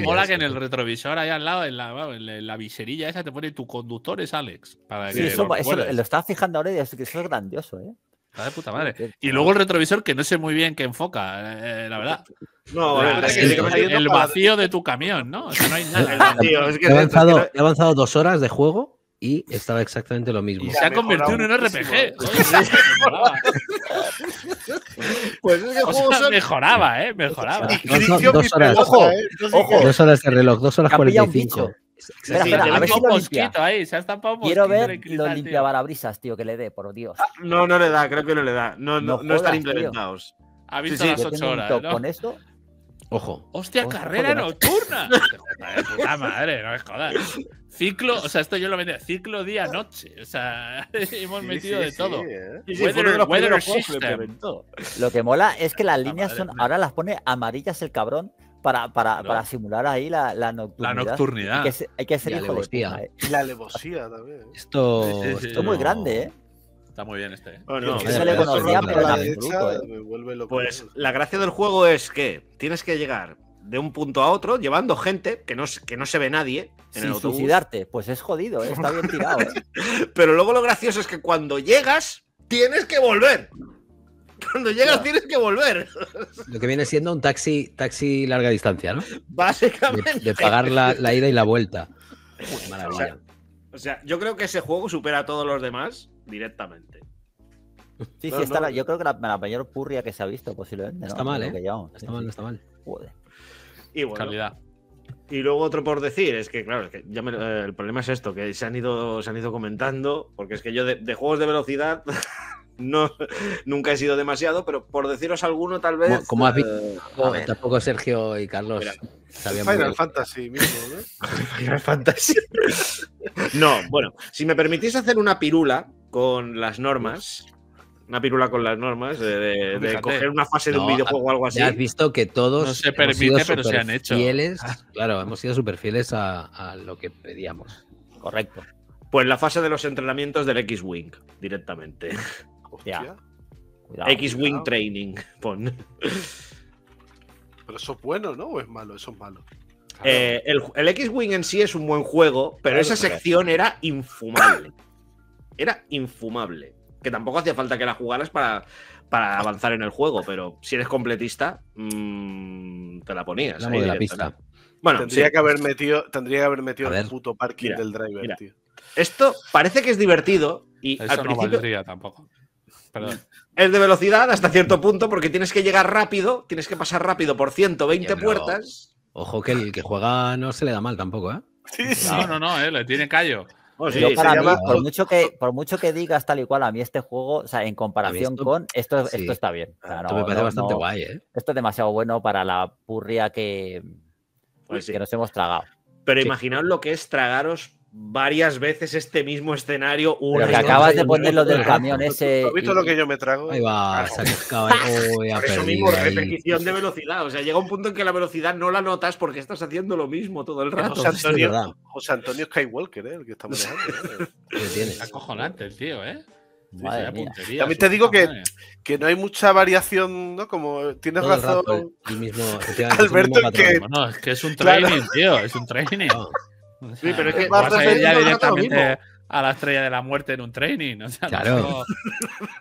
mola eso, que en el retrovisor ahí al lado, en la, en la- viserilla esa, te pone tu conductor es Alex. Para Sí, que eso, lo eso lo estaba fijando ahora y es que eso es grandioso, ¿eh? Está de puta madre. Y luego el retrovisor que no sé muy bien qué enfoca, eh, la verdad. No, la verdad es que el, vacío de tu camión, ¿no? O sea, no hay El nada. vacío, es que He avanzado, he avanzado dos horas de juego y estaba exactamente lo mismo. Y se ha convertido en un RPG. Pues es que O juegos sea, son- mejoraba, ¿eh? Mejoraba. Y Dos- dos- horas. Ojo, ¿eh? Ojo. que- Dos horas de reloj, dos horas Que han pillado un 45. bicho. Sí, Espera, espera, a ver si lo limpia. ahí, se ha estampado un Quiero mosquito en ver el los limpiabarabrisas, tío, que le dé, por Dios. No, no le da, creo que no le da. No, no, No no están jodas, tío. implementados. Ha visto Sí, sí, las Yo 8 tengo un horas, con eso. Ojo. ¡Hostia, Ojo, carrera nocturna! Joder, puta madre, no me jodas. Ciclo, o sea, esto yo lo vendía, ciclo día-noche. O sea, hemos Sí, metido sí, de sí, todo. ¿eh? Weather, los weather system. implementó. Lo que mola es que las líneas son, ahora las pone amarillas el cabrón para, para, Claro. para simular ahí la, la La nocturnidad. nocturnidad. Hay que ser, hay que ser Y hijo de alevosía. puta, eh. Y la alevosía también. ¿eh? Esto, Sí, sí, sí. esto es muy no- grande, ¿eh? Está muy bien este. Bueno, Yo no, se le de conocía, pero la derecha ¿eh? me vuelve loco. Pues la gracia del juego es que tienes que llegar de un punto a otro llevando gente que no, se- que no se ve nadie en Sin el autobús. suicidarte, pues es jodido, ¿eh? está bien tirado. ¿eh? Pero luego lo gracioso es que cuando llegas, tienes que volver. Cuando llegas, tienes que volver. Lo que viene siendo un taxi, taxi larga distancia, ¿no? Básicamente. de pagar la, la ida y la vuelta. Uy, maravilla. O sea, yo creo que ese juego supera a todos los demás directamente. Sí, No, sí, está no. la- yo creo que la, la mayor purria que se ha visto posiblemente. Está mal, ¿eh? llevamos, sí, está mal, sí. no está mal. Joder. Y bueno, Calidad. y luego otro por decir es que, claro, es que ya me- eh, el problema es esto, que se han ido, se han ido comentando, porque es que yo de, de juegos de velocidad no, nunca he sido demasiado, pero por deciros alguno tal vez... Como- como has visto- eh, Tampoco- Tampoco Sergio y Carlos Mira, sabían muy Final bien. Fantasy mismo, ¿no? Final Fantasy. No, bueno, si me permitís hacer una pirula con las normas, una pirula con las normas, de, de- de Fíjate. coger una fase de un videojuego o algo así. Ya has visto que todos No se hemos permite, sido pero se han hecho. superfieles, Claro, hemos sido súper fieles a, a lo que pedíamos. Correcto. Pues la fase de los entrenamientos del X-Wing, directamente. Hostia. Cuidado. X-Wing cuidado. Training, pon. Pero eso es bueno, ¿no? ¿O es malo? Eso es malo. Eh, el el X-Wing en sí es un buen juego, pero Claro, esa claro. sección era infumable. Era infumable. Que tampoco hacía falta que la jugaras para, para avanzar en el juego, pero si eres completista, mm, te la ponías. Ahí de la pista. Bueno, tendría, sí. que haber metido, tendría que haber metido A el puto parking Mira, del driver, mira. tío. esto parece que es divertido y Eso al no principio valdría tampoco. Perdón. es de velocidad hasta cierto punto porque tienes que llegar rápido, tienes que pasar rápido por 120 Oye, pero- puertas. Ojo que el que juega no se le da mal tampoco, ¿eh? Sí, sí. No, no, no, eh, le tiene callo. Oh, sí, Yo se para mí, llama- por mucho que por mucho que digas tal y cual, a mí este juego, o sea, en comparación esto- con esto, sí. esto está bien. O sea, Esto me parece no- bastante no- guay, ¿eh? Esto es demasiado bueno para la purria que, Pues sí. que nos hemos tragado. Pero Sí. imaginaos lo que es tragaros varias veces este mismo escenario una que acabas de poner lo del camión ese. ¿Has visto y- lo que yo me trago? Ahí va, se ha cascado ahí. Uy, ha Por eso mismo, ahí. repetición de velocidad. O sea, llega un punto en que la velocidad no la notas porque estás haciendo lo mismo todo el rato. José Antonio. José Antonio Skywalker, ¿eh? el que está manejando. ¿eh? ¿Qué tiene? Es acojonante el tío, ¿eh? Madre la mía. puntería, También te digo que- madre. que no hay mucha variación, ¿no? Como tienes Todo el razón. rato el- el mismo, el Alberto, mismo que-. Bueno, es que es un Claro. training, tío, es un training. Sí, pero es que vas a ir ya directamente a la estrella de la muerte en un training. O sea, no Claro.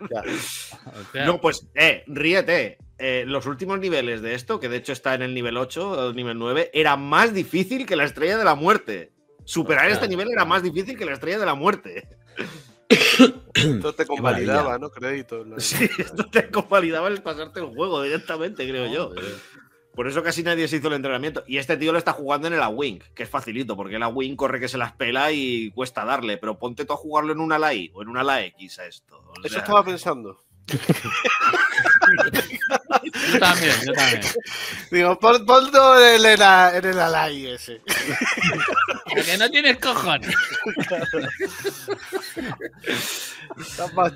o sea, No, pues, eh, ríete. Eh, los últimos niveles de esto, que de hecho está en el nivel 8 o el nivel 9, era más difícil que la estrella de la muerte. Superar este nivel era más difícil que la estrella de la muerte. Esto te convalidaba. ¿no? Crédito. Sí, esto te convalidaba el pasarte el juego directamente, creo yo. Por eso casi nadie se hizo el entrenamiento. Y este tío lo está jugando en el A-Wing, que es facilito, porque el A-Wing corre que se las pela y cuesta darle. Pero ponte tú a jugarlo en una la I o en una la X a esto. O Eso estaba pensando. Yo también, yo también. Digo, pon, ponlo en el, en el alay ese. Porque no tienes cojones.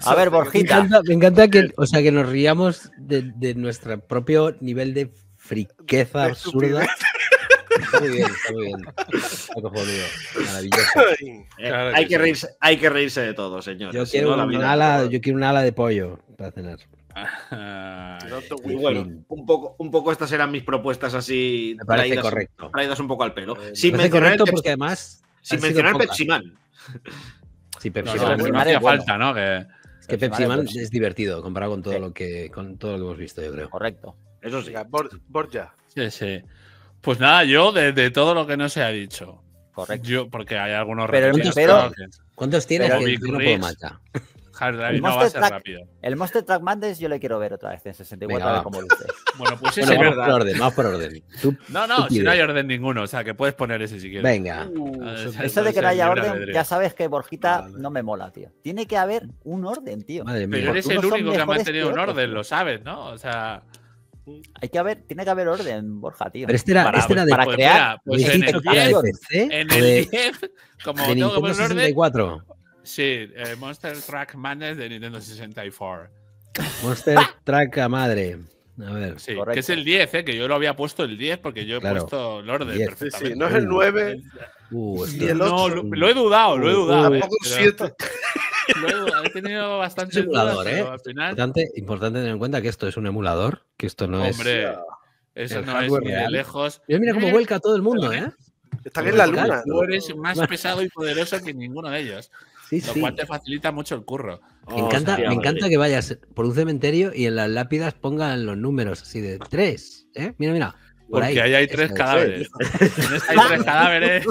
A ver, Me Borjita. encanta, me encanta que, o sea, que nos riamos de, de nuestro propio nivel de friqueza absurda. Está muy bien, está muy bien. Está cojonudo, Maravilloso. eh, hay, que sí. reírse, hay que reírse de todo, señor. Yo Si quiero, no, la un vida- ala, yo quiero un ala de pollo para cenar. Bueno, un poco, un poco estas eran mis propuestas así Me parece traídas, correcto. traídas un poco al pelo. Eh, Sin Me parece mencionar el correcto Pepsi- porque además. sin mencionar. Pepsi Man. Sí, No, Pepsi no, Man. Pepsi no Man hacía falta, ¿no? Que, Es que Pepsi Pepsi Man Man es bueno. es divertido comparado con todo Sí. lo que con todo lo que hemos visto, yo creo. Correcto. Eso sí. Venga, Bor- Borja. sí, sí. Pues nada, yo de, de todo lo que no se ha dicho. Correcto. Yo, porque hay algunos Pero el refugios, pero- ¿Cuántos tienes? Pero que no puedo. Hard Drive El no va a ser Truck- rápido. El Monster Madness yo le quiero ver otra vez en 64 Venga, a ver va. cómo luce. Bueno, pues Bueno, ese vamos verdad. por orden, vamos por orden. Tú- No, no, tú si no hay orden ninguno. O sea, que puedes poner ese si quieres. Venga. Eso de que no haya orden, albedrío. ya sabes que Borjita Vale. no me mola, tío. Tiene que haber un orden, tío. Madre mía. Pero eres el único que ha mantenido que un orden, lo sabes, ¿no? O sea, Hay que haber, tiene que haber orden, Borja, tío. Pero este era, Para- este era de, para pues crear. mira, pues ¿habéis en el que era de 10, PC en el de, 10, como de tengo que poner orden, 64? sí, eh, Monster Track Madness de Nintendo 64. Monster Track a madre. A ver. Sí, que es el 10, eh, que yo lo había puesto el 10 porque yo he Claro, puesto el orden 10. Sí, sí, perfectamente. no es el 9, Uh, el No, ocho. lo, lo he dudado, lo he dudado. eh, tampoco pero 7. Lo he tenido bastante Simulador, dudas, ¿eh? pero al final, Importante, importante tener en cuenta que esto es un emulador, que esto no hombre, es. eso el no es ni de lejos. Mira, mira cómo vuelca todo el mundo, ¿eh? Están en la luna. Tú eres más pesado y poderoso que ninguno de ellos, Sí, lo sí. cual te facilita mucho el curro. Me encanta, me encanta que vayas por un cementerio y en las lápidas pongan los números así de tres. ¿eh? Mira, mira. Por Porque ahí. ahí hay tres cadáveres. En esta hay tres cadáveres,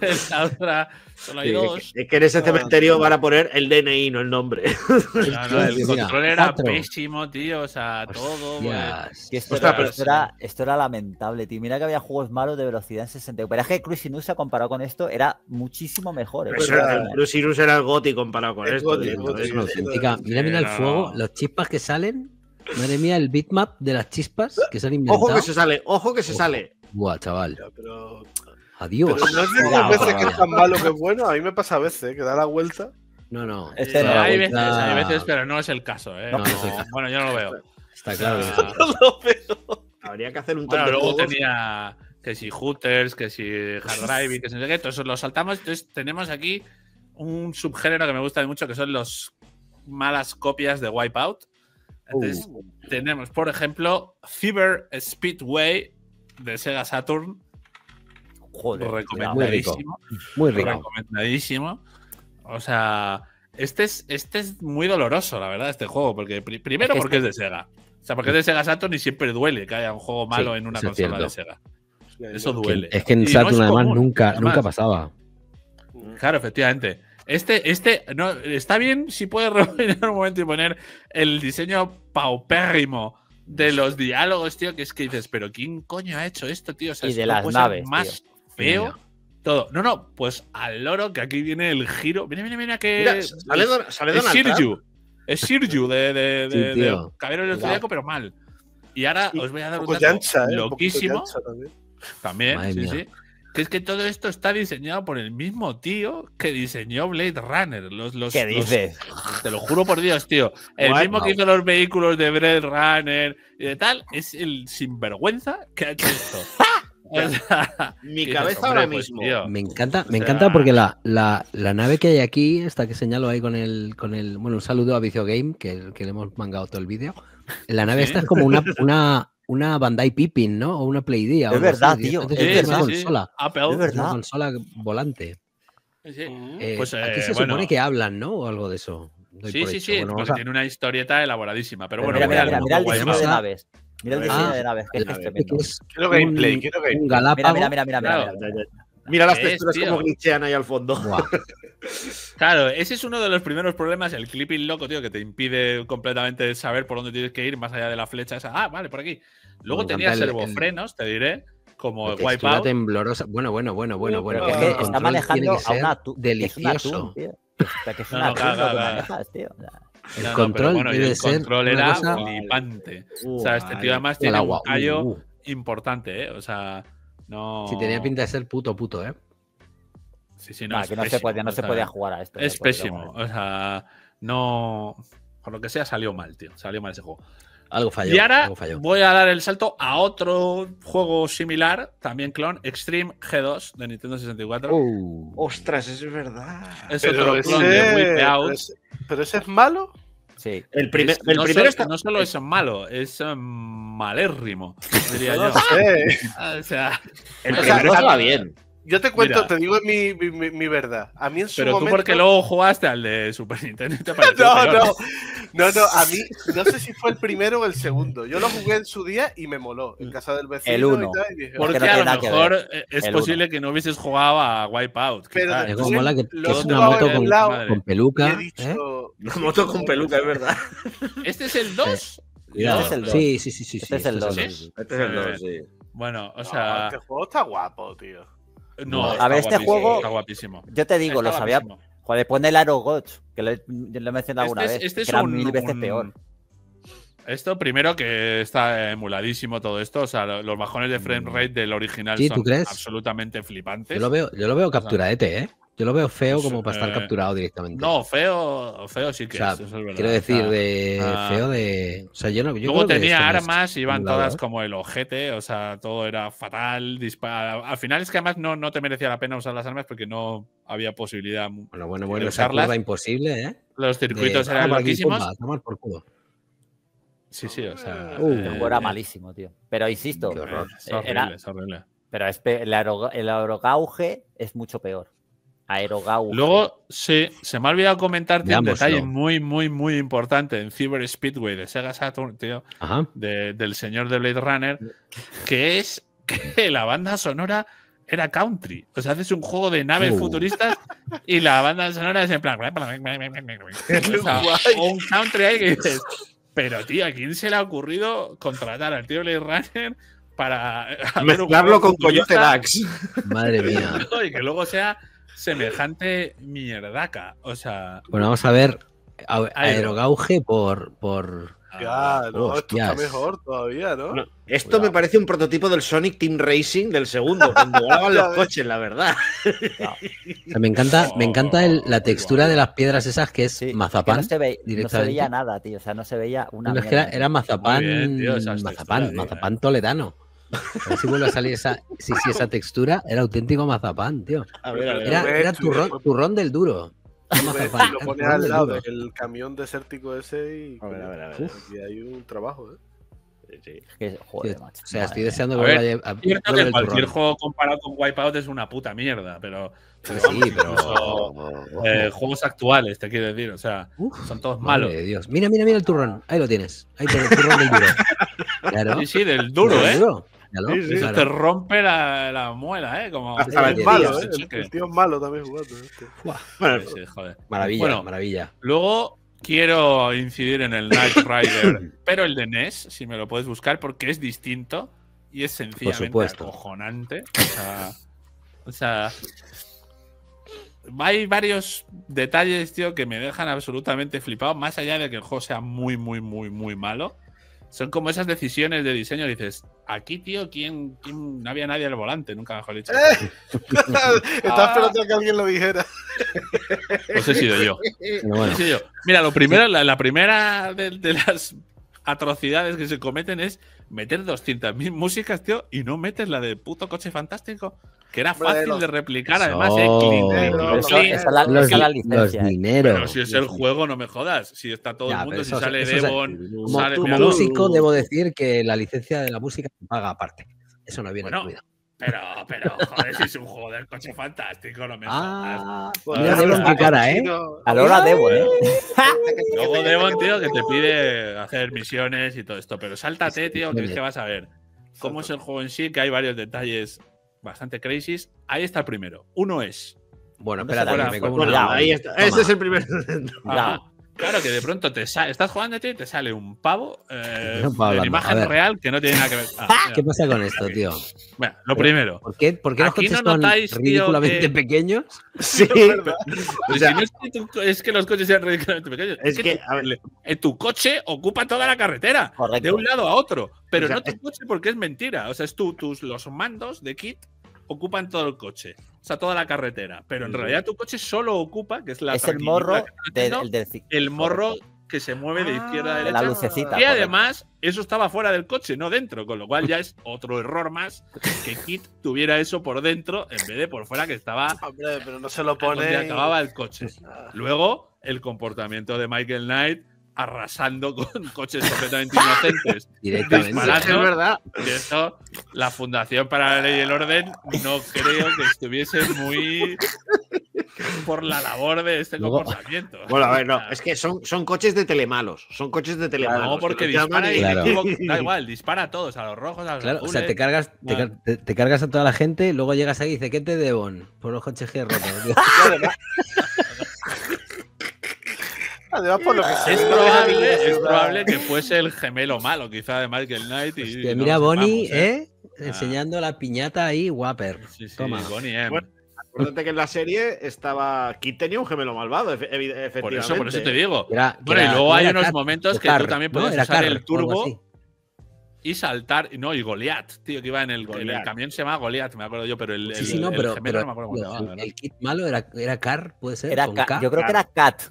en la otra solo hay Sí, dos. es, que, es que en ese cementerio van a poner el DNI, no el nombre. No, no, el control era cuatro. pésimo, tío. O sea, todo. Que esto, Ostras, era, pero esto, sí. era, esto era lamentable, tío. Mira que había juegos malos de velocidad en 60. Pero es que Cruising USA comparado con esto era muchísimo mejor. eh. Eso era- el era el Goti comparado con El esto. Goti, tío. el Goti. Es una auténtica- Mira, mira el fuego, los chispas que salen. Madre mía, el bitmap de las chispas que se han inventado. Ojo que se sale, ojo que se Ojo. sale. Buah, chaval. Pero, Adiós. pero no es de esas veces que es tan malo que es bueno. A mí me pasa a veces, que da la vuelta. No, no. Este eh, no, hay veces, vuelta- hay veces, pero no es el caso. ¿eh? No, No, no es el caso. Bueno, yo no lo veo. Está claro. que no. Lo veo. Habría que hacer un top Bueno, de luego tenía que si Hooters, que si Hard Driving, que si no sé qué, todos esos los saltamos. Entonces tenemos aquí un subgénero que me gusta mucho, que son los malas copias de Wipeout. Entonces Uh. tenemos, por ejemplo, Cyber Speedway de Sega Saturn, Joder, recomendadísimo. Muy rico. Recomendadísimo. O sea, este es, este es muy doloroso, la verdad, este juego. Porque pri- primero porque es de Sega. O sea, porque es de Sega Saturn y siempre duele que haya un juego malo Sí, en una es consola de. Sega. Eso Que- duele. es que en no Saturn además común, nunca, además. nunca pasaba. Claro, efectivamente. Este, este, no, está bien si puedes rebobinar un momento y poner el diseño paupérrimo de los diálogos, tío, que es que dices, pero ¿quién coño ha hecho esto, tío? O sea, Y de las naves, más feo. Mira. Todo. No, no, pues al loro que aquí viene el giro. Mira, mira, mira que. Mira, sale, Don- sale es Donald Trump. Sirju. Es Sirju de, de, Sí, de, de tío. Caballero del. Zodiaco, pero mal. Y ahora os voy a dar Un un poco dato yancha, ¿eh? Loquísimo. yancha también. También, Madre sí, mía. sí. Que es que todo esto está diseñado por el mismo tío que diseñó Blade Runner. Los, los, ¿Qué los- dices? te lo juro por Dios, tío. El mismo que hizo los vehículos de Blade Runner y de tal, es el sinvergüenza que ha hecho esto. O sea, Mi cabeza ahora pues, mismo. Me encanta, me sea- encanta porque la, la, la nave que hay aquí, esta que señalo ahí con el, con el. Bueno, un saludo a Vicio Game, que, que le hemos mangado todo el vídeo. La nave Sí. esta es como una, una, una Bandai Pippin, ¿no? O una Play Es verdad, tío, Es, es una verdad. consola. Apple. Es Es verdad. una consola volante. Sí, Eh, Pues, aquí eh, se bueno. supone que hablan, ¿no? O algo de eso. Doy sí, sí, hecho. sí, Bueno, porque a- tiene una historieta elaboradísima. Pero, Pero bueno, mira, mira, mira, mira el diseño de naves. Mira el Ah, diseño de naves, que es, es es Quiero gameplay, un- quiero Un gameplay. galápago. Mira, mira, mira, mira, Claro. mira, mira. Mira las Es, texturas tío. como glitchean ahí al fondo. Claro, ese es uno de los primeros problemas, el clipping loco, tío, que te impide completamente saber por dónde tienes que ir más allá de la flecha esa. Ah, vale, por aquí. Luego tenía encanta el- servofrenos, te diré, como el Wipeout. temblorosa. Bueno, bueno, bueno, bueno, bueno. Es que está manejando a una delicioso. Toon, tío. O sea, que es una tío. El No, control bueno, debe el ser control era cosa- flipante. Uh, o sea, este tío además El tiene agua. un callo Uh, uh. importante, ¿eh? O sea, no. Sí, tenía pinta de ser puto puto, ¿eh? Sí, sí, no, nah, es que no se pésimo, podía, no o se podía jugar a esto. Es pésimo. O sea, no. Por lo que sea, salió mal, tío. Salió mal ese juego. Algo falló. y ahora algo falló. voy a dar el salto a otro juego similar, también clon, Extreme G2 de Nintendo 64. Uh, Ostras, eso es verdad. es Pero otro ese, clon de pero ese- pero ese es malo. Sí. El, primer, Es- el no, primero solo, está. no solo es malo, es um, malérrimo, diría No yo. lo sé. O sea, El O sea, primero estaba bien. Yo te cuento, Mira. te digo mi, mi, mi- mi verdad. A mí en su pero tú momento. porque luego jugaste al de Super Nintendo te No, peor. no, no, no, a mí no sé si fue el primero o el segundo. Yo lo jugué en su día y me moló en casa del vecino. El uno. Y tal, y dije, Porque no a lo mejor eh, es El posible que no hubieses jugado a Wipeout. Pero es mola que, lo que es una moto con, lado, peluca. ¿eh? Una moto con peluca, es verdad. ¿Este es el 2? Cuidado. Este es el dos. Sí, sí, sí, sí. Este es el este dos. el ¿Sí? Este es el 2, sí. Bueno, o sea, este juego está guapo, tío. No. A está ver, este guapísimo, juego- Está guapísimo. Yo te digo, Está lo sabía. guapísimo. Joder, pone el Aerogots, que lo he, lo he mencionado alguna Este es- vez. este es que era un- mil veces un- peor. Esto primero que está emuladísimo todo esto, o sea, lo- los bajones de frame rate del original Sí, ¿tú son crees? absolutamente flipantes. Yo lo veo, yo lo veo capturadete, ¿eh? Yo lo veo feo como para estar Eh, capturado directamente. No, feo, feo sí que o sea, es, eso es verdad. quiero decir, de ah, feo de. O sea, yo no. Yo Luego creo tenía armas, iban todas ¿eh? como el ojete, o sea, todo era fatal. dispara- Al final es que además no, no te merecía la pena usar las armas porque no había posibilidad. Bueno, bueno, de bueno, esa usarlas. imposible, ¿eh? Los circuitos De, eran "Toma aquí, loquísimos. por culo. Sí, sí, o sea. Uh, El juego era eh, malísimo, tío. Pero insisto, Qué horror. Es eh, horrible, era- es horrible. pero es pe- el, el aerogauge es mucho peor. Luego, sí, se me ha olvidado comentarte un detalle muy, muy, muy importante en Cyber Speedway de Sega Saturn, tío, de- del señor de Blade Runner, que es que la banda sonora era country. O sea, haces un juego de naves Uh. futuristas y la banda sonora es en plan. O, sea, un country ahí que dices. Pero, tío, ¿a quién se le ha ocurrido contratar al tío Blade Runner para Mezclarlo con Coyote Dax. Madre mía. y que luego sea semejante mierdaca? O sea. Bueno, vamos a ver. a-. Aerogauge por. por... No, esto está mejor todavía, ¿no? No, esto me parece un prototipo del Sonic Team Racing del segundo, cuando volaban los coches, la verdad. O sea, me encanta, me encanta el- la textura de las piedras esas que es Sí, es que mazapán. no, se ve- no se directamente. veía nada, tío. O sea, no se veía una. No, es que era, mazapán, bien, tío, mazapán, mazapán toledano. A ver si vuelve a salir esa, sí, sí, esa textura, era auténtico mazapán, tío. A ver, a ver. Era, era turrón, turrón del duro. Mazapán, lo pones al lado del camión desértico ese y. A ver, a ver, a ver. aquí hay un trabajo, ¿eh? Que, joder, macho, O sea, estoy deseando A ver, a, a- Cierto que el cualquier turrón. juego comparado con Wipeout es una puta mierda, pero. pero Sí, pero- incluso, eh, juegos actuales, te quiero decir. O sea, Uf, son todos malos. de Dios. Mira, mira, mira el turrón. Ahí lo tienes. Ahí tienes el turrón del duro. Claro. Sí, sí, del duro, ¿eh? duro. Claro, Sí, sí. Eso claro. te rompe la, la muela, ¿eh? Como Hasta malo, ¿eh? El, tío es malo también jugando. este. Bueno, Sí, sí, joder. Maravilla, Bueno, maravilla. Luego quiero incidir en el Knight Rider, pero el de NES, si me lo puedes buscar, porque es distinto y es sencillamente acojonante. O sea, o sea, hay varios detalles, tío, que me dejan absolutamente flipado, más allá de que el juego sea muy, muy, muy, muy malo. Son como esas decisiones de diseño. Dices, aquí, tío, ¿quién, quién- no había nadie al volante? Nunca mejor dicho. Estaba esperando a que alguien lo dijera. Pues he sido yo. Pero bueno, He sido yo. Mira, lo primero, la, la primera de, de las atrocidades que se cometen es meter 200.000 músicas, tío, y no metes la de puto coche fantástico, que era fácil de replicar, además, eh, Eso- esa es la, los, esa la licencia. eh. dineros. Pero si es el juego, no me jodas. Si está todo Ya, el mundo, si eso- sale eso es- Devon, Como, sale. como músico, debo decir que la licencia de la música se paga aparte. Eso no viene Bueno, incluido. Pero, pero, joder, si es un juego del coche fantástico, no me jodas. Ah, Pues mira Devon qué cara, ¿eh? No, A la hora Devon, ¿eh? Luego Devon, tío, que te pide hacer misiones y todo esto. Pero sáltate, tío, que es que vas a ver cómo es el juego en sí, que hay varios detalles bastante crazy. Ahí está el primero. Uno es. Bueno, ¿Dónde espérate, me como Bueno, una- Ya, ahí está. Toma. Este es el primer. Ajá. Claro que de pronto te estás jugando tío, y te sale un pavo eh, imagen real que no tiene nada que ver. Ah, ¿Qué pasa con esto, tío? Bueno, lo primero. ¿Por qué, por qué los Aquí coches no son notáis, tío, ridículamente que- pequeños? Sí, O si sea- no es, que tu- es que los coches sean ridículamente pequeños. Es que, tu- a ver. eh, tu coche ocupa toda la carretera. Correcto. de un lado a otro. Pero O sea, no tu coche porque es mentira. O sea, es tú, tus, los mandos de kit ocupan todo el coche. O sea, toda la carretera. Pero en realidad tu coche solo ocupa, que es la Es el morro el del ci- el morro que se mueve de izquierda a Ah, de derecha. la lucecita. Y correcto. además, eso estaba fuera del coche, no dentro, con lo cual ya es otro error más que Kit tuviera eso por dentro en vez de por fuera que estaba Hombre, pero no se lo donde pone. acababa el coche. Ah, Luego, el comportamiento de Michael Knight arrasando con coches completamente inocentes. Directamente. Disparando. es verdad. Y eso, la Fundación para la Ley y el Orden no creo que estuviese muy por la labor de este Luego- comportamiento. Bueno, a ver, no. Es que son, son coches de telemalos. Son coches de telemalos. no, porque dispara y Claro. da igual, dispara a todos, a los rojos, a los Claro, o sea, te cargas, te, car- te- te cargas a toda la gente, luego llegas ahí y dices, ¿qué te debon? Por los coches que he roto. tío. Además, por lo que Es probable, es probable que fuese el gemelo malo, quizá de Michael Knight. Y, Hostia, no mira Bonnie, sepamos, ¿eh? Enseñando la piñata ahí, Whopper. Sí, sí, Toma. Bonnie M. Bueno, Acuérdate que en la serie estaba. Kit tenía un gemelo malvado, efectivamente. Por eso, por eso te digo. Era- Bueno, y luego no hay unos Car- momentos que tú Car, también ¿no? puedes Era usar Car, el turbo y saltar. No, y Goliath, tío, que iba en el, en el camión se llama Goliath, me acuerdo yo, pero el, Sí, el- sí, no, el pero, gemelo pero no me acuerdo cómo se el- llamaba, ¿verdad? el kit malo era, era Car, puede ser. Era con Ca- K. yo creo que era Cat.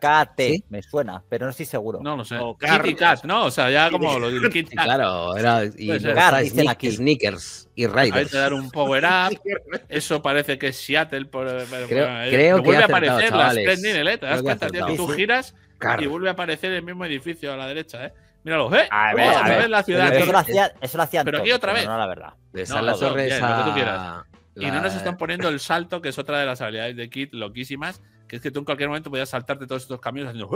Cat. KT, ¿Sí? me suena, pero no estoy seguro. No lo sé. O Kit Car- y Cat, ¿no? O sea, ya como lo del Kit Sí, Kat. claro, era. Y dicen Sneak- aquí. Sneakers y Ahí Riders. te dan un power up. Eso parece que es Seattle. Por, pero, Creo- bueno, creo que vuelve a aparecer la chavales. Splendid, ¿eh? Te das Creo que que tú giras Car. y vuelve a aparecer el mismo edificio a la derecha, ¿eh? Míralo, ¿eh? A Oh, ver, a otra ver. vez la ciudad. Pero eso lo hacía- eso lo hacían Pero aquí otra vez. No, la verdad. De No, las Torres bien, lo que tú a- quieras. Y no nos la- están poniendo el salto, que es otra de las habilidades de Kit loquísimas, que es que tú en cualquier momento podías saltarte todos estos caminos haciendo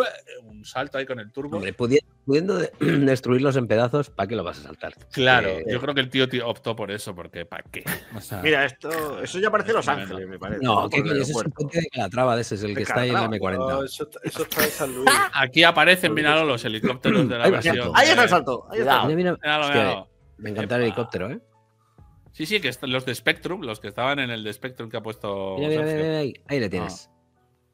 un salto ahí con el turbo. Hombre, pudi- pudiendo de- destruirlos en pedazos, ¿para qué lo vas a saltar? claro, Eh, yo creo que el tío, tío optó por eso, porque ¿para qué? O sea, Mira, esto, eso ya parece Los. Ángeles, me parece. No, ¿qué el coño? Ese es un aeropuerto. puente de Calatrava, de ese es el que está ahí en la Calatrava, No, M40. eso, eso está en San Luis. aquí aparecen, míralo, los helicópteros de la Ahí va, versión. salto. Ahí está el salto. Ahí está. Mira, mira, Míralo, me encanta el helicóptero, ¿eh? Sí, sí, que los de Spectrum, los que estaban en el de Spectrum que ha puesto. Mira, mira, mira, Sergio. mira, ahí, ahí le tienes.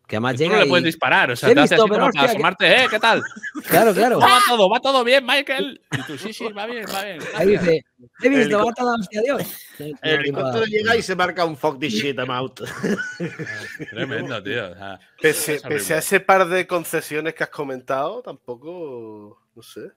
Que además Tú no le y... puedes disparar, o sea, te hace visto, así pero como para hostia, que- asomarte, ¿eh? ¿Qué tal? Claro, claro. ¿Cómo va todo? ¿Va todo bien, Michael? Y tú, sí, sí, va bien, va bien. Ahí gracias". dice, he visto, va toda hostia, Dios. El helicóptero llega y se marca un fuck this shit, I'm out. Tremendo, tío. o sea, Pese, Es horrible. pese a ese par de concesiones que has comentado, tampoco. No sé.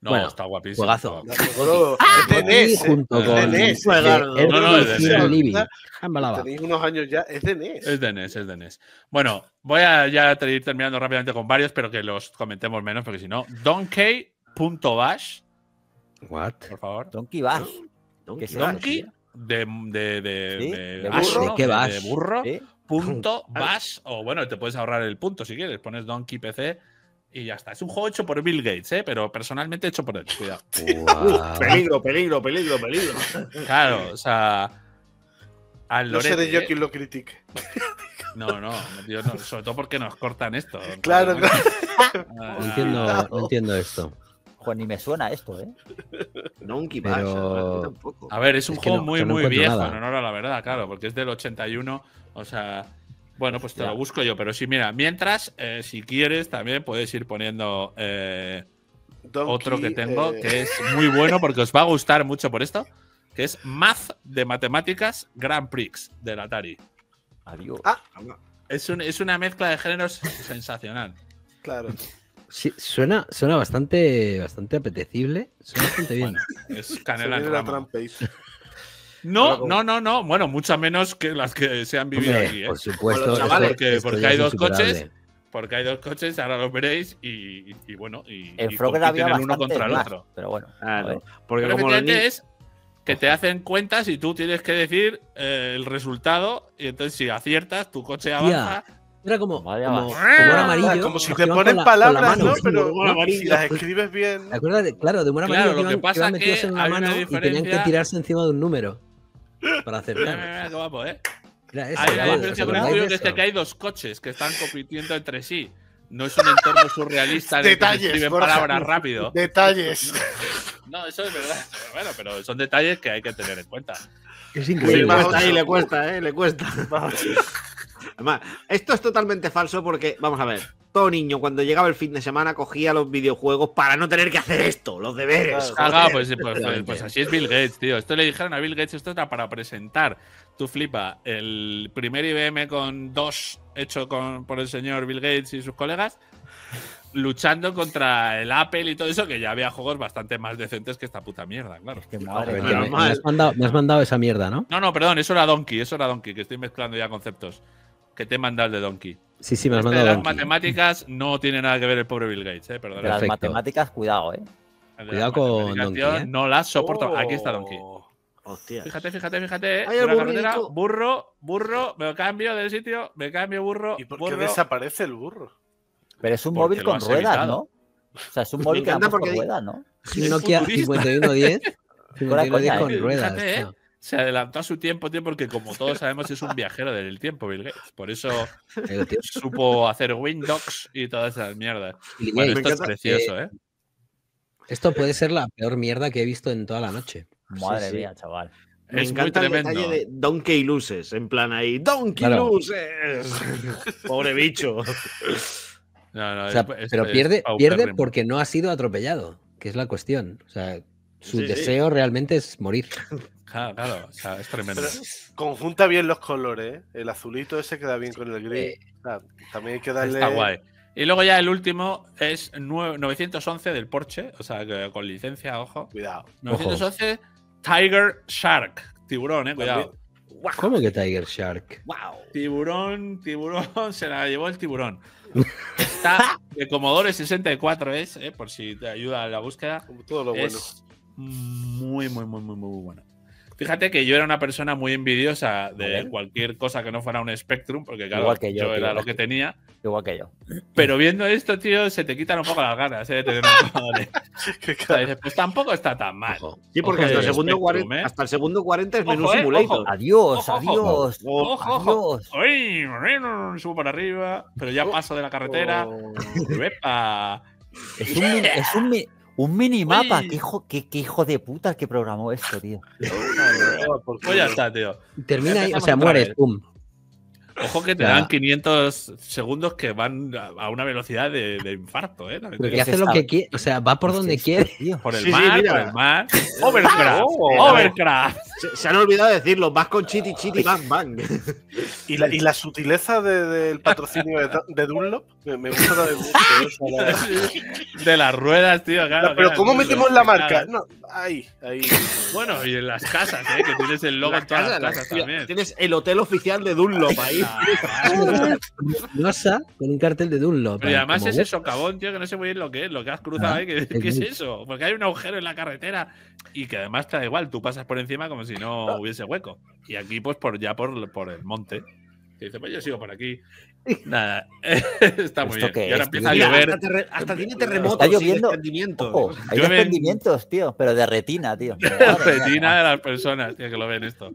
No, Bueno, está guapísimo. juegazo. es de NES. No, no, es de NES. Jambalaba. Tenéis unos años ya. Es de NES. Es de NES, es de NES. Bueno, voy a ya ir terminando rápidamente con varios, pero que los comentemos menos, porque si no. Donkey.bash, What? por favor. Donkey Bash. ¿Qué será Donkey de, de, de, Sí, de de Bash, burro. burro. Punto Bash. O bueno, te puedes ahorrar el punto si quieres. Pones Donkey PC y ya está. Es un juego hecho por Bill Gates, ¿eh? pero personalmente hecho por él. Cuidado. Peligro, peligro, peligro, peligro. Claro, o sea. Al No seré yo quien lo critique. No, no, tío, no, sobre todo porque nos cortan esto. Claro, claro. Ah, No entiendo, no entiendo esto. Joder, ni me suena esto, ¿eh? Donkey Pero- Bash, a mí tampoco. A ver, es un Es juego no, muy, no muy viejo, nada. en honor a la verdad, claro, porque es del 81. O sea, bueno, pues te Ya. lo busco yo, pero sí, mira, mientras, eh, si quieres, también puedes ir poniendo eh, Donkey, otro que tengo, eh, que es muy bueno porque os va a gustar mucho por esto, que es Math de Matemáticas Grand Prix del Atari. Adiós. Ah. Es, un- es una mezcla de géneros sensacional. Claro. Sí, suena, suena bastante, bastante apetecible. Suena bastante bien. Es Se canela en No, no, no, no. Bueno, mucho menos que las que se han vivido Hombre, aquí. ¿eh? por supuesto. Chavales, porque- porque hay dos coches. Porque hay dos coches, ahora los veréis y, y- y bueno, y, Frogger había el uno contra el más, otro. pero bueno. Claro, porque Pero como es que te hacen cuentas y tú tienes que decir eh, el resultado y entonces si aciertas tu coche avanza. Era como, como, va. como era amarillo. Como si te ponen la- palabras, mano. ¿no? Pero como ¿no? amarillo. si las escribes bien. ¿Te acuerdas? claro, de humor Claro, amarillo lo que iban, pasa que que en mano y tenían que tirarse encima de un número para Mira, acertar. mira, mira, qué guapo, ¿eh? Hay una chaval, diferencia ¿os con el de que es que hay dos coches que están compitiendo entre sí. No es un entorno surrealista que se Detalles, palabras rápido. Detalles. No, eso es verdad. Pero bueno, pero son detalles que hay que tener en cuenta. Es Sí, increíble. más le cuesta, ocho. ahí le cuesta, ¿eh? Le cuesta. Además, esto es totalmente falso porque, vamos a ver, todo niño cuando llegaba el fin de semana cogía los videojuegos para no tener que hacer esto, los deberes. Claro. Ah, pues, pues, pues- pues así es Bill Gates, tío. Esto le dijeron a Bill Gates, esto era para presentar, tú flipa, el primer IBM con dos hecho con, por el señor Bill Gates y sus colegas, luchando contra el Apple y todo eso, que ya había juegos bastante más decentes que esta puta mierda, claro. Que madre Oye, mía. me, normal. me has mandado, me has mandado esa mierda, ¿no? No, no, perdón, eso era Donkey, eso era Donkey, que estoy mezclando ya conceptos. Que te he mandado el de Donkey. Sí, sí, me has Este de mandado. las Donkey. matemáticas no tiene nada que ver el pobre Bill Gates, eh, De perdón. las matemáticas, cuidado, ¿eh? De Cuidado las con Donkey, ¿eh? No las soporto. Aquí está Donkey. Oh. Hostia. Fíjate, fíjate, fíjate. Ay, eh, una carretera, burro, burro, me cambio de sitio, me cambio burro, ¿Y por qué burro. desaparece el burro? Pero es un Porque móvil con ruedas, evitado. ¿no? O sea, es un móvil que puesto porque- ruedas, ¿no? Nokia futurista. 5110. Fuera 5110 coña, con eh. ruedas. Fíjate, eh. Se adelantó a su tiempo, tío, porque como todos sabemos es un viajero del tiempo, Bill Gates. Por eso supo hacer Windows y todas esas mierdas. Bueno, esto es precioso, ¿eh? Esto puede ser la peor mierda que he visto en toda la noche. Madre sí. mía, chaval. Me Es muy el tremendo. detalle de Donkey Luces, en plan ahí, Donkey Claro. Luces. Pobre bicho. No, no, O sea, es- es- pero es pierde, pierde porque no ha sido atropellado, que es la cuestión. O sea, su Sí, sí. deseo realmente es morir. Claro, claro, o sea, es tremendo. Pero conjunta bien los colores, ¿eh? El azulito ese queda bien con el gris. O sea, también hay que darle. Está guay. Y luego ya el último es nue- 911 del Porsche, o sea, que con licencia, ojo. Cuidado. 911 Tiger Shark. Tiburón, eh, cuidado. ¿Cómo que Tiger Shark? Wow. Tiburón, tiburón, se la llevó el tiburón. Está de Commodore 64 es, eh, por si te ayuda a la búsqueda. Como todo lo bueno. es muy, muy, muy, muy, muy bueno. Fíjate que yo era una persona muy envidiosa de cualquier cosa que no fuera un Spectrum, porque claro, Igual que yo, yo tío. era lo que tenía. Igual que yo. Pero viendo esto, tío, se te quitan un poco las ganas eh, de tener un pues tampoco está tan mal. Ojo. Sí, porque Ojo hasta el, segundo Spectrum, 40, ¿eh? hasta el segundo 40 es menú eh, simulator. ojo. Adiós, adiós. Ojo, ojo. Subo por arriba, pero ya paso de la carretera. Oh. Es un, mini- es un, un minimapa. ¿Qué hijo, qué, qué hijo de puta el que programó esto, tío. Pues ya está, tío. Termina ahí, o sea, mueres, pum. Ojo que te Ya. dan 500 segundos que van a una velocidad de, de infarto, ¿eh? Pero que hace lo que quiere, o sea, va por ¿Qué donde quiere. tío? Por el Sí, sí, mar, mira. por el mar. Overcraft. Oh. Overcraft. Se, se han olvidado de decirlo, vas con Chiti Chiti Bang Bang. Y la, y la sutileza de- del patrocinio de, de Dunlop me, me gusta también mucho. De las ruedas, tío. Claro, Pero claro, ¿cómo metemos la marca? No, ahí, ahí. Bueno, y en las casas, ¿eh? Que tienes el logo en todas las casas también. Tienes el hotel oficial de Dunlop ahí. Rosa con un cartel de Dunlop. Pero y además como, ese socavón, tío, que no sé muy bien lo que es, lo que has cruzado Ah, ahí. ¿Qué, es qué es eso? Porque hay un agujero en la carretera y que además te da igual, tú pasas por encima como si no hubiese hueco. Y aquí, pues, por ya por, por el monte. Y dice, pues yo sigo por aquí. Nada, está muy ¿Esto bien. Y ahora empieza a llover. hasta, terre- hasta tiene terremotos Está y lloviendo. desprendimientos. Ojo, hay Yo ven- desprendimientos, tío, pero de retina, tío. Retina de las personas, tío, que lo ven esto.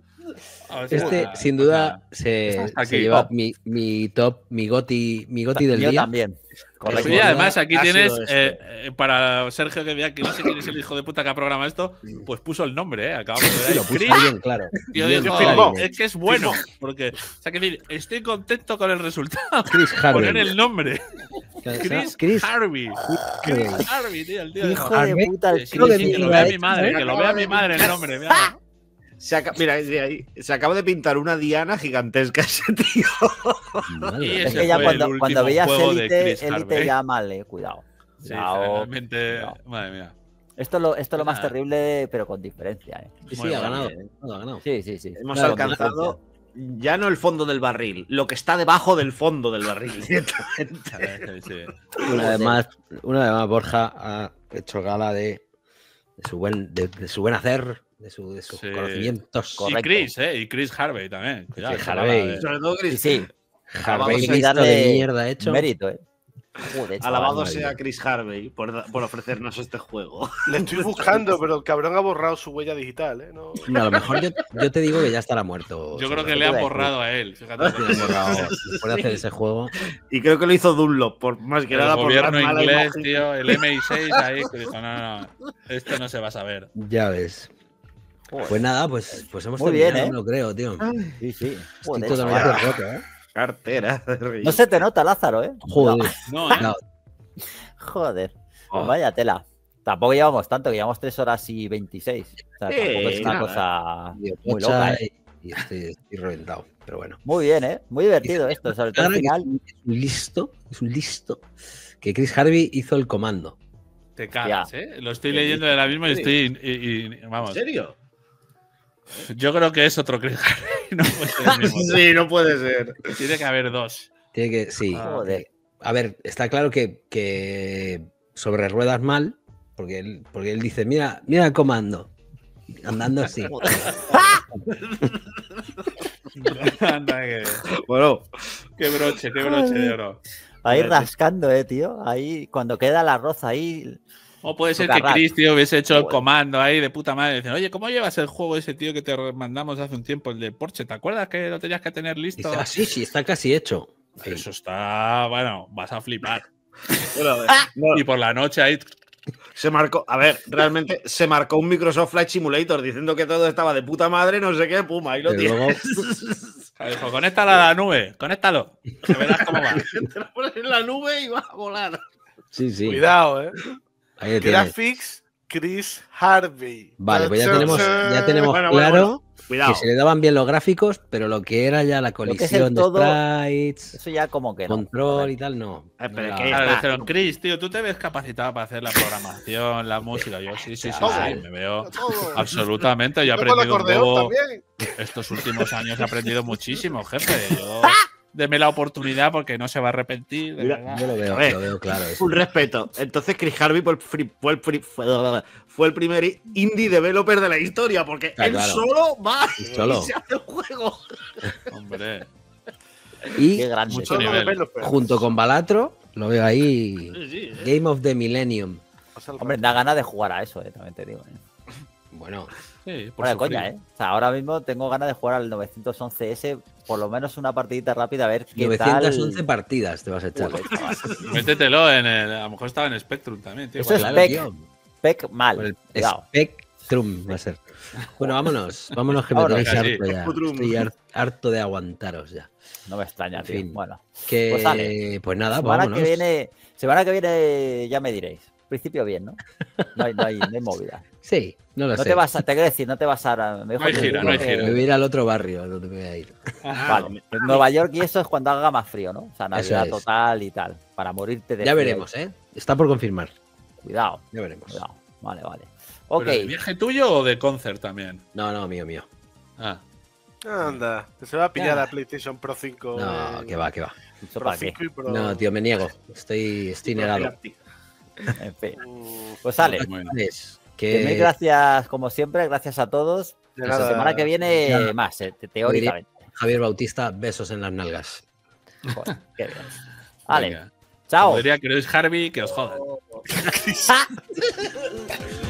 Si Este, sin duda, se, Aquí, se lleva mi, mi top, mi goti, mi goti del Yo día. también. Correcto. Sí, además aquí Ha tienes, sido eh, este. eh, para Sergio que vea que no sé quién es el hijo de puta que ha programado esto, pues puso el nombre, ¿eh? Acabamos de ver Sí, lo puso Chris bien, claro. Yo Bien, digo, firmó. es que es bueno. Porque, o sea, que decir, estoy contento con el resultado. Chris Harvey. Poner el nombre. Chris, Chris, Harvey. Chris Harvey, tío, el tío. de- Hijo de Harvey, puta el Sí, sí, hijo de sí, que lo vea mi este, madre, ¿eh? que lo vea mi madre el nombre. mira. Se aca- Mira, de ahí, se acaba de pintar una diana gigantesca ese tío. Es que ya cuando, el cuando último veías Elite, Elite ya mal, eh, cuidado. Sí, Cuidado. generalmente, cuidado. madre mía. Esto es lo, esto es lo más Nada. terrible, pero con diferencia. eh. Sí, sí, ha ganado. Ha ganado. Sí, sí, sí. Hemos Claro, alcanzado ya no el fondo del barril, lo que está debajo del fondo del barril. Una vez más, una vez más Borja ha hecho gala de, de su buen de, de su buen hacer, de, su, de sus Sí. conocimientos. Y Correcto. Chris, ¿eh? Y Chris Harvey también. Cuidado, Sí, Harvey. Sobre todo, Sí, Chris, sí. Harvey listo de mierda hecho. Mérito, eh. Joder, chaval. alabado sea. Chris Harvey por, por ofrecernos este juego. Le estoy buscando, pero el cabrón ha borrado su huella digital, ¿eh? No. No, a lo mejor yo, yo te digo que ya estará muerto. Yo creo que le han borrado a él. Fíjate. Le borrado de hacer ese juego. Y creo que lo hizo Dunlop, por más que el nada por gobierno inglés, imagen. tío, el MI6 ahí, que dijo, no, no, esto no se va a saber. Ya ves. Joder. Pues nada, pues, pues hemos Muy bien, terminado, ¿eh? no lo creo, tío. Sí, sí. Estoy Joder, totalmente roto, ¿eh? Cartera. de. No se te nota, Lázaro, ¿eh? Joder. No, ¿eh? No, Joder. Pues Oh. vaya tela. Tampoco llevamos tanto, que llevamos 3 horas y 26. O sea, Sí, tampoco es una nada. cosa muy loca, ¿eh? y, y estoy, estoy reventado. Pero bueno. Muy bien, ¿eh? Muy divertido esto. Sobre todo al Ahora final. Es un listo, es un listo. Que Chris Harvey hizo el comando. Te cagas, ¿eh? Lo estoy leyendo de la misma y estoy. y- y- y- ¿En vamos, serio? Yo creo que es otro Chris Harvey. No puede ser el mismo. Sí, no puede ser. Tiene que haber dos. Tiene que, sí. Ah. A ver, está claro que, que sobre ruedas mal, porque él, porque él dice, mira, mira el comando. Andando así. Bueno, qué broche, qué broche de oro. Ahí rascando, ¿eh, tío? Ahí, cuando queda el arroz ahí. O puede ser que. Chris, tío, hubiese hecho el comando ahí de puta madre. Dicen, oye, ¿cómo llevas el juego ese, tío, que te mandamos hace un tiempo, el de Porsche? ¿Te acuerdas que lo tenías que tener listo? Dice, ah, sí, sí, está casi hecho. Eso está, bueno, vas a flipar. bueno, no, Y por la noche ahí. Se marcó, a ver, realmente se marcó un Microsoft Flight Simulator diciendo que todo estaba de puta madre, no sé qué, pum, ahí lo Pero tienes. Dijo, conéctalo a la nube, conéctalo. Que verás cómo va. Te lo pones en la nube y va a volar. Sí, sí. Cuidado, ¿eh? Ahí. Graphics Chris Harvey. Vale, pues ya tenemos, ya tenemos Bueno, bueno, claro que se le daban bien los gráficos, pero lo que era ya la colisión de todo- sprites, Eso ya como que no. control y tal, no. Eh, pero No que era- Claro, está. dijeron, Chris, tío, tú te ves capacitado para hacer la programación, la música. Yo sí, sí, sí, sí, me veo Todo. absolutamente. Yo he aprendido un también. estos últimos años, he aprendido muchísimo, jefe. Yo, deme la oportunidad porque no se va a arrepentir. de Mira, verdad. Yo lo veo, ver, lo veo claro. eso. Un respeto. Entonces, Chris Harvey fue el, fue el, fue- fue el primer indie developer de la historia, porque él claro. solo va Y solo. y se hace un juego. Hombre, Y Qué grande. Mucho junto con Balatro, lo veo ahí. Sí, sí, eh. Game of the Millennium. El Hombre, da ganas de jugar a eso, eh, también te digo. eh. Bueno, sí, por coña, ¿eh? O sea, ahora mismo tengo ganas de jugar al 911S, por lo menos una partidita rápida, a ver qué 911 tal. partidas te vas a echar. Métetelo en el. A lo mejor estaba en Spectrum también, tío. Eso es. Claro, Spec. mal. Spectrum va a ser. Bueno, vámonos. Vámonos que me tenéis harto ya. Estoy har- harto de aguantaros ya. No me extraña, En tío. Bueno, Que, Pues pues nada, semana vámonos. que viene, semana que viene ya me diréis. Principio bien, ¿no? No hay, no hay, no hay movida. Sí, no lo No sé. te vas a, te quiero decir, no te vas a. me No hay gira, no hay gira. Me voy a ir al otro barrio donde me voy a ir. Vale, en Nueva York y eso es cuando haga más frío, ¿no? O sea, Navidad es. total y tal. Para morirte de Ya frío. veremos, ¿eh? Está por confirmar. Cuidado, Ya veremos. cuidado. Vale, vale. ¿Pero Ok. ¿De viaje tuyo o de concert también? No, no, mío, mío. Ah, Anda, que se va a pillar Ya. la PlayStation Pro 5. No, eh, que va, que va. ¿Eso Pro para qué? 5 y Pro. No, tío, me niego. Estoy, estoy negado. En fin. Mm, Pues sale. bueno. Es Que mil que gracias, como siempre, gracias a todos. de La semana que viene más, eh, te- teóricamente. Javier Bautista, besos en las nalgas. Joder, qué bien. Vale, Venga. chao. Como diría Chris Harvey, que os jodan.